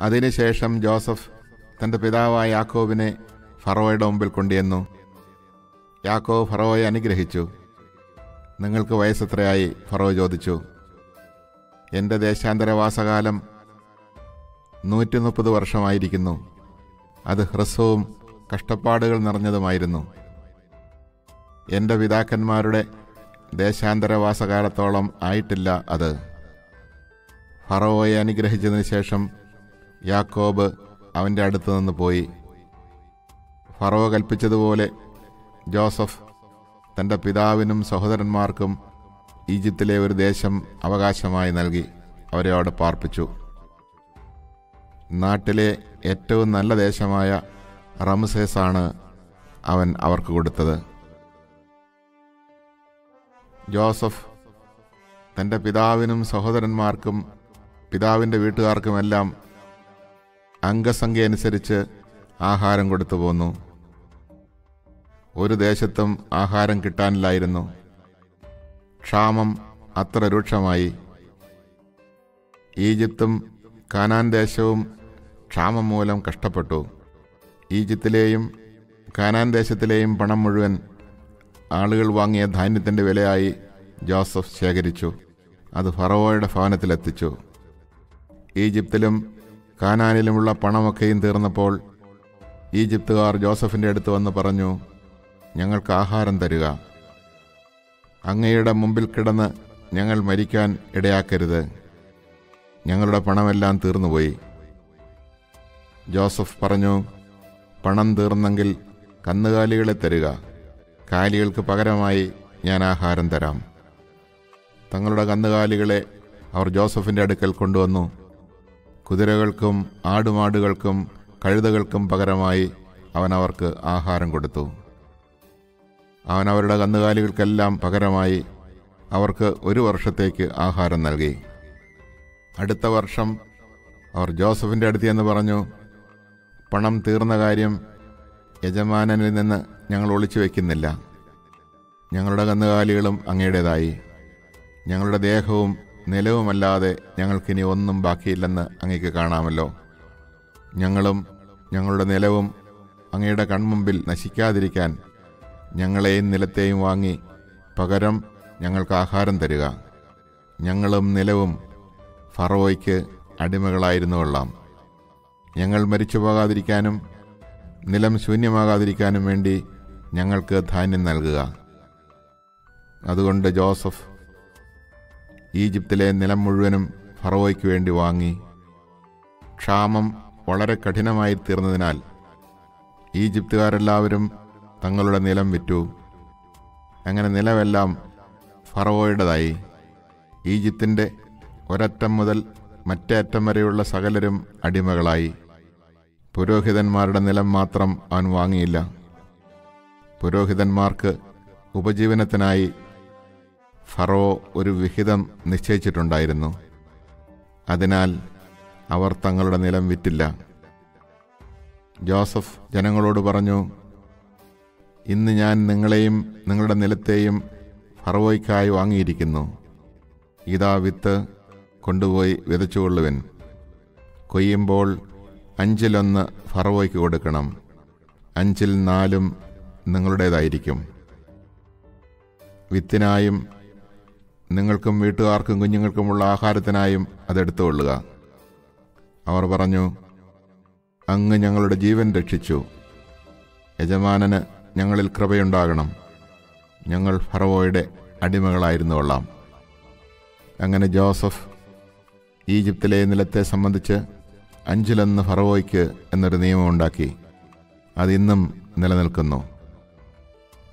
അതിനുശേഷം ജോസഫ് തന്റെ പിതാവായ യാക്കോബിനെ ഫറവോയുടെ മുമ്പിൽ കൊണ്ടുവന്നു യാക്കോ ഫറോയെ അനുഗ്രഹിച്ചു. നിങ്ങൾക്ക് വയസ്സെത്രയായി? ഫറോ ചോദിച്ചു. എന്റെ ദേശാന്തരവാസകാലം നൂറ്റി മുപ്പത് വർഷമായിരിക്കുന്നു. അത് ഹ്രസ്വവും കഷ്ടപ്പാടുകൾ നിറഞ്ഞതുമായിരുന്നു. എന്റെ പിതാക്കന്മാരുടെ ദേശാന്തരവാസകാലത്തോളം ആയിട്ടില്ല അത്. ഫറോയെ അനുഗ്രഹിച്ചതിന് ശേഷം യാക്കോബ് അവന്റെ അടുത്ത് നിന്ന് പോയി. ഫറവോ കൽപ്പിച്ചതുപോലെ ജോസഫ് തന്റെ പിതാവിനും സഹോദരന്മാർക്കും ഈജിപ്തിലെ ഒരു ദേശം അവകാശമായി നൽകി അവരെ അവിടെ പാർപ്പിച്ചു. നാട്ടിലെ ഏറ്റവും നല്ല ദേശമായ റംസേസാണ് അവൻ അവർക്ക് കൊടുത്തത്. ജോസഫ് തന്റെ പിതാവിനും സഹോദരന്മാർക്കും പിതാവിന്റെ വീട്ടുകാർക്കുമെല്ലാം അംഗസംഖ്യ അനുസരിച്ച് ആഹാരം കൊടുത്തു പോന്നു. ഒരു ദേശത്തും ആഹാരം കിട്ടാനില്ലായിരുന്നു. ക്ഷാമം അത്ര രൂക്ഷമായി. ഈജിപ്തും കാനാൻ ദേശവും ക്ഷാമം മൂലം കഷ്ടപ്പെട്ടു. ഈജിപ്തിലെയും കാനാൻ ദേശത്തിലെയും പണം മുഴുവൻ ആളുകൾ വാങ്ങിയ ധാന്യത്തിന്റെ വിലയായി ജോസഫ് ശേഖരിച്ചു. അത് ഫറവോയുടെ ഭവനത്തിലെത്തിച്ചു. ഈജിപ്തിലും കാനാനിലുമുള്ള പണമൊക്കെയും തീർന്നപ്പോൾ ഈജിപ്തുകാർ ജോസഫിന്റെ അടുത്ത് വന്ന് പറഞ്ഞു ഞങ്ങൾക്ക് ആഹാരം തരിക. അങ്ങയുടെ മുമ്പിൽ കിടന്ന് ഞങ്ങൾ മരിക്കാൻ ഇടയാക്കരുത്. ഞങ്ങളുടെ പണമെല്ലാം തീർന്നുപോയി. ജോസഫ് പറഞ്ഞു പണം തീർന്നെങ്കിൽ കന്നുകാലികളെ തരിക. കാലികൾക്ക് പകരമായി ഞാൻ ആഹാരം തരാം. തങ്ങളുടെ കന്നുകാലികളെ അവർ ജോസഫിന്റെ അടുക്കൽ കൊണ്ടുവന്നു. കുതിരകൾക്കും ആടുമാടുകൾക്കും കഴുതകൾക്കും പകരമായി അവൻ അവർക്ക് ആഹാരം കൊടുത്തു. അവൻ അവരുടെ കന്നുകാലികൾക്കെല്ലാം പകരമായി അവർക്ക് ഒരു വർഷത്തേക്ക് ആഹാരം നൽകി. അടുത്ത വർഷം അവർ ജോസഫിന്റെ അടുത്ത് എന്ന് പറഞ്ഞു പണം തീർന്ന കാര്യം യജമാനനിൽ നിന്ന് ഞങ്ങൾ ഒളിച്ചു വയ്ക്കുന്നില്ല. ഞങ്ങളുടെ കന്നുകാലികളും അങ്ങയുടേതായി. ഞങ്ങളുടെ ദേഹവും നിലവുമല്ലാതെ ഞങ്ങൾക്കിനി ഒന്നും ബാക്കിയില്ലെന്ന് അങ്ങയ്ക്ക് കാണാമല്ലോ. ഞങ്ങളും ഞങ്ങളുടെ നിലവും അങ്ങയുടെ കൺമുമ്പിൽ നശിക്കാതിരിക്കാൻ ഞങ്ങളെയും നിലത്തെയും വാങ്ങി പകരം ഞങ്ങൾക്ക് ആഹാരം തരിക. ഞങ്ങളും നിലവും ഫറോയ്ക്ക് അടിമകളായിരുന്നു കൊള്ളാം ഞങ്ങൾ മരിച്ചു പോകാതിരിക്കാനും നിലം ശൂന്യമാകാതിരിക്കാനും വേണ്ടി ഞങ്ങൾക്ക് ധാന്യം നൽകുക. അതുകൊണ്ട് ജോസഫ് ഈജിപ്തിലെ നിലം മുഴുവനും ഫറോയ്ക്ക് വേണ്ടി വാങ്ങി. ക്ഷാമം വളരെ കഠിനമായി തീർന്നതിനാൽ ഈജിപ്തുകാരെല്ലാവരും തങ്ങളുടെ നിലം വിറ്റു. അങ്ങനെ നിലമെല്ലാം ഫറവോയുടേതായി. ഈജിപ്തിന്റെ ഒരറ്റം മുതൽ മറ്റേ അറ്റം വരെയുള്ള സകലരും അടിമകളായി. പുരോഹിതന്മാരുടെ നിലം മാത്രം അവൻ വാങ്ങിയില്ല. പുരോഹിതന്മാർക്ക് ഉപജീവനത്തിനായി ഫറോ ഒരു വിഹിതം നിശ്ചയിച്ചിട്ടുണ്ടായിരുന്നു. അതിനാൽ അവർ തങ്ങളുടെ നിലം വിറ്റില്ല. ജോസഫ് ജനങ്ങളോട് പറഞ്ഞു ഇന്ന് ഞാൻ നിങ്ങളെയും നിങ്ങളുടെ നിലത്തെയും ഫറവോയ്ക്കായി വാങ്ങിയിരിക്കുന്നു. ഇതാ വിത്ത് കൊണ്ടുപോയി വിതച്ചുകൊള്ളുവൻ. കൊയ്യുമ്പോൾ അഞ്ചിലൊന്ന് ഫറവോയ്ക്ക് കൊടുക്കണം. അഞ്ചിൽ നാലും നിങ്ങളുടേതായിരിക്കും. വിത്തിനായും നിങ്ങൾക്കും വീട്ടുകാർക്കും കുഞ്ഞുങ്ങൾക്കുമുള്ള ആഹാരത്തിനായും അതെടുത്തുകൊള്ളുക. അവർ പറഞ്ഞു അങ്ങ് ഞങ്ങളുടെ ജീവൻ രക്ഷിച്ചു. യജമാനന് ഞങ്ങളിൽ കൃപയുണ്ടാകണം. ഞങ്ങൾ ഫറവോയുടെ അടിമകളായിരുന്നു കൊള്ളാം അങ്ങനെ ജോസഫ് ഈജിപ്തിലെ നിലത്തെ സംബന്ധിച്ച് അഞ്ചിലൊന്ന് ഫറവോയ്ക്ക് എന്നൊരു നിയമമുണ്ടാക്കി. അതിന്നും നിലനിൽക്കുന്നു.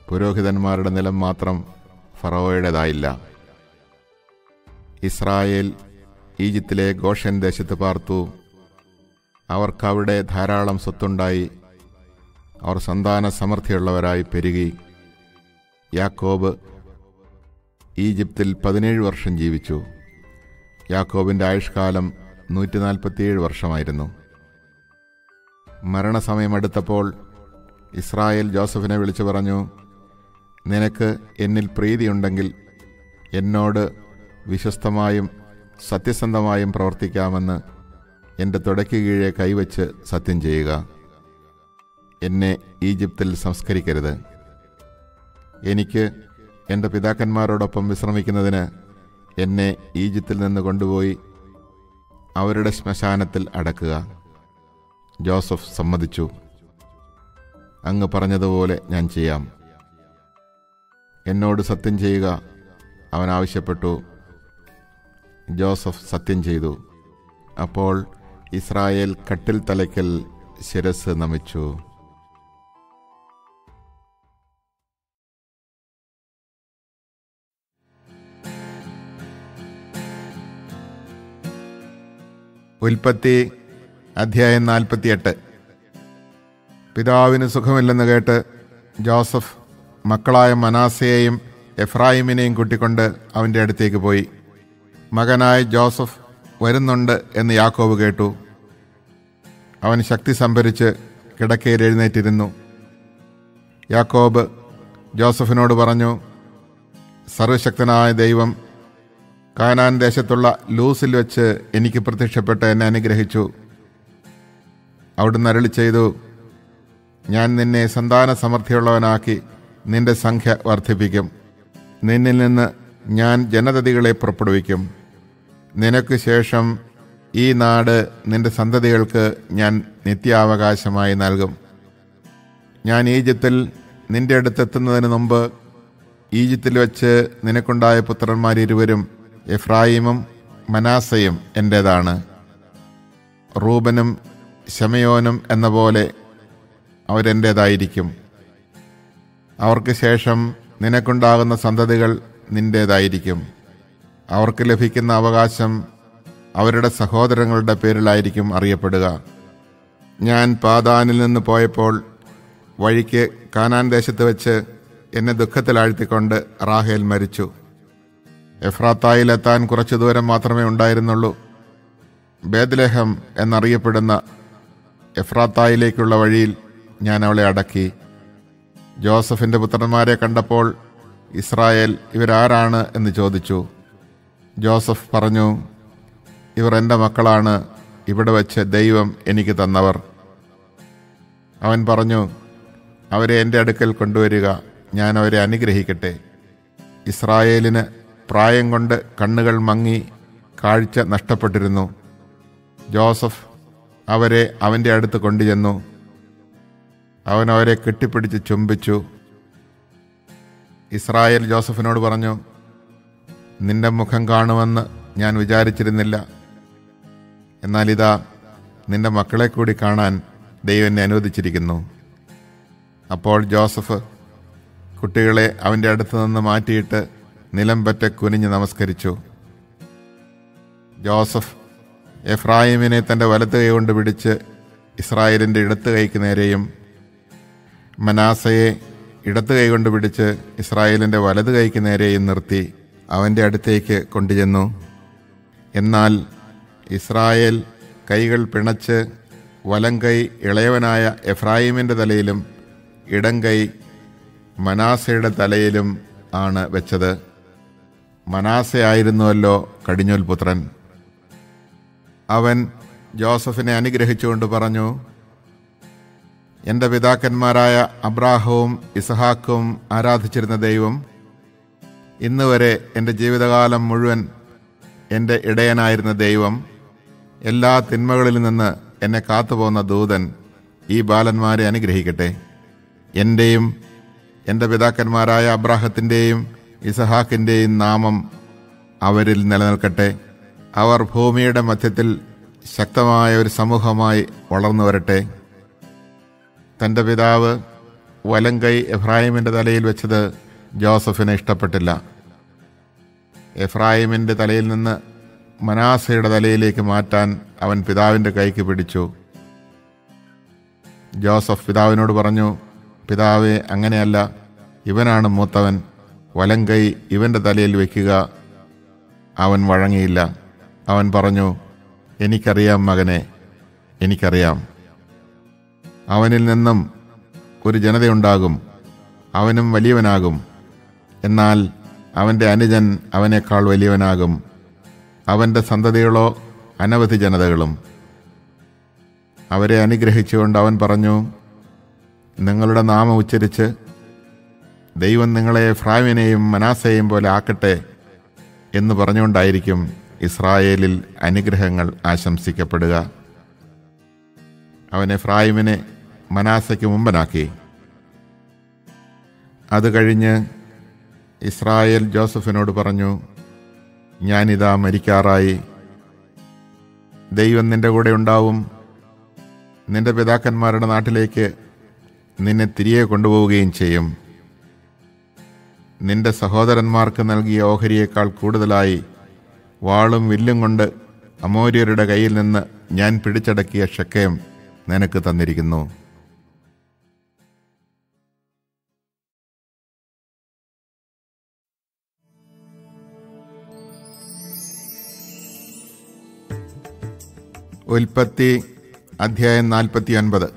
പുരോഹിതന്മാരുടെ നിലം മാത്രം ഫറവോയുടേതായില്ല. ഇസ്രായേൽ ഈജിപ്തിലെ ഗോഷൻ ദേശത്ത് പാർത്തു. അവർക്കവിടെ ധാരാളം സ്വത്തുണ്ടായി. അവർ സന്താന സമൃദ്ധിയുള്ളവരായി പെരുകി. യാക്കോബ് ഈജിപ്തിൽ പതിനേഴ് വർഷം ജീവിച്ചു. യാക്കോബിന്റെ ആയുഷ്കാലം നൂറ്റി നാൽപ്പത്തിയേഴ് വർഷമായിരുന്നു. മരണസമയമെടുത്തപ്പോൾ ഇസ്രായേൽ ജോസഫിനെ വിളിച്ചു പറഞ്ഞു നിനക്ക് എന്നിൽ പ്രീതിയുണ്ടെങ്കിൽ എന്നോട് വിശ്വസ്തമായും സത്യസന്ധമായും പ്രവർത്തിക്കാമെന്ന് എന്റെ തുടയ്ക്ക് കീഴെ കൈവച്ച് സത്യം ചെയ്യുക. എന്നെ ഈജിപ്തിൽ സംസ്കരിക്കരുത്. എനിക്ക് എന്റെ പിതാക്കന്മാരോടൊപ്പം വിശ്രമിക്കുന്നതിന് എന്നെ ഈജിപ്തിൽ നിന്ന് കൊണ്ടുപോയി അവരുടെ ശ്മശാനത്തിൽ അടക്കുക. ജോസഫ് സമ്മതിച്ചു. അങ്ങ് പറഞ്ഞതുപോലെ ഞാൻ ചെയ്യാം. എന്നോട് സത്യം ചെയ്യുക. അവൻ ആവശ്യപ്പെട്ടു. ജോസഫ് സത്യം ചെയ്തു. അപ്പോൾ ഇസ്രായേൽ കട്ടിൽ തലയ്ക്കൽ ശിരസ് നമിച്ചു. ഉൽപ്പത്തി അധ്യായം നാൽപ്പത്തിയെട്ട്. പിതാവിന് സുഖമില്ലെന്ന് കേട്ട് ജോസഫ് മക്കളായ മനാസയെയും എഫ്രായിമിനെയും കൂട്ടിക്കൊണ്ട് അവന്റെ അടുത്തേക്ക് പോയി. മകനായ ജോസഫ് വരുന്നുണ്ട് എന്ന് യാക്കോബ് കേട്ടു. അവൻ ശക്തി സംഭരിച്ച് കിടക്കയിൽ എഴുന്നേറ്റിരുന്നു. യാക്കോബ് ജോസഫിനോട് പറഞ്ഞു സർവശക്തനായ ദൈവം കാനാൻ ദേശത്തുള്ള ലൂസിൽ വെച്ച് എനിക്ക് പ്രത്യക്ഷപ്പെട്ട് എന്നെ അനുഗ്രഹിച്ചു. അവിടുന്ന് അരളി ചെയ്തു ഞാൻ നിന്നെ സന്താന സമൃദ്ധിയുള്ളവനാക്കി നിന്റെ സംഖ്യ വർദ്ധിപ്പിക്കും. നിന്നിൽ നിന്ന് ഞാൻ ജനതതികളെ പുറപ്പെടുവിക്കും. നിനക്ക് ശേഷം ഈ നാട് നിന്റെ സന്തതികൾക്ക് ഞാൻ നിത്യാവകാശമായി നൽകും. ഞാൻ ഈജിപ്തിൽ നിന്റെ അടുത്തെത്തുന്നതിന് മുമ്പ് ഈജിപ്തിൽ വെച്ച് നിനക്കുണ്ടായ പുത്രന്മാരിരുവരും എഫ്രായിമും മനാസയും എന്റേതാണ് റൂബനും ശമയോനും എന്ന പോലെ അവരെന്റേതായിരിക്കും അവർക്ക് ശേഷം നിനക്കുണ്ടാകുന്ന സന്തതികൾ നിന്റേതായിരിക്കും അവർക്ക് ലഭിക്കുന്ന അവകാശം അവരുടെ സഹോദരങ്ങളുടെ പേരിലായിരിക്കും അറിയപ്പെടുക. ഞാൻ പാതാനിൽ നിന്ന് പോയപ്പോൾ വഴിക്ക് കാനാൻ ദേശത്ത് വെച്ച് എന്നെ ദുഃഖത്തിലാഴ്ത്തിക്കൊണ്ട് റാഹേൽ മരിച്ചു. എഫ്രാത്തായിലെത്താൻ കുറച്ചു ദൂരം മാത്രമേ ഉണ്ടായിരുന്നുള്ളൂ. ബേദ്ലഹം എന്നറിയപ്പെടുന്ന എഫ്രാത്തായിലേക്കുള്ള വഴിയിൽ ഞാൻ അവളെ അടക്കി. ജോസഫിന്റെ പുത്രന്മാരെ കണ്ടപ്പോൾ ഇസ്രായേൽ ഇവരാരാണ് എന്ന് ചോദിച്ചു. ജോസഫ് പറഞ്ഞു ഇവർ എന്റെ മക്കളാണ് ഇവിടെ വച്ച് ദൈവം എനിക്ക് തന്നവർ. അവൻ പറഞ്ഞു അവരെ എന്റെ അടുക്കൽ കൊണ്ടുവരിക ഞാൻ അവരെ അനുഗ്രഹിക്കട്ടെ. ഇസ്രായേലിന് പ്രായം കൊണ്ട് കണ്ണുകൾ മങ്ങി കാഴ്ച നഷ്ടപ്പെട്ടിരുന്നു. ജോസഫ് അവരെ അവന്റെ അടുത്ത് കൊണ്ടുചെന്നു. അവൻ അവരെ കെട്ടിപ്പിടിച്ച് ചുംബിച്ചു. ഇസ്രായേൽ ജോസഫിനോട് പറഞ്ഞു നിന്റെ മുഖം കാണുമെന്ന് ഞാൻ വിചാരിച്ചിരുന്നില്ല. എന്നാൽ ഇതാ നിന്റെ മക്കളെ കൂടി കാണാൻ ദൈവം എന്നെ അനുവദിച്ചിരിക്കുന്നു. അപ്പോൾ ജോസഫ് കുട്ടികളെ അവന്റെ അടുത്ത് നിന്ന് മാറ്റിയിട്ട് നിലം പറ്റ കുനിഞ്ഞ് നമസ്കരിച്ചു. ജോസഫ് എഫ്രായിമിനെ തന്റെ വലത്ത് കൈകൊണ്ട് പിടിച്ച് ഇസ്രായേലിന്റെ ഇടത്ത് കൈക്ക് നേരെയും മനാസയെ ഇടത്ത് കൈകൊണ്ട് പിടിച്ച് ഇസ്രായേലിന്റെ വലത് കൈക്ക് നേരെയും നിർത്തി അവന്റെ അടുത്തേക്ക് കൊണ്ടുചെന്നു. എന്നാൽ ഇസ്രായേൽ കൈകൾ പിണച്ച് വലം കൈ ഇളയവനായ എഫ്രായിമിന്റെ തലയിലും ഇടം കൈ മനാസയുടെ തലയിലും ആണ് വെച്ചത്. മനാസയായിരുന്നുവല്ലോ കടിഞ്ഞൂൽ പുത്രൻ അവൻ ജോസഫിനെ അനുഗ്രഹിച്ചുകൊണ്ട് പറഞ്ഞു എന്റെ പിതാക്കന്മാരായ അബ്രാഹവും ഇസഹാക്കും ആരാധിച്ചിരുന്ന ദൈവം ഇന്ന് വരെ എന്റെ ജീവിതകാലം മുഴുവൻ എന്റെ ഇടയനായിരുന്ന ദൈവം എല്ലാ തിന്മകളിൽ നിന്ന് എന്നെ കാത്തുപോകുന്ന ദൂതൻ ഈ ബാലന്മാരെ അനുഗ്രഹിക്കട്ടെ. എന്റെയും എന്റെ പിതാക്കന്മാരായ അബ്രാഹത്തിന്റെയും ഇസഹാക്കിന്റെയും നാമം അവരിൽ നിലനിൽക്കട്ടെ. അവർ ഭൂമിയുടെ മധ്യത്തിൽ ശക്തമായ ഒരു സമൂഹമായി വളർന്നു വരട്ടെ. തന്റെ പിതാവ് വലം കൈ എഫ്രായിമിന്റെ തലയിൽ വെച്ചത് ജോസഫിനെ ഇഷ്ടപ്പെട്ടില്ല. എഫ്രാഹിമിന്റെ തലയിൽ നിന്ന് മനാസയുടെ തലയിലേക്ക് മാറ്റാൻ അവൻ പിതാവിന്റെ കൈക്ക് പിടിച്ചു. ജോസഫ് പിതാവിനോട് പറഞ്ഞു പിതാവെ അങ്ങനെയല്ല. ഇവനാണ് മൂത്തവൻ. വലം കൈ ഇവന്റെ തലയിൽ വയ്ക്കുക അവൻ വഴങ്ങിയില്ല. അവൻ പറഞ്ഞു എനിക്കറിയാം മകനെ എനിക്കറിയാം. അവനിൽ നിന്നും ഒരു ജനതയുണ്ടാകും അവനും വലിയവനാകും. എന്നാൽ അവന്റെ അനുജൻ അവനേക്കാൾ വലിയവനാകും. അവന്റെ സന്തതികളോ അനവധി ജനതകളും. അവരെ അനുഗ്രഹിച്ചുകൊണ്ട് അവൻ പറഞ്ഞു നിങ്ങളുടെ നാമം ഉച്ചരിച്ച് ദൈവം നിങ്ങളെ ഫ്രാവിനെയും മനാസയെയും പോലെ ആക്കട്ടെ എന്ന് പറഞ്ഞുകൊണ്ടായിരിക്കും ഇസ്രായേലിൽ അനുഗ്രഹങ്ങൾ ആശംസിക്കപ്പെടുക. അവനെ ഫ്രായിമിനെ മനാസയ്ക്ക് മുമ്പനാക്കി. അത് കഴിഞ്ഞ് ഇസ്രായേൽ ജോസഫിനോട് പറഞ്ഞു ഞാനിതാ മരിക്കാറായി. ദൈവം നിന്റെ കൂടെ ഉണ്ടാവും. നിന്റെ പിതാക്കന്മാരുടെ നാട്ടിലേക്ക് നിന്നെ തിരികെ കൊണ്ടുപോവുകയും ചെയ്യും. നിന്റെ സഹോദരന്മാർക്ക് നൽകിയ ഓഹരിയേക്കാൾ കൂടുതലായി വാളും വില്ലും കൊണ്ട് അമോര്യരുടെ കയ്യിൽ നിന്ന് ഞാൻ പിടിച്ചടക്കിയ ഷക്കയം നിനക്ക് തന്നിരിക്കുന്നു. ഉൽപ്പത്തി അധ്യായം നാൽപ്പത്തി ഒൻപത്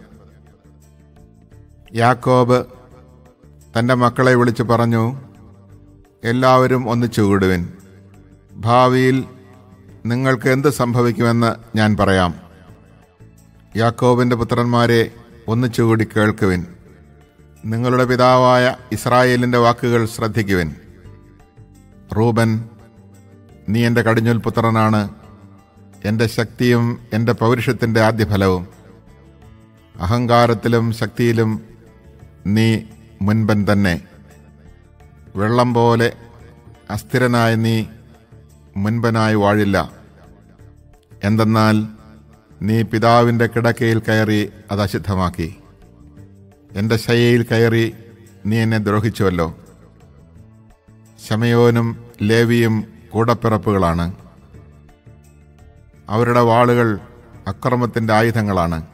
യാക്കോബ് തന്റെ മക്കളെ വിളിച്ചു പറഞ്ഞു എല്ലാവരും ഒന്ന് കൂടുവിൻ ഭാവിയിൽ നിങ്ങൾക്ക് എന്ത് സംഭവിക്കുമെന്ന് ഞാൻ പറയാം. യാക്കോബിന്റെ പുത്രന്മാരെ ഒന്നിച്ചുകൂടി കേൾക്കുവിൻ. നിങ്ങളുടെ പിതാവായ ഇസ്രായേലിന്റെ വാക്കുകൾ ശ്രദ്ധിക്കുവിൻ. റൂബൻ നീ എന്റെ കടിഞ്ഞൂൽ പുത്രനാണ്. എന്റെ ശക്തിയും എന്റെ പൗരുഷത്തിന്റെ ആദ്യഫലവും. അഹങ്കാരത്തിലും ശക്തിയിലും നീ മുൻപൻ തന്നെ. വെള്ളം പോലെ അസ്ഥിരനായ നീ മുൻപനായി വാഴില്ല. എന്തെന്നാൽ നീ പിതാവിന്റെ കിടക്കയിൽ കയറി അത് അശുദ്ധമാക്കി. എന്റെ ശയയിൽ കയറി നീ എന്നെ ദ്രോഹിച്ചുവല്ലോ. ശമയോനും ലേവിയും കൂടപ്പിറപ്പുകളാണ്. അവരുടെ വാളുകൾ അക്രമത്തിന്റെ ആയുധങ്ങളാണ്.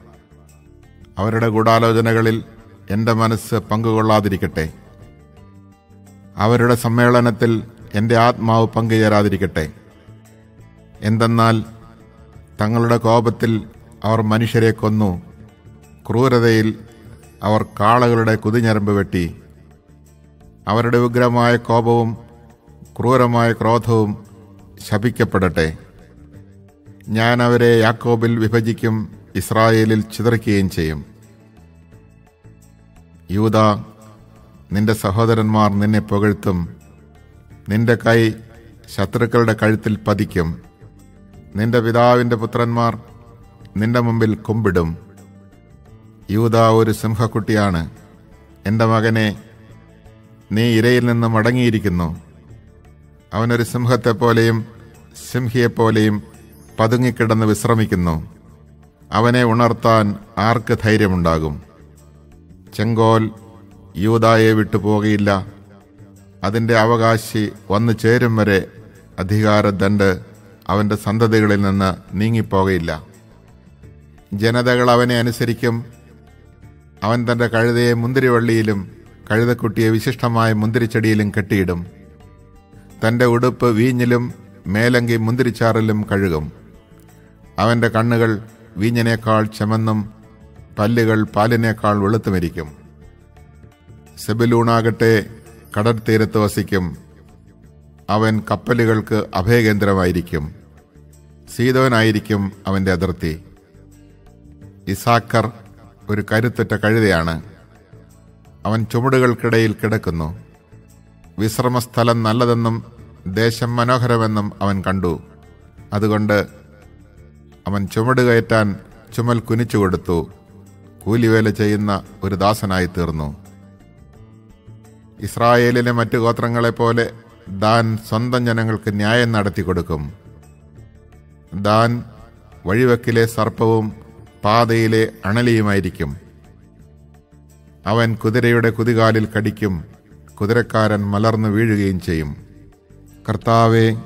അവരുടെ ഗൂഢാലോചനകളിൽ എന്റെ മനസ്സ് പങ്കുകൊള്ളാതിരിക്കട്ടെ. അവരുടെ സമ്മേളനത്തിൽ എന്റെ ആത്മാവ് പങ്കുചേരാതിരിക്കട്ടെ. എന്തെന്നാൽ തങ്ങളുടെ കോപത്തിൽ അവർ മനുഷ്യരെ കൊന്നു. ക്രൂരതയിൽ അവർ കാളകളുടെ കുതിഞ്ഞരമ്പ് വെട്ടി. അവരുടെ ഉഗ്രമായ കോപവും ക്രൂരമായ ക്രോധവും ശപിക്കപ്പെടട്ടെ. ഞാൻ അവരെ യാക്കോബിൽ വിഭജിക്കും ഇസ്രായേലിൽ ചിതറിക്കുകയും ചെയ്യും. യൂത നിന്റെ സഹോദരന്മാർ നിന്നെ പുകഴ്ത്തും. നിന്റെ കൈ ശത്രുക്കളുടെ കഴുത്തിൽ പതിക്കും. നിന്റെ പിതാവിന്റെ പുത്രന്മാർ നിന്റെ മുമ്പിൽ കുമ്പിടും. യൂത ഒരു സിംഹക്കുട്ടിയാണ്. എന്റെ മകനെ നീ ഇരയിൽ നിന്ന് മടങ്ങിയിരിക്കുന്നു. അവനൊരു സിംഹത്തെപ്പോലെയും സിംഹിയെപ്പോലെയും പതുങ്ങിക്കിടന്ന് വിശ്രമിക്കുന്നു. അവനെ ഉണർത്താൻ ആർക്ക് ധൈര്യമുണ്ടാകും? ചെങ്കോൽ യൂതായെ വിട്ടുപോകയില്ല. അതിന്റെ അവകാശി വന്നു ചേരും വരെ അധികാരദണ്ഡ് അവന്റെ സന്തതികളിൽ നിന്ന് നീങ്ങിപ്പോകയില്ല. ജനതകൾ അവനെ അനുസരിക്കും. അവൻ തന്റെ കഴുതയെ മുന്തിരിവള്ളിയിലും കഴുതക്കുട്ടിയെ വിശിഷ്ടമായ മുന്തിരിച്ചെടിയിലും കെട്ടിയിടും. തന്റെ ഉടുപ്പ് വീഞ്ഞിലും മേലങ്കി മുന്തിരിച്ചാറിലും കഴുകും. അവന്റെ കണ്ണുകൾ വീഞ്ഞിനേക്കാൾ ചെമന്നും പല്ലുകൾ പാലിനേക്കാൾ വെളുത്തുമിരിക്കും. സെബിലൂണാകട്ടെ കടൽ തീരത്ത് വസിക്കും. അവൻ കപ്പലുകൾക്ക് അഭയകേന്ദ്രമായിരിക്കും. സീതോനായിരിക്കും അവന്റെ അതിർത്തി. ഇസാക്കർ ഒരു കരുത്തുറ്റ കഴുതയാണ്. അവൻ ചുമടുകൾക്കിടയിൽ കിടക്കുന്നു. വിശ്രമസ്ഥലം നല്ലതെന്നും ദേശം മനോഹരമെന്നും അവൻ കണ്ടു. അതുകൊണ്ട് അവൻ ചുമട് കയറ്റാൻ ചുമൽ കുനിച്ചു കൊടുത്തു കൂലിവേല ചെയ്യുന്ന ഒരു ദാസനായി തീർന്നു. ഇസ്രായേലിലെ മറ്റു ഗോത്രങ്ങളെപ്പോലെ ദാൻ സ്വന്തം ജനങ്ങൾക്ക് ന്യായം നടത്തി കൊടുക്കും. ദാൻ വഴിവെക്കിലെ സർപ്പവും പാതയിലെ അണലിയുമായിരിക്കും. അവൻ കുതിരയുടെ കുതികാലിൽ കടിക്കും കുതിരക്കാരൻ മലർന്നു വീഴുകയും ചെയ്യും. കർത്താവെ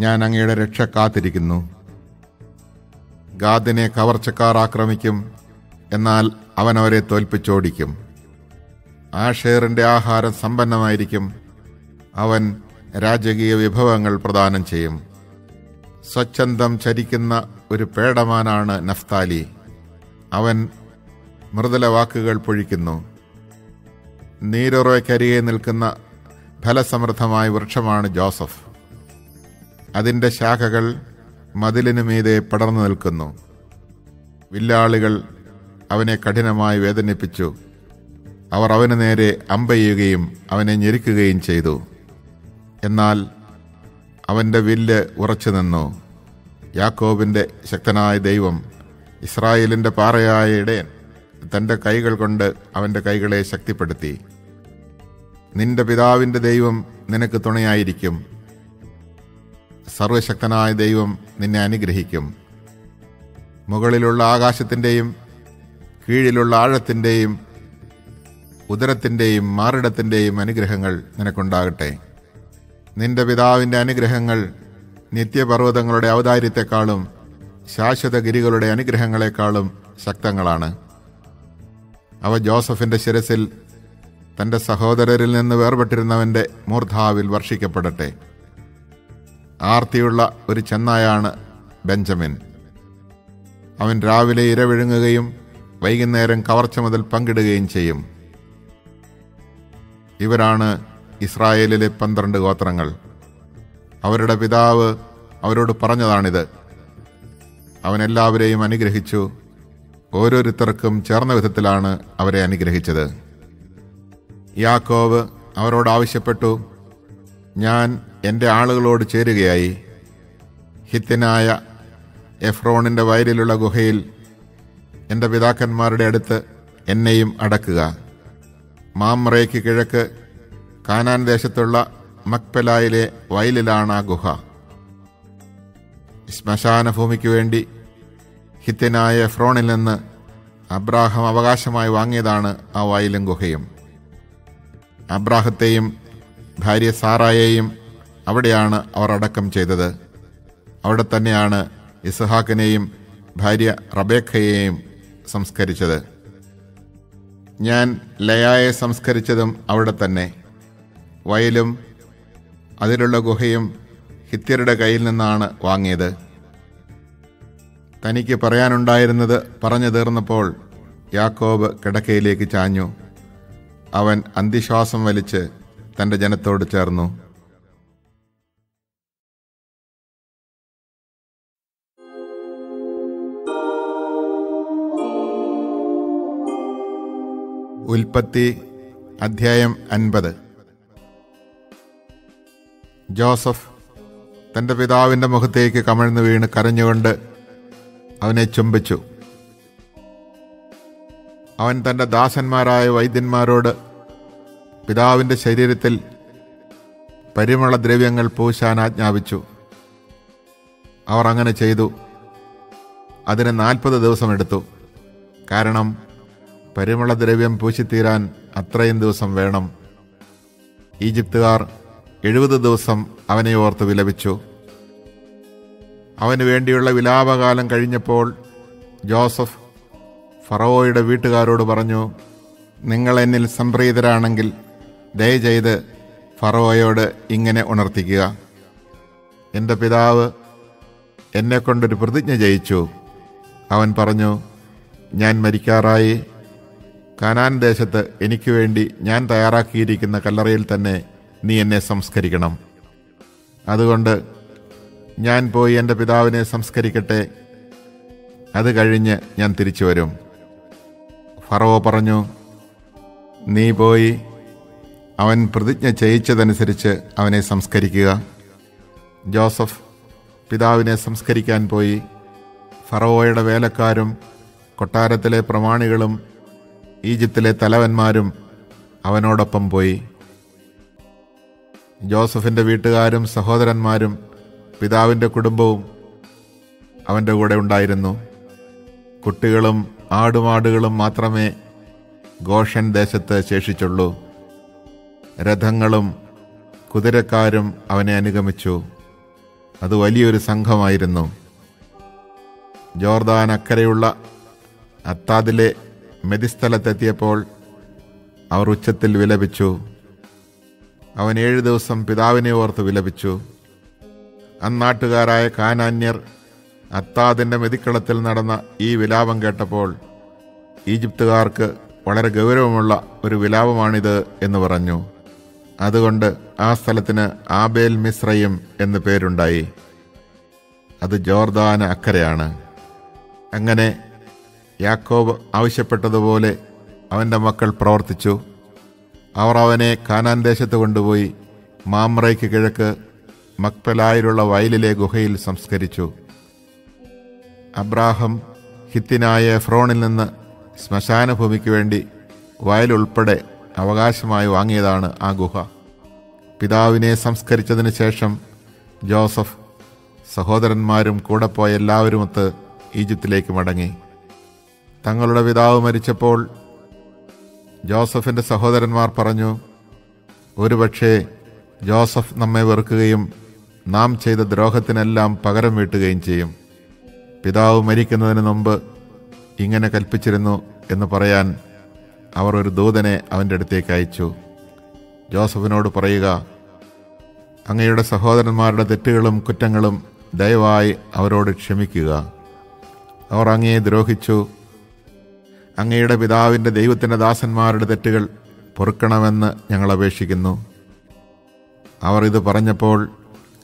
ഞാൻ അങ്ങയുടെ രക്ഷ കാത്തിരിക്കുന്നു. ഗാദിനെ കവർച്ചക്കാർ ആക്രമിക്കും എന്നാൽ അവൻ അവരെ തോൽപ്പിച്ചോടിക്കും. ആഷേറിന്റെ ആഹാരം സമ്പന്നമായിരിക്കും. അവൻ രാജകീയ വിഭവങ്ങൾ പ്രദാനം ചെയ്യും. സ്വച്ഛന്തം ചരിക്കുന്ന ഒരു പേടമാനാണ് നഫ്താലി. അവൻ മൃദുല വാക്കുകൾ പൊഴിക്കുന്നു. നീരുറവയ്ക്കരികെ നിൽക്കുന്ന ഫലസമൃദ്ധമായ വൃക്ഷമാണ് ജോസഫ്. അതിന്റെ ശാഖകൾ മതിലിനു മീതെ പടർന്നു നിൽക്കുന്നു. വില്ലാളികൾ അവനെ കഠിനമായി വേദനിപ്പിച്ചു. അവർ അവന് നേരെ അമ്പെയ്യുകയും അവനെ ഞെരുക്കുകയും ചെയ്തു. എന്നാൽ അവന്റെ വില്ല് ഉറച്ചു നിന്നു. യാക്കോബിന്റെ ശക്തനായ ദൈവം ഇസ്രായേലിന്റെ പാറയായ ഇടയൻ തന്റെ കൈകൾ കൊണ്ട് അവന്റെ കൈകളെ ശക്തിപ്പെടുത്തി. നിന്റെ പിതാവിന്റെ ദൈവം നിനക്ക് തുണയായിരിക്കും. സർവശക്തനായ ദൈവം നിന്നെ അനുഗ്രഹിക്കും. മുകളിലുള്ള ആകാശത്തിന്റെയും കീഴിലുള്ള ആഴത്തിന്റെയും ഉദരത്തിന്റെയും മാറിടത്തിന്റെയും അനുഗ്രഹങ്ങൾ നിനക്കുണ്ടാകട്ടെ. നിന്റെ പിതാവിന്റെ അനുഗ്രഹങ്ങൾ നിത്യപർവതങ്ങളുടെ ഔദാര്യത്തെക്കാളും ശാശ്വത ഗിരികളുടെ അനുഗ്രഹങ്ങളെക്കാളും ശക്തങ്ങളാണ്. അവ ജോസഫിന്റെ ശിരസിൽ തന്റെ സഹോദരരിൽ നിന്ന് വേർപെട്ടിരുന്നവന്റെ മൂർധാവിൽ വർഷിക്കപ്പെടട്ടെ. ആർത്തിയുള്ള ഒരു ചെന്നായാണ് ബെഞ്ചമിൻ. അവൻ രാവിലെ ഇരവിഴുങ്ങുകയും വൈകുന്നേരം കവർച്ച മുതൽ പങ്കിടുകയും ചെയ്യും. ഇവരാണ് ഇസ്രായേലിലെ പന്ത്രണ്ട് ഗോത്രങ്ങൾ. അവരുടെ പിതാവ് അവരോട് പറഞ്ഞതാണിത്. അവൻ എല്ലാവരെയും അനുഗ്രഹിച്ചു. ഓരോരുത്തർക്കും ചേർന്ന വിധത്തിലാണ് അവരെ അനുഗ്രഹിച്ചത്. യാക്കോവ് അവരോട് ആവശ്യപ്പെട്ടു ഞാൻ എന്റെ ആളുകളോട് ചേരുകയായി. ഹിത്യനായ എഫ്രോണിന്റെ വയലിലുള്ള ഗുഹയിൽ എന്റെ പിതാക്കന്മാരുടെ അടുത്ത് എന്നെയും അടക്കുക. മാമ്രയ്ക്ക് കിഴക്ക് കാനാൻ ദേശത്തുള്ള മക്പെലായിലെ വയലിലാണ് ആ ഗുഹ. ശ്മശാന ഭൂമിക്ക് വേണ്ടി ഹിത്യനായ ഫ്രോണിൽ നിന്ന് അബ്രാഹം അവകാശമായി വാങ്ങിയതാണ് ആ വയലും ഗുഹയും. അബ്രാഹത്തെയും ഭാര്യ സാറായെയും അവിടെയാണ് അവർ അടക്കം ചെയ്തത്. അവിടെ തന്നെയാണ് ഇസ്ഹാക്കിനെയും ഭാര്യ റബേഖയെയും സംസ്കരിച്ചത്. ഞാൻ ലയായെ സംസ്കരിച്ചതും അവിടെ തന്നെ. വയലും അതിലുള്ള ഗുഹയും ഹിത്യരുടെ കയ്യിൽ നിന്നാണ് വാങ്ങിയത്. തനിക്ക് പറയാനുണ്ടായിരുന്നത് പറഞ്ഞു തീർന്നപ്പോൾ യാക്കോബ് കിടക്കയിലേക്ക് ചാഞ്ഞു. അവൻ അന്തിശ്വാസം വലിച്ച് തന്റെ ജനത്തോട് ചേർന്നു. ഉൽപ്പത്തി അധ്യായം അൻപത്. ജോസഫ് തന്റെ പിതാവിന്റെ മുഖത്തേക്ക് കമഴ്ന്നു വീണ് കരഞ്ഞുകൊണ്ട് അവനെ ചുംബിച്ചു. അവൻ തന്റെ ദാസന്മാരായ വൈദ്യന്മാരോട് പിതാവിന്റെ ശരീരത്തിൽ പരിമള ദ്രവ്യങ്ങൾ പൂശാൻ ആജ്ഞാപിച്ചു. അവർ അങ്ങനെ ചെയ്തു. അതിന് നാൽപ്പത് ദിവസമെടുത്തു. കാരണം പരിമള ദ്രവ്യം പൂശിത്തീരാൻ അത്രയും ദിവസം വേണം. ഈജിപ്തുകാർ എഴുപത് ദിവസം അവനെ ഓർത്ത് വിലപിച്ചു. അവന് വേണ്ടിയുള്ള വിലാപകാലം കഴിഞ്ഞപ്പോൾ ജോസഫ് ഫറവോയുടെ വീട്ടുകാരോട് പറഞ്ഞു നിങ്ങൾ എന്നിൽ സംപ്രീതരാണെങ്കിൽ ദയചെയ്ത് ഫറവോയോട് ഇങ്ങനെ ഉണർത്തിക്കുക. എന്റെ പിതാവ് എന്നെക്കൊണ്ടൊരു പ്രതിജ്ഞ ജയിച്ചു. അവൻ പറഞ്ഞു ഞാൻ മരിക്കാറായി. കാനാൻ ദേശത്ത് എനിക്ക് വേണ്ടി ഞാൻ തയ്യാറാക്കിയിരിക്കുന്ന കല്ലറയിൽ തന്നെ നീ എന്നെ സംസ്കരിക്കണം. അതുകൊണ്ട് ഞാൻ പോയി എന്റെ പിതാവിനെ സംസ്കരിക്കട്ടെ. അത് കഴിഞ്ഞ് ഞാൻ തിരിച്ചു വരും. ഫറവോ പറഞ്ഞു നീ പോയി അവൻ പ്രതിജ്ഞ ചെയ്യിച്ചതനുസരിച്ച് അവനെ സംസ്കരിക്കുക. ജോസഫ് പിതാവിനെ സംസ്കരിക്കാൻ പോയി. ഫറവോയുടെ വേലക്കാരും കൊട്ടാരത്തിലെ പ്രമാണികളും ഈജിപ്തിലെ തലവന്മാരും അവനോടൊപ്പം പോയി. ജോസഫിന്റെ വീട്ടുകാരും സഹോദരന്മാരും പിതാവിന്റെ കുടുംബവും അവന്റെ കൂടെ ഉണ്ടായിരുന്നു. കുട്ടികളും ആടുമാടുകളും മാത്രമേ ഗോഷൻ ദേശത്ത് ശേഷിച്ചുള്ളൂ. രഥങ്ങളും കുതിരക്കാരും അവനെ അനുഗമിച്ചു. അത് വലിയൊരു സംഘമായിരുന്നു. ജോർദാൻ അക്കരെയുള്ള അത്താദിലെ മെതിസ്ഥലത്തെത്തിയപ്പോൾ അവർ ഉച്ചത്തിൽ വിലപിച്ചു. അവൻ ഏഴു ദിവസം പിതാവിനെ ഓർത്ത് വിലപിച്ചു. അന്നാട്ടുകാരായ കാനാന്യർ അത്താദിന്റെ മെതിക്കളത്തിൽ നടന്ന ഈ വിലാപം കേട്ടപ്പോൾ ഈജിപ്തുകാർക്ക് വളരെ ഗൗരവമുള്ള ഒരു വിലാപമാണിത് എന്ന് പറഞ്ഞു. അതുകൊണ്ട് ആ സ്ഥലത്തിന് ആബേൽ മിശ്രയും എന്ന് പേരുണ്ടായി. അത് ജോർദാന് അക്കരയാണ്. അങ്ങനെ യാക്കോബ് ആവശ്യപ്പെട്ടതുപോലെ അവന്റെ മക്കൾ പ്രവർത്തിച്ചു. അവർ അവനെ കാനാൻ ദേശത്ത് കൊണ്ടുപോയി മാമ്രയ്ക്ക് കിഴക്ക് മക്പലായിലുള്ള വയലിലെ ഗുഹയിൽ സംസ്കരിച്ചു. അബ്രാഹം ഹിത്തിനായ ഫ്രോണിൽ നിന്ന് ശ്മശാന ഭൂമിക്ക് വേണ്ടി വയലുൾപ്പെടെ അവകാശമായി വാങ്ങിയതാണ് ആ ഗുഹ. പിതാവിനെ സംസ്കരിച്ചതിന് ശേഷം ജോസഫ് സഹോദരന്മാരും കൂടെ പോയ എല്ലാവരുമൊത്ത് ഈജിപ്തിലേക്ക് മടങ്ങി. തങ്ങളുടെ പിതാവ് മരിച്ചപ്പോൾ ജോസഫിന്റെ സഹോദരന്മാർ പറഞ്ഞു ഒരുപക്ഷേ ജോസഫ് നമ്മെ വെറുക്കുകയും നാം ചെയ്ത ദ്രോഹത്തിനെല്ലാം പകരം വീട്ടുകയും ചെയ്യും. പിതാവ് മരിക്കുന്നതിന് മുമ്പ് ഇങ്ങനെ കൽപ്പിച്ചിരുന്നു എന്ന് പറയാൻ അവർ ഒരു ദൂതനെ അവന്റെ അടുത്തേക്ക് അയച്ചു. ജോസഫിനോട് പറയുക അങ്ങയുടെ സഹോദരന്മാരുടെ തെറ്റുകളും കുറ്റങ്ങളും ദയവായി അവരോട് ക്ഷമിക്കുക. അവർ അങ്ങയെ ദ്രോഹിച്ചു അങ്ങയുടെ പിതാവിന്റെ ദൈവത്തിന്റെ ദാസന്മാരുടെ തെറ്റുകൾ പൊറുക്കണമെന്ന് ഞങ്ങൾ അപേക്ഷിക്കുന്നു. അവർ ഇത് പറഞ്ഞപ്പോൾ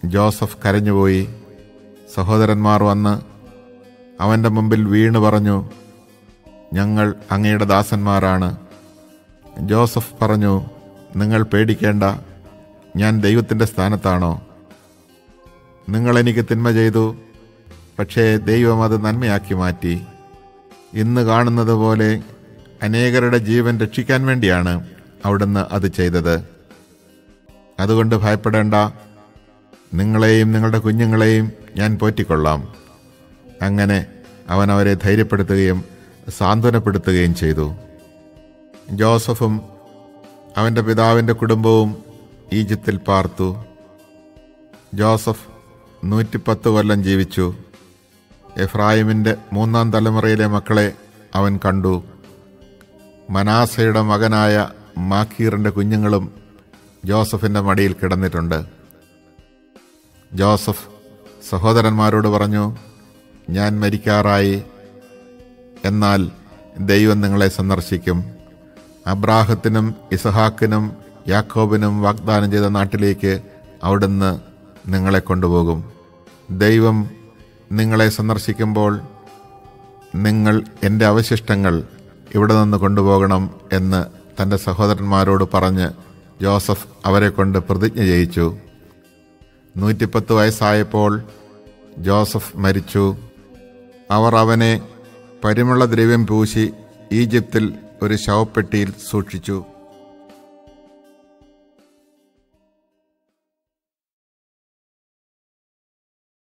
ജോസഫ് കരഞ്ഞുപോയി. സഹോദരന്മാർ വന്ന് അവന്റെ മുമ്പിൽ വീണ് പറഞ്ഞു ഞങ്ങൾ അങ്ങയുടെ ദാസന്മാരാണ്. ജോസഫ് പറഞ്ഞു നിങ്ങൾ പേടിക്കേണ്ട ഞാൻ ദൈവത്തിന്റെ സ്ഥാനത്താണോ? നിങ്ങളെനിക്ക് തിന്മ ചെയ്തു പക്ഷേ ദൈവം അത് നന്മയാക്കി മാറ്റി. ഇന്ന് കാണുന്നത് പോലെ അനേകരുടെ ജീവൻ രക്ഷിക്കാൻ വേണ്ടിയാണ് അവിടുന്ന് അത് ചെയ്തത്. അതുകൊണ്ട് ഭയപ്പെടേണ്ട. നിങ്ങളെയും നിങ്ങളുടെ കുഞ്ഞുങ്ങളെയും ഞാൻ പോറ്റിക്കൊള്ളാം. അങ്ങനെ അവൻ അവരെ ധൈര്യപ്പെടുത്തുകയും സാന്ത്വനപ്പെടുത്തുകയും ചെയ്തു. ജോസഫും അവന്റെ പിതാവിന്റെ കുടുംബവും ഈജിപ്തിൽ പാർത്തു. ജോസഫ് നൂറ്റിപ്പത്ത് കൊല്ലം ജീവിച്ചു. എഫ്രായിമിന്റെ മൂന്നാം തലമുറയിലെ മക്കളെ അവൻ കണ്ടു. മനാസയുടെ മകനായ മാക്കീറിന്റെ കുഞ്ഞുങ്ങളും ജോസഫിന്റെ മടിയിൽ കിടന്നിട്ടുണ്ട്. ജോസഫ് സഹോദരന്മാരോട് പറഞ്ഞു ഞാൻ മരിക്കാറായി. എന്നാൽ ദൈവം നിങ്ങളെ സന്ദർശിക്കും. അബ്രാഹത്തിനും ഇസഹാക്കിനും യാക്കോബിനും വാഗ്ദാനം ചെയ്ത നാട്ടിലേക്ക് അവിടുന്ന് നിങ്ങളെ കൊണ്ടുപോകും. ദൈവം നിങ്ങളെ സന്ദർശിക്കുമ്പോൾ നിങ്ങൾ എന്റെ അവശിഷ്ടങ്ങൾ ഇവിടെ നിന്ന് കൊണ്ടുപോകണം എന്ന് തന്റെ സഹോദരന്മാരോട് പറഞ്ഞ് ജോസഫ് അവരെ കൊണ്ട് പ്രതിജ്ഞ ചെയ്യിച്ചു. നൂറ്റിപ്പത്ത് വയസ്സായപ്പോൾ ജോസഫ് മരിച്ചു. അവർ അവനെ പരിമള ദ്രവ്യം പൂശി ഈജിപ്തിൽ ഒരു ശവപ്പെട്ടിയിൽ സൂക്ഷിച്ചു.